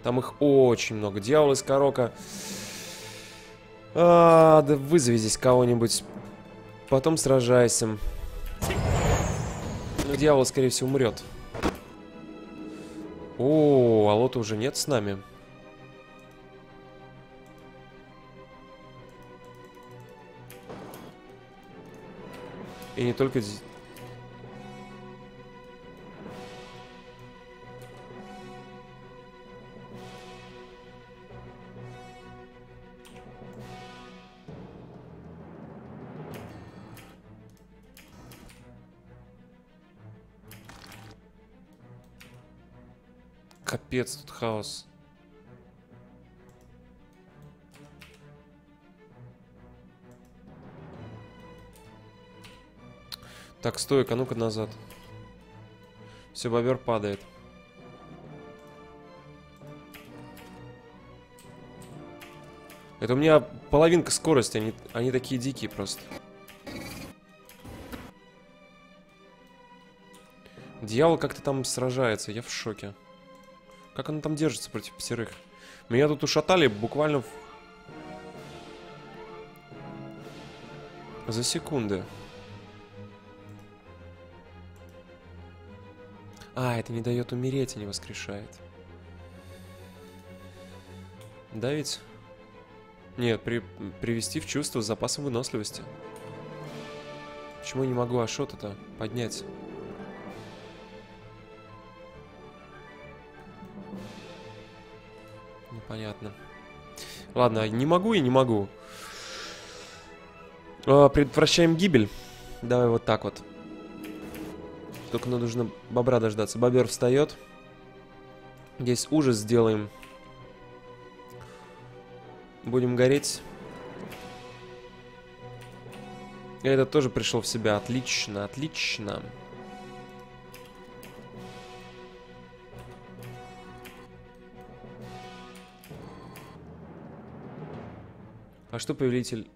Там их очень много. Дьявол из Корока. А, да вызови здесь кого-нибудь. Потом сражайся. Но дьявол, скорее всего, умрет. О, Алота уже нет с нами. И не только... Капец, тут хаос. Так, стой, а ну-ка назад. Все, бобер падает. Это у меня половинка скорости, они, они такие дикие просто. Дьявол как-то там сражается, я в шоке. Как он там держится против пятерых? Меня тут ушатали буквально в... за секунды. А, это не дает умереть, а не воскрешает. Да ведь? Нет, при... привести в чувство с запасом выносливости. Почему я не могу Ашота-то поднять? Непонятно. Ладно, не могу и не могу. А, предотвращаем гибель. Давай вот так вот. Только нужно бобра дождаться. Бобер встает. Здесь ужас сделаем. Будем гореть. Этот тоже пришел в себя. Отлично, отлично. А что повелитель...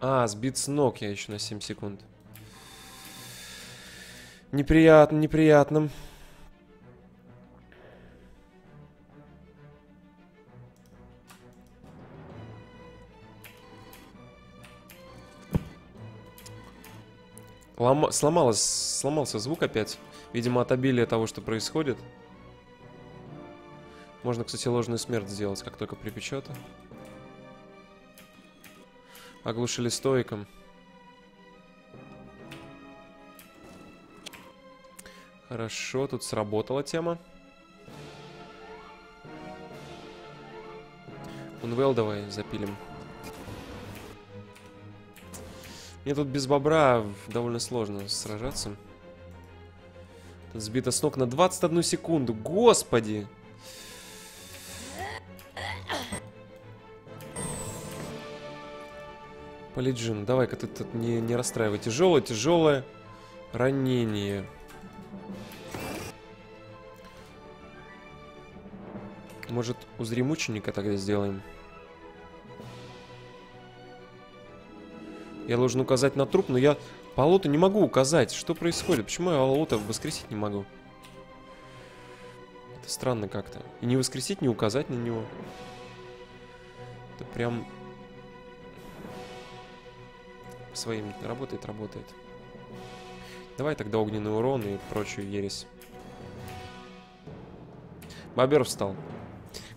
А, сбит с ног я еще на 7 секунд. Неприятно, неприятно. Лом... Сломалось, сломался звук опять. Видимо, от обилия того, что происходит. Можно, кстати, ложную смерть сделать, как только припечет. Оглушили стоиком. Хорошо, тут сработала тема. Унвел давай запилим. Мне тут без бобра довольно сложно сражаться. Тут сбито с ног на 21 секунду. Господи! Полиджин, давай-ка ты тут не, не расстраивай. Тяжелое, тяжелое ранение. Может, узри мученика тогда сделаем? Я должен указать на труп, но я по Алоту не могу указать. Что происходит? Почему я Алота воскресить не могу? Это странно как-то. И не воскресить, не указать на него. Это прям своим работает, работает. Давай тогда огненный урон и прочую ересь. Бобер встал.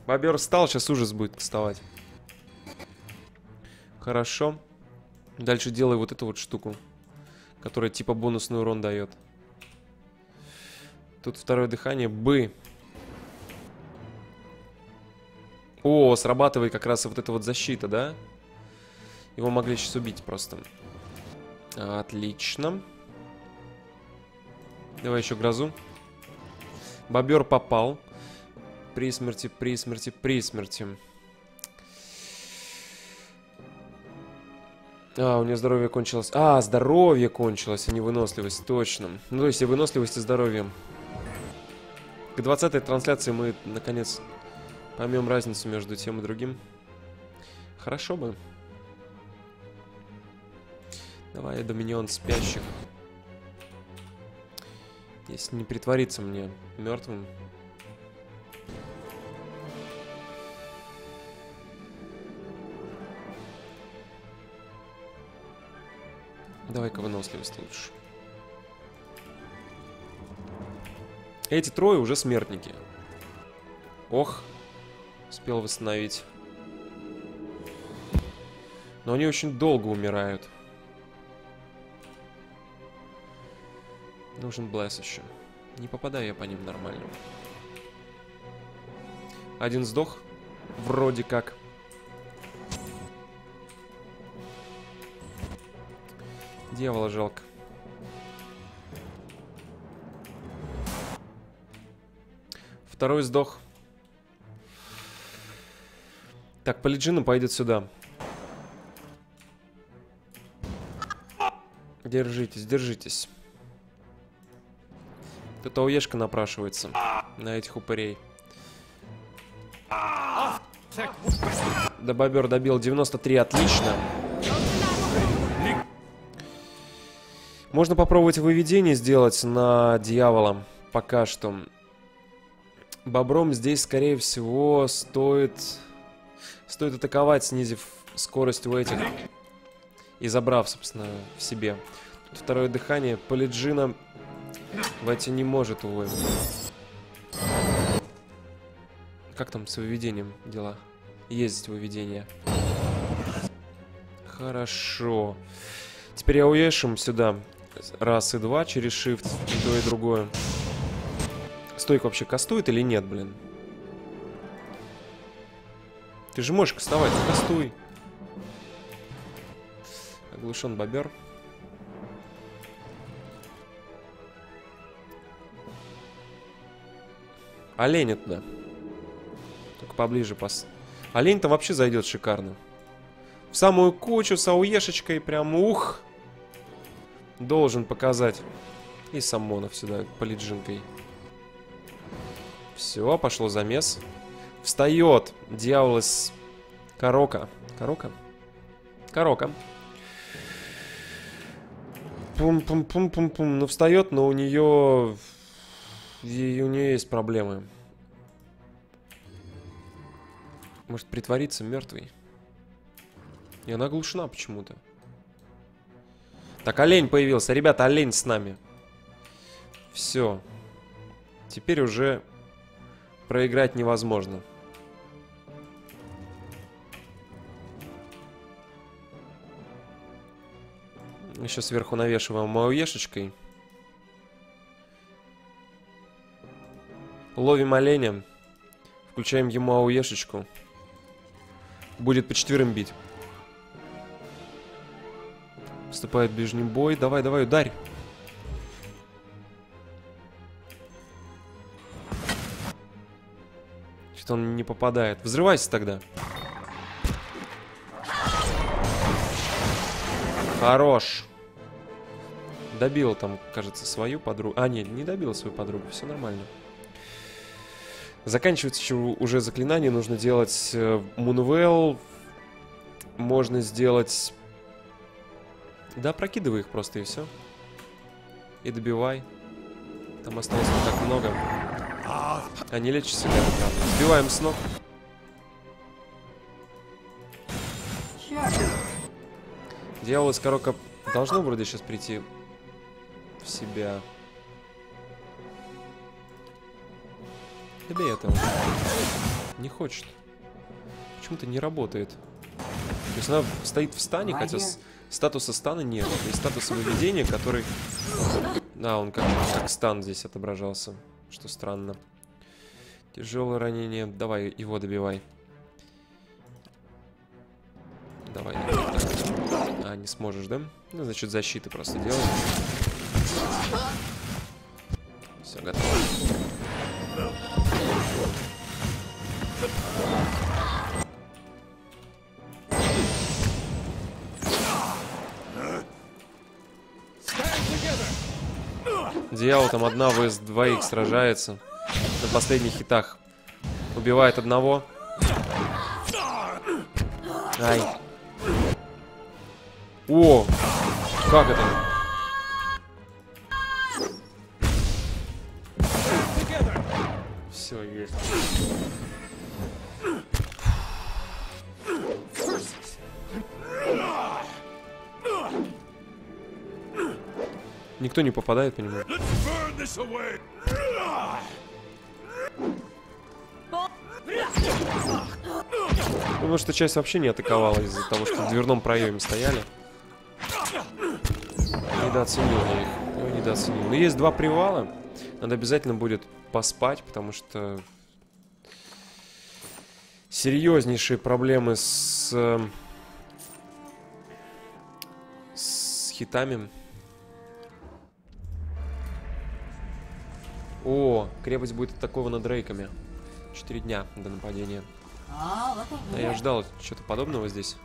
Бобер встал, сейчас ужас будет вставать. Хорошо. Дальше делай вот эту вот штуку, которая типа бонусный урон дает. Тут второе дыхание. Бы. О, срабатывает как раз вот эта вот защита, да? Его могли сейчас убить просто. Отлично. Давай еще грозу. Бобер попал. При смерти, при смерти, при смерти. А, у нее здоровье кончилось. А, здоровье кончилось, а не выносливость, точно. Ну, то есть и выносливость, и здоровье. К 20 трансляции мы, наконец, поймем разницу между тем и другим. Хорошо бы. Давай, доминион спящих. Если не притвориться мне мертвым. Давай-ка выносливость лучше. Эти трое уже смертники. Ох, успел восстановить. Но они очень долго умирают. Нужен Блэс еще. Не попадаю я по ним нормально. Один сдох. Вроде как. Дьявола жалко. Второй сдох. Так, Полиджина пойдет сюда. Держитесь, держитесь. Тут ауешка напрашивается на этих упырей. Да бобер добил 93, отлично. Можно попробовать выведение сделать на дьявола. Пока что. Бобром здесь, скорее всего, стоит... Стоит атаковать, снизив скорость у этих. И забрав, собственно, в себе. Тут второе дыхание. Полиджина Вати не может, увы. Как там с выведением дела? Есть выведение. Хорошо. Теперь я уешим сюда. Раз и два через shift. И то и другое. Стойка вообще кастует или нет, блин? Ты же можешь кастовать, кастуй. Оглушен бобер. Олень это, Только поближе пос... Олень-то вообще зайдет шикарно. В самую кучу с ауешечкой прям ух. Должен показать. И самонов сюда политжинкой. Все, пошло замес. Встает дьявол из Корока. Корока? Корока. Пум-пум-пум-пум-пум. Ну, встает, но у нее и у нее есть проблемы. Может притвориться мертвой? И она глушена почему-то. Так, олень появился. Ребята, олень с нами. Все. Теперь уже проиграть невозможно. Еще сверху навешиваем мою ешечкой. Ловим оленя. Включаем ему ауешечку. Будет по четверым бить. Вступает в ближний бой. Давай, давай, ударь. Что-то он не попадает. Взрывайся тогда. Хорош. Добил там, кажется, свою подругу. А, нет, не добил свою подругу. Все нормально. Заканчивается еще уже заклинание. Нужно делать Мунвелл. Можно сделать... Да, прокидывай их просто и все. И добивай. Там осталось не так много. Они лечат себя, правда. Сбиваем с ног. Дьявол из корока должно вроде сейчас прийти в себя. Добей этого. Не хочет. Почему-то не работает. То есть она стоит в стане, хотя с... статуса стана нет. И статуса выведения, который... Да, он как, как стан здесь отображался. Что странно. Тяжелое ранение. Давай, его добивай. Давай. А, не сможешь, да? Ну, значит, защиты просто делаем. Все, готово. Дьявол там одна vs 2 сражается. На последних хитах. Убивает одного. Ай. О! Как это? Все, есть. Никто не попадает по нему. Потому что часть вообще не атаковала из-за того, что в дверном проеме стояли. Недооценил я их. Ой, недооценил. Но есть два привала. Надо обязательно будет поспать, потому что серьезнейшие проблемы с с хитами. О, крепость будет атакована дрейками. Четыре дня до нападения. А я ждал что-то подобного здесь.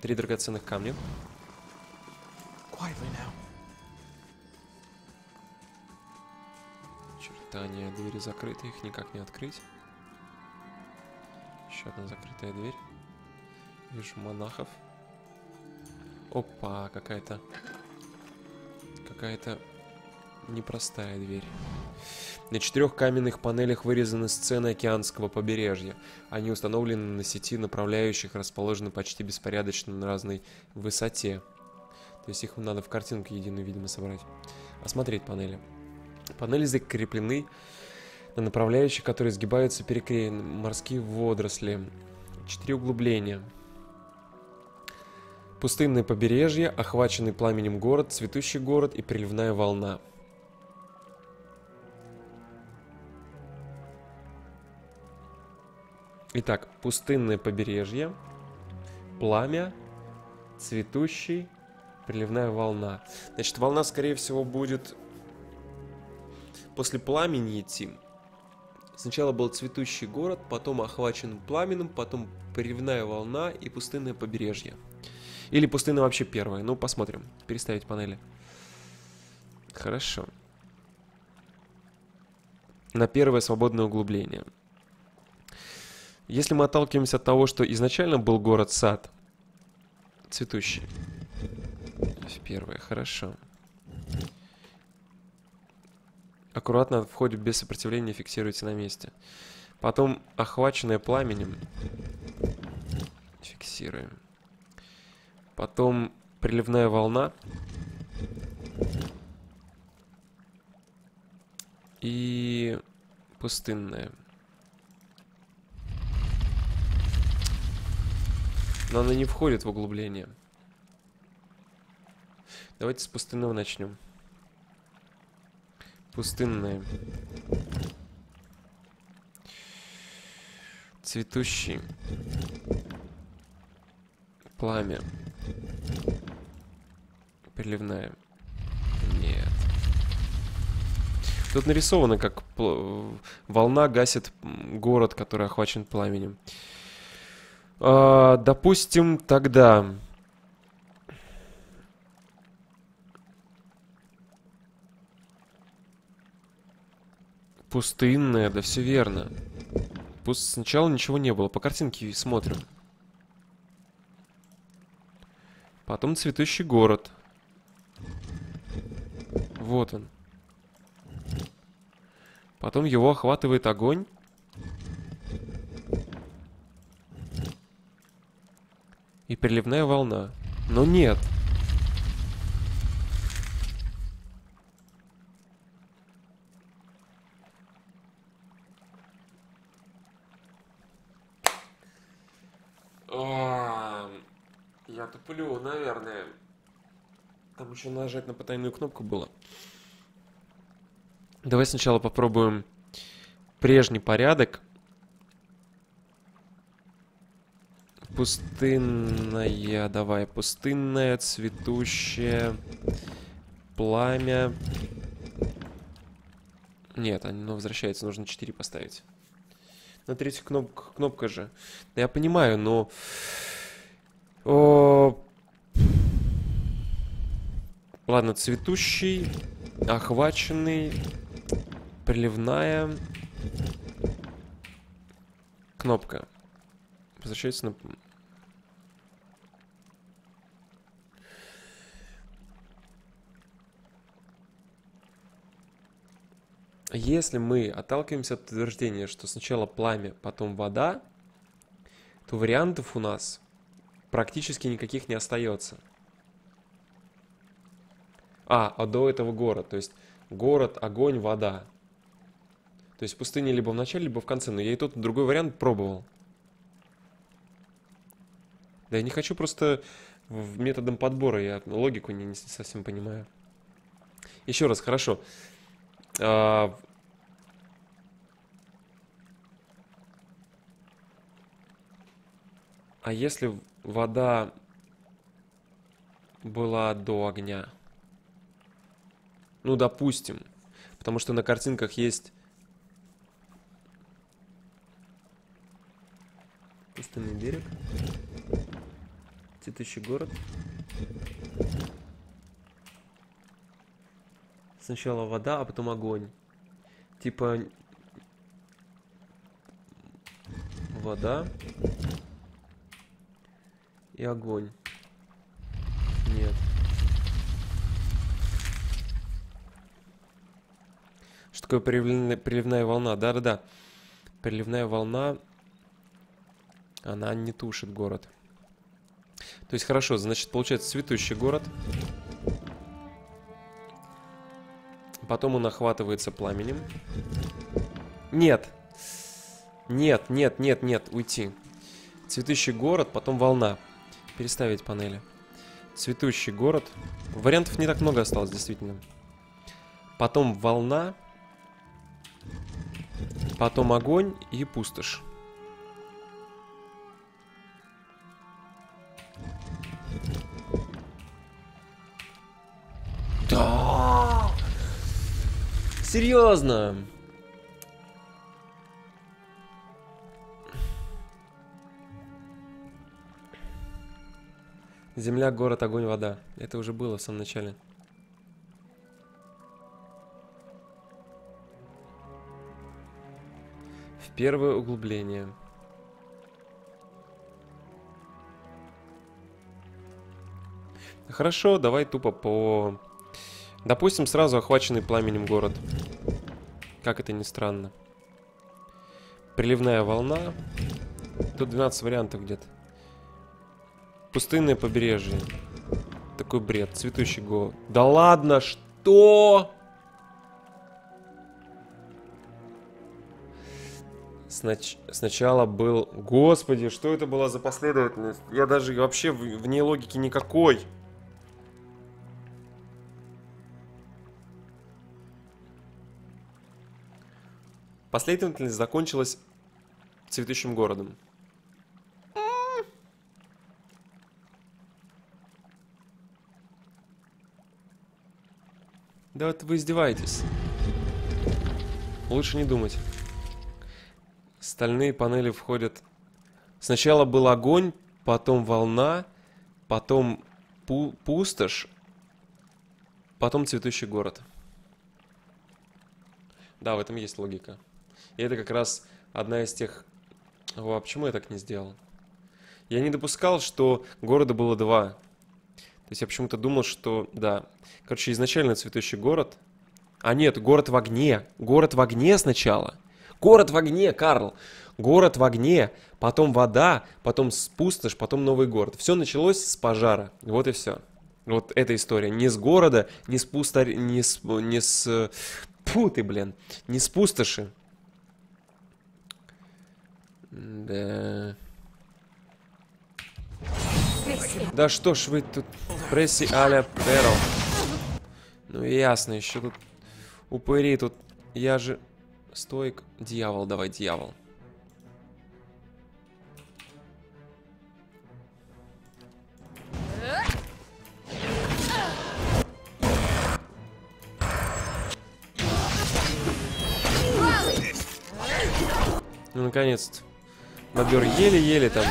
Три драгоценных камня. Чертания, двери закрыты, их никак не открыть. Еще одна закрытая дверь. Вижу монахов. Опа, какая-то... Какая-то непростая дверь. На четырех каменных панелях вырезаны сцены океанского побережья. Они установлены на сети направляющих, расположены почти беспорядочно на разной высоте. То есть их надо в картинку единую, видимо, собрать. Осмотреть панели. Панели закреплены на направляющих, которые сгибаются перекреены. Морские водоросли. Четыре углубления. Пустынное побережье, охваченный пламенем город, цветущий город и приливная волна. Итак, пустынное побережье, пламя, цветущий, приливная волна. Значит, волна, скорее всего, будет после пламени идти. Сначала был цветущий город, потом охвачен пламенем, потом приливная волна и пустынное побережье. Или пустынное вообще первое. Ну, посмотрим. Переставить панели. Хорошо. На первое свободное углубление. Если мы отталкиваемся от того, что изначально был город-сад, цветущий. Первое, хорошо. Аккуратно входит без сопротивления, фиксируйте на месте. Потом охваченное пламенем. Фиксируем. Потом приливная волна. И пустынная. Но она не входит в углубление. Давайте с пустынного начнем. Пустынная. Цветущий. Пламя. Приливная. Нет. Тут нарисовано, как волна гасит город, который охвачен пламенем. А, допустим, тогда... Пустынная, да все верно. Пусть сначала ничего не было. По картинке смотрим. Потом цветущий город. Вот он. Потом его охватывает огонь. И приливная волна. Но нет. Я туплю, наверное. Там еще нажать на потайную кнопку было. Давай сначала попробуем прежний порядок. Пустынная, давай, пустынная, цветущее, пламя. Нет, оно возвращается, нужно 4 поставить. На третью кнопку, кнопка же. Да я понимаю, но... О... Ладно, цветущий, охваченный, приливная кнопка. Возвращается на... Если мы отталкиваемся от утверждения, что сначала пламя, потом вода, то вариантов у нас практически никаких не остается. А, а до этого город. То есть город, огонь, вода. То есть пустыня либо в начале, либо в конце. Но я и тот, и другой вариант пробовал. Да я не хочу просто методом подбора. Я логику не, не совсем понимаю. Еще раз, хорошо. А... а если вода была до огня? Ну, допустим. Потому что на картинках есть... Пустынный берег. Цветущий город. Сначала вода, а потом огонь. Типа... Вода. И огонь. Нет. Что такое приливная, приливная волна? Да-да-да. Приливная волна, она не тушит город. То есть хорошо, значит, получается цветущий город. Потом он охватывается пламенем. Нет. Нет, нет, нет, нет, уйти. Цветущий город, потом волна. Переставить панели. Цветущий город. Вариантов не так много осталось, действительно. Потом волна. Потом огонь и пустошь. Да! Серьезно? Земля, город, огонь, вода. Это уже было в самом начале. В первое углубление. Хорошо, давай тупо по Допустим, сразу охваченный пламенем город. Как это ни странно. Приливная волна. Тут 12 вариантов где-то. Пустынное побережье. Такой бред. Цветущий город. Да ладно, что? Снач... Сначала был... Господи, что это была за последовательность? Я даже вообще в... вне логики никакой. Последовательность закончилась цветущим городом. Да вот вы издеваетесь. Лучше не думать. Стальные панели входят... Сначала был огонь, потом волна, потом пу пустошь, потом цветущий город. Да, в этом есть логика. И это как раз одна из тех... О, а почему я так не сделал? Я не допускал, что города было два. То есть я почему-то думал, что... Да. Короче, изначально цветущий город. А нет, город в огне. Город в огне сначала. Город в огне, Карл. Город в огне, потом вода, потом пустошь, потом новый город. Все началось с пожара. Вот и все. Вот эта история. Не с города, не с пустор... не с... Не с... Фу ты, блин. Не с пустоши, да. Да что ж вы тут, пресси аля перо. Ну ясно, еще тут упыри тут. Я же... Стойк. Дьявол, давай, дьявол. Ну, наконец-то. Бобер еле-еле там.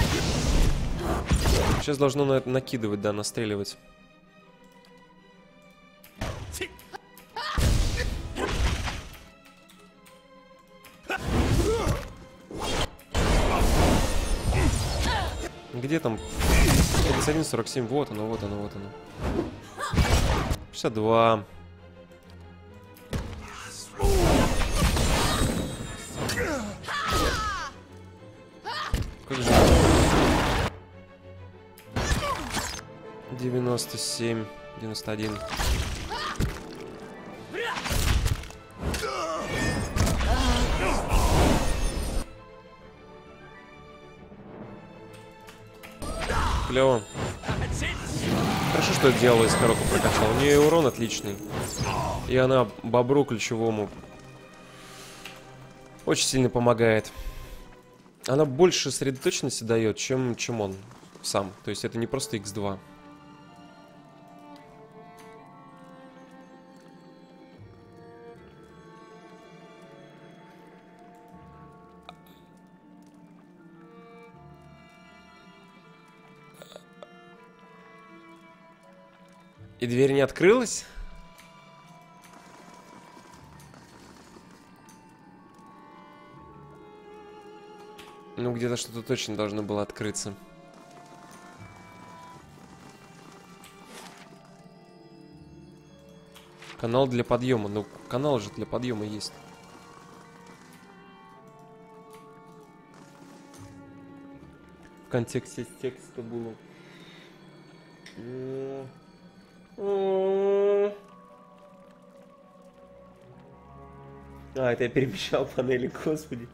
Сейчас должно на накидывать, да, настреливать. Где там? 51, 47, вот оно, вот оно, вот оно. 62. Девяносто семь, девяносто один. Клево. Хорошо, что делала из коробки прокачала. У нее урон отличный. И она бобру ключевому очень сильно помогает. Она больше сосредоточенности дает, чем, чем он сам. То есть это не просто x2. И дверь не открылась? Ну, где-то что-то точно должно было открыться. Канал для подъема. Ну, канал же для подъема есть. В контексте текста было. А, это я перемещал панели, господи.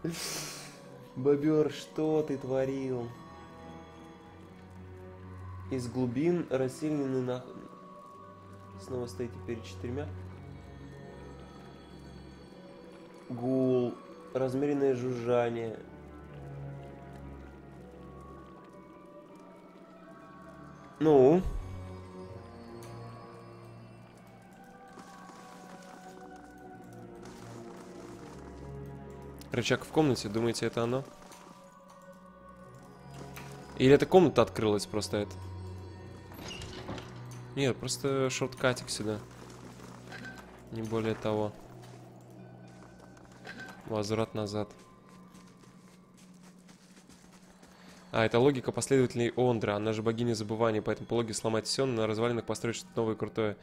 Бобер, что ты творил? Из глубин расселены на... Снова стоите перед четырьмя. Гул. Размеренное жужжание. Ну? Рычаг в комнате, думаете, это оно? Или эта комната открылась просто это? Нет, просто шорткатик сюда. Не более того. Возврат назад. А, это логика последователей Ондра. Она же богиня забывания, поэтому по логике сломать все, на развалинах построить что-то новое крутое.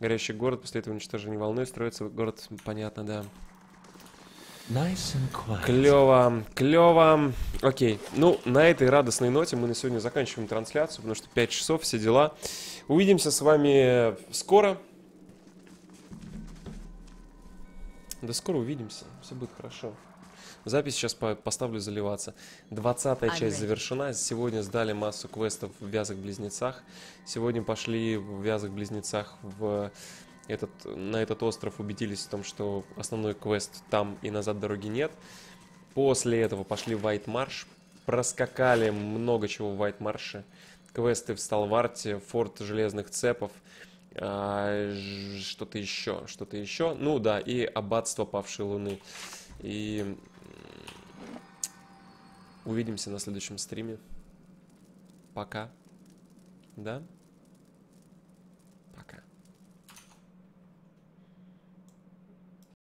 Горящий город, после этого уничтожения волны, строится город, понятно, да. Nice клево, клево. Окей, ну, на этой радостной ноте мы на сегодня заканчиваем трансляцию, потому что 5 часов, все дела. Увидимся с вами скоро. Да скоро увидимся, все будет хорошо. Запись сейчас по поставлю заливаться. 20 часть завершена. Сегодня сдали массу квестов в Вязах-Близнецах. Сегодня пошли в Вязах-Близнецах в этот, на этот остров убедились в том, что основной квест там и назад дороги нет. После этого пошли в White Marsh, проскакали много чего в White Marsh. Квесты в Сталварте, форт железных цепов, а, что-то еще, что-то еще. Ну да, и аббатство павшей луны. И увидимся на следующем стриме. Пока. Да?